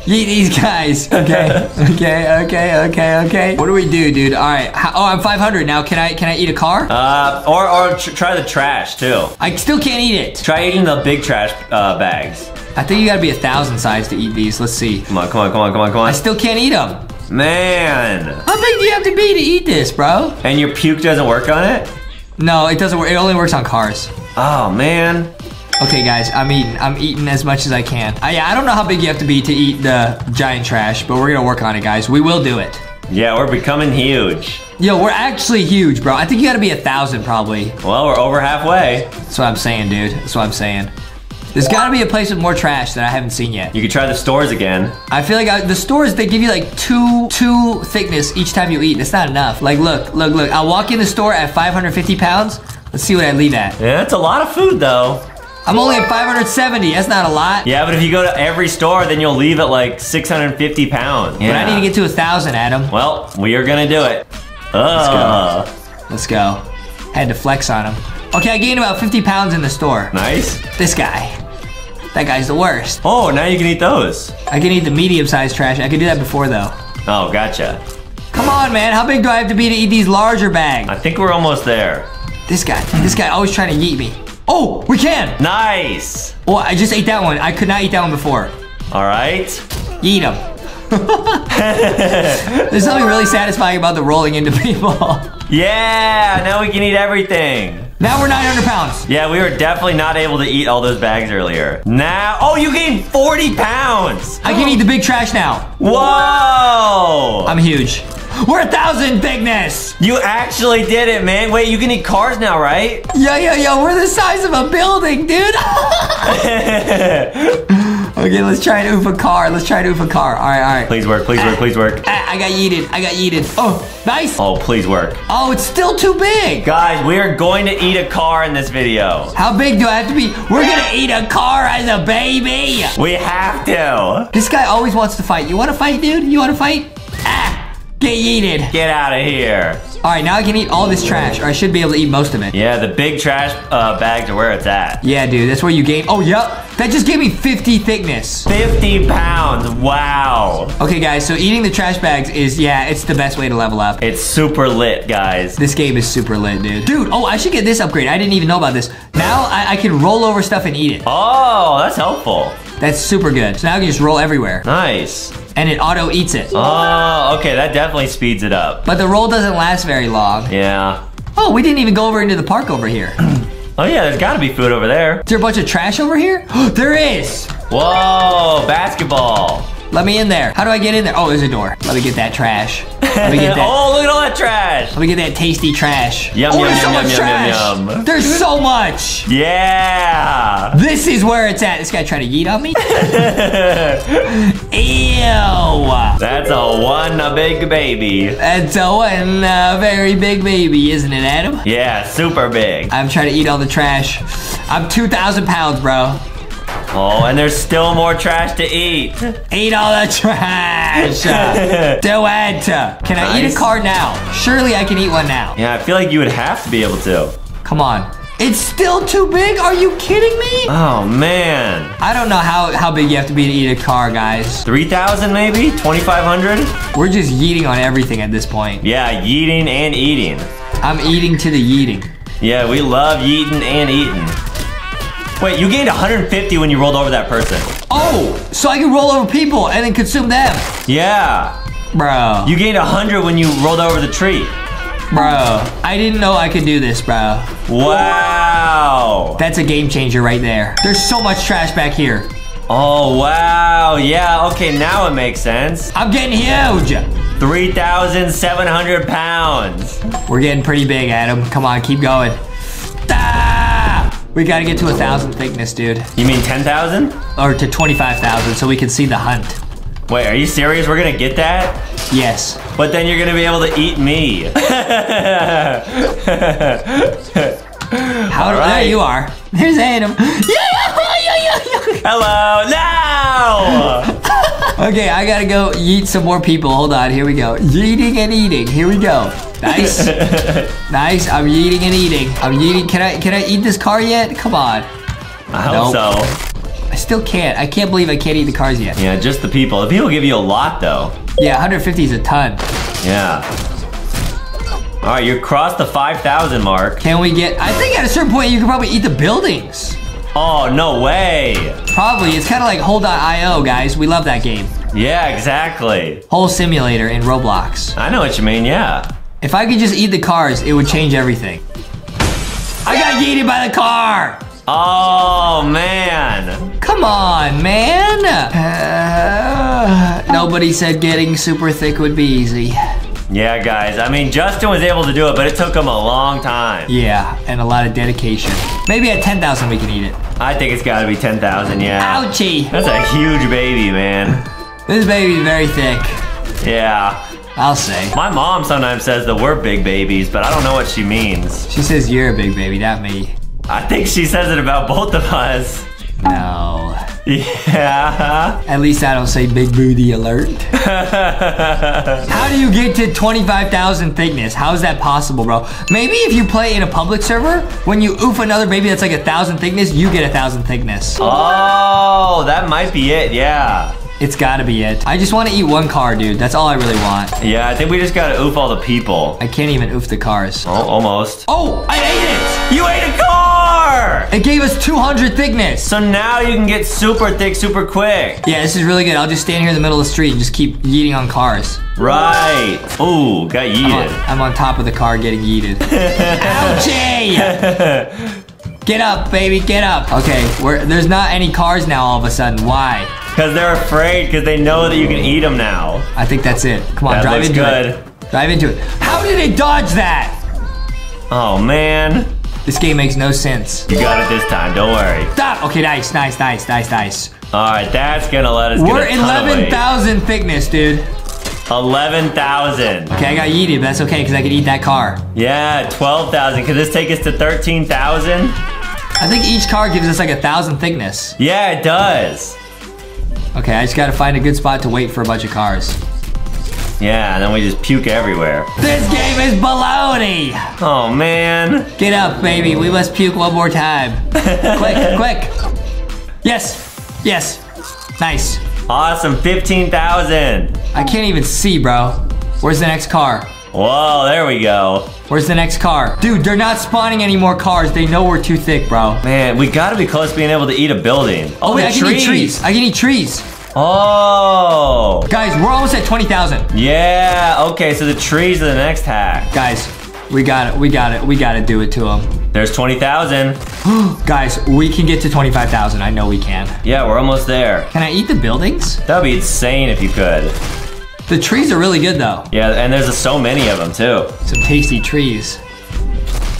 Yeet these guys. Okay, okay, okay, okay, okay. What do we do, dude? All right. Oh, I'm 500 now. Can I can I eat a car? Uh, or or tr- try the trash too. I still can't eat it. Try eating the big trash uh, bags. I think you gotta be a thousand size to eat these. Let's see. Come on, come on, come on, come on, come on. I still can't eat them. Man. How big do you have to be to eat this, bro? And your puke doesn't work on it? No, it doesn't work. It only works on cars. Oh man. Okay, guys, I'm eating. I'm eating as much as I can. Uh, I, I don't know how big you have to be to eat the giant trash, but we're gonna work on it, guys. We will do it. Yeah, we're becoming huge. Yo, we're actually huge, bro. I think you gotta be a thousand, probably. Well, we're over halfway. That's what I'm saying, dude. That's what I'm saying. There's gotta be a place with more trash that I haven't seen yet. You could try the stores again. I feel like I, the stores they give you like two two thickness each time you eat. That's not enough. Like, look, look, look. I'll walk in the store at 550 pounds. Let's see what I leave at. Yeah, it's a lot of food though. I'm only at 570. That's not a lot. Yeah, but if you go to every store, then you'll leave at like 650 pounds. But I need to get to a thousand, Adam. Well, we are gonna do it. Uh, Let's go. Let's go. Had to flex on him. Okay, I gained about 50 pounds in the store. nice. This guy. That guy's the worst. Oh, now you can eat those. I can eat the medium-sized trash. I could do that before, though. Oh, gotcha. Come on, man. How big do I have to be to eat these larger bags? I think we're almost there. This guy. This guy always trying to yeet me. Oh, we can. Nice. Oh, I just ate that one. I could not eat that one before. All right. eat them. There's something really satisfying about the rolling into people. Yeah, now we can eat everything. now we're 900 pounds. Yeah, we were definitely not able to eat all those bags earlier. Now, oh, you gained 40 pounds. I can eat the big trash now. Whoa. I'm huge. We're a thousand bigness. you actually did it, man. Wait, you can eat cars now, right? Yo, yo, yo, we're the size of a building, dude. okay, let's try and oof a car. Let's try and oof a car. All right, all right. please work, please work, please work. Ah, I got yeeted. I got yeeted. Oh, nice. Oh, please work. Oh, it's still too big. Guys, we are going to eat a car in this video. How big do I have to be? We're gonna eat a car as a baby. We have to. This guy always wants to fight. You want to fight, dude? You want to fight? Get yeeted. Get out of here. All right, now I can eat all this trash, or I should be able to eat most of it. Yeah, the big trash uh, bags are where it's at. Yeah, dude, that's where you gain. Oh, yep. That just gave me 50 thickness. 50 pounds. Wow. Okay, guys, so eating the trash bags is, yeah, it's the best way to level up. It's super lit, guys. This game is super lit, dude. Dude, oh, I should get this upgrade. I didn't even know about this. Now I, I can roll over stuff and eat it. Oh, that's helpful. That's super good. So now I can just roll everywhere. Nice. And it auto eats it. Oh, okay, that definitely speeds it up. But the roll doesn't last very long. Yeah. Oh, we didn't even go over into the park over here. Oh yeah, there's gotta be food over there. Is there a bunch of trash over here? there is. Whoa, basketball. Let me in there. How do I get in there? Oh, there's a door. Let me get that trash. Let me get that. oh, look at all that trash. Let me get that tasty trash. Yum, oh, yum, there's so yum, much yum, trash. yum, yum. There's so much. Yeah. This is where it's at. This guy trying to yeet on me. Ew. That's a one a big baby. That's a one uh, very big baby, isn't it, Adam? Yeah, super big. I'm trying to eat all the trash. I'm 2,000 pounds, bro. Oh, and there's still more trash to eat. Eat all the trash. Do it. Can I eat a car now? Surely I can eat one now. Yeah, I feel like you would have to be able to. Come on. It's still too big? Are you kidding me? Oh man. I don't know how, how big you have to be to eat a car, guys. 3,000 maybe? 2,500? We're just yeeting on everything at this point. Yeah, yeeting and eating. I'm eating to the yeeting. Yeah, we love yeeting and eating. Wait, you gained 150 when you rolled over that person. Oh, so I can roll over people and then consume them. Yeah. Bro, You gained 100 when you rolled over the tree. bro, I didn't know I could do this, bro. Wow. That's a game changer right there. There's so much trash back here. Oh, wow. Yeah, okay, now it makes sense. I'm getting huge. 3,700 pounds. We're getting pretty big, Adam. Come on, keep going. Ah! We gotta get to a thousand thickness, dude. You mean 10,000? Or to 25,000 so we can see the hunt. Wait, are you serious? We're gonna get that? Yes. But then you're gonna be able to eat me. How All There right. you are. There's Adam. Hello, no! Okay, I gotta go yeet some more people. Hold on, here we go. Yeeting and eating. Here we go. Nice. nice. I'm yeeting and eating. I'm yeeting. Can I can I eat this car yet? Come on. I hope Nope. so. I still can't. I can't believe I can't eat the cars yet. Yeah, just the people. The people give you a lot though. Yeah, 150 is a ton. Yeah. All right, you crossed the 5,000 mark. Can we get? I think at a certain point you can probably eat the buildings. Oh, no way. Probably. It's kind of like Hole.io, guys. We love that game. Yeah, exactly. Hole simulator in Roblox. I know what you mean, yeah. If I could just eat the cars, it would change everything. I got yeeted by the car. Oh, man. Come on, man. Uh, nobody said getting super thick would be easy. Yeah, guys. I mean, Justin was able to do it, but it took him a long time. Yeah, and a lot of dedication. Maybe at 10,000 we can eat it. I think it's gotta be 10,000, yeah. Ouchie. That's a huge baby, man. This baby's very thick. Yeah. I'll say. My mom sometimes says that we're big babies, but I don't know what she means. She says you're a big baby, not me. I think she says it about both of us. No. Yeah. At least I don't say big booty alert. How do you get to 25,000 thickness? How is that possible, bro? Maybe if you play in a public server, when you oof another baby that's like a thousand thickness, you get a thousand thickness. Oh, that might be it. Yeah. It's gotta be it. I just want to eat one car, dude. That's all I really want. Yeah, I think we just gotta oof all the people. I can't even oof the cars. Oh, almost. Oh, I ate it! You ate a car! It gave us 200 thickness. So now you can get super thick super quick. Yeah, this is really good. I'll just stand here in the middle of the street and just keep yeeting on cars. Right. Oh, got I'm yeeted. on, I'm on top of the car getting yeeted. Ouchie! Get up, baby, get up. Okay, we're, there's not any cars now all of a sudden. Why? Because they're afraid because they know that you can eat them now. I think that's it. Come on, That drive looks into good. it. Drive into it. How did it dodge that? Oh, man. This game makes no sense. You got it this time. Don't worry. Stop. Okay, nice, nice, nice, nice, nice. All right, that's going to let us We're get a ton of 11,000 thickness, dude. 11,000. Okay, I got yeeted, but that's okay because I can eat that car. Yeah, 12,000. Could this take us to 13,000? I think each car gives us like a thousand thickness. Yeah, it does. Okay, I just gotta find a good spot to wait for a bunch of cars. Yeah, and then we just puke everywhere. This game is baloney! Oh, man. Get up, baby. We must puke one more time. quick, quick. Yes, yes. Nice. Awesome, 15,000. I can't even see, bro. Where's the next car? Whoa, there we go. Where's the next car? Dude, they're not spawning any more cars. They know we're too thick, bro. Man, we gotta be close to being able to eat a building. Oh, oh wait, the I can eat trees. I can eat trees. Oh. Guys, we're almost at 20,000. Yeah, okay, so the trees are the next hack. Guys, we got it. We got it. We got to do it to them. There's 20,000. Guys, we can get to 25,000. I know we can. Yeah, we're almost there. Can I eat the buildings? That'd be insane if you could. The trees are really good, though. Yeah, and there's so many of them, too. Some tasty trees.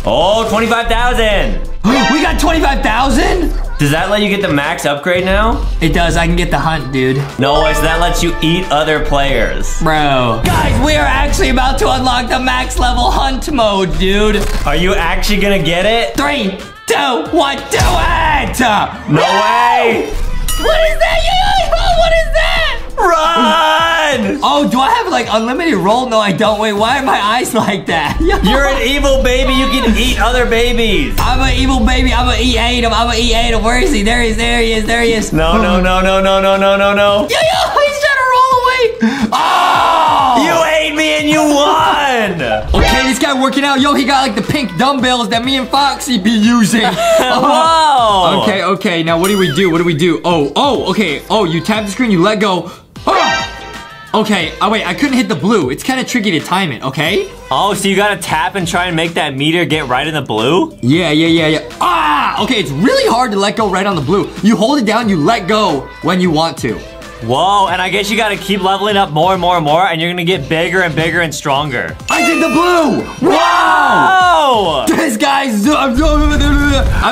Oh, 25,000. we got 25,000? Does that let you get the max upgrade now? It does. I can get the hunt, dude. No way, so that lets you eat other players. Bro. Guys, we are actually about to unlock the max level hunt mode, dude. Are you actually gonna get it? Three, two, one, do it! No way! What is that? Yo, what is that? Run! Oh, do I have like unlimited roll? No, I don't. Wait, why are my eyes like that? Yo. You're an evil baby. You can eat other babies. I'm an evil baby. I'm an E Adam. I'm an E Adam. Where is he? There he is. There he is. There he is. No, no, no, no, no, no, no, no, no. Yo, yo, he's trying to roll away. Oh! oh! You ate me and you won! Okay, this guy working out. Yo, he got like the pink dumbbells that me and Foxy be using. Whoa! Okay, okay. Now what do we do? What do we do? Oh, oh, okay. Oh, you tap the screen, you let go. Oh! Okay, oh wait, I couldn't hit the blue. It's kind of tricky to time it, okay? Oh, so you gotta tap and try and make that meter get right in the blue? Yeah, yeah, yeah, yeah. Ah! Okay, it's really hard to let go right on the blue. You hold it down, you let go when you want to. Whoa, and I guess you gotta keep leveling up more and more and more, and you're gonna get bigger and bigger and stronger. I did the blue! Wow! Oh! This guy's I've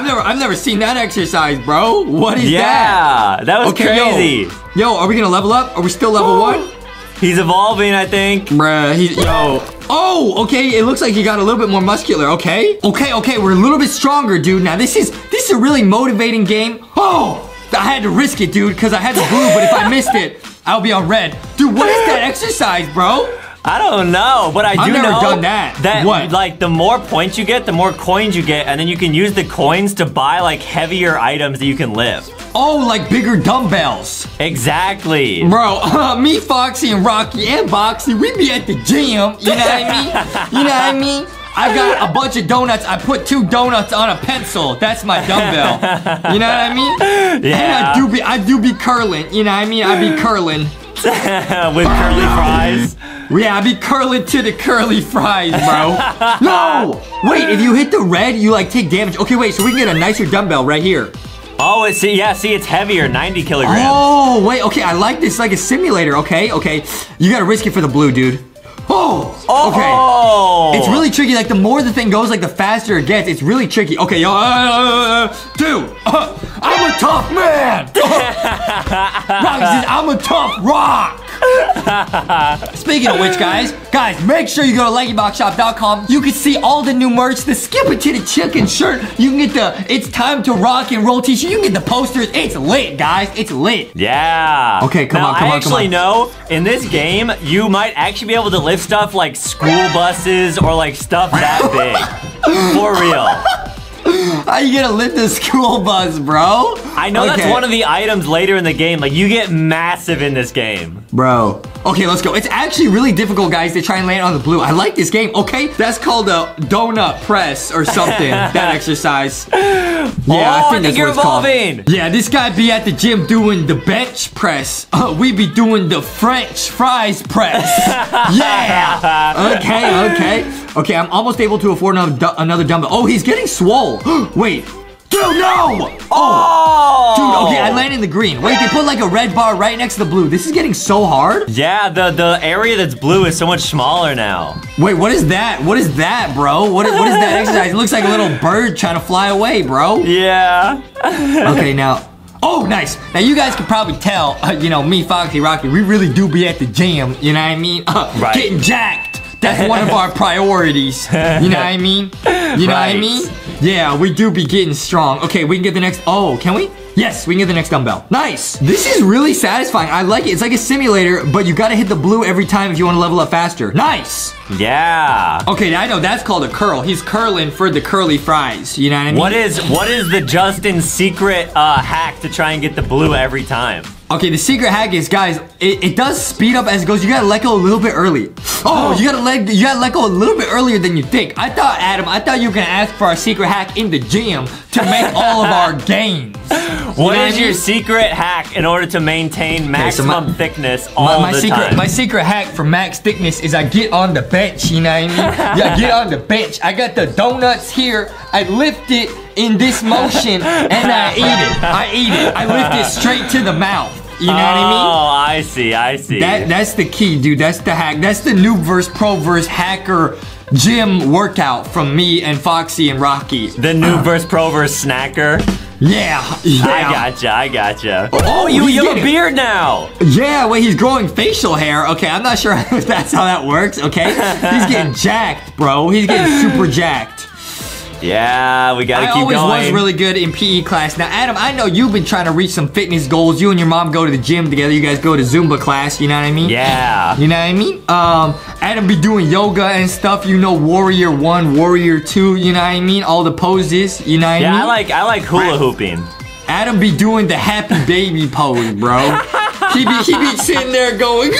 never I've never seen that exercise, bro. What is that? Yeah, that was Okay, yo. crazy. Yo, are we gonna level up? Are we still level one? He's evolving, I think. Bruh, he's yo. Oh, okay. It looks like he got a little bit more muscular. Okay, okay, okay. We're a little bit stronger, dude. Now this is this is a really motivating game. Oh, I had to risk it, dude, because I had the blue. but if I missed it, I'll be on red. Dude, what is that exercise, bro? I don't know, but I do I've never know done that. That What? like the more points you get, the more coins you get, and then you can use the coins to buy like heavier items that you can lift. Oh, like bigger dumbbells. Exactly. Bro, uh, me, Foxy, and Rocky, and Boxy, we be at the gym. You know what I mean? You know what I mean? I got a bunch of donuts. I put two donuts on a pencil. That's my dumbbell. You know what I mean? And Yeah. I do be, I do be curling. You know what I mean? I be curling. With curly fries. Yeah, I be curling to the curly fries, bro. no! Wait, if you hit the red, you like take damage. Okay, wait, so we can get a nicer dumbbell right here. Oh, it's, see, yeah, see, it's heavier, 90 kilograms. Oh, wait, okay, I like this like a simulator, okay? Okay, you gotta risk it for the blue, dude. Oh, okay. Oh. It's really tricky, like the more the thing goes, like the faster it gets. It's really tricky. Okay, yo, uh, uh, uh, dude, uh, I'm a tough man. Rocky says, I'm a tough rock. Speaking of which, guys, guys, make sure you go to lankyboxshop.com. You can see all the new merch, the skip it to the chicken shirt. You can get the it's time to rock and roll t-shirt. You can get the posters. It's lit, guys. It's lit. Yeah. Okay, come Now, on, come I on, come actually on. know in this game you might actually be able to lift stuff like school buses or like stuff that big. For real. How you gonna lift a school bus, bro? I know that's one of the items later in the game. Like you get massive in this game. Bro. Okay, let's go. It's actually really difficult, guys, to try and land on the blue. I like this game, okay? That's called a donut press or something, that exercise. Yeah, Oh, I think that's you're what it's called. evolving. Yeah, this guy be at the gym doing the bench press. Uh, we be doing the French fries press. yeah. Okay, okay. Okay, I'm almost able to afford another, another dumbbell. Oh, he's getting swole. Wait. Dude, no! Oh! Dude, okay, I landed in the green. Wait, they put like a red bar right next to the blue. This is getting so hard. Yeah, the the area that's blue is so much smaller now. Wait, what is that? What is that, bro? What is, what is that exercise? It looks like a little bird trying to fly away, bro. Yeah. okay, now. Oh, nice. Now you guys can probably tell, uh, you know, me, Foxy, Rocky, we really do be at the gym. You know what I mean? Uh, Right. Getting jacked. That's one of our priorities. You know what I mean? You know what I mean? Yeah, we do be getting strong. Okay, we can get the next. Oh, can we? Yes, we can get the next dumbbell. Nice. This is really satisfying. I like it. It's like a simulator, but you gotta hit the blue every time if you want to level up faster. Nice. Yeah. Okay, I know that's called a curl. He's curling for the curly fries. You know what I mean? What is what is the Justin secret uh, hack to try and get the blue every time? Okay, the secret hack is, guys, it, it does speed up as it goes. You gotta let go a little bit early. Oh, oh, you gotta let you gotta let go a little bit earlier than you think. I thought, Adam, I thought you were gonna ask for our secret hack in the gym to make all of our gains. What know is I your secret hack in order to maintain so maximum my- thickness all My, my the secret, time? my secret hack for max thickness is I get on the bench. You know what I mean? yeah, get on the bench. I got the donuts here. I lift it in this motion and I eat it. I eat it. I lift it straight to the mouth. You know what I mean? Oh, I see, I see. That that's the key, dude. That's the hack. That's the new verse pro verse hacker gym workout from me and Foxy and Rocky. the new verse pro verse snacker. Yeah, yeah. I gotcha, I gotcha. Oh, Oh, you, you have a beard now. Yeah, wait, he's growing facial hair. Okay, I'm not sure if that's how that works. Okay, he's getting jacked, bro. He's getting super jacked. Yeah, we gotta I keep always was really good in PE class. Now, Adam, I know you've been trying to reach some fitness goals. You and your mom go to the gym together. You guys go to Zumba class. You know what I mean? yeah. You know what I mean? Um, Adam be doing yoga and stuff. You know, Warrior One, Warrior Two. You know what I mean? All the poses. You know what I mean? Yeah. I like I like hula hooping. Adam be doing the happy baby pose, bro. he be he be sitting there going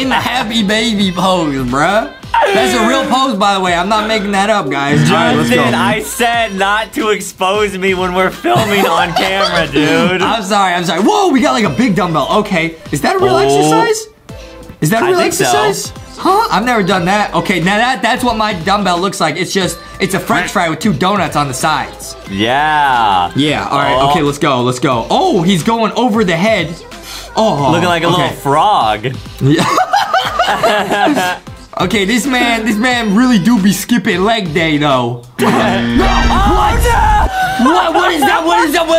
in the happy baby pose, bruh. That's a real pose, by the way. I'm not making that up, guys. All right, let's go. Justin, I said not to expose me when we're filming on camera, dude. I'm sorry, I'm sorry. Whoa, we got like a big dumbbell. Okay, is that a real Oh. exercise? Is that a real think so. Huh? I've never done that. Okay, now that that's what my dumbbell looks like. It's just it's a French fry with two donuts on the sides. Yeah. Yeah. All right. Oh. Okay, let's go. Let's go. Oh, he's going over the head. Oh, Looking like a okay. little frog. Okay, this man, this man really do be skipping leg day though. no, what? Oh, what? What is that? What is that? What?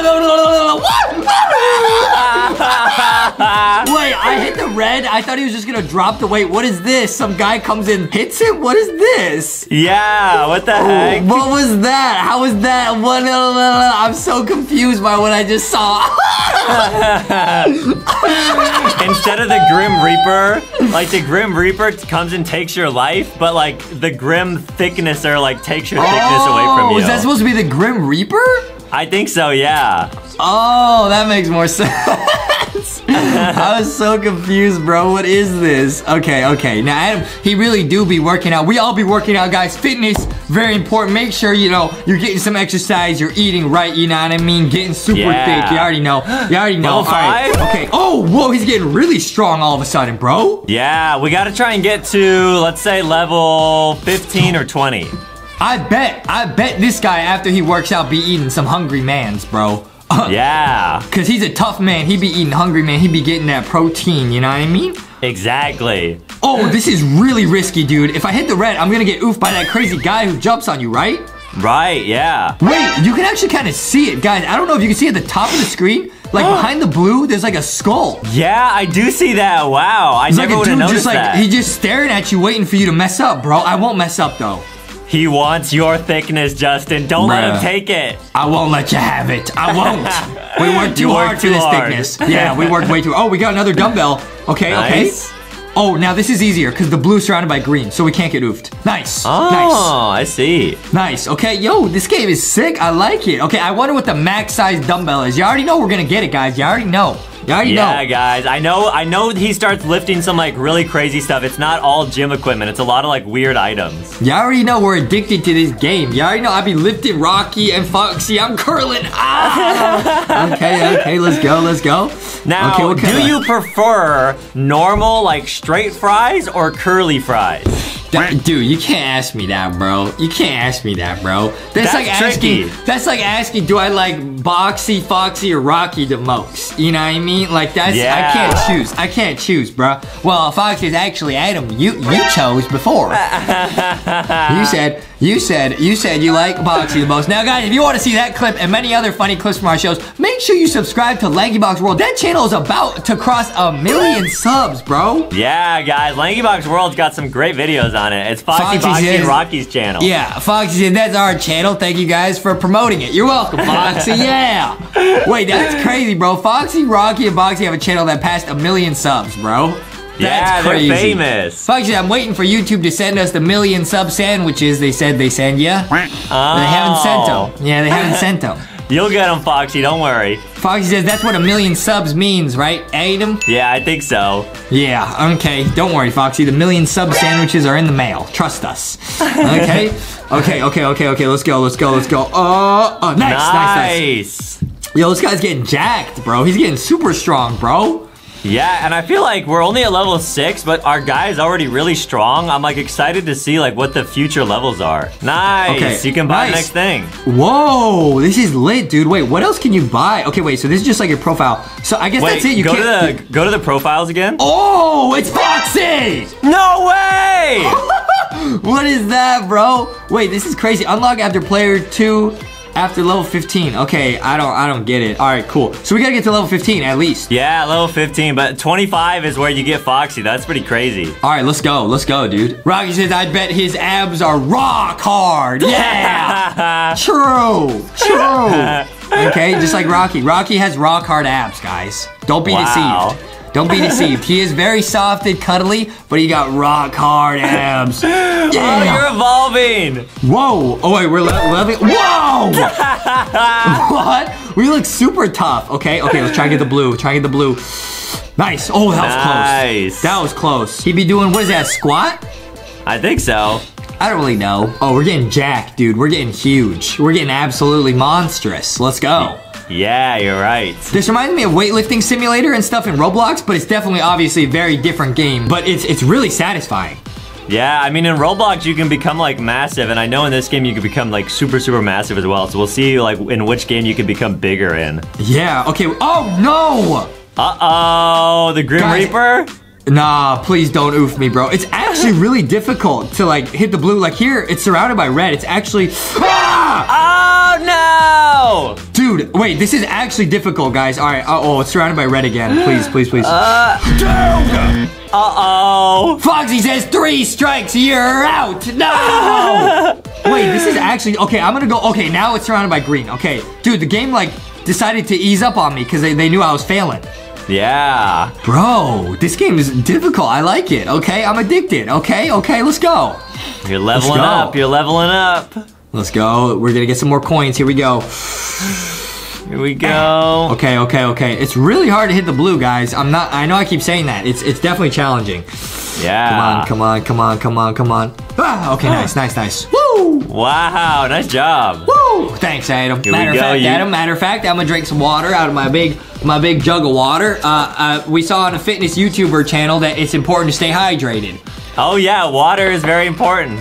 Wait, I hit the red. I thought he was just gonna drop the weight. What is this? Some guy comes in, hits him. What is this? Yeah, what the Oh, heck? what was that? How was that? What? I'm so confused by what I just saw. Instead of the Grim Reaper, like the Grim Reaper comes and takes your life, but like the Grim Thicknesser like takes your thickness away from Oh, you. Is that supposed to be the Grim Reaper? I think so, yeah. Oh, that makes more sense. I was so confused, bro. What is this? Okay, okay. Now, Adam, he really do be working out. We all be working out, guys. Fitness, very important. Make sure, you know, you're getting some exercise. You're eating right, you know what I mean? Getting super Yeah. thick. You already know. You already know. Level All right. five? Okay. Oh, whoa, he's getting really strong all of a sudden, bro. Yeah, we gotta try and get to, let's say, level 15 or 20. I bet, I bet this guy, after he works out, be eating some hungry mans, bro. Yeah, Cause he's a tough man. He be eating hungry man. He be getting that protein. You know what I mean? exactly. Oh, this is really risky, dude. If I hit the red, I'm gonna get oofed by that crazy guy who jumps on you, right? Right, yeah. Wait, you can actually kind of see it, guys. I don't know if you can see at the top of the screen. Like behind the blue, there's like a skull. Yeah, I do see that. Wow, I It's never like a would have dude noticed just like that. he just staring at you, waiting for you to mess up, bro. I won't mess up though. He wants your thickness, Justin. Don't let him take it. I won't let you have it. I won't. we worked too hard worked for this hard. thickness. Yeah, we worked way too. hard. Oh, we got another dumbbell. Okay, Nice. okay. Oh, now this is easier because the blue's surrounded by green, so we can't get oofed. Nice. Oh, I see. Nice. Nice. Okay, yo, this game is sick. I like it. Okay, I wonder what the max size dumbbell is. You already know we're gonna get it, guys. You already know. You already Yeah, know. guys. I know. I know. He starts lifting some like really crazy stuff. It's not all gym equipment. It's a lot of like weird items. Y'all already know we're addicted to this game. Y'all already know I be lifting Rocky and Foxy. I'm curling. Ah! okay, okay, let's go, let's go. Now, okay, do you prefer normal like straight fries or curly fries? That- dude, you can't ask me that, bro. You can't ask me that, bro. That's, That's like tricky. asking. That's like asking, do I like Boxy, Foxy, or Rocky the most? You know what I mean? Like that's. I can't choose. I can't choose, bro. Well, Foxy is actually Adam. You you chose before. you said you said you said you like Boxy the most. Now, guys, if you want to see that clip and many other funny clips from our shows, make sure you subscribe to LankyBox World. That channel is about to cross a million subs, bro. Yeah, guys. LankyBox World's got some great videos on it. It's Foxy Foxy Foxy says- and Rocky's channel. Yeah, Foxy and that's our channel. Thank you guys for promoting it. You're welcome, Foxy. yeah. Wait, that's crazy, bro. Foxy, Rocky, and Boxy have a channel that passed a million subs, bro. Yeah, That's they're crazy. famous. Foxy, I'm waiting for YouTube to send us the million sub sandwiches they said they send ya. Oh. They haven't sent them. Yeah, they haven't sent them. You'll get them, Foxy. Don't worry. Foxy says that's what a million subs means, right, Adam? Yeah, I think so. Yeah, okay. Don't worry, Foxy. The million sub sandwiches are in the mail. Trust us. Okay? okay, okay, okay, okay. Let's go, let's go, let's go. Uh, uh nice, nice, nice. Yo, this guy's getting jacked, bro. He's getting super strong, bro. Yeah, and I feel like we're only at level six, but our guy is already really strong. I'm like excited to see like what the future levels are. Nice. Okay, You can buy the next thing. Whoa, this is lit, dude. Wait, what else can you buy? Okay, wait, so this is just like your profile. So I guess Wait, that's it. You go can't. to the go to the profiles again. Oh, it's Foxy! No way! what is that, bro? Wait, this is crazy. Unlock after player two after level 15. Okay, I don't I don't get it. All right, cool. So we gotta get to level 15 at least. Yeah, level 15, but 25 is where you get Foxy. That's pretty crazy. All right, let's go. Let's go, dude. Rocky says, I bet his abs are rock hard. Yeah. True. True. Okay, just like Rocky. Rocky has rock hard abs, guys. Don't be Wow. deceived. Don't be deceived. He is very soft and cuddly, but he got rock hard abs. Oh, Yeah. you're evolving. Whoa! Oh wait, we're le- leveling. Whoa! what? We look super tough. Okay, okay, let's try and get the blue. Try and get the blue. Nice. Oh, that was Nice. close. That was close. He be doing what is that? Squat? I think so. I don't really know. Oh, we're getting jacked, dude. We're getting huge. We're getting absolutely monstrous. Let's go. Yeah, you're right. This reminds me of weightlifting simulator and stuff in Roblox, but it's definitely obviously a very different game. But it's it's really satisfying. Yeah, I mean in Roblox you can become like massive, and I know in this game you can become like super super massive as well. So we'll see like in which game you can become bigger in. Yeah. Okay. Oh no. Uh oh, the Grim Guys- Reaper. Nah, please don't oof me, bro. It's actually really difficult to like hit the blue. Like here, it's surrounded by red. It's actually. Ah! Oh no! Dude, wait, this is actually difficult, guys. All right. Uh oh, it's surrounded by red again. Please, please, please. Uh oh. Foxy says three strikes, you're out. No. wait, this is actually okay. I'm gonna go. Okay, now it's surrounded by green. Okay, dude, the game like decided to ease up on me because they, they knew I was failing. Yeah. Bro, this game is difficult. I like it. Okay, I'm addicted. Okay, okay, let's go. You're leveling go. up. You're leveling up. Let's go. We're gonna get some more coins. Here we go. Here we go. Okay, okay, okay. It's really hard to hit the blue, guys. I'm not. I know I keep saying that. It's it's definitely challenging. Yeah. Come on, come on, come on, come on, come on. Ah, okay, nice, nice, nice. Woo! Wow, nice job. Woo! Thanks, Adam. Here matter of fact, you- Adam. Matter of fact, I'm gonna drink some water out of my big my big jug of water. Uh, uh, we saw on a fitness YouTuber channel that it's important to stay hydrated. Oh yeah, water is very important.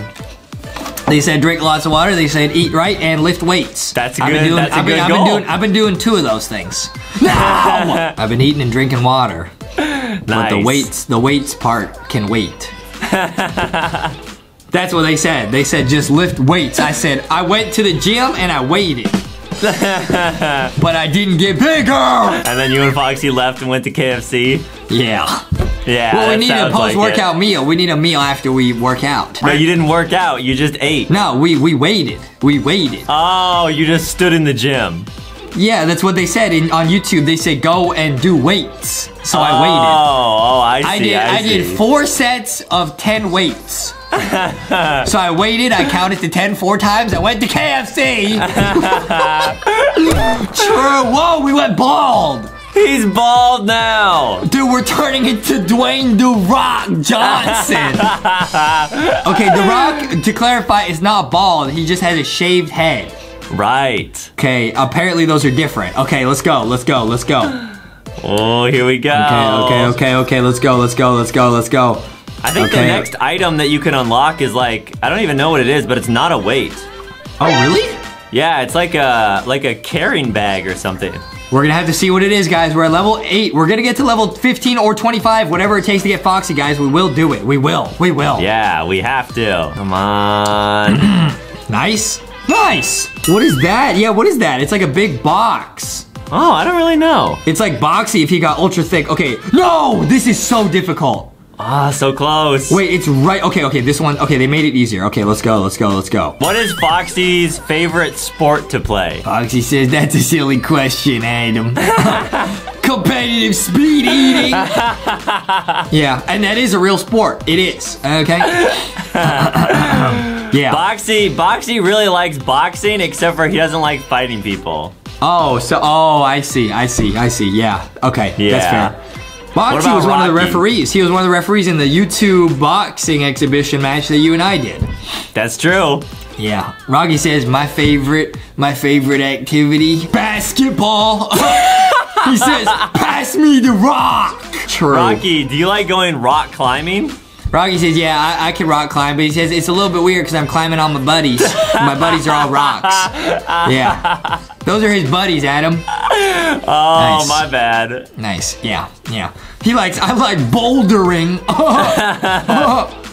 They said drink lots of water. They said eat right and lift weights. That's a I've been good- doing, that's a I've been, good I've been goal. doing I've been doing two of those things. No! I've been eating and drinking water. But the weights the weights part can wait. That's what they said. They said just lift weights. I said I went to the gym and I waited. but I didn't get bigger. And then you and Foxy left and went to KFC. Yeah. Yeah. well, we need a post-workout it. meal. We need a meal after we work out. No, you didn't work out. You just ate. No, we we waited. We waited. Oh, you just stood in the gym. Yeah, that's what they said in, on YouTube. They say go and do weights. So oh, oh, I waited. Oh, I see. I did. I, I, did four sets of ten weights. so I waited. I counted to ten four times. I went to KFC. True. Whoa, we went bald. He's bald now. Dude, we're turning into Dwayne The Rock Johnson. okay, The Rock, to clarify, is not bald. He just has a shaved head. Right. Okay, apparently those are different. Okay, let's go. Let's go. Let's go. Oh, here we go. Okay, okay, okay, okay. Let's go. Let's go. Let's go. Let's go. I think the next item that you can unlock is like I don't even know what it is, but it's not a weight. Oh, really? Yeah, it's like a like a carrying bag or something. We're gonna have to see what it is, guys. We're at level 8. We're gonna get to level 15 or 25, whatever it takes to get Foxy, guys. We will do it. We will. We will. Yeah, we have to. Come on. Nice. Nice. What is that? Yeah, what is that? It's like a big box. oh, I don't really know. It's like boxy if he got ultra thick. Okay. No! This is so difficult. Ah, so close. Wait, it's right. Okay, okay, this one. Okay, they made it easier. Okay, let's go, let's go, let's go. What is Foxy's favorite sport to play? Foxy says that's a silly question, Adam. Competitive speed eating. yeah, and that is a real sport. It is. Okay. yeah. Boxy, Boxy really likes boxing, except for he doesn't like fighting people. Oh, so oh, I see, I see, I see. Yeah. Okay, Yeah. that's fair. Boxy was one of the referees. He was one of the referees in the YouTube boxing exhibition match that you and I did. That's true. Yeah. Rocky says my favorite, my favorite activity, basketball. he says, pass me the rock. True. Rocky, do you like going rock climbing? Rocky says, yeah, I, I can rock climb, but he says it's a little bit weird because I'm climbing on my buddies. my buddies are all rocks. Yeah. Those are his buddies, Adam. Oh, Nice. my bad. Nice. Yeah. Yeah. He likes, I like bouldering.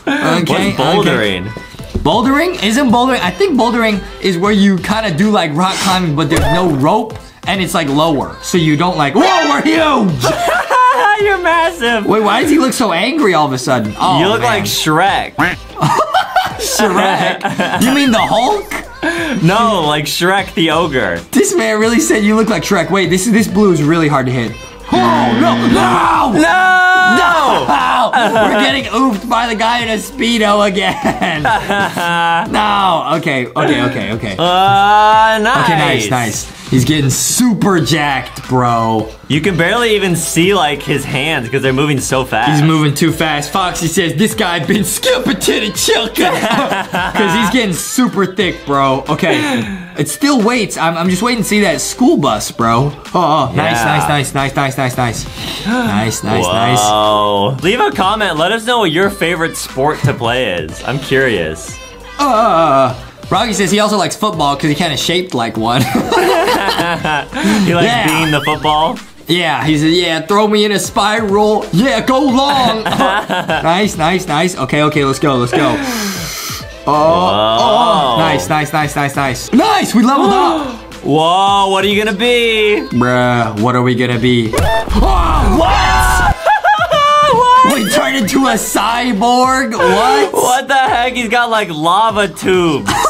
Oh. okay. What's bouldering? okay. Bouldering? Isn't bouldering? I think bouldering is where you kind of do like rock climbing, but there's no rope and it's like lower. So you don't like, whoa, we're huge. You're massive. Wait, why does he look so angry all of a sudden? Oh, you look man. like Shrek. Shrek. you mean the Hulk? No, like Shrek the ogre. This man really said you look like Shrek. Wait, this this blue is really hard to hit. Oh no, no, No! no! We're getting oofed by the guy in a speedo again. no. Okay. Okay. Okay. Okay. Uh, nice. Okay. Nice. Nice. He's getting super jacked, bro. You can barely even see like his hands because they're moving so fast. He's moving too fast. Foxy says this guy been skipping to the chilka because he's getting super thick, bro. Okay. It still waits. I'm, I'm just waiting to see that school bus, bro. Oh, oh, oh. yeah. nice, nice, nice, nice, nice, nice, nice. nice, nice, Whoa. nice. Leave a comment. Let us know what your favorite sport to play is. I'm curious. Uh, uh, uh, uh. Rocky says he also likes football because he kind of shaped like one. He likes Yeah. being the football. yeah, he says, yeah, throw me in a spiral. Yeah, go long. Oh, nice, nice, nice. Okay, okay, let's go, let's go. Oh, oh, nice, nice, nice, nice, nice. Nice, we leveled up. Whoa, what are you gonna be? Bruh, what are we gonna be? Oh, what? We turned into a cyborg? What? What the heck? He's got like lava tubes.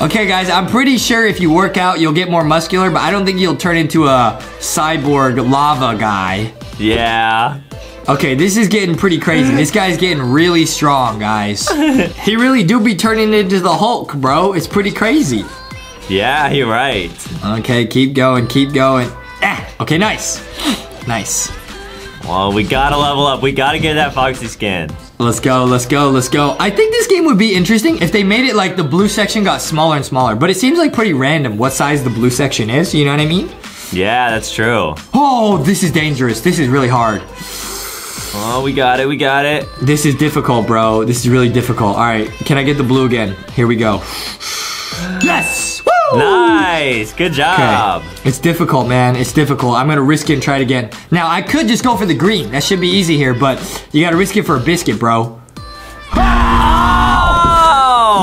Okay, guys, I'm pretty sure if you work out, you'll get more muscular, but I don't think you'll turn into a cyborg lava guy. yeah. Okay, this is getting pretty crazy. This guy's getting really strong, guys. He really do be turning into the Hulk, bro. It's pretty crazy. Yeah, you're right. Okay, keep going, keep going. Ah, okay, nice. Nice. Well, we gotta level up. We gotta get that Foxy skin. Let's go, let's go, let's go. I think this game would be interesting if they made it like the blue section got smaller and smaller, but it seems like pretty random what size the blue section is, you know what I mean? Yeah, that's true. Oh, this is dangerous. This is really hard. Oh, we got it. We got it. This is difficult, bro. This is really difficult. All right, can I get the blue again? Here we go. Yes! Nice. Good job. Okay. It's difficult, man. It's difficult. I'm gonna risk it and try it again. Now, I could just go for the green. That should be easy here, but you gotta risk it for a biscuit, bro. Oh!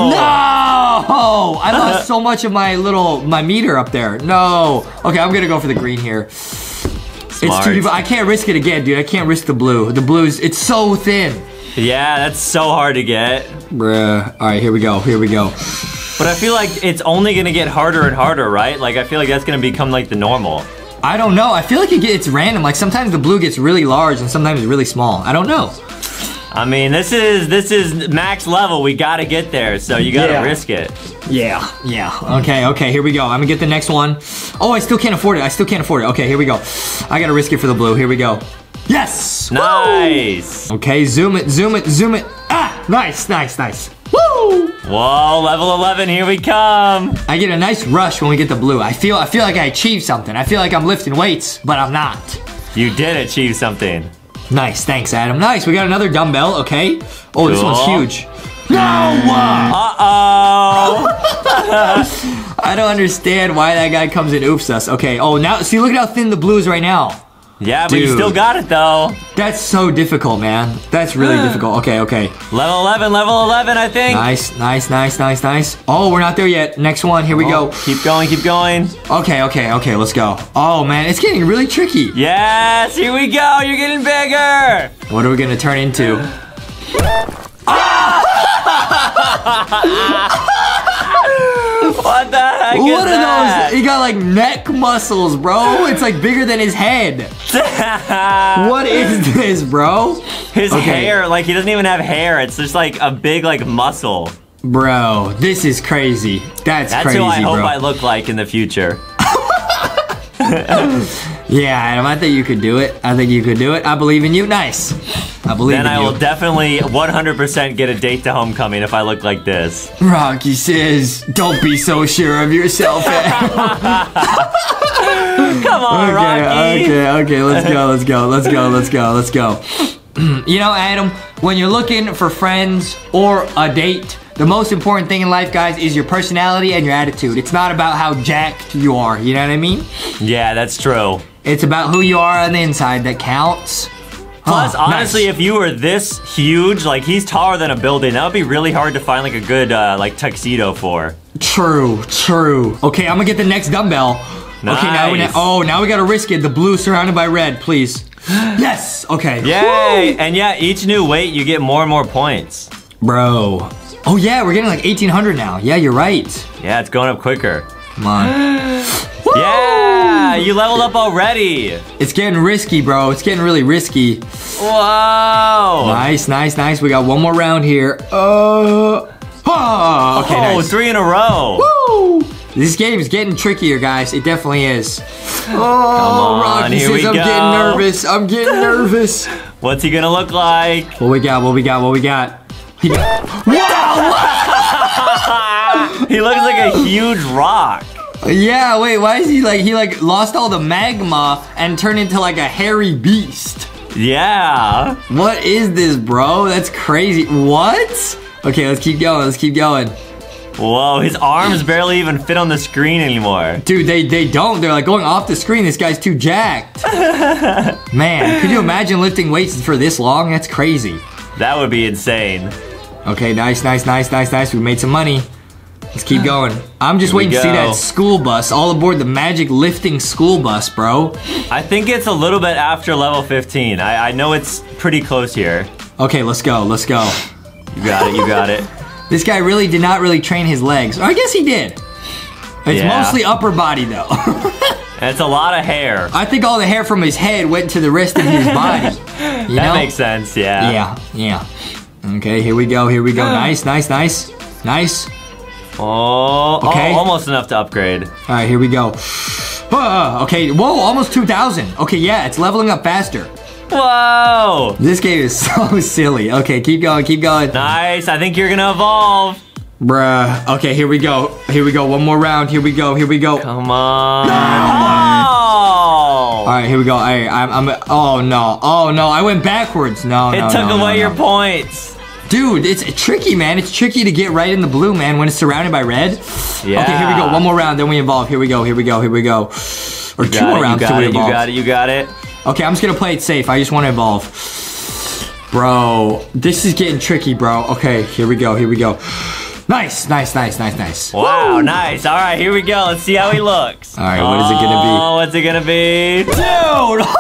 No! I lost so much of my little my meter up there. No. Okay, I'm gonna go for the green here. It's too deep. I can't risk it again, dude. I can't risk the blue. The blue's it's so thin. Yeah, that's so hard to get. Bruh. All right, here we go. Here we go. But I feel like it's only gonna get harder and harder, right? Like I feel like that's gonna become like the normal. I don't know. I feel like it gets it's random. Like sometimes the blue gets really large and sometimes it's really small. I don't know. I mean, this is this is max level. We gotta get there, so you gotta Yeah. risk it. Yeah. Yeah. Okay. Okay. Here we go. I'm gonna get the next one. Oh, I still can't afford it. I still can't afford it. Okay. Here we go. I gotta risk it for the blue. Here we go. Yes. Nice. Okay. Zoom it. Zoom it. Zoom it. Ah. Nice. Nice. Nice. Woo! Whoa, level 11, here we come. I get a nice rush when we get the blue. I feel. I feel like I achieved something. I feel like I'm lifting weights, but I'm not. You did achieve something. Nice. Thanks, Adam. Nice. We got another dumbbell. Okay. Oh, this one's huge. Hmm. No. Uh-oh. I don't understand why that guy comes and oofs us. Okay. Oh, now see. Look at how thin the blue is right now. Yeah, but you still got it though. That's so difficult, man. That's really difficult. Okay, okay. Level 11, level 11, I think. Nice, nice, nice, nice, nice. Oh, we're not there yet. Next one. Here we Oh, go. Keep going, keep going. Okay, okay, okay. Let's go. Oh man, it's getting really tricky. Yes, here we go. You're getting bigger. What are we gonna turn into? Ah! What the heck What are that? those? He got like neck muscles, bro. It's like bigger than his head. What is this, bro? His Okay. hair, like he doesn't even have hair. It's just like a big like muscle. Bro, this is crazy. That's, That's crazy, who I hope bro. I look like in the future. yeah, Adam, I think you could do it. I think you could do it. I believe in you. Nice. I believe in you. Then I you. will definitely 100% get a date to homecoming if I look like this. Rocky says, "Don't be so sure of yourself." Eh? Come on, okay, Rocky. okay, okay. Let's go. Let's go. Let's go. Let's go. Let's go. you know, Adam, when you're looking for friends or a date, the most important thing in life, guys, is your personality and your attitude. It's not about how jacked you are. You know what I mean? Yeah, that's true. It's about who you are on the inside that counts. Plus, Oh, honestly, nice. if you were this huge, like he's taller than a building, that would be really hard to find like a good uh, like tuxedo for. True, true. Okay, I'm gonna get the next dumbbell. Okay, now we Nice. oh now we gotta risk it. The blue surrounded by red, please. yes. Okay. Yay! And yeah, each new weight you get more and more points. Bro. Oh yeah, we're getting like 1800 now. Yeah, you're right. Yeah, it's going up quicker. Come on. Yeah, you leveled up already. It's getting risky, bro. It's getting really risky. Whoa! Nice, nice, nice. We got one more round here. Uh. Oh, okay, oh, nice. three in a row. Woo! This game is getting trickier, guys. It definitely is. Oh, on, Rocky here says I'm go. getting nervous. I'm getting nervous. What's he gonna look like? What we got? What we got? What we got? He got he looks like a huge rock. yeah, wait, why is he like, he like lost all the magma and turned into like a hairy beast? Yeah. What is this, bro? That's crazy. What? Okay, let's keep going. Let's keep going. Whoa, his arms barely even fit on the screen anymore. Dude, they, they don't. They're like going off the screen. This guy's too jacked. Man, could you imagine lifting weights for this long? That's crazy. That would be insane. Okay, nice, nice, nice, nice, nice. We made some money. Let's keep going. I'm just Here waiting to see that school bus. All aboard the magic lifting school bus, bro. I think it's a little bit after level 15. I, I know it's pretty close here. Okay, let's go. Let's go. You got it, you got it. This guy really did not really train his legs. Or I guess he did. It's Yeah. mostly upper body though. It's a lot of hair. I think all the hair from his head went to the rest of his body. That know? makes sense, yeah. Yeah, yeah. Okay, here we go. Here we go. Nice, nice, nice, nice. Oh, oh Okay. oh, almost enough to upgrade. All right, here we go. Okay, whoa, almost 2,000. Okay, yeah, it's leveling up faster. Whoa! This game is so silly. Okay, keep going, keep going. Nice, I think you're gonna evolve. Bruh. Okay, here we go. Here we go. One more round. Here we go. Here we go. Come on. All Oh! right, here we go. Hey, I'm, I'm. Oh no. Oh no. I went backwards. No. It no, took no, no, away no. your points. Dude, it's tricky, man. It's tricky to get right in the blue, man, when it's surrounded by red. Yeah. Okay, here we go. One more round, then we evolve. Here we go. Here we go. Here we go. Or two more rounds you till got we it, you got it, you got it. Okay, I'm just gonna play it safe. I just want to evolve. Bro, this is getting tricky, bro. Okay, here we go. Here we go. Nice, nice, nice, nice, nice. Wow, nice. All right, here we go. Let's see how he looks. All right, what is it gonna be? Oh, what's it gonna be? Dude!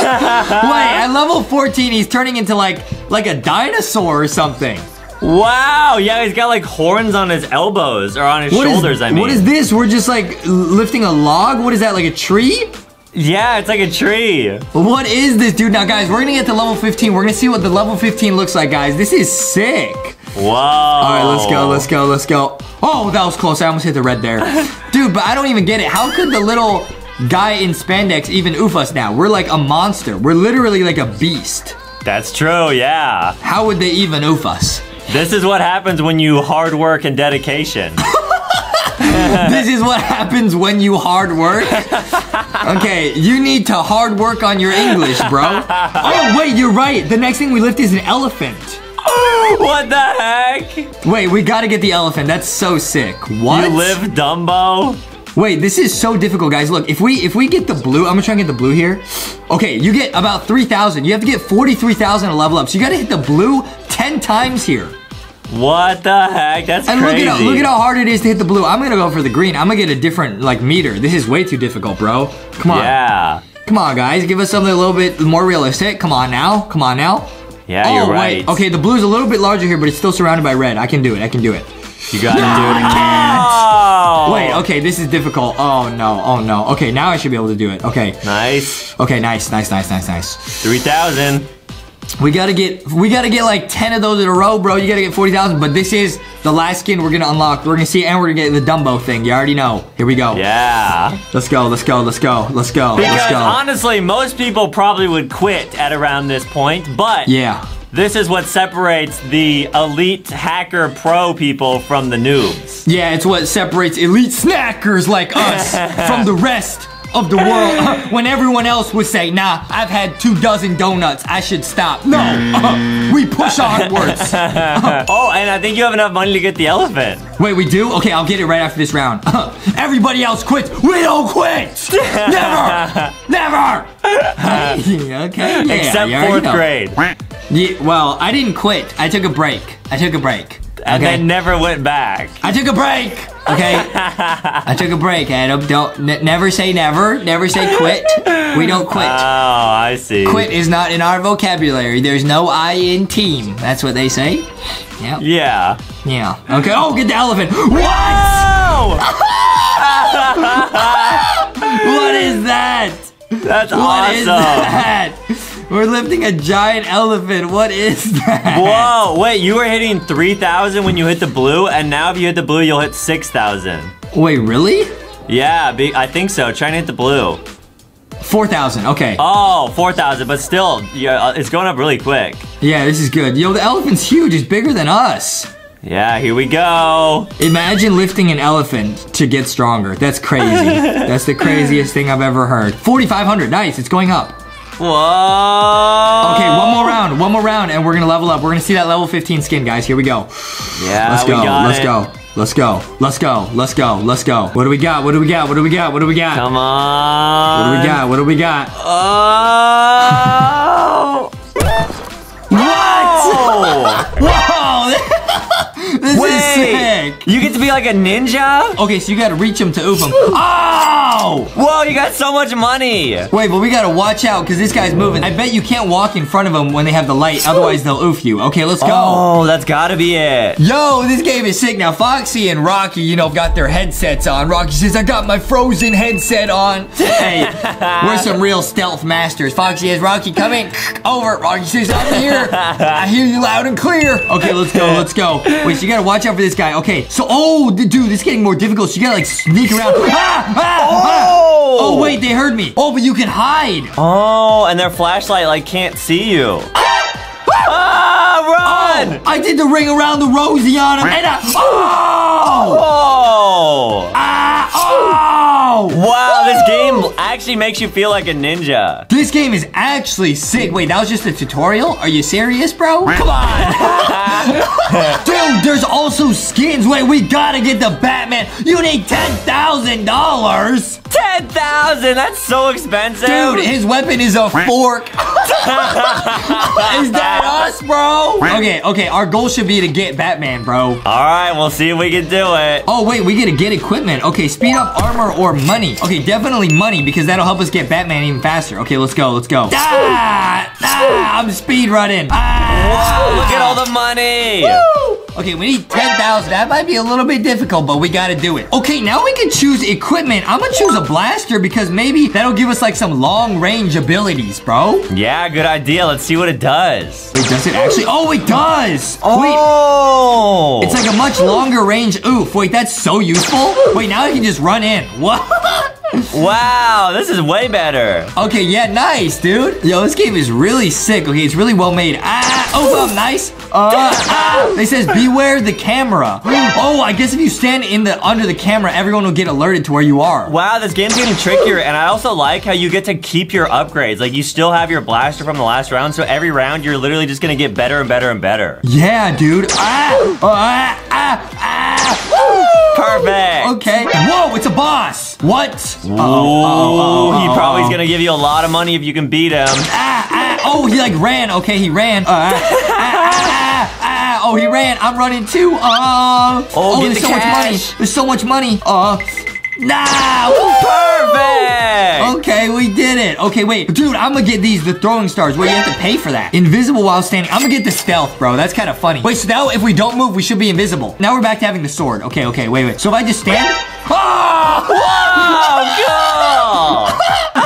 Wait, at level 14, he's turning into like like a dinosaur or something. Wow, yeah, he's got like horns on his elbows or on his What is- shoulders. I mean, What is this? We're just like lifting a log? What is that, like a tree? Yeah, it's like a tree. What is this, dude? Now, guys, we're gonna get to level 15. We're gonna see what the level 15 looks like, guys. This is sick. Whoa. All right, let's go, let's go, let's go. Oh, that was close. I almost hit the red there. Dude, but I don't even get it. How could the little guy in spandex even oof us now? We're like a monster. We're literally like a beast. That's true, yeah. How would they even oof us? This is what happens when you hard work and dedication. this is what happens when you hard work. Okay, you need to hard work on your English, bro. Oh, wait, you're right. The next thing we lift is an elephant. what the heck? Wait, we gotta get the elephant. That's so sick. What? You live Dumbo? Wait, this is so difficult, guys. Look, if we if we get the blue, I'm gonna try and get the blue here. Okay, you get about 3,000. You have to get 43,000 to level up. So you gotta hit the blue 10 times here. What the heck? That's And crazy. look at how, look at how hard it is to hit the blue. I'm gonna go for the green. I'm gonna get a different like meter. This is way too difficult, bro. Come on. Yeah. Come on, guys. Give us something a little bit more realistic. Come on now. Come on now. Yeah, oh, you're right. wait. Okay, the blue's a little bit larger here, but it's still surrounded by red. I can do it. I can do it. You gotta No, do it. I can't. Oh. Wait, okay, this is difficult. Oh no, oh no. Okay, now I should be able to do it. Okay. Nice. Okay, nice, nice, nice, nice, nice. 3,000. We gotta get, we gotta get like 10 of those in a row, bro. You gotta get 40,000, but this is the last skin we're gonna unlock. We're gonna see, and we're gonna get the Dumbo thing. You already know. Here we go. Yeah. Let's go, let's go, let's go, let's go, Because let's go. honestly, most people probably would quit at around this point, but Yeah. this is what separates the elite hacker pro people from the noobs. Yeah, it's what separates elite snackers like us from the rest of the world. when everyone else would say, nah, I've had two dozen donuts, I should stop. No, uh, we push onwards. oh, and I think you have enough money to get the elephant. Wait, we do? Okay, I'll get it right after this round. Everybody else quits. We don't quit. Never. Never. okay. Yeah, Except fourth grade. Yeah, well, I didn't quit. I took a break. I took a break. And okay? then never went back. I took a break. Okay. I took a break, Adam. Don't n- never say never. Never say quit. We don't quit. Oh, I see. Quit is not in our vocabulary. There's no I in team. That's what they say. Yeah. Yeah. Yeah. Okay. Oh, get the elephant. What? what is that? That's What is awesome. that? We're lifting a giant elephant. What is that? Whoa, wait, you were hitting 3,000 when you hit the blue, and now if you hit the blue, you'll hit 6,000. Wait, really? Yeah, I think so. Try and hit the blue. 4,000. Okay. Oh, 4,000, but still, yeah, uh, it's going up really quick. Yeah, this is good. Yo, the elephant's huge. It's bigger than us. Yeah, here we go. Imagine lifting an elephant to get stronger. That's crazy. That's the craziest thing I've ever heard. 4,500. Nice. It's going up. Whoa. Okay, one more round. One more round, and we're gonna level up. We're gonna see that level 15 skin, guys. Here we go. Yeah, Let's go. Let's it. go. Let's go. Let's go. Let's go. Let's go. What do we got? What do we got? What do we got? What do we got? Come on. What do we got? What do we got? Oh. What? Whoa! this Wait, is sick. you get to be like a ninja? Okay, so you gotta reach him to oof him. Oh! Whoa, you got so much money. Wait, but we gotta watch out because this guy's moving. I bet you can't walk in front of him when they have the light, otherwise they'll oof you. Okay, let's go. Oh, that's gotta be it. Yo, this game is sick. Now, Foxy and Rocky, you know, got their headsets on. Rocky says, I got my Frozen headset on. Hey, we're some real stealth masters. Foxy says, Rocky, come in. Over. Rocky says, I'm here. I hear you loud and clear. Okay, let's go, let's go. Wait, you gotta watch out for this guy. Okay, so, oh, dude, this is getting more difficult. So you gotta, like, sneak around. Ah, ah, ah. Oh, wait, they heard me. Oh, but you can hide. Oh, and their flashlight like can't see you. Ah, run! Oh, I did the ring around the rosy on him. And I, oh! Oh! Ah, Wow, this game actually makes you feel like a ninja. This game is actually sick. Wait, that was just a tutorial? Are you serious, bro? Come on. Dude, there's also skins. Wait, we gotta get the Batman. You need $10,000. 10,000, that's so expensive. Dude, his weapon is a fork. Is that us, bro? Okay, okay, our goal should be to get Batman, bro. All right, we'll see if we can do it. Oh, wait, we gotta get equipment. Okay, speed up armor or money. Okay, definitely money because that'll help us get Batman even faster. Okay, let's go, let's go. Ah, ah, I'm speed running. Ah, Whoa, look at all the money. Okay, we need 10,000. That might be a little bit difficult, but we gotta do it. Okay, now we can choose equipment. I'm gonna choose a blaster because maybe that'll give us like some long range abilities, bro. Yeah, good idea. Let's see what it does. Wait, does it actually? Oh, it does. Oh. Wait, it's like a much longer range. Oof, wait, that's so useful. Wait, now I can just run in. What? Wow, this is way better. Okay, yeah, nice, dude. Yo, this game is really sick. Okay, it's really well made. Ah, oh, well, nice. Uh, ah, it says beware the camera. Oh, I guess if you stand in the under the camera, everyone will get alerted to where you are. Wow, this game's getting trickier, and I also like how you get to keep your upgrades. Like, you still have your blaster from the last round, so every round you're literally just gonna get better and better and better. Yeah, dude. Ah, oh, ah, ah, ah. Perfect. Okay. Whoa, it's a boss. What? Ooh, uh-oh, he uh-oh, probably is gonna give you a lot of money if you can beat him. Ah, ah, oh, he like ran. Okay, he ran. Uh, ah, ah, ah, ah, oh, he ran. I'm running too. Uh, Oh, get there's the so cash. much money. There's so much money. Uh, nah. Perfect. Okay, we did it. Okay, wait. Dude, I'm gonna get these, the throwing stars. Wait, you have to pay for that. Invisible while standing. I'm gonna get the stealth, bro. That's kind of funny. Wait, so now if we don't move, we should be invisible. Now we're back to having the sword. Okay, okay, wait, wait. So if I just stand? Oh! Whoa,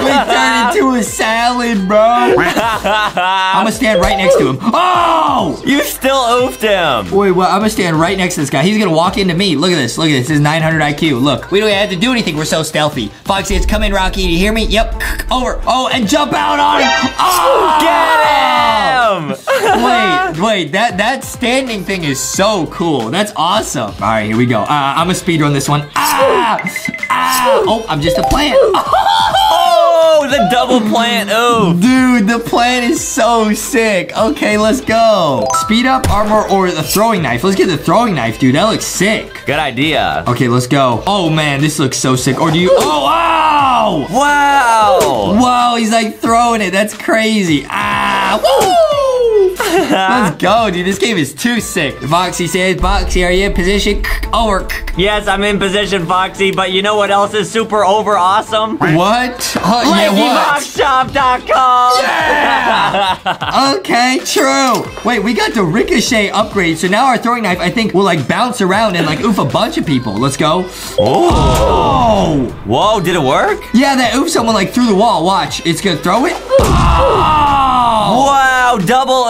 we turned into a salad, bro. I'm gonna stand right next to him. Oh! You still oofed him. Wait, well, I'm gonna stand right next to this guy. He's gonna walk into me. Look at this. Look at this. This is 900 IQ. Look. We don't have to do anything. We're so stealthy. Foxy, it's come in, Rocky. You hear me? Yep. Over. Oh, and jump out on him. Oh! Get him. wait, wait. That that standing thing is so cool. That's awesome. All right, here we go. Uh, I'm gonna speed run this one. Ah! Ah! Oh, I'm just a plant. Oh, the double plant Oh. Dude, the plant is so sick. Okay, let's go. Speed up armor or the throwing knife. Let's get the throwing knife, dude. That looks sick. Good idea. Okay, let's go. Oh man, this looks so sick. Or do you? Oh, wow! Wow. Whoa, he's like throwing it. That's crazy. Ah! Woo! Let's go, dude. This game is too sick. Foxy says, Foxy, are you in position? Over. Yes, I'm in position, Foxy, but you know what else is super over awesome? What? Oh, yeah? LankyBoxShop.com. Yeah! okay, true. Wait, we got the ricochet upgrade, so now our throwing knife, I think, will like bounce around and like oof a bunch of people. Let's go. Oh. Whoa, did it work? Yeah, that oof someone like through the wall. Watch, it's gonna throw it. Oh! Wow, double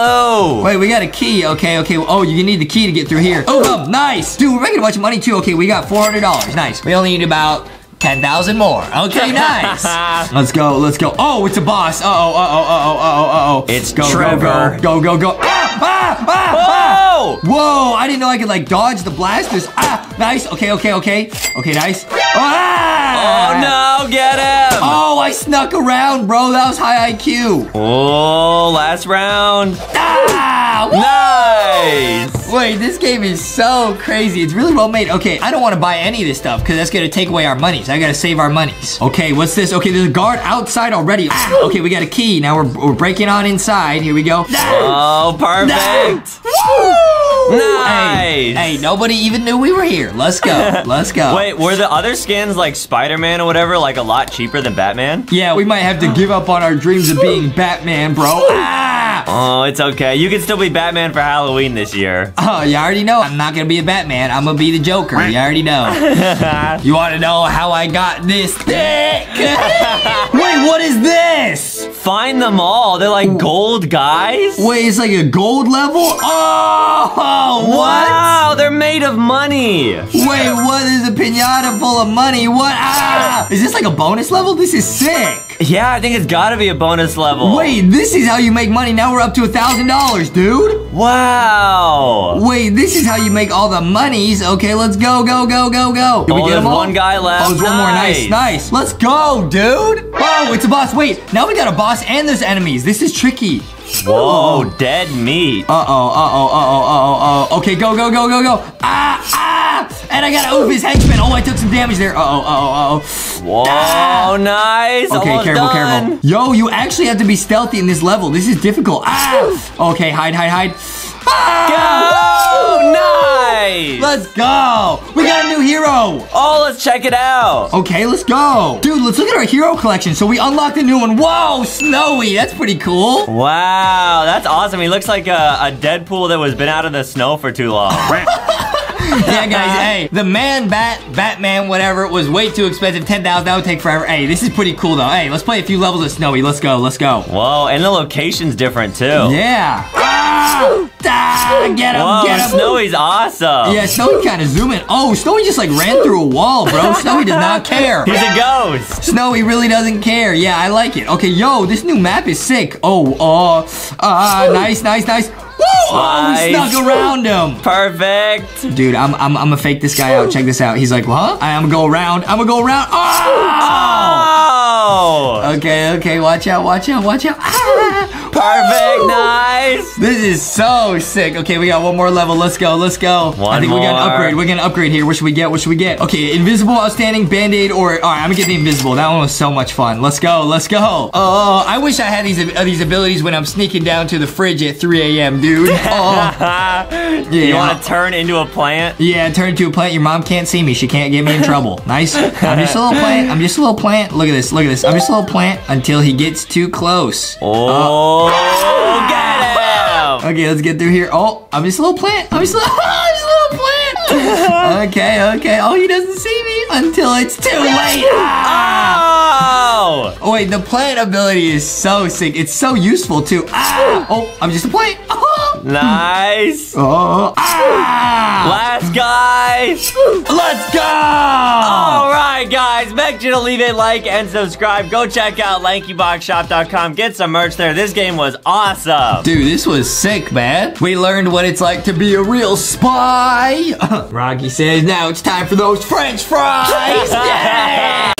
Wait, we got a key. Okay, okay. Oh, you need the key to get through here. Oh, nice. Dude, we're making a bunch of money too. Okay, we got $400. Nice. We only need about 10,000 more. Okay, nice. let's go, let's go. Oh, it's a boss. Uh-oh, uh-oh, uh-oh, uh-oh, uh-oh. It's go, Trevor. Go, go, go, go. Ah, ah, ah, ah. Whoa, I didn't know I could like dodge the blasters. Ah, nice. Okay, okay, okay. Okay, nice. Ah! Oh no, get him. Oh, I snuck around, bro. That was high IQ. Oh, last round. Ah! Nice. Wait, this game is so crazy. It's really well made. Okay, I don't want to buy any of this stuff because that's going to take away our monies. I got to save our monies. Okay, what's this? Okay, there's a guard outside already. Ah, okay, we got a key. Now we're, we're breaking on inside. Here we go. Oh, perfect. Woo! Nice. Hey, hey, nobody even knew we were here. Let's go. Let's go. Wait, were the other skins like Spider-Man or whatever like a lot cheaper than Batman? Yeah, we might have to give up on our dreams of being Batman, bro. Ah! Oh, it's okay. You can still be Batman for Halloween this year. Oh, you already know I'm not gonna be a Batman. I'm gonna be the Joker. You already know. you want to know how I got this thick? Wait, what is this? Find them all. They're like gold guys. Wait, it's like a gold level? Oh, what? Wow, they're made of money. Wait, what is a pinata full of money? What? Ah! Is this like a bonus level? This is sick. Yeah, I think it's gotta be a bonus level. Wait, this is how you make money. Now we're up to a thousand dollars, dude. Wow. Wait, this is how you make all the monies. Okay, let's go, go, go, go, go. Did Oh, we get there's one guy left. Oh, one more. Nice, Nice. Let's go, dude. Oh, it's a boss. Wait, now we got a boss and there's enemies. This is tricky. Whoa, dead meat. Uh-oh, uh-oh, uh-oh, uh-oh, uh-oh. Okay, go, go, go, go, go. Ah, ah! And I got to oof his henchman. Oh, I took some damage there. Uh-oh, uh-oh, uh-oh. Whoa, nice. Okay, Almost careful, done. careful. Yo, you actually have to be stealthy in this level. This is difficult. Ah! Okay, hide, hide, hide. Go! Nice. Let's go. We got a new hero. Oh, let's check it out. Okay, let's go. Dude, let's look at our hero collection. So we unlocked a new one. Whoa, Snowy. That's pretty cool. Wow, that's awesome. He looks like a, a Deadpool that was been out in the snow for too long. yeah, guys, hey, the man bat, Batman, whatever, was way too expensive. 10,000, that would take forever. Hey, this is pretty cool, though. Hey, let's play a few levels of Snowy. Let's go, let's go. Whoa, and the location's different too. Yeah. Ah! Ah, get him, Whoa, get him. Snowy's awesome. Yeah, Snowy kind of zoom in. Oh, Snowy just like ran through a wall, bro. Snowy does not care. He's a ghost. Snowy really doesn't care. Yeah, I like it. Okay, yo, this new map is sick. Oh, uh, uh, nice, nice, nice. Woo! Oh, we snuck around him. Perfect. Dude, I'm, I'm, I'm gonna fake this guy out. Check this out. He's like, what? I'm gonna go around. I'm gonna go around. Oh! Oh! Okay, okay, watch out, watch out, watch out. Ah! Perfect. Nice. This is so sick. Okay, we got one more level. Let's go, let's go. I One think we got an upgrade. We're gonna upgrade here. What should we get? What should we get? Okay, invisible, outstanding, band-aid, or all right, I'm gonna get the invisible. That one was so much fun. Let's go, let's go. Oh, I wish I had these uh, these abilities when I'm sneaking down to the fridge at 3 a.m., dude. Oh, You want to turn into a plant? yeah, turn into a plant. Your mom can't see me. She can't get me in trouble. Nice. I'm just a little plant. I'm just a little plant. Look at this. Look at this. I'm just a little plant until he gets too close. Oh, get him! Okay, let's get through here. Oh, I'm just a little plant. I'm just a little, I'm just a little plant. okay, okay. Oh, he doesn't see me until it's too late. Ah! Oh! Oh, wait, the plant ability is so sick. It's so useful, too. Ah! Oh, I'm just a plant. Oh, Nice. oh. Ah! Last guys. Let's go! All right, guys. Make sure to leave a like and subscribe. Go check out LankyBoxShop.com. Get some merch there. This game was awesome. Dude, this was sick, man. We learned what it's like to be a real spy. Rocky says now it's time for those french fries. Yeah!